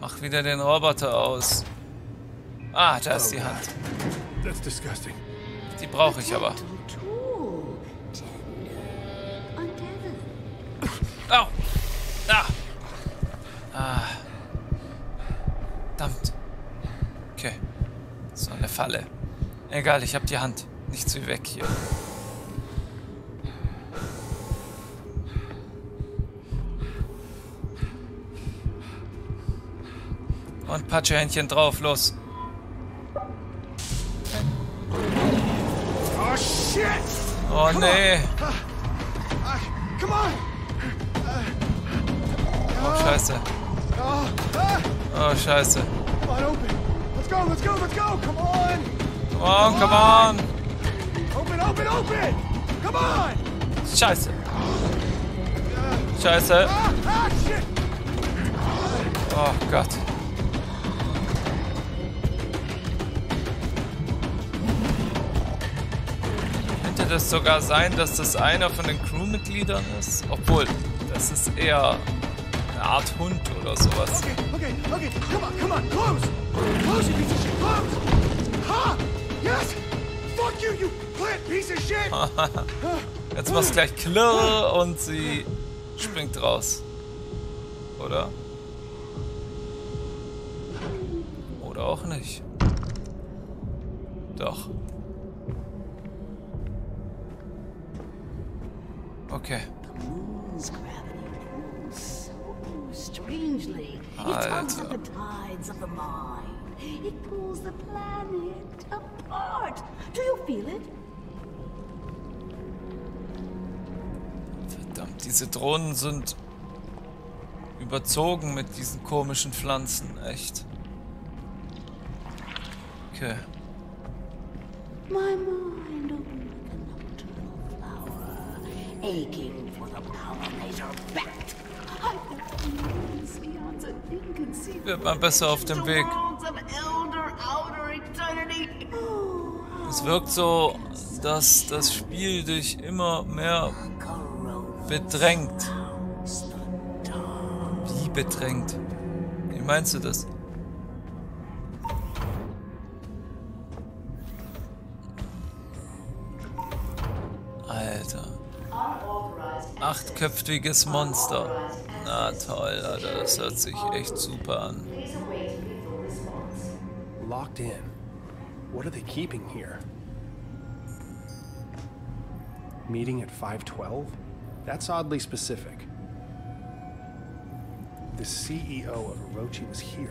Mach wieder den Roboter aus. Ah, da ist die Hand. Die brauche ich aber. Au! Ah! Ah. Verdammt. Okay. So eine Falle. Egal, ich habe die Hand. Nichts wie weg hier. Und Patschehändchen drauf, los. Oh shit! Oh nee. Scheiße. Oh scheiße. Come! Come on! Come on. Open, open, open! Come on! Scheiße. Scheiße. Oh Gott. Könnte das sogar sein, dass das einer von den Crewmitgliedern ist? Obwohl, das ist eher eine Art Hund oder sowas. Okay, okay, okay. Come on, come on, close! Close, you piece of shit, close! Ha! Yes! Fuck you, you plant piece of shit! Jetzt macht's gleich klirr und sie springt raus. Oder feel it? Verdammt, diese Drohnen sind überzogen mit diesen komischen Pflanzen. Echt. Okay. My mind opened like a nocturnal flower, aching for the pollinator bat. An Wird mal besser auf dem Weg. of elder outer eternity. Es wirkt so, dass das Spiel dich immer mehr bedrängt. Wie bedrängt? Wie meinst du das? Alter. Achtköpfiges Monster. Na toll, Alter, das hört sich echt super an. Locked in. What are they keeping here? Meeting at 512? That's oddly specific. The CEO of Orochi was here.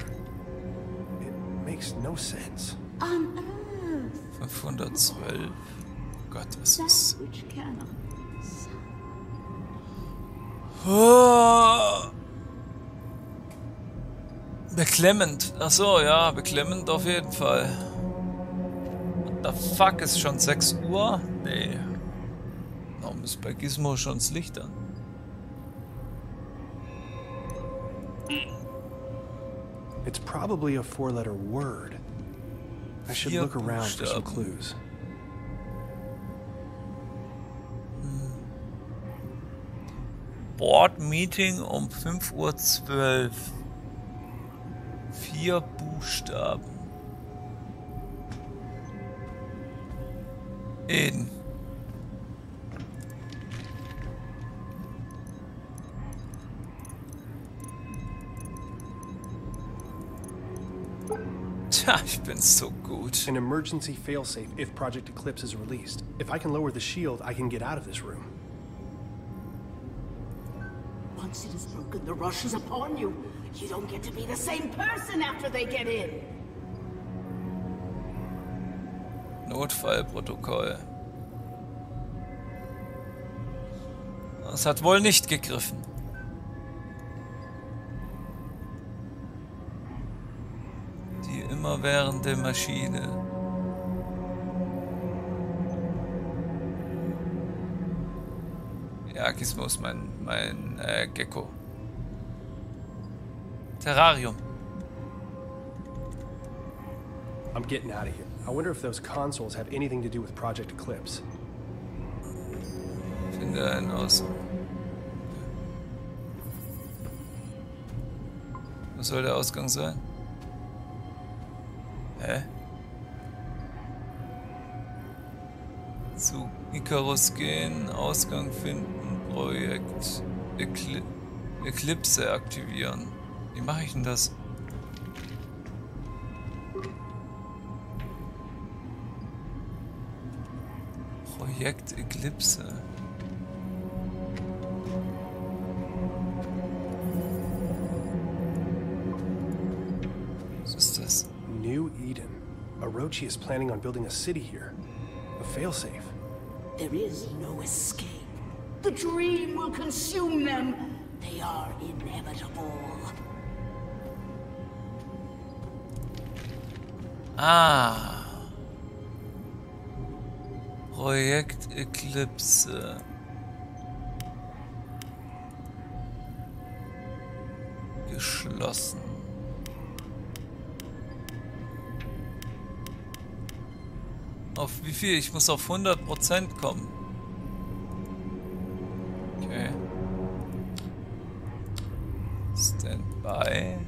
It makes no sense. on earth, 512. Oh Gott, was that ist... which cannot Oh. Beklemmend. Ach so, ja, beklemmend auf jeden Fall. The fuck, ist schon 6 Uhr? Nee. Warum ist bei Gizmo schon das Licht an? It's probably a four letter word. I should look around for some clues. Board Meeting um 5.12 Uhr. Vier Buchstaben. Eden. I've been so good. An emergency failsafe if Project Eclipse is released. If I can lower the shield, I can get out of this room. Once it is broken, the rush is upon you. You don't get to be the same person after they get in. Notfallprotokoll. Das hat wohl nicht gegriffen. Die immerwährende Maschine. Ist mein, mein äh, Gecko. Terrarium. I'm getting out of here. I wonder if those consoles have anything to do with Project Eclipse. Finde einen aus. Was soll der Ausgang sein? Hä? Zu Icarus gehen, Ausgang finden, Projekt Ekli Eclipse aktivieren. Wie mache ich denn das? Projekt Eclipse. Was ist das? New Eden. Orochi is planning on building a city here. A failsafe. There is no escape. The dream will consume them. They are inevitable. Ah. Projekt Eclipse. Geschlossen. Auf wie viel? Ich muss auf 100% kommen. Okay. Zwei.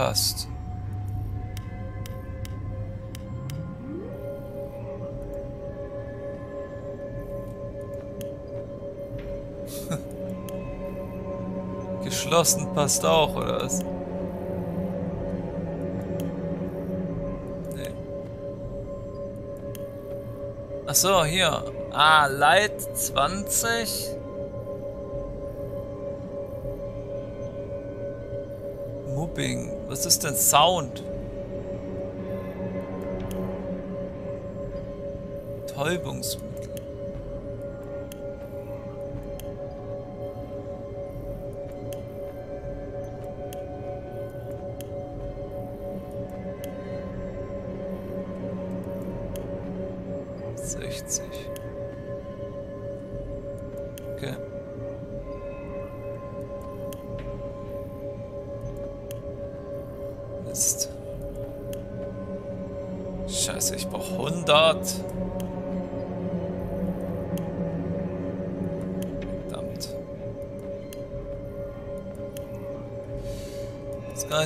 Passt. Geschlossen passt auch, oder was? Nee. Ach so, hier. Ah, Light 20. Mupping. Was ist denn Sound? Täubungsmittel.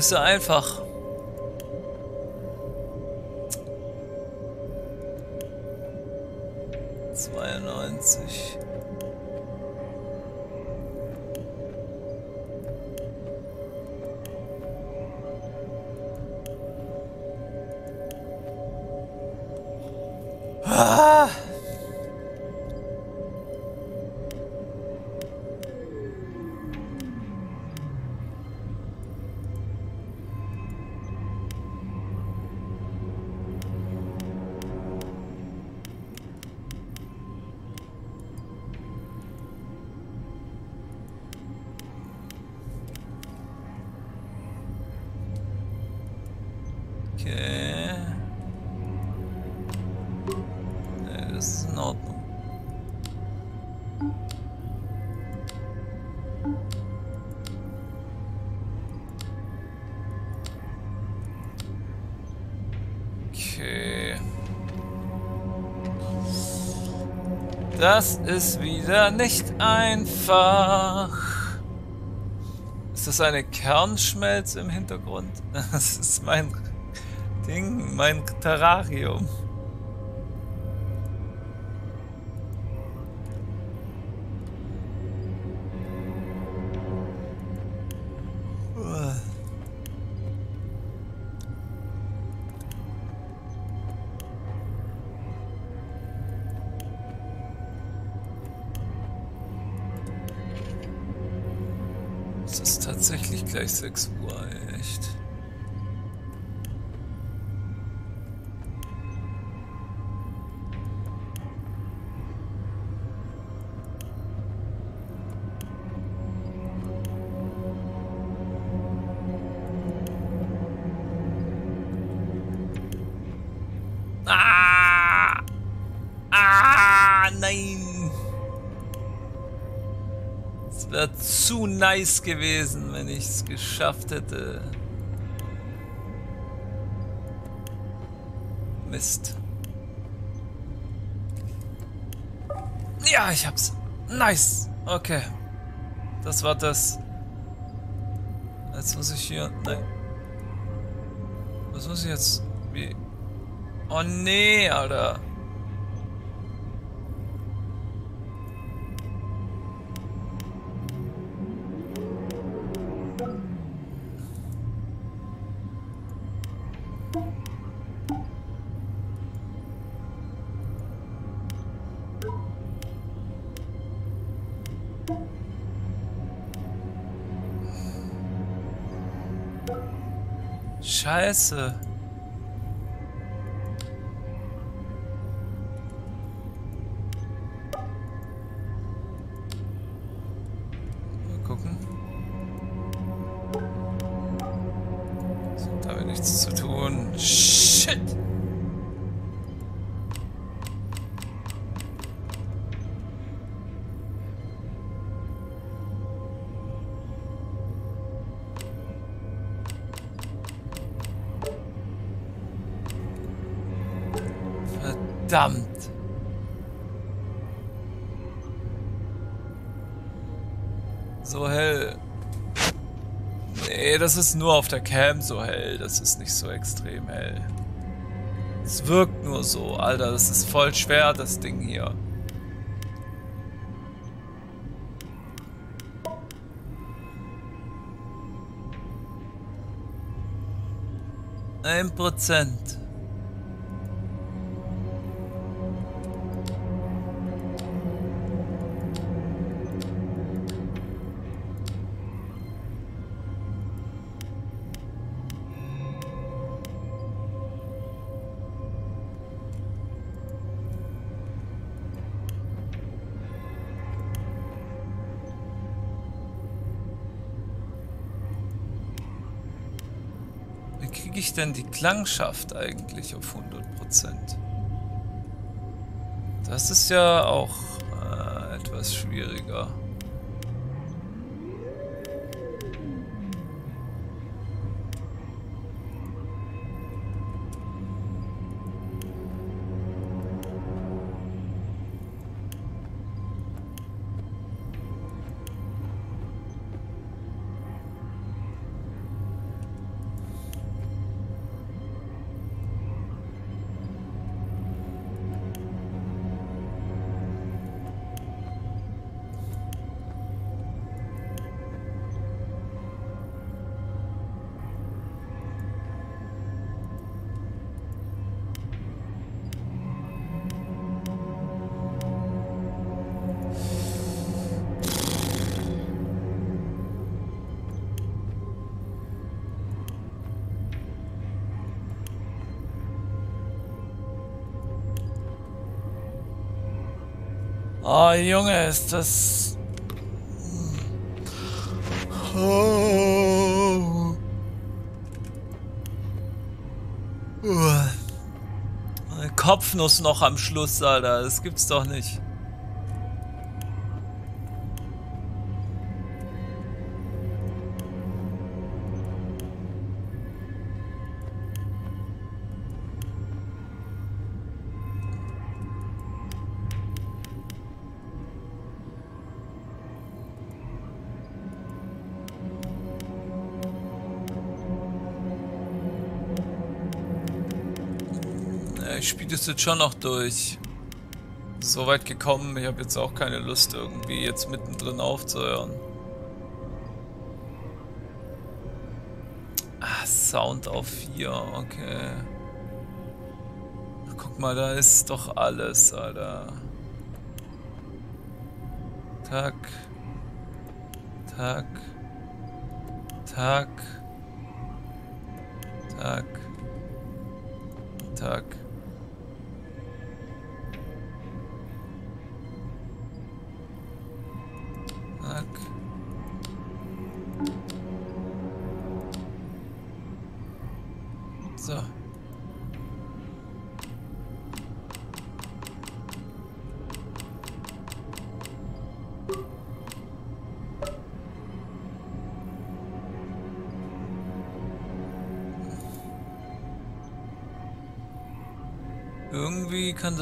Ist so einfach. Das ist wieder nicht einfach. Ist das eine Kernschmelze im Hintergrund? Das ist mein Ding, mein Terrarium. Gleich 6 Uhr, echt. Ah! Ah, zu nice gewesen, ich es geschafft hätte. Mist. Ja, ich hab's. Nice. Okay. Das war das. Jetzt muss ich hier. Nein. Was muss ich jetzt? Wie? Oh nee, Alter. Scheiße. Verdammt. So hell. Nee, das ist nur auf der Cam so hell. Das ist nicht so extrem hell. Es wirkt nur so. Alter, das ist voll schwer, das Ding hier. Ein Prozent. Ich denn die Klangschaft eigentlich auf 100%? Das ist ja auch äh, etwas schwieriger. Junge, ist das... Oh. Eine Kopfnuss noch am Schluss, Alter. Das gibt's doch nicht. Jetzt schon noch durch. So weit gekommen, ich habe jetzt auch keine Lust irgendwie jetzt mittendrin aufzuhören. Ah, Sound auf 4, okay. Guck mal, da ist doch alles, Alter. Tack. Tack. Tack.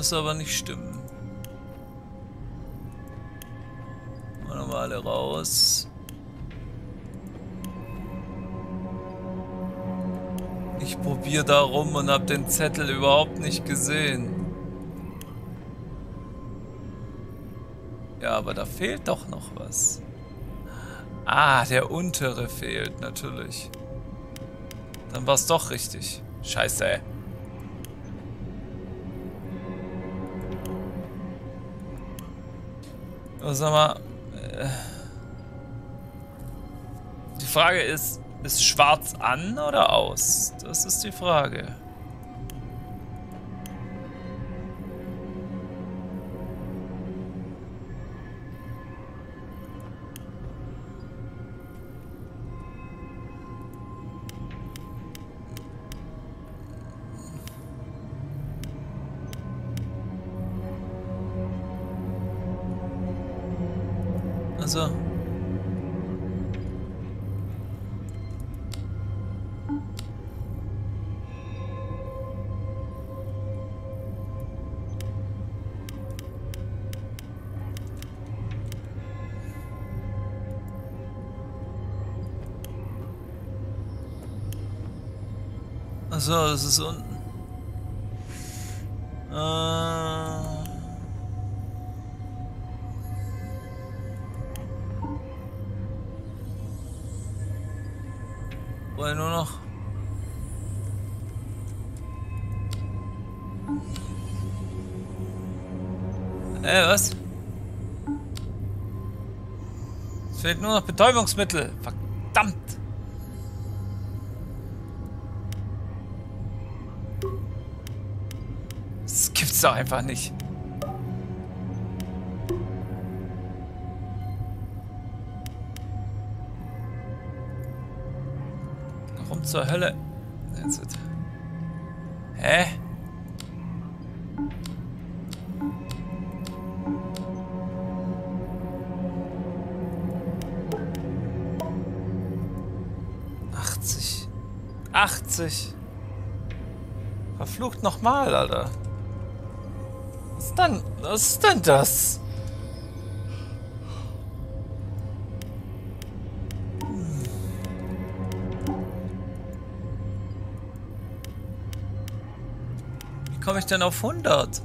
Das aber nicht stimmen. Machen wir alle raus. Ich probiere da rum und habe den Zettel überhaupt nicht gesehen. Ja, aber da fehlt doch noch was. Ah, der untere fehlt natürlich. Dann war es doch richtig. Scheiße. Oh, sag mal. Äh, die Frage ist, ist schwarz an oder aus? Das ist die Frage. Achso, das ist unten. Äh. Nur noch. Äh, was? Es fehlt nur noch Betäubungsmittel. Verdammt! Gibt's doch einfach nicht. Warum zur Hölle? Hä? Achtzig. Achtzig. Verflucht nochmal, Alter. Denn, was ist denn das? Wie komme ich denn auf 100?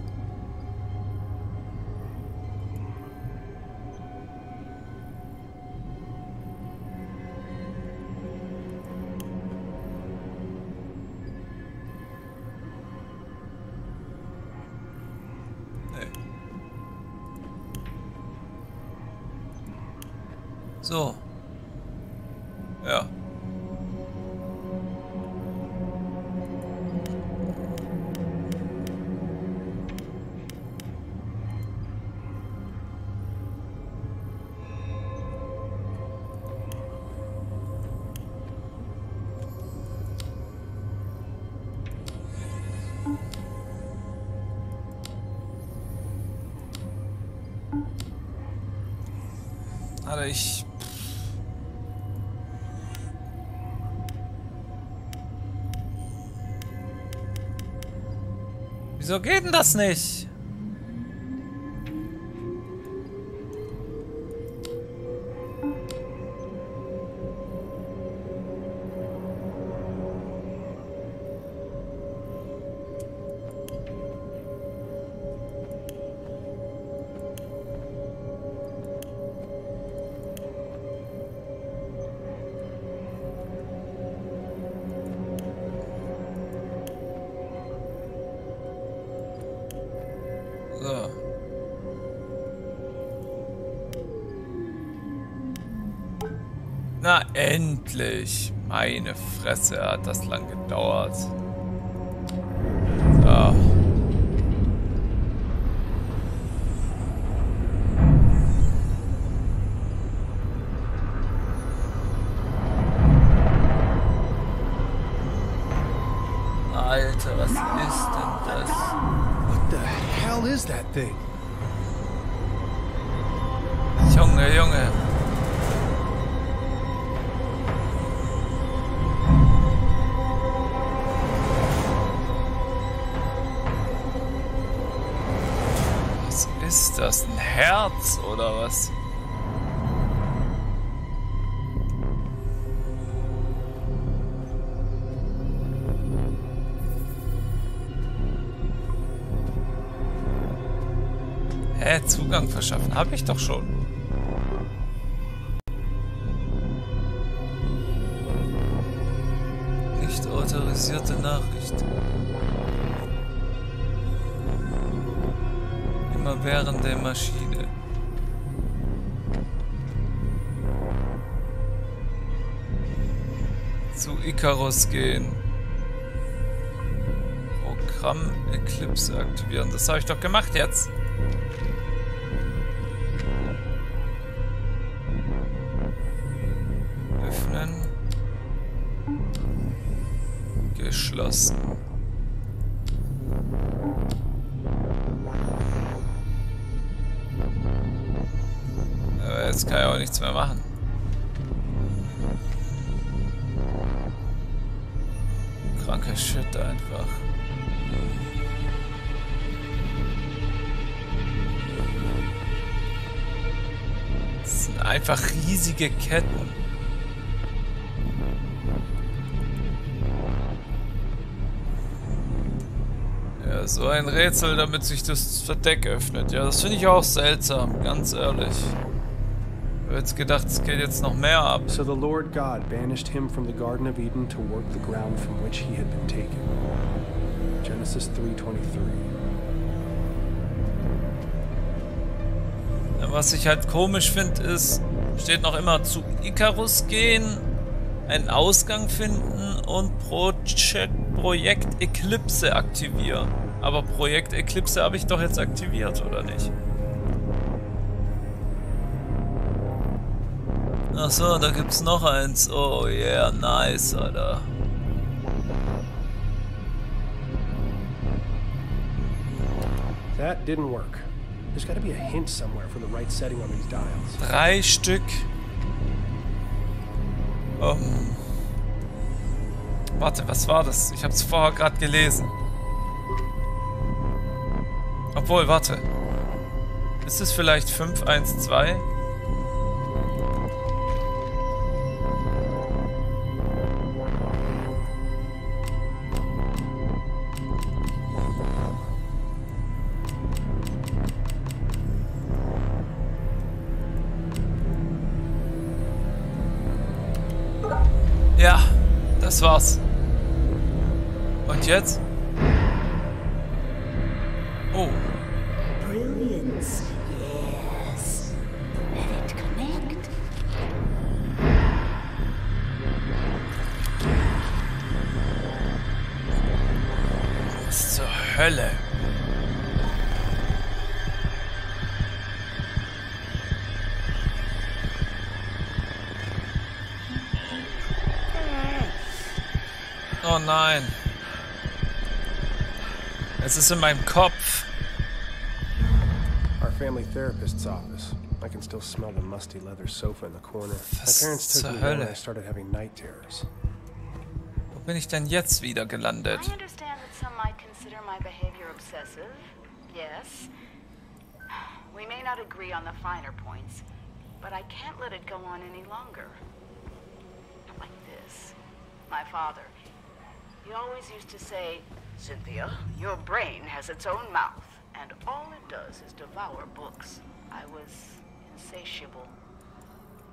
Das nicht? Fresse, hat das lang doch schon. Nicht autorisierte Nachricht. Immer während der Maschine. Zu Icarus gehen. Programm Eclipse aktivieren. Das habe ich doch gemacht jetzt. Riesige Ketten. so ein Rätsel, damit sich das Verdeck öffnet. Ja, das finde ich auch seltsam, ganz ehrlich. Ich habe jetzt gedacht, es geht jetzt noch mehr ab. So the Lord God banished him from the Garden of Eden to work the ground from which he had been taken. Genesis 3:23. Was ich halt komisch finde, ist, steht noch immer zu Icarus gehen, einen Ausgang finden und Project, Projekt Eclipse aktivieren. Aber Projekt Eclipse habe ich doch jetzt aktiviert, oder nicht? Achso, da gibt's noch eins. Oh yeah, nice, Alter. That didn't work. Drei Stück. Um. Warte, was war das? Ich habe es vorher gerade gelesen. Obwohl, warte. Ist es vielleicht 512? Und jetzt? Oh, Brilliance. Yes. Let it connect. was zur Hölle? Oh nein. Es ist in meinem Kopf. Our family therapist's office. I can still smell the musty leather sofa in the corner. My parents took zur me there when I started having night terrors. Wo bin ich denn jetzt wieder gelandet? I understand that some might consider my behavior obsessive. Yes. We may not agree on the finer points, but I can't let it go on any longer. Like this. My father. He always used to say, Cynthia, your brain has its own mouth, and all it does is devour books. I was insatiable.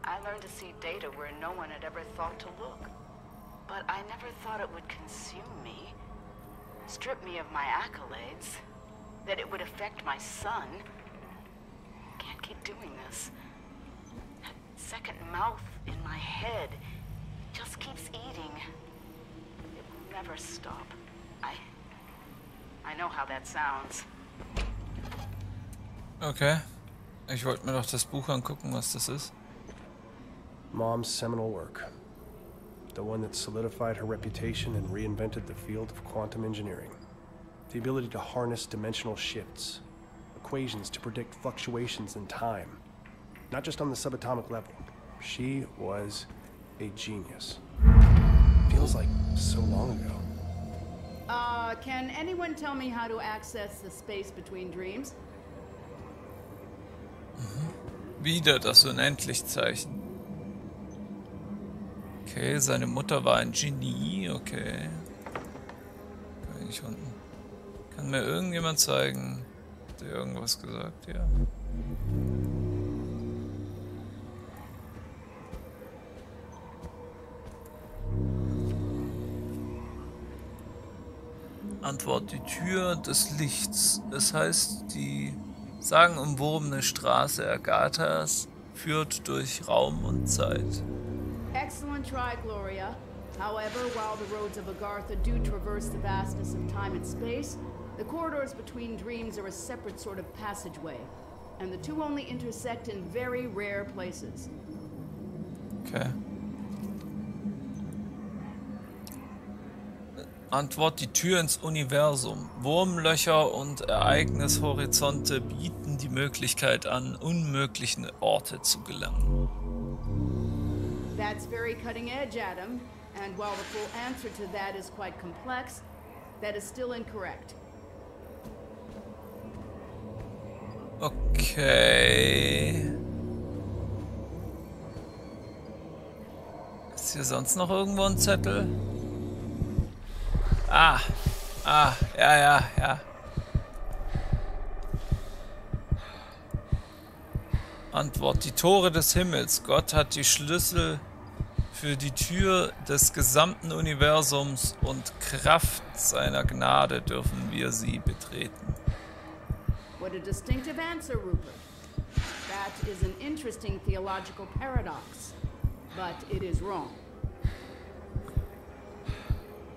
I learned to see data where no one had ever thought to look. But I never thought it would consume me, strip me of my accolades, that it would affect my son. Can't keep doing this. That second mouth in my head just keeps eating. It will never stop. I. I know how that sounds. Okay. Ich wollte mir doch das Buch angucken, was das ist. Mom's seminal work. The one that solidified her reputation and reinvented the field of quantum engineering. The ability to harness dimensional shifts, equations to predict fluctuations in time, not just on the subatomic level. She was a genius. Feels like so long ago. Uh, can anyone tell me how to access the space between dreams? Wieder das Unendlichzeichen. Okay, seine Mutter war ein Genie, okay. Kann ich unten. Kann mir irgendjemand zeigen? Hat irgendwas gesagt? Ja. Antwort die Tür des Lichts. Das heißt, die sagenumwobene Straße Agathas führt durch Raum und Zeit. Excellent try, Gloria. However, while the roads of Agartha do traverse the vastness of time and space, the corridors between dreams are a separate sort of passageway, and the two only intersect in very rare places. Okay. Antwort die Tür ins Universum. Wurmlöcher und Ereignishorizonte bieten die Möglichkeit an, unmöglichen Orte zu gelangen. That's very cutting edge, Adam. And while the full answer to that is quite complex, that is still incorrect. Okay. Ist hier sonst noch irgendwo ein Zettel? Ah, ah, ja, ja, ja. Antwort, die Tore des Himmels. Gott hat die Schlüssel für die Tür des gesamten Universums und Kraft seiner Gnade dürfen wir sie betreten. What a distinctive answer, Rupert. That is an interesting theological paradox, but it is wrong.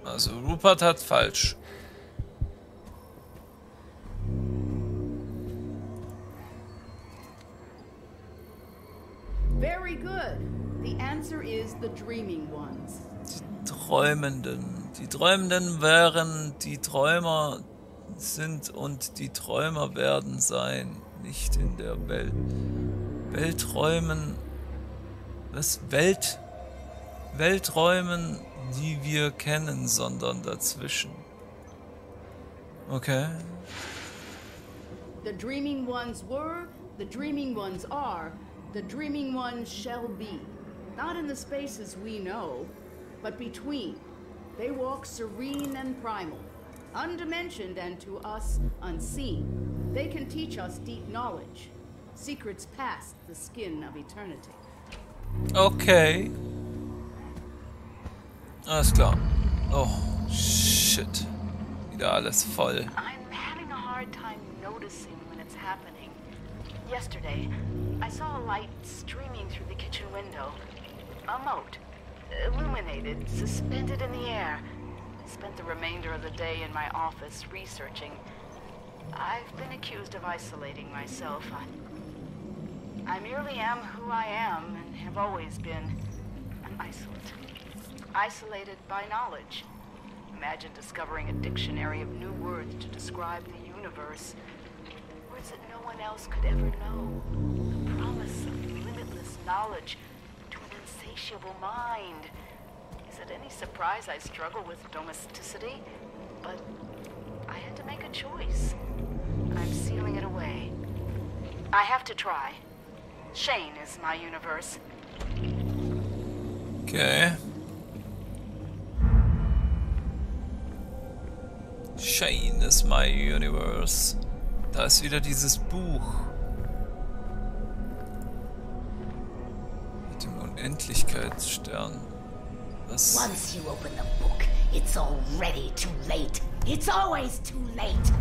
Also Rupert hat falsch. Very good. The answer is the dreaming ones. Träumenden. Die Träumenden wären die Träumer sind und die Träumer werden sein, nicht in der Welt. Welträumen. Was? Welt? Welträumen, die wir kennen, sondern dazwischen. Okay. The dreaming ones were, the dreaming ones are, the dreaming ones shall be. Not in the spaces we know, but between. They walk serene and primal, undimensioned and to us unseen. They can teach us deep knowledge, secrets past the skin of eternity. Okay. Alles klar. Oh, shit. Wieder alles voll. I'm having a hard time noticing when it's happening. Yesterday, I saw a light streaming through the kitchen window. A moat, illuminated, suspended in the air. Spent the remainder of the day in my office researching. I've been accused of isolating myself. I, I merely am who I am and have always been an isolate. Isolated by knowledge. Imagine discovering a dictionary of new words to describe the universe. Words that no one else could ever know. The promise of limitless knowledge to an insatiable mind. Is it any surprise I struggle with domesticity? But I had to make a choice. I'm sealing it away. I have to try. Shane is my universe. Okay. Shane is my universe. Da ist wieder dieses Buch. Mit dem Unendlichkeitsstern. Was? Once you open the book, it's already too late. It's always too late.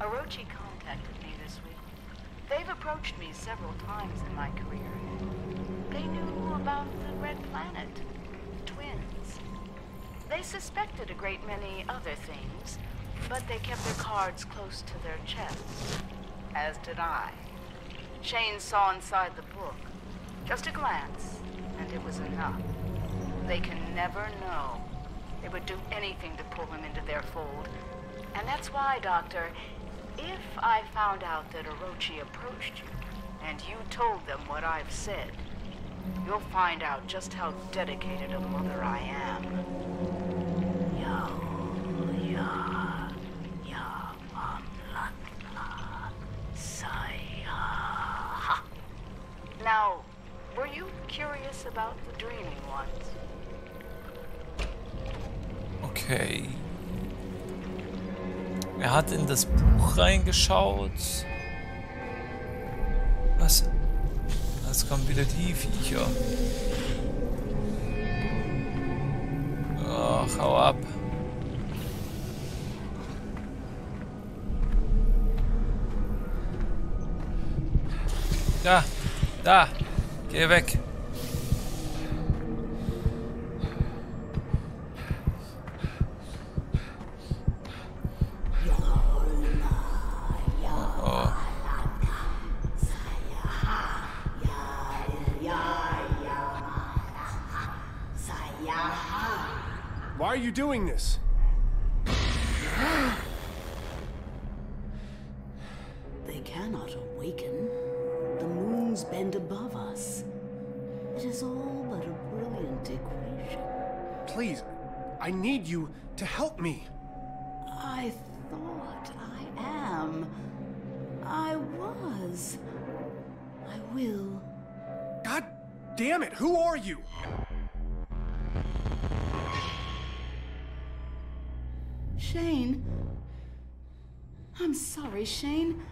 Orochi contacted me this week. They've approached me several times in my career. They knew about the Red Planet, the twins. They suspected a great many other things, but they kept their cards close to their chests. As did I. Shane saw inside the book. Just a glance, and it was enough. They can never know. They would do anything to pull him into their fold. And that's why, Doctor, if I found out that Orochi approached you, and you told them what I've said, you'll find out just how dedicated a mother I am. Yo, ya, ya, mamlatla, saya. Now, were you curious about the dreaming ones? Okay. Er hat in das Buch reingeschaut. Was? Jetzt kommen wieder die Viecher. Ach, hau ab. Da, da, geh weg. Why are you doing this? They cannot awaken. The moons bend above us. It is all but a brilliant equation. Please, I need you to help me. I thought I am. I was. I will. God damn it, who are you? Shane. I'm sorry, Shane.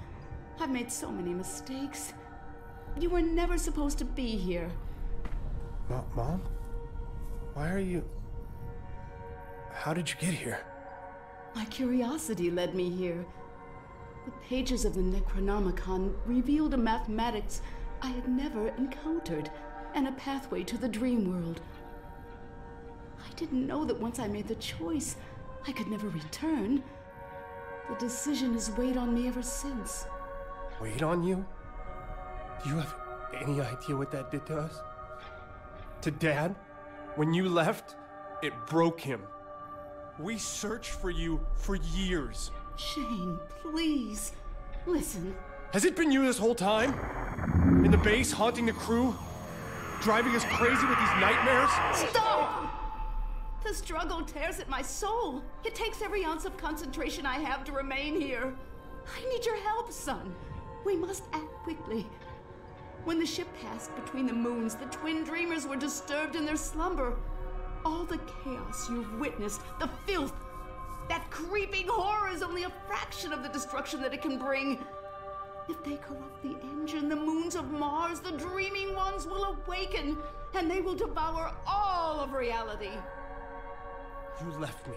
I've made so many mistakes. You were never supposed to be here. Mo- Mom? Why are you. How did you get here? My curiosity led me here. The pages of the Necronomicon revealed a mathematics I had never encountered and a pathway to the dream world. I didn't know that once I made the choice, I could never return. The decision has weighed on me ever since. Weighed on you? Do you have any idea what that did to us? To Dad? When you left, it broke him. We searched for you for years. Shane, please. Listen. Has it been you this whole time? In the base, haunting the crew? Driving us crazy with these nightmares? Stop! The struggle tears at my soul. It takes every ounce of concentration I have to remain here. I need your help, son. We must act quickly. When the ship passed between the moons, the twin dreamers were disturbed in their slumber. All the chaos you've witnessed, the filth, that creeping horror is only a fraction of the destruction that it can bring. If they corrupt the engine, the moons of Mars, the dreaming ones will awaken, and they will devour all of reality. You left me.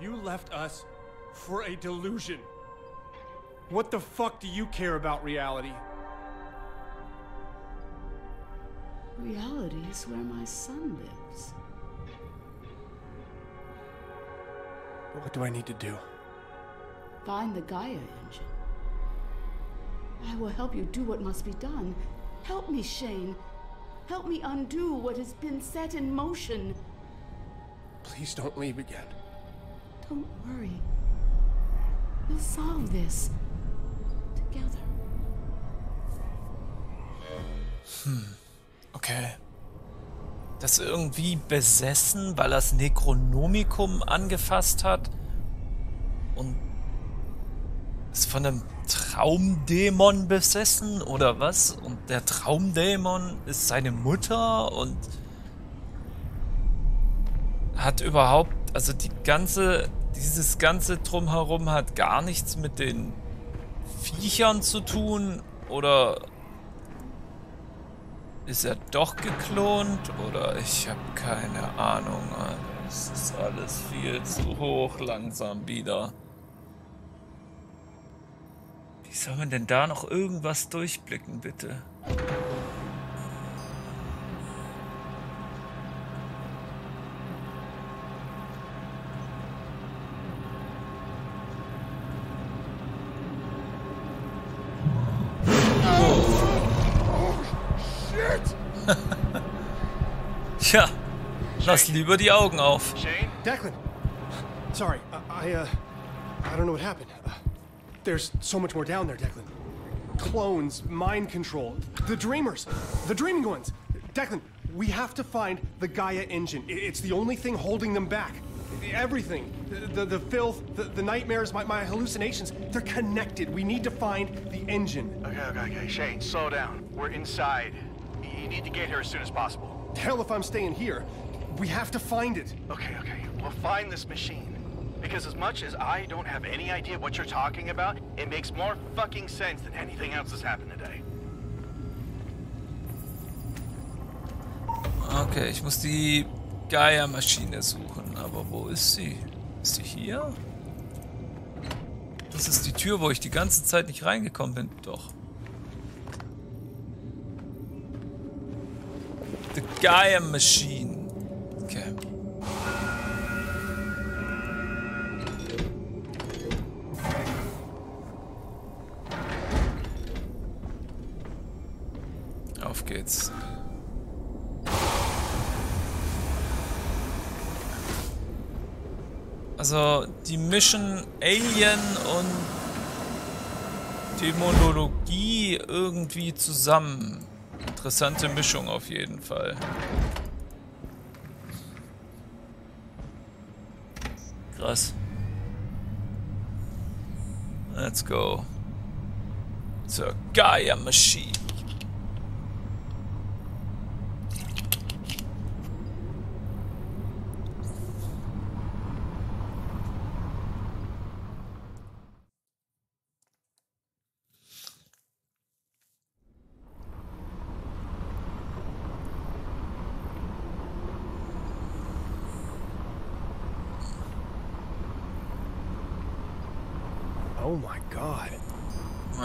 You left us for a delusion. What the fuck do you care about reality? Reality is where my son lives. What do I need to do? Find the Gaia engine. I will help you do what must be done. Help me, Shane. Help me undo what has been set in motion. Please don't leave again. Don't worry. We'll solve this. Together. Okay. Das irgendwie besessen, weil er das Necronomicon angefasst hat und ist von einem Traumdämon besessen oder was? Und der Traumdämon ist seine Mutter und hat überhaupt, also die ganze, dieses ganze Drumherum hat gar nichts mit den Viechern zu tun oder ist er doch geklont oder ich habe keine Ahnung. Es ist alles viel zu hoch langsam wieder. Wie soll man denn da noch irgendwas durchblicken, bitte? Tja, lass lieber die Augen auf. Shane? Declan! Sorry, I, I, uh, I don't know what happened. Uh, there's so much more down there, Declan. Clones, mind control, the dreamers, the dreaming ones. Declan, we have to find the Gaia engine. It's the only thing holding them back. Everything, the, the, the filth, the, the nightmares, my, my hallucinations, they're connected. We need to find the engine. Okay, okay, okay. Shane, slow down. We're inside. You need to get here as soon as possible. Hell if I'm staying here. We have to find it. Okay, okay. We'll find this machine. Because as much as I don't have any idea what you're talking about, it makes more fucking sense than anything else that's happened today. Okay, ich muss die Gaia-Maschine suchen. Aber wo ist sie? Ist sie hier? Das ist die Tür, wo ich die ganze Zeit nicht reingekommen bin. Doch. The Gaia Machine. Okay. Auf geht's. Also, die mischen Alien und Dämonologie irgendwie zusammen. Interessante Mischung auf jeden Fall. Krass. Let's go. Zur Gaia Machine.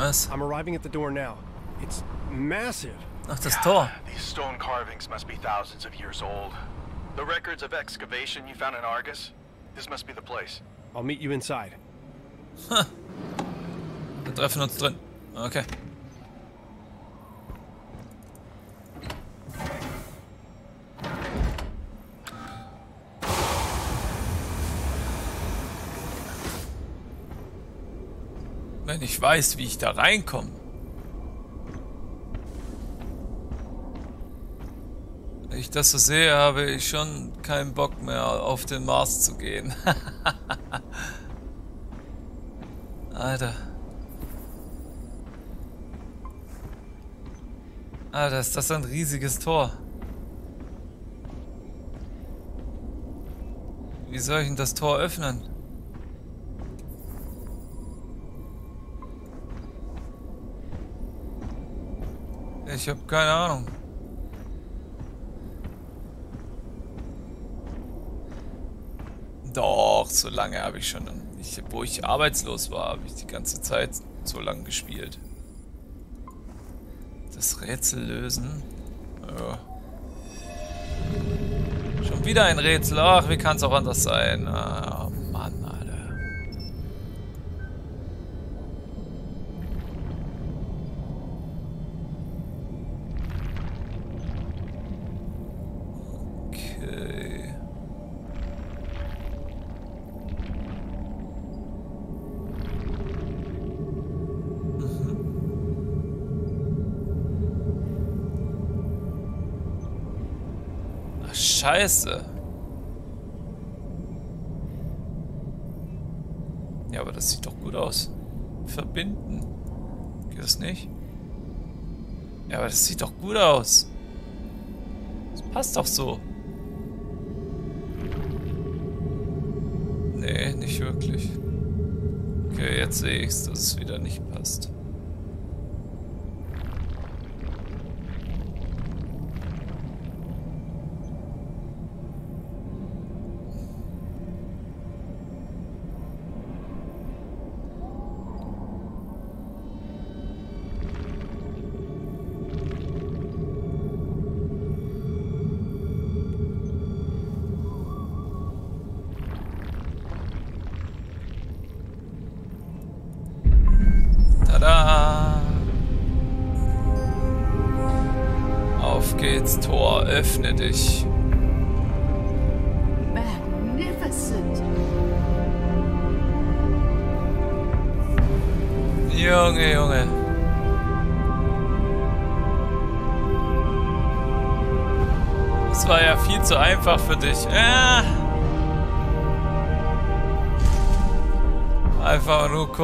Was? I'm arriving at the door now. It's massive. Ach, das Tor. These stone carvings must be thousands of years old. The records of excavation you found in Argus? This must be the place. I'll meet you inside. Huh. Wir treffen uns drin. Okay. Wenn ich weiß, wie ich da reinkomme. Wenn ich das so sehe, habe ich schon keinen Bock mehr auf den Mars zu gehen. Alter. Alter, ist das ein riesiges Tor. Wie soll ich denn das Tor öffnen? Ich habe keine Ahnung. Doch, so lange habe ich schon. Ich, wo ich arbeitslos war, habe ich die ganze Zeit so lange gespielt. Das Rätsel lösen. Ja. Schon wieder ein Rätsel. Ach, wie kann es auch anders sein? Ah, scheiße. Ja, aber das sieht doch gut aus. Verbinden. Geht das nicht? Ja, aber das sieht doch gut aus. Das passt doch so. Nee, nicht wirklich. Okay, jetzt sehe ich's, dass es wieder nicht passt.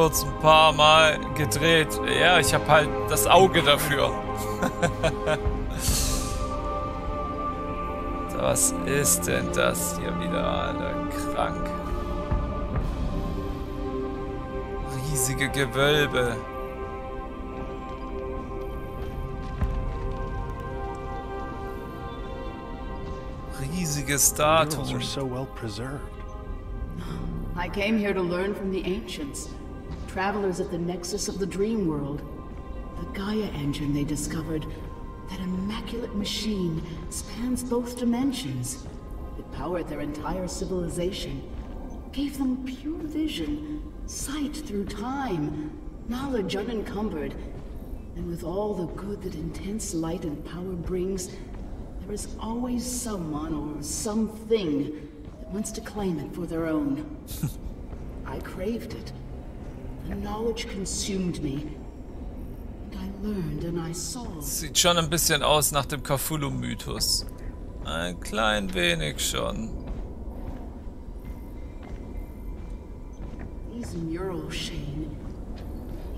Kurz ein paar Mal gedreht. Ja, ich habe halt das Auge dafür. Was ist denn das hier wieder, Alter? Krank. Riesige Gewölbe. Riesige Statuen. so well preserved. I came here to learn from the ancients, travelers at the nexus of the dream world. The Gaia engine they discovered, that immaculate machine, spans both dimensions. It powered their entire civilization, gave them pure vision, sight through time, knowledge unencumbered. And with all the good that intense light and power brings, there is always someone or something that wants to claim it for their own. I craved it. The knowledge consumed me. And I learned and I saw. Sieht schon ein bisschen aus nach dem Cthulhu-Mythos. Ein klein wenig schon. These murals, Shane.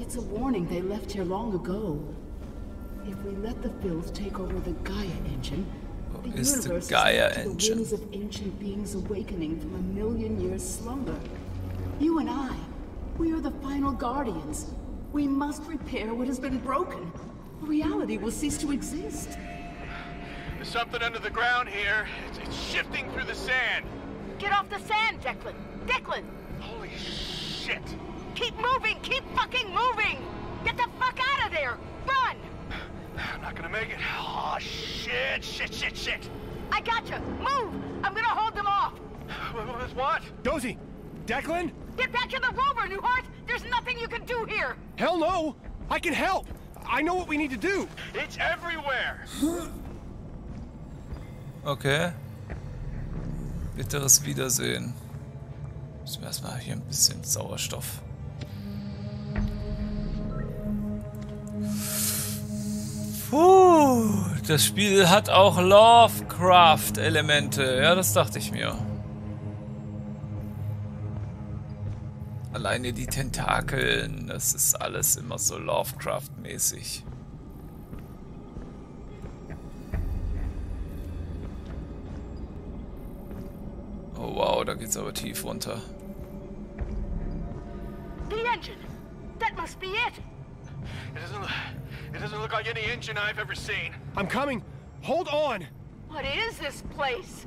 It's a warning they left here long ago. If we let the filth take over the Gaia engine, the is the Gaia is engine? the wings of ancient beings awakening from a million years slumber. You and I, we are the final guardians. We must repair what has been broken. Reality will cease to exist. There's something under the ground here. It's, it's shifting through the sand. Get off the sand, Declan! Declan! Holy shit. Keep moving! Keep fucking moving! Get the fuck out of there! Run! I'm not gonna make it. Oh, shit, shit, shit, shit. I gotcha! Move! I'm gonna hold them off! With with what? Dozy! Declan? Get back to the rover, Newhart! There's nothing you can do here! Hell no! I can help! I know what we need to do! It's everywhere. Okay. Bitteres Wiedersehen. Müssen wir erstmal hier ein bisschen Sauerstoff. Puh, das Spiel hat auch Lovecraft-Elemente. Ja, das dachte ich mir. Alleine die Tentakeln, das ist alles immer so Lovecraft-mäßig. Oh wow, da geht's aber tief runter. The engine! That must be it! It doesn't. look- It doesn't look like any engine I've ever seen. I'm coming! Hold on! What is this place?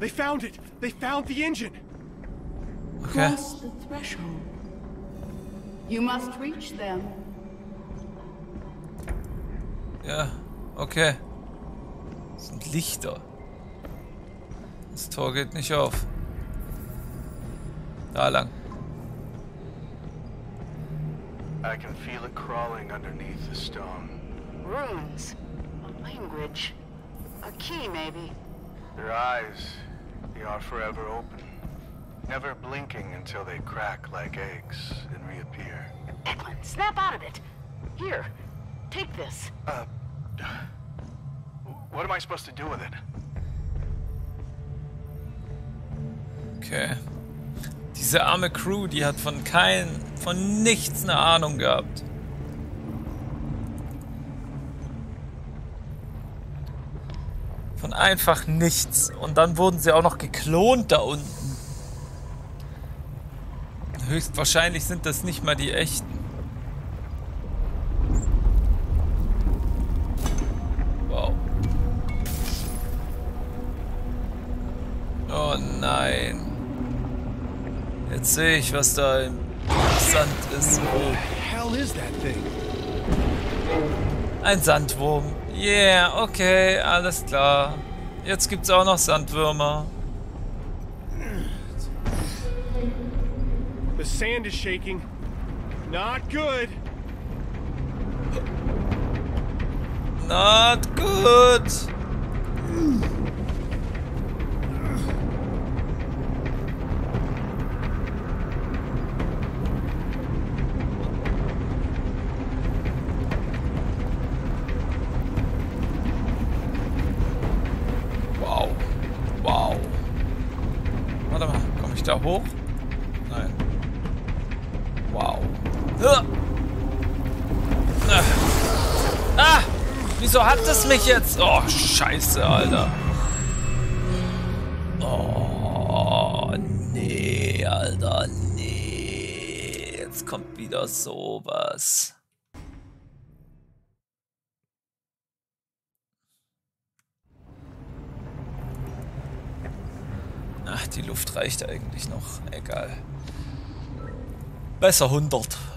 They found it! They found the engine! Okay. Cross the threshold. You must reach them. Ja, okay. Das sind Lichter. Das Tor geht nicht auf. Da lang. I can feel it crawling underneath the stone. Runes. A language. A key, maybe. Their eyes, they are forever open, never blinking until they crack like eggs and reappear. Declan, snap out of it! Here, take this. Uh, what am I supposed to do with it? Okay. Diese arme Crew, die hat von kein, von nichts eine Ahnung gehabt. Von einfach nichts. Und dann wurden sie auch noch geklont da unten. Höchstwahrscheinlich sind das nicht mal die echten. Wow. Oh nein. Jetzt sehe ich, was da im Sand ist. Oh, ein Sandwurm. Yeah, okay, alles klar. Jetzt gibt's auch noch Sandwürmer. The sand is shaking. Not good. Not good. Hat es mich jetzt? Oh, scheiße, Alter. Oh, nee, Alter, nee. Jetzt kommt wieder sowas. Ach, die Luft reicht eigentlich noch. Egal. Besser 100.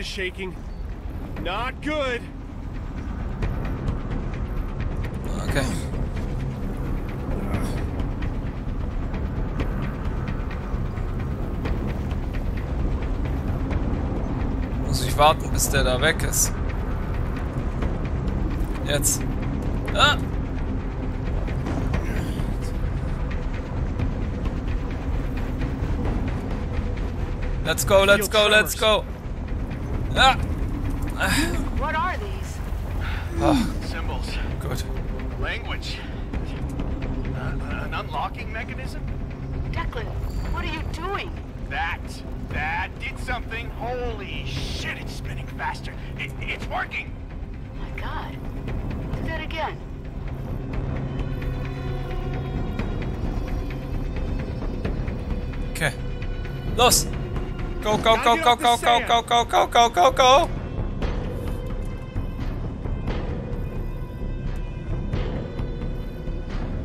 is shaking. Not good. Okay. Muss ich warten, bis der da weg ist. Jetzt. Ah! Let's go, let's go, let's go. Ah! What are these? Ah, Symbols, Good. language, uh, an unlocking mechanism. Declan, what are you doing? That, that did something. Holy shit, it's spinning faster. It, it's working. My God. Do that again. Okay. Los! Go, go, go, go, go, go, go, go, go, go, go, go!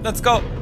Let's go!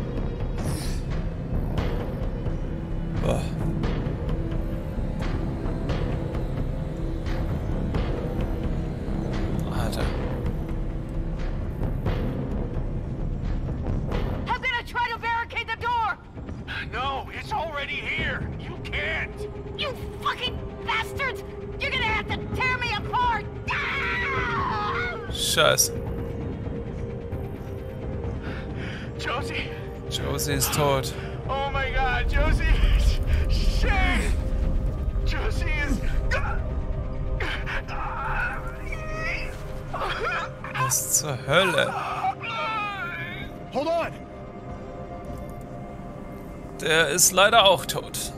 Ist leider auch tot.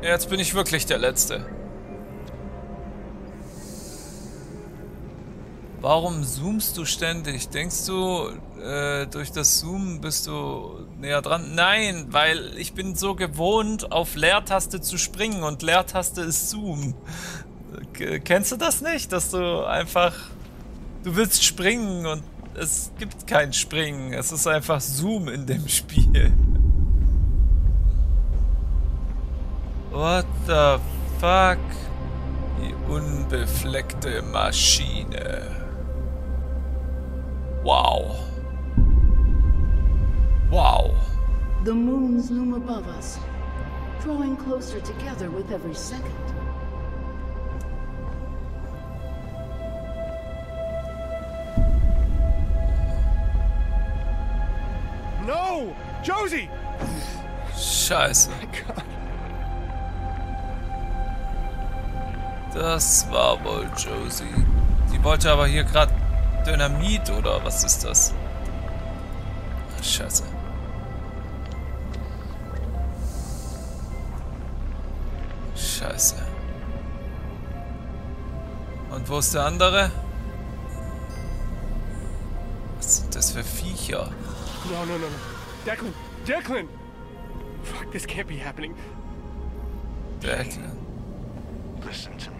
Jetzt bin ich wirklich der Letzte. Warum zoomst du ständig? Denkst du, äh, durch das Zoomen bist du näher dran? Nein, weil ich bin so gewohnt, auf Leertaste zu springen und Leertaste ist Zoom. Kennst du das nicht? Dass du einfach... Du willst springen und es gibt kein Springen. Es ist einfach Zoom in dem Spiel. What the fuck? Die unbefleckte Maschine. Wow. Wow. The moons loom above us, drawing closer together with every second. No! Josie! Scheiße. Das war wohl Josie. Die wollte aber hier gerade Dynamit oder was ist das? Ach, Scheiße. Scheiße. Und wo ist der andere? Was sind das für Viecher? No, no, no, no. Declan! Declan! Fuck, this can't be happening. Declan. Listen to me.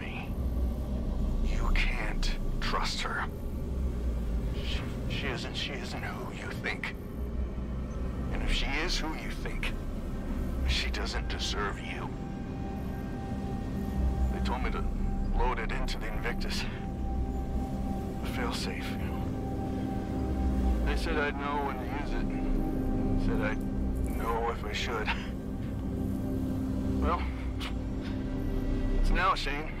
Can't trust her. She, she isn't. She isn't who you think. And if she is who you think, she doesn't deserve you. They told me to load it into the Invictus. The failsafe, you know. They said I'd know when to use it. Said I'd know if I should. Well, it's now, Shane.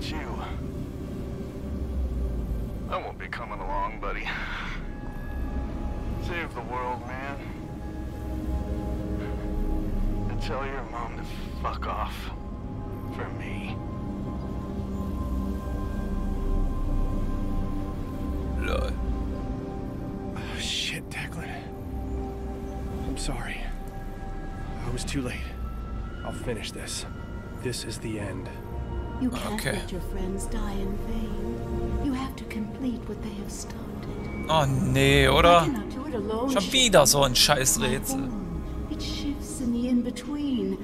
It's you. I won't be coming along, buddy. Save the world, man. And tell your mom to fuck off. For me. Lol. Oh, shit, Declan. I'm sorry. I was too late. I'll finish this. This is the end. You can't Okay. let your friends die in vain. You have to complete what they have started. Oh nee, oder? Schon wieder so ein Scheißrätsel. It shifts in the in-between.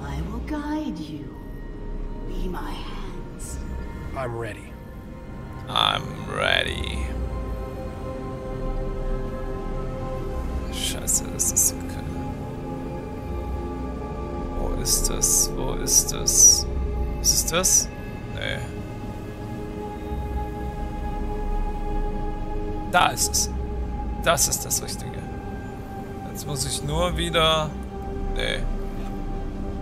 I will guide you. Be my hands. I'm ready. I'm ready. Scheiße, das ist. Wo ist das? Wo ist das? Ist es das? Nee. Da ist es. Das ist das Richtige. Jetzt muss ich nur wieder. Nee.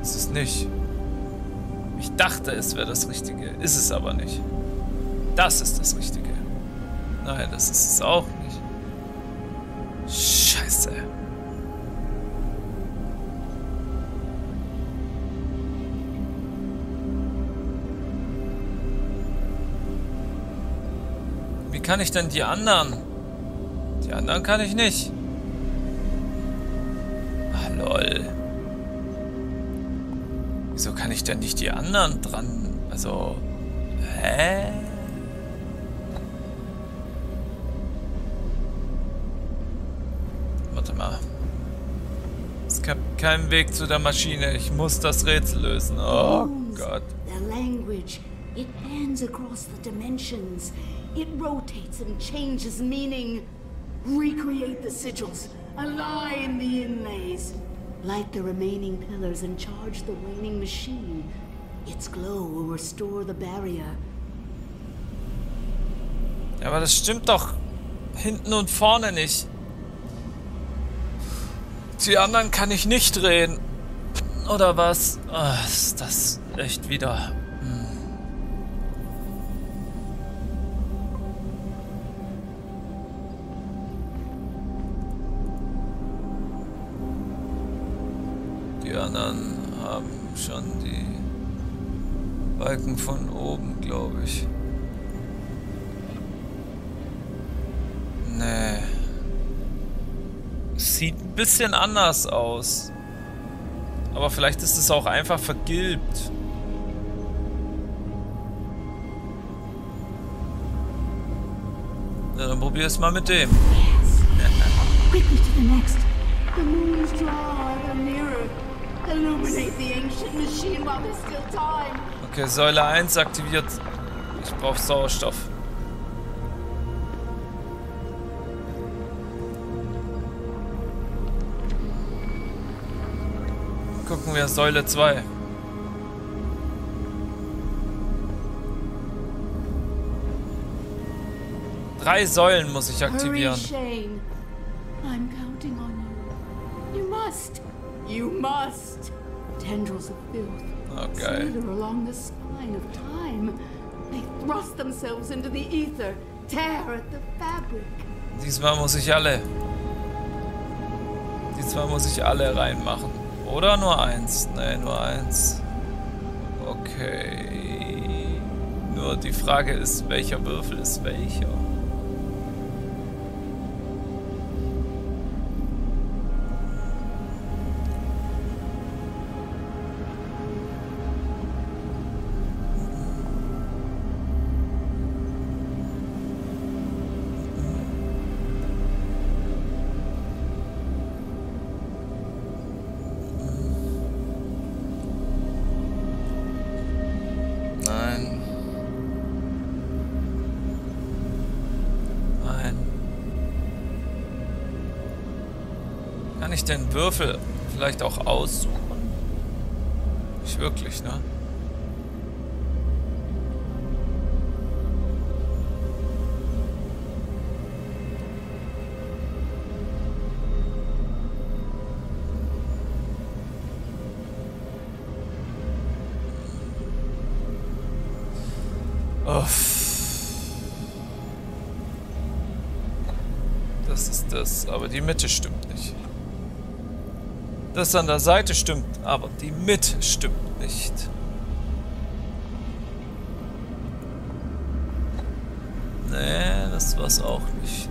Ist es nicht. Ich dachte, es wäre das Richtige. Ist es aber nicht. Das ist das Richtige. Nein, das ist es auch nicht. Scheiße. Kann ich denn die anderen? Die anderen kann ich nicht. Ah, lol. Wieso kann ich denn nicht die anderen dran? Also. Hä? Warte mal. Es gibt keinen Weg zu der Maschine. Ich muss das Rätsel lösen. Oh Gott. Their language. It bends across the dimensions. It rotates and changes meaning. Recreate the sigils. Align the inlays. Light the remaining pillars and charge the waning machine. Its glow will restore the barrier. Ja, aber das stimmt doch hinten und vorne nicht. Die anderen kann ich nicht drehen. Oder was? Ah, ist das echt wieder. Schon die Balken von oben, glaube ich. Nee. Sieht ein bisschen anders aus. Aber vielleicht ist es auch einfach vergilbt. Na, dann probier es mal mit dem. Quickly to the next. Okay, Säule 1 aktiviert. Ich brauche Sauerstoff. Gucken wir Säule 2. Drei Säulen muss ich Hurry, aktivieren. Shane. I'm counting on you. You must. You must. Tendrils of filth. Okay. Slither along the spine of time. They thrust themselves into the ether, tear at the fabric. Diesmal muss ich alle. Diesmal muss ich alle reinmachen. Oder nur eins? Nee, nur eins. Okay. Nur die Frage ist, welcher Würfel ist welcher? Den Würfel vielleicht auch aussuchen? Nicht wirklich, ne? Das ist das, aber die Mitte stimmt. Das an der Seite stimmt, aber die Mitte stimmt nicht. Nee, das war's auch nicht.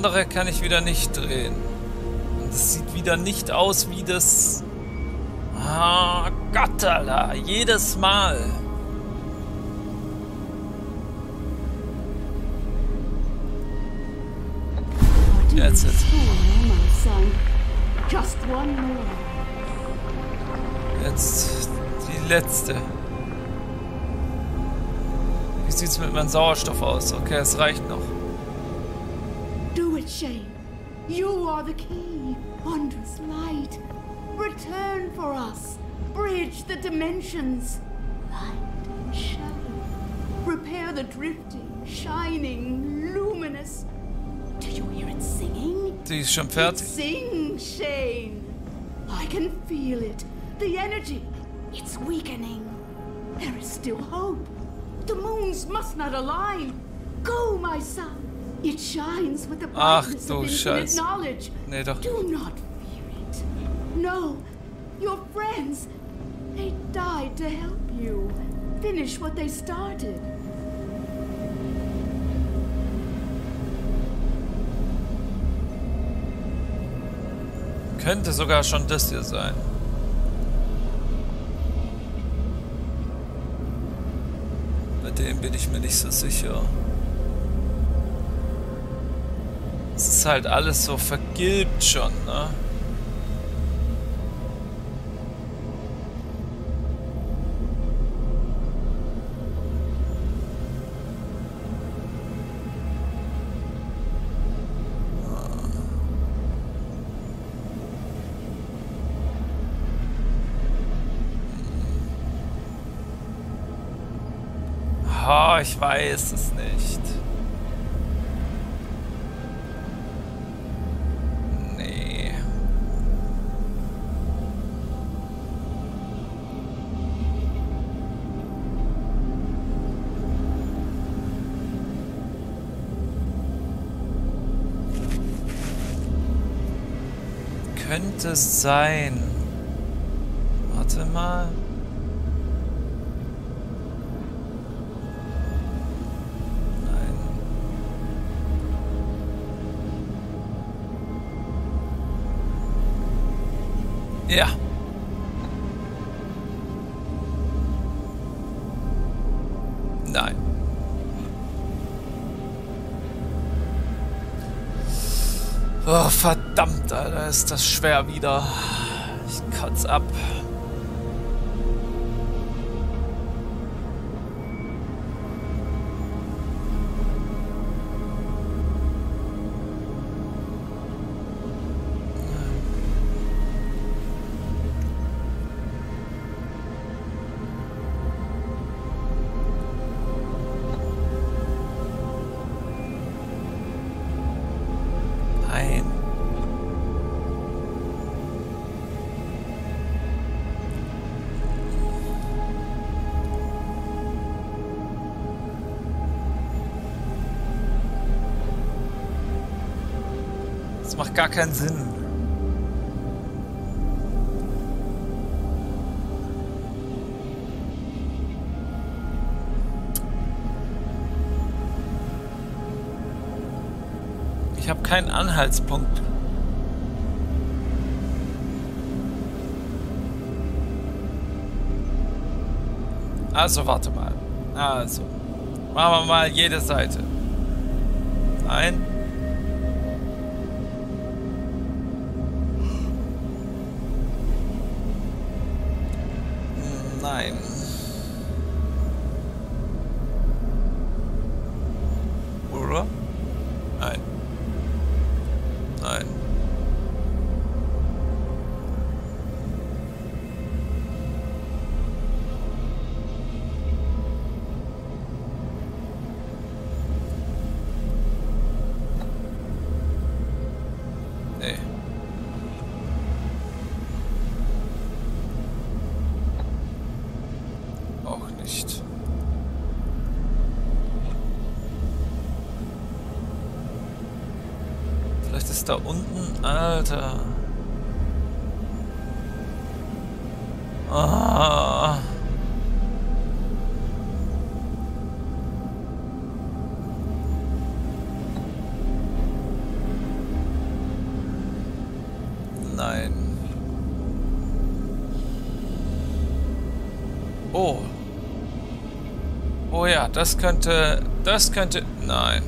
Andere kann ich wieder nicht drehen. Und es sieht wieder nicht aus wie das... Ah, Gott, Alter. Jedes Mal. One more. jetzt die letzte. Wie sieht's mit meinem Sauerstoff aus? Okay, es reicht noch. Shane. You are the key. wondrous light, return for us. Bridge the dimensions. Light and shadow. Repair the drifting, shining, luminous. Do you hear it singing? Sie ist schon fertig. sings, Shane. I can feel it. The energy. It's weakening. There is still hope. The moons must not align. Go, my son. It shines with the Ach brightness du Scheiße. knowledge. Nee, doch. Do not fear it. No, your friends. They died to help you. Finish what they started. Könnte sogar schon das hier sein. Bei dem bin ich mir nicht so sicher. Es ist halt alles so vergilbt schon, ne? Ich weiß es nicht. Könnte sein. Das schwer wieder. Ich kotz ab. Gar keinen Sinn. Ich habe keinen Anhaltspunkt. Also warte mal. Also. Machen wir mal jede Seite. Nein. Das könnte. Das könnte. Nein.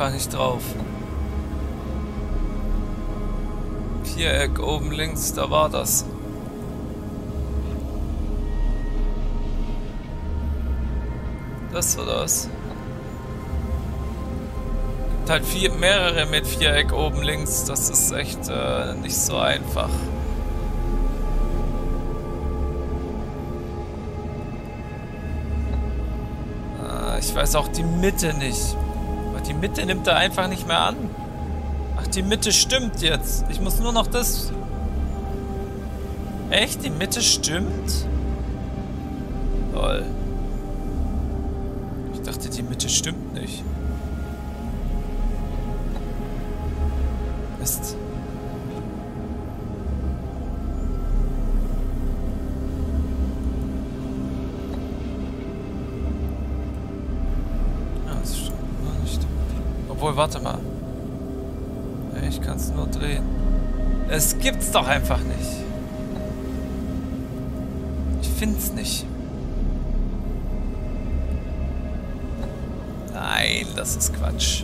Einfach nicht drauf. Viereck oben links, da war das. Das war das. Gibt halt vier, mehrere mit Viereck oben links. Das ist echt äh, nicht so einfach. Äh, ich weiß auch die Mitte nicht. Die Mitte nimmt er einfach nicht mehr an. Ach, die Mitte stimmt jetzt. Ich muss nur noch das... Echt? Die Mitte stimmt? Lol. Ich dachte, die Mitte stimmt nicht. Doch einfach nicht. Ich find's nicht. Nein, das ist Quatsch.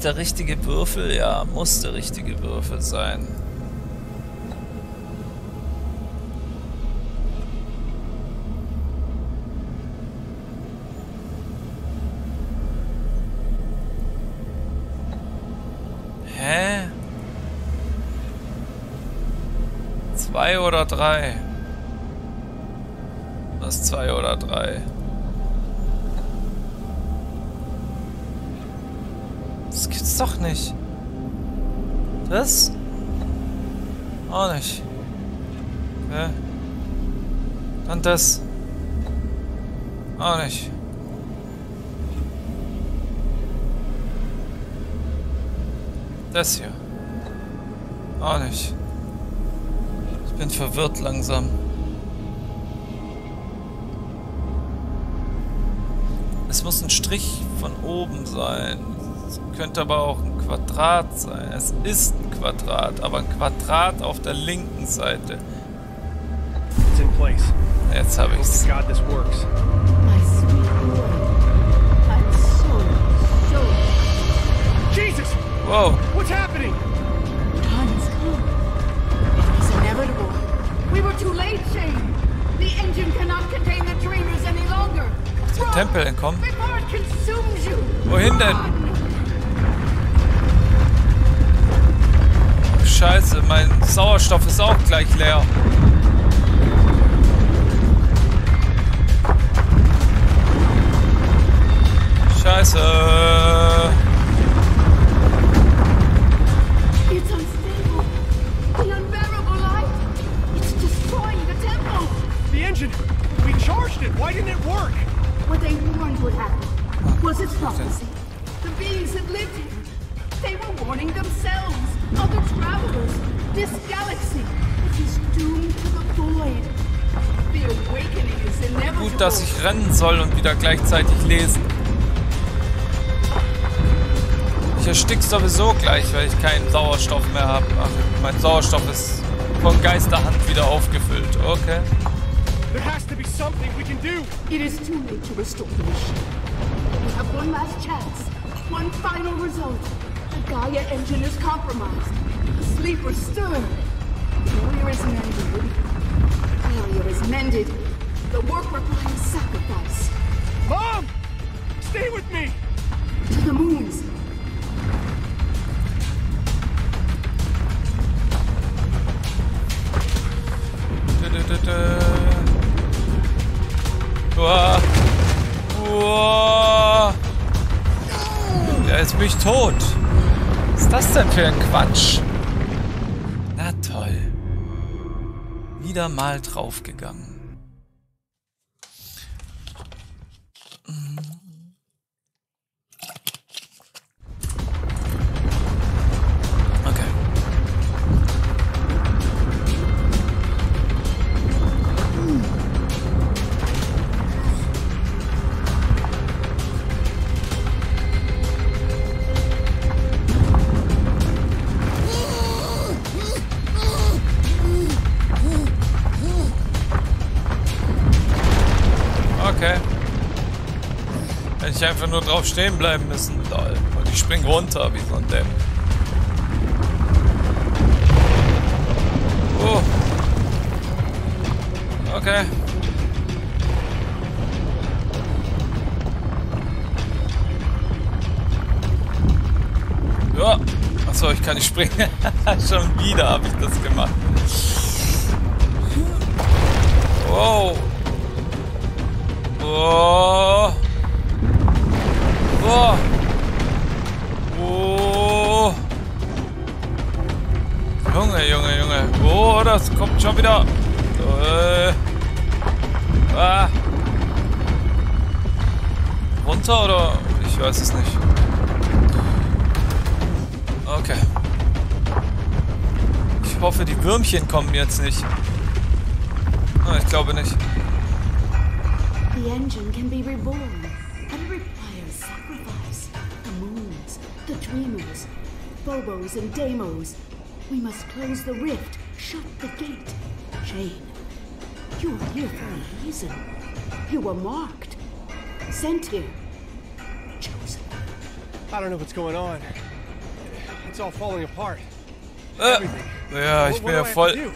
Der richtige Würfel? Ja, muss der richtige Würfel sein. Dann das. Auch nicht. Das hier. Auch nicht. Ich bin verwirrt langsam. Es muss ein Strich von oben sein. Es könnte aber auch ein Quadrat sein. Es ist ein Quadrat, aber ein Quadrat auf der linken Seite. It's in place. Jetzt habe ich's. Jesus! Wow. What's happening? Time has come. It is inevitable. We were too late, Shane. The engine cannot contain the dreamers any longer. Run Tempel entkommen. Before it consumes you. Wohin denn? Scheiße, mein Sauerstoff ist auch gleich leer. Charged it! Why didn't it work? What they warned would happen was its prophecy. The beings that lived here. They were warning themselves, other travelers, this galaxy. It is doomed to the void. The awakening is inevitable. Gut, dass ich rennen soll und wieder gleichzeitig lesen. Erstick sowieso gleich, weil ich keinen Sauerstoff mehr habe. Ach, mein Sauerstoff ist von Geisterhand wieder aufgefüllt. Okay. There has to be something we can do! It is too late to restore the machine. We have one last chance, one final result. The Gaia engine is compromised. The sleeper stir. Failure is mended. Failure is mended. The work requires sacrifice. Mom! Stay with me! Mal stehen bleiben müssen. Lol. Und ich spring runter wie so ein Depp. Oh. Okay. Ja. Achso, ich kann nicht springen. Schon wieder habe ich das gemacht. Wow. Das kommt schon wieder. Äh. Ah. Runter oder? Ich weiß es nicht. Okay. Ich hoffe, die Würmchen kommen jetzt nicht. Ah, ich glaube nicht. The engine can be reborn, but it requires sacrifice. The moons, the dreamers, Phobos and Deimos. We must close the rift, the gate. Jane, you are here for a reason. You were marked, sent here, chosen. I don't know what's going on. It's all falling apart. Everything. ja, ich What- bin ja I have voll... to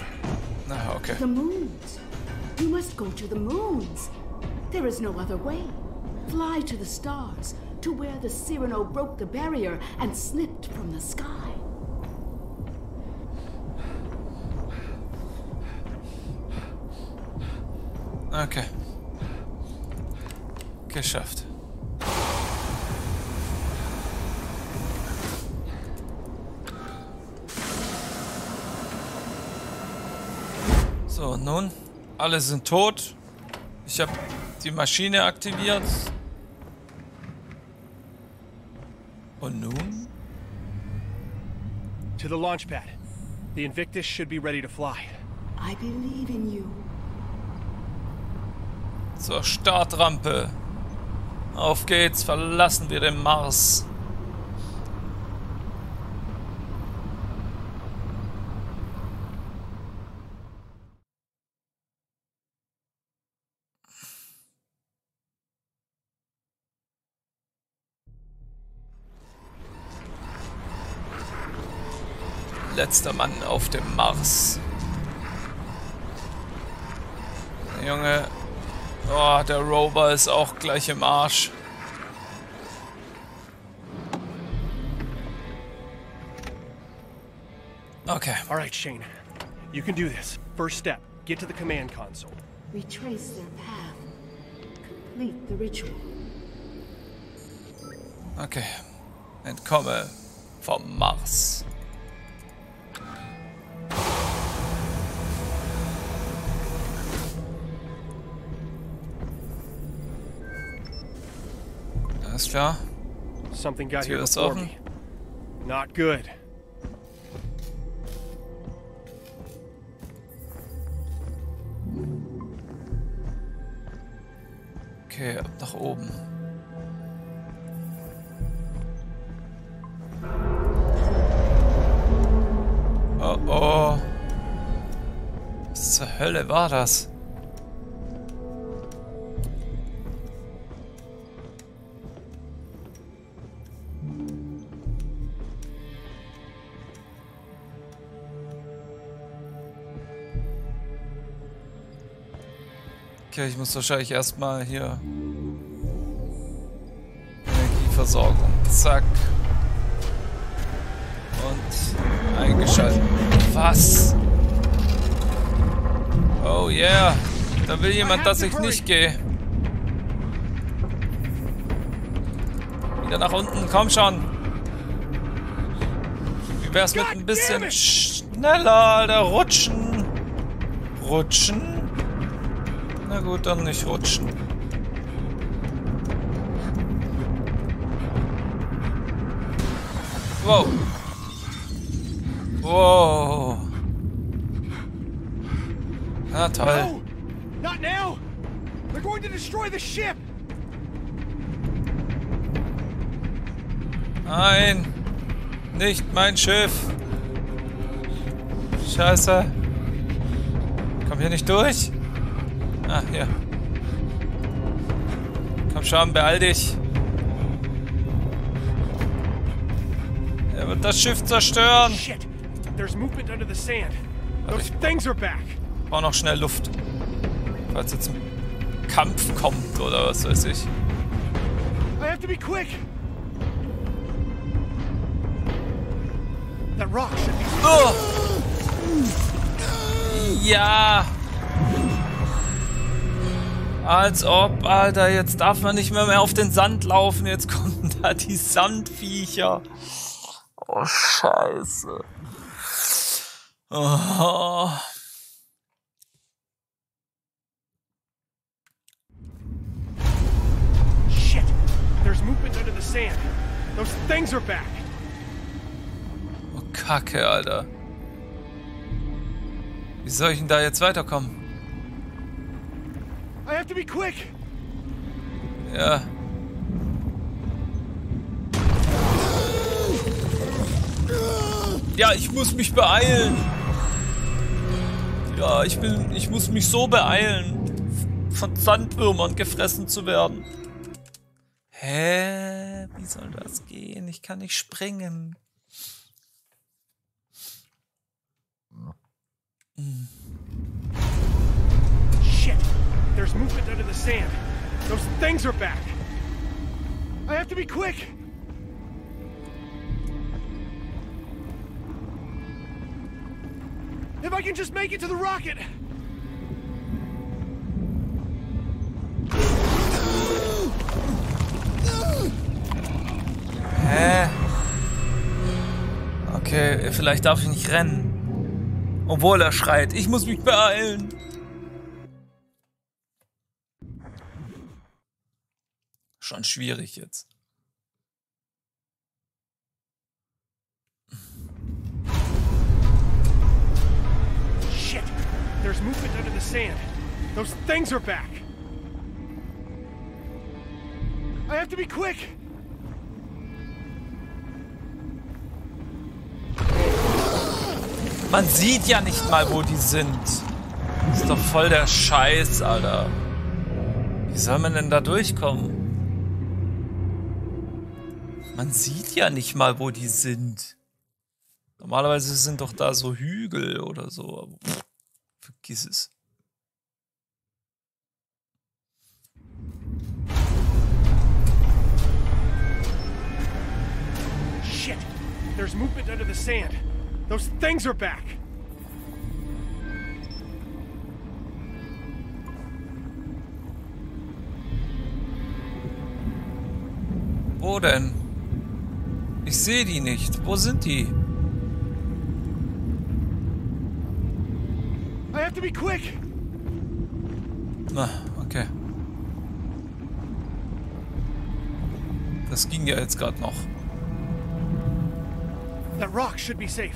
okay. The moons. You must go to the moons. There is no other way. Fly to the stars, to where the Cyrano broke the barrier and slipped from the sky. Okay. Geschafft. So, nun. Alle sind tot. Ich habe die Maschine aktiviert. Und nun? To the launch pad. The Invictus should be ready to fly. I believe in you. Zur Startrampe. Auf geht's, verlassen wir den Mars. Letzter Mann auf dem Mars. Junge, Oh, der Rover ist auch gleich im Arsch. Okay. All right, Shane. You can do this. First step, get to the command console. Retrace their path. Complete the ritual. Okay. Entkomme vom Mars. Alles klar. Something got Tür here ist offen. me. Not good. Okay, ab nach oben. Oh oh. Was zur Hölle war das? Okay, ich muss wahrscheinlich erstmal hier Energieversorgung. Zack. Und eingeschaltet. Was? Oh yeah. Da will jemand, dass ich nicht gehe. Wieder nach unten, komm schon. Wie wär's mit ein bisschen schneller, Alter, rutschen? Rutschen? Gut, dann nicht rutschen. Wow. Wow. Na toll. No! Not now! They're going to destroy the ship! Nein. Nicht mein Schiff. Scheiße. Komm hier nicht durch. Ah, hier. Komm schon, beeil dich. Er wird das Schiff zerstören. Shit. There's movement under the sand. Those things are back. Brauch noch schnell Luft. Falls jetzt ein Kampf kommt oder was weiß ich. I have to be quick. That rock should be. Oh. Ja. Als ob, Alter, jetzt darf man nicht mehr, mehr auf den Sand laufen. Jetzt kommen da die Sandviecher. Oh, scheiße. Oh. Shit! There's movement under the sand. Those things are back. oh, Kacke, Alter. Wie soll ich denn da jetzt weiterkommen? I have to be quick. Ja. Ja, ich muss mich beeilen. Ja, ich bin, ich muss mich so beeilen, von Sandwürmern gefressen zu werden. Hä? Wie soll das gehen? Ich kann nicht springen. Shit! There's movement under the sand. Those things are back. I have to be quick. If I can just make it to the rocket. Hä? Okay, vielleicht darf ich nicht rennen. Obwohl er schreit, ich muss mich beeilen. Schon schwierig jetzt. Shit! There's movement under the sand. Those things are back. I have to be quick. Man sieht ja nicht mal, wo die sind. Das ist doch voll der Scheiß, Alter. Wie soll man denn da durchkommen? Man sieht ja nicht mal, wo die sind. Normalerweise sind doch da so Hügel oder so. Aber pff, vergiss es. Shit! There's movement under the sand. Those things are back. Wo denn? Ich sehe die nicht. Wo sind die? I have to be quick. Na, okay. Das ging ja jetzt gerade noch. That rock should be safe.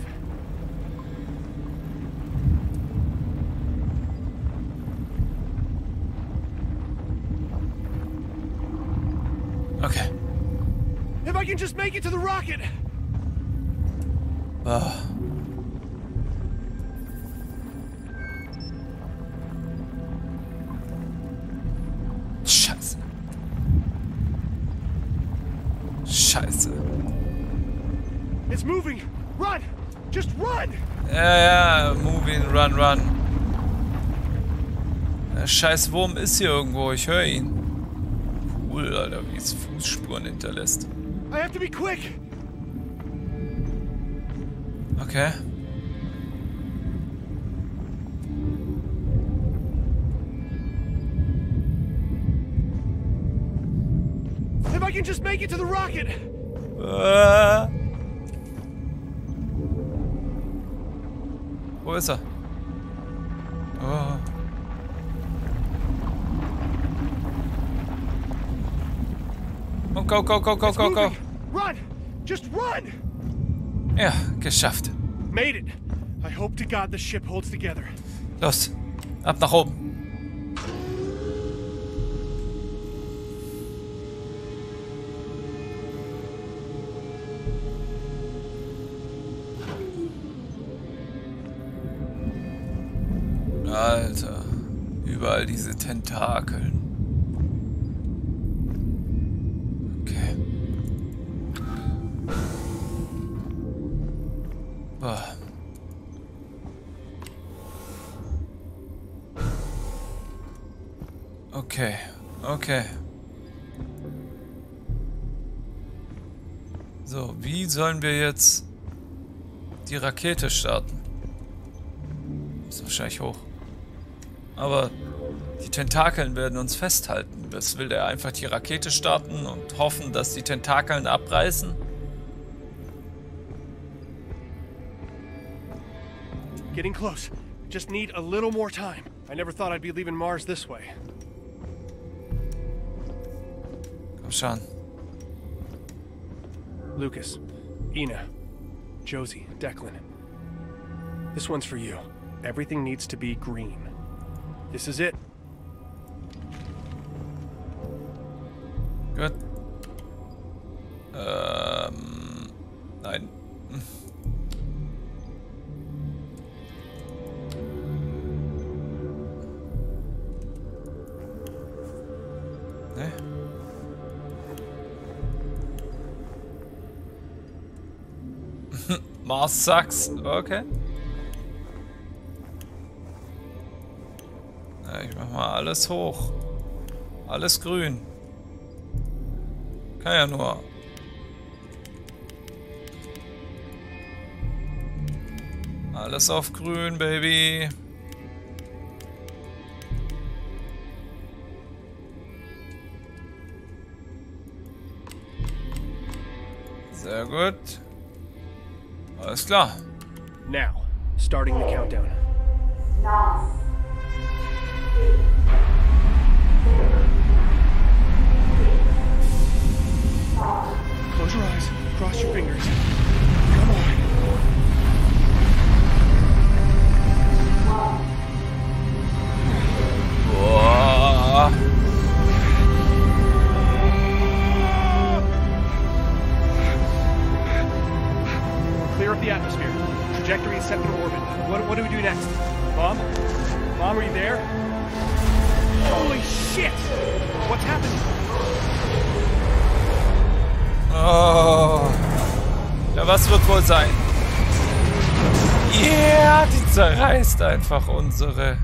Okay. Can just make it to the rocket. Ah. Scheiße. Scheiße. It's moving. Run! Just run! Ja, ja, moving, run, run. Der scheiß Wurm ist hier irgendwo, ich höre ihn. Cool, Alter, wie es Fußspuren hinterlässt. I have to be quick. Okay. If I can just make it to the rocket. Äh. Wo ist er? Oh. Oh, go, go, go, go, go, go. Run! Just run! Ja, geschafft. Made it. I hope to God the ship holds together. Los, ab nach oben. Alter, überall diese Tentakeln. Okay. So, wie sollen wir jetzt die Rakete starten? Ist wahrscheinlich hoch. Aber die Tentakeln werden uns festhalten. Was will der einfach die Rakete starten und hoffen, dass die Tentakeln abreißen? Getting close. Just need a little more time. I never thought I'd be leaving Mars this way. Komm schon. Lucas, Ina, Josie, Declan. This one's for you. Everything needs to be green. This is it. Good. Um, ähm. Nein. Mars sucks. Okay. Ja, ich mach mal alles hoch. Alles grün. Kann ja nur. Alles auf grün, Baby. Sehr gut. Alles klar. Now, starting the countdown. Close your eyes, cross your fingers. Come on. Boah. Clear up the atmosphere. Trajectory is set for orbit. What, what do we do next? Mom? Mom, are you there? Holy shit! What's happening? Oh. Ja, was wird wohl sein? Yeah, die zerreißt einfach unsere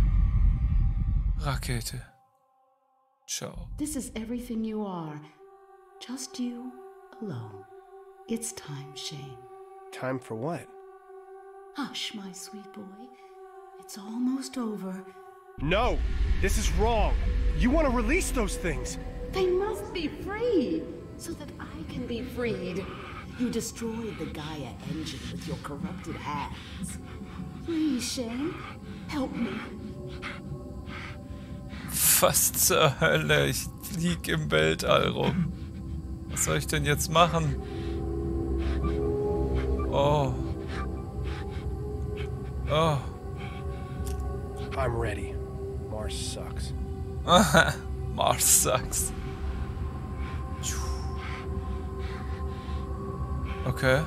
Rakete. Ciao. This is everything you are. Just you alone. It's time, Shane. Time for what? Hush, my sweet boy. It's almost over. No! This is wrong! You want to release those things! They must be free, so that I can be freed. You destroyed the Gaia engine with your corrupted hands. Please, Shane, help me. Was zur Hölle? Ich flieg im Weltall rum. Was soll ich denn jetzt machen? Oh. Oh. I'm ready. Mars sucks. Mars sucks. Okay.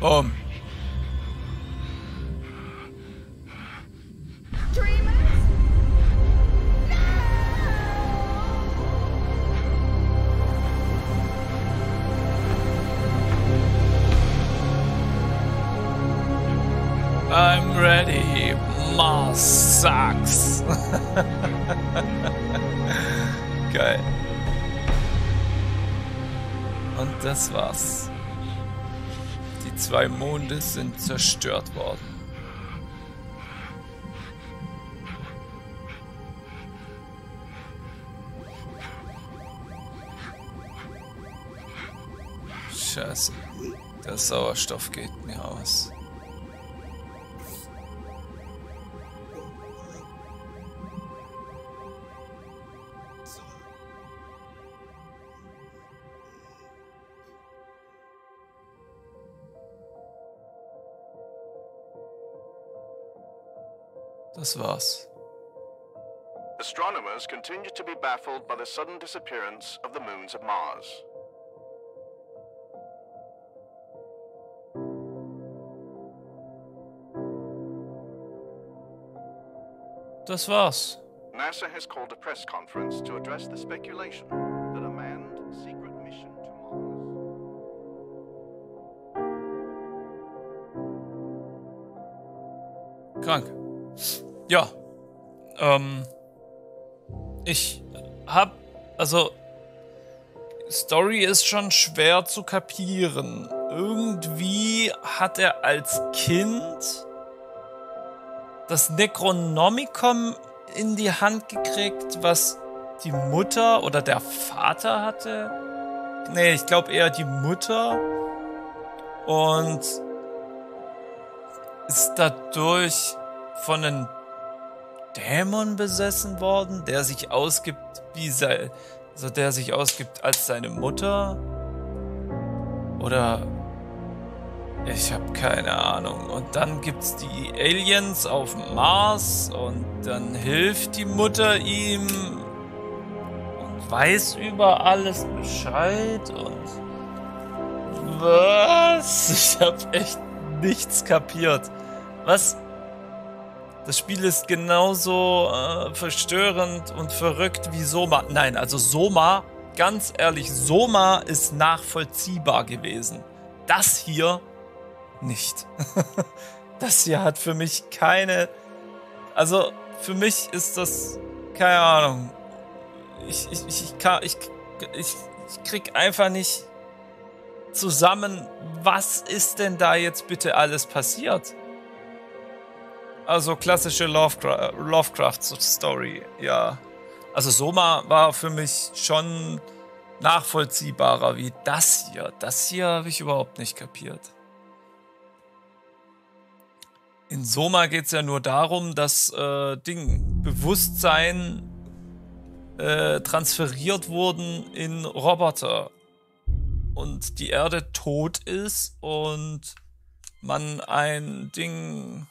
Um. Boom. I'm ready. Mars sucks. Geil. Und das war's. Die zwei Monde sind zerstört worden. Scheiße. Der Sauerstoff geht mir aus. Das war's. Astronomers continue to be baffled by the sudden disappearance of the moons of Mars. Das war's. NASA has called a press conference to address the speculation that a manned secret mission to Mars. Krank. Ja. Ähm. Ich hab. Also. Story ist schon schwer zu kapieren. Irgendwie hat er als Kind das Necronomicon in die Hand gekriegt, was die Mutter oder der Vater hatte. Nee, ich glaube eher die Mutter. Und ist dadurch von einem Dämon besessen worden, der sich ausgibt wie sei, also der sich ausgibt als seine Mutter. Oder ich habe keine Ahnung. Und dann gibt's die Aliens auf dem Mars und dann hilft die Mutter ihm und weiß über alles Bescheid und was? Ich habe echt nichts kapiert. Was? Das Spiel ist genauso äh, verstörend und verrückt wie Soma. Nein, also Soma, ganz ehrlich, Soma ist nachvollziehbar gewesen. Das hier nicht. das hier hat für mich keine. Also, für mich ist das. Keine Ahnung. Ich, ich, ich, kann, ich, ich, ich krieg einfach nicht zusammen, was ist denn da jetzt bitte alles passiert? Also klassische Lovecraft-Story, ja. Also Soma war für mich schon nachvollziehbarer wie das hier. Das hier habe ich überhaupt nicht kapiert. In Soma geht es ja nur darum, dass äh, Ding, Bewusstsein äh, transferiert wurden in Roboter und die Erde tot ist und man ein Ding,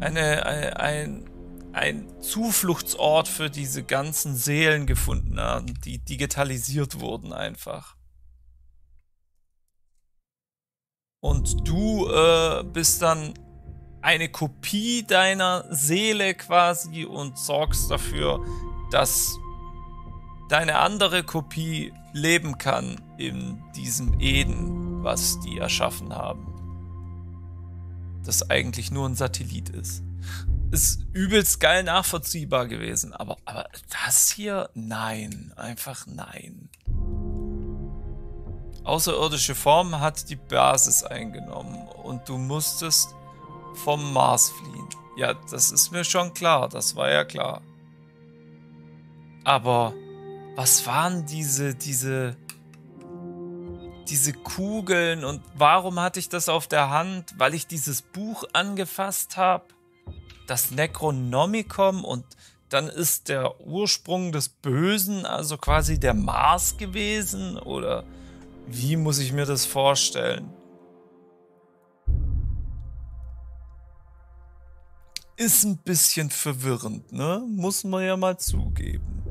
eine, ein, ein, Zufluchtsort für diese ganzen Seelen gefunden haben, die digitalisiert wurden einfach. Und du äh, bist dann eine Kopie deiner Seele quasi und sorgst dafür, dass deine andere Kopie leben kann in diesem Eden, was die erschaffen haben. Das eigentlich nur ein Satellit ist. Ist übelst geil nachvollziehbar gewesen, aber, aber das hier? Nein, einfach nein. Außerirdische Form hat die Basis eingenommen und du musstest vom Mars fliehen. Ja, das ist mir schon klar, das war ja klar. Aber was waren diese, diese, diese Kugeln und warum hatte ich das auf der Hand? Weil ich dieses Buch angefasst habe, das Necronomicon und dann ist der Ursprung des Bösen also quasi der Mars gewesen oder wie muss ich mir das vorstellen? Ist ein bisschen verwirrend, ne? Muss man ja mal zugeben.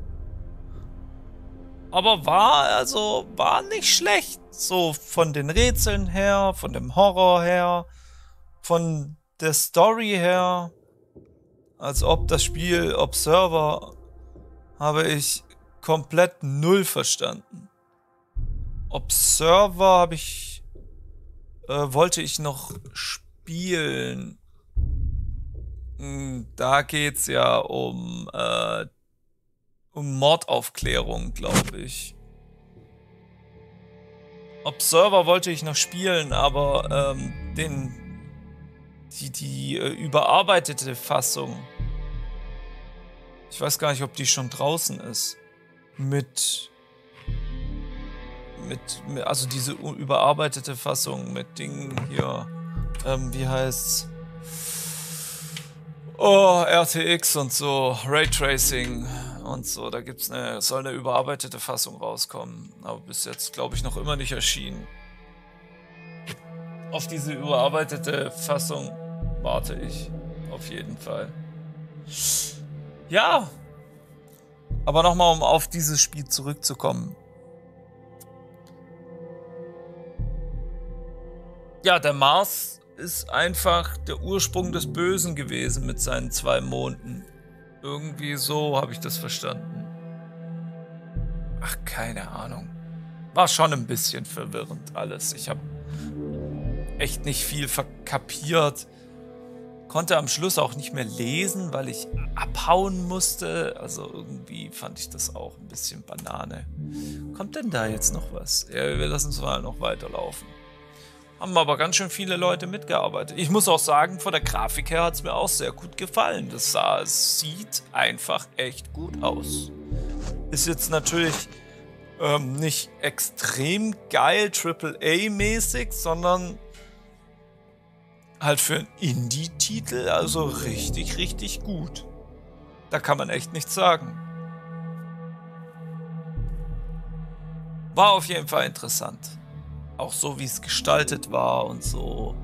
Aber war, also, war nicht schlecht. So von den Rätseln her, von dem Horror her, von der Story her. Als ob das Spiel Observer habe ich komplett null verstanden. Observer habe ich, äh, wollte ich noch spielen. Hm, da geht's ja um äh, um Mordaufklärung, glaube ich. Observer wollte ich noch spielen, aber ähm, den die, die äh, überarbeitete Fassung. Ich weiß gar nicht, ob die schon draußen ist. Mit mit, also diese überarbeitete Fassung mit Dingen hier. Ähm, wie heißt's? Oh, RTX und so, Raytracing und so. Da gibt's eine, soll eine überarbeitete Fassung rauskommen. Aber bis jetzt, glaube ich, noch immer nicht erschienen. Auf diese überarbeitete Fassung warte ich. Auf jeden Fall. Ja. Aber nochmal, um auf dieses Spiel zurückzukommen. Ja, der Mars ist einfach der Ursprung des Bösen gewesen mit seinen zwei Monden. Irgendwie so habe ich das verstanden. Ach, keine Ahnung. War schon ein bisschen verwirrend alles. Ich habe echt nicht viel verkapiert. konnte am Schluss auch nicht mehr lesen, weil ich abhauen musste. Also irgendwie fand ich das auch ein bisschen Banane. Kommt denn da jetzt noch was? Ja, wir lassen es mal noch weiterlaufen. Haben aber ganz schön viele Leute mitgearbeitet. Ich muss auch sagen, von der Grafik her hat es mir auch sehr gut gefallen. Das sah, es sieht einfach echt gut aus. Ist jetzt natürlich ähm, nicht extrem geil AAA-mäßig, sondern halt für einen Indie-Titel also richtig, richtig gut. Da kann man echt nichts sagen. War auf jeden Fall interessant. Auch so, wie es gestaltet war und so.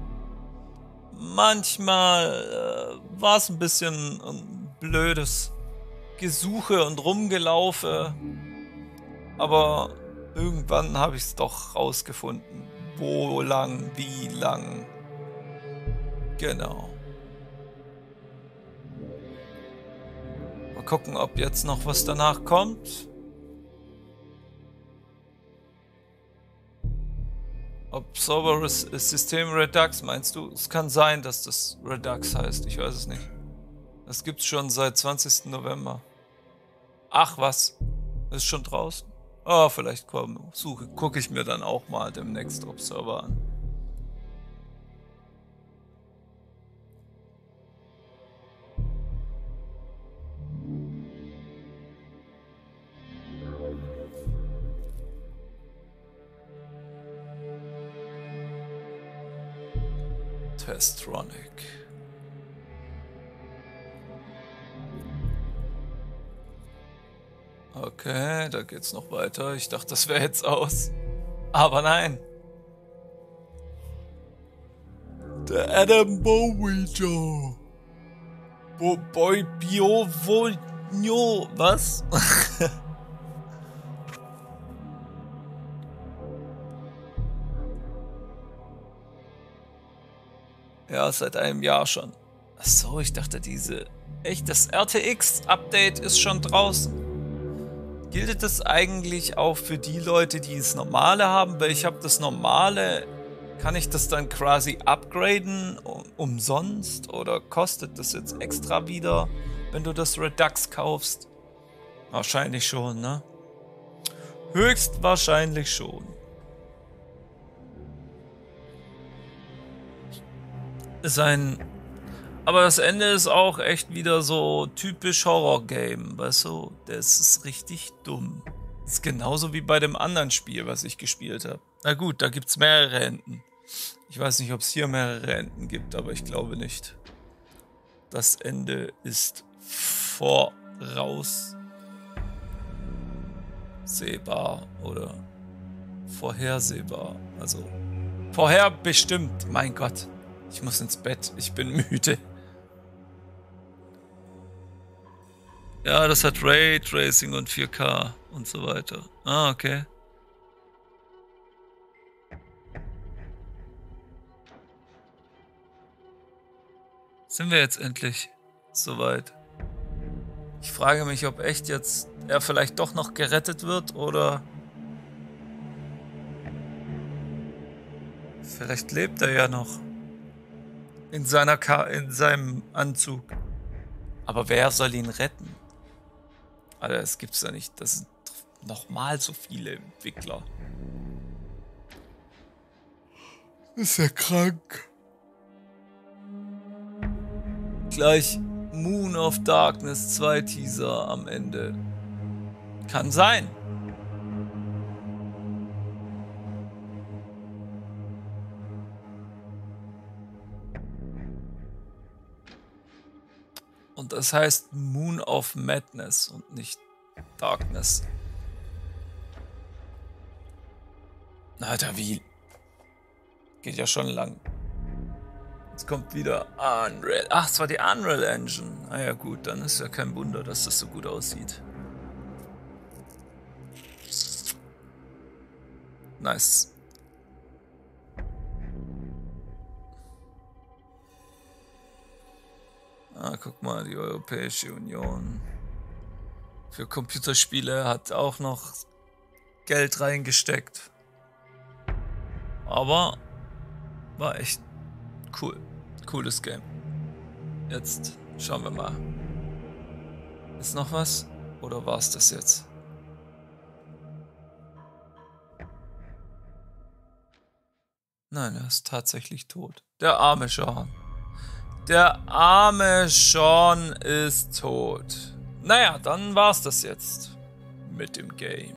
Manchmal äh, war es ein bisschen ein blödes Gesuche und Rumgelaufe. Aber irgendwann habe ich es doch rausgefunden. Wo lang, wie lang. Genau. Mal gucken, ob jetzt noch was danach kommt. Ob System Redux, meinst du? Es kann sein, dass das Redux heißt. Ich weiß es nicht. Das gibt's schon seit 20. November. Ach was. Ist schon draußen? Ah, oh, vielleicht komm, suche, gucke ich mir dann auch mal demnächst Observer an. Testronic. Okay, da geht's noch weiter. Ich dachte, das wäre jetzt aus. Aber nein. Der Adam Bowie Joe. Bo Boy Bio Volnio. Was? Ja, seit einem Jahr schon. Achso, ich dachte diese... Echt, das RTX-Update ist schon draußen. Gilt das eigentlich auch für die Leute, die das Normale haben? Weil ich habe das Normale... Kann ich das dann quasi upgraden um, umsonst? Oder kostet das jetzt extra wieder, wenn du das Redux kaufst? Wahrscheinlich schon, ne? Höchstwahrscheinlich schon. Ist ein. Aber das Ende ist auch echt wieder so typisch Horror-Game, weißt du? Das ist richtig dumm. Das ist genauso wie bei dem anderen Spiel, was ich gespielt habe. Na gut, da gibt es mehrere Enden. Ich weiß nicht, ob es hier mehrere Enden gibt, aber ich glaube nicht. Das Ende ist voraussehbar oder vorhersehbar. Also vorherbestimmt, mein Gott. Ich muss ins Bett. Ich bin müde. Ja, das hat Raytracing und 4K und so weiter. Ah, okay. Sind wir jetzt endlich soweit? Ich frage mich, ob echt jetzt er vielleicht doch noch gerettet wird oder vielleicht lebt er ja noch. In, seiner Ka in seinem Anzug. Aber wer soll ihn retten? Alter, das gibt's ja nicht. Das sind nochmal so viele Entwickler. ist ja krank. Gleich Moon of Darkness 2 Teaser am Ende. Kann sein. Und das heißt Moon of Madness und nicht Darkness. Alter, wie? Geht ja schon lang. Jetzt kommt wieder Unreal. Ach, es war die Unreal Engine. Ah ja gut, dann ist ja kein Wunder, dass das so gut aussieht. Nice. Ah, guck mal, die Europäische Union für Computerspiele hat auch noch Geld reingesteckt. Aber war echt cool. Cooles Game. jetzt schauen wir mal. Ist noch was? Oder war es das jetzt? Nein, er ist tatsächlich tot. Der arme Sean. Der arme Sean ist tot. Naja, dann war's das jetzt mit dem Game.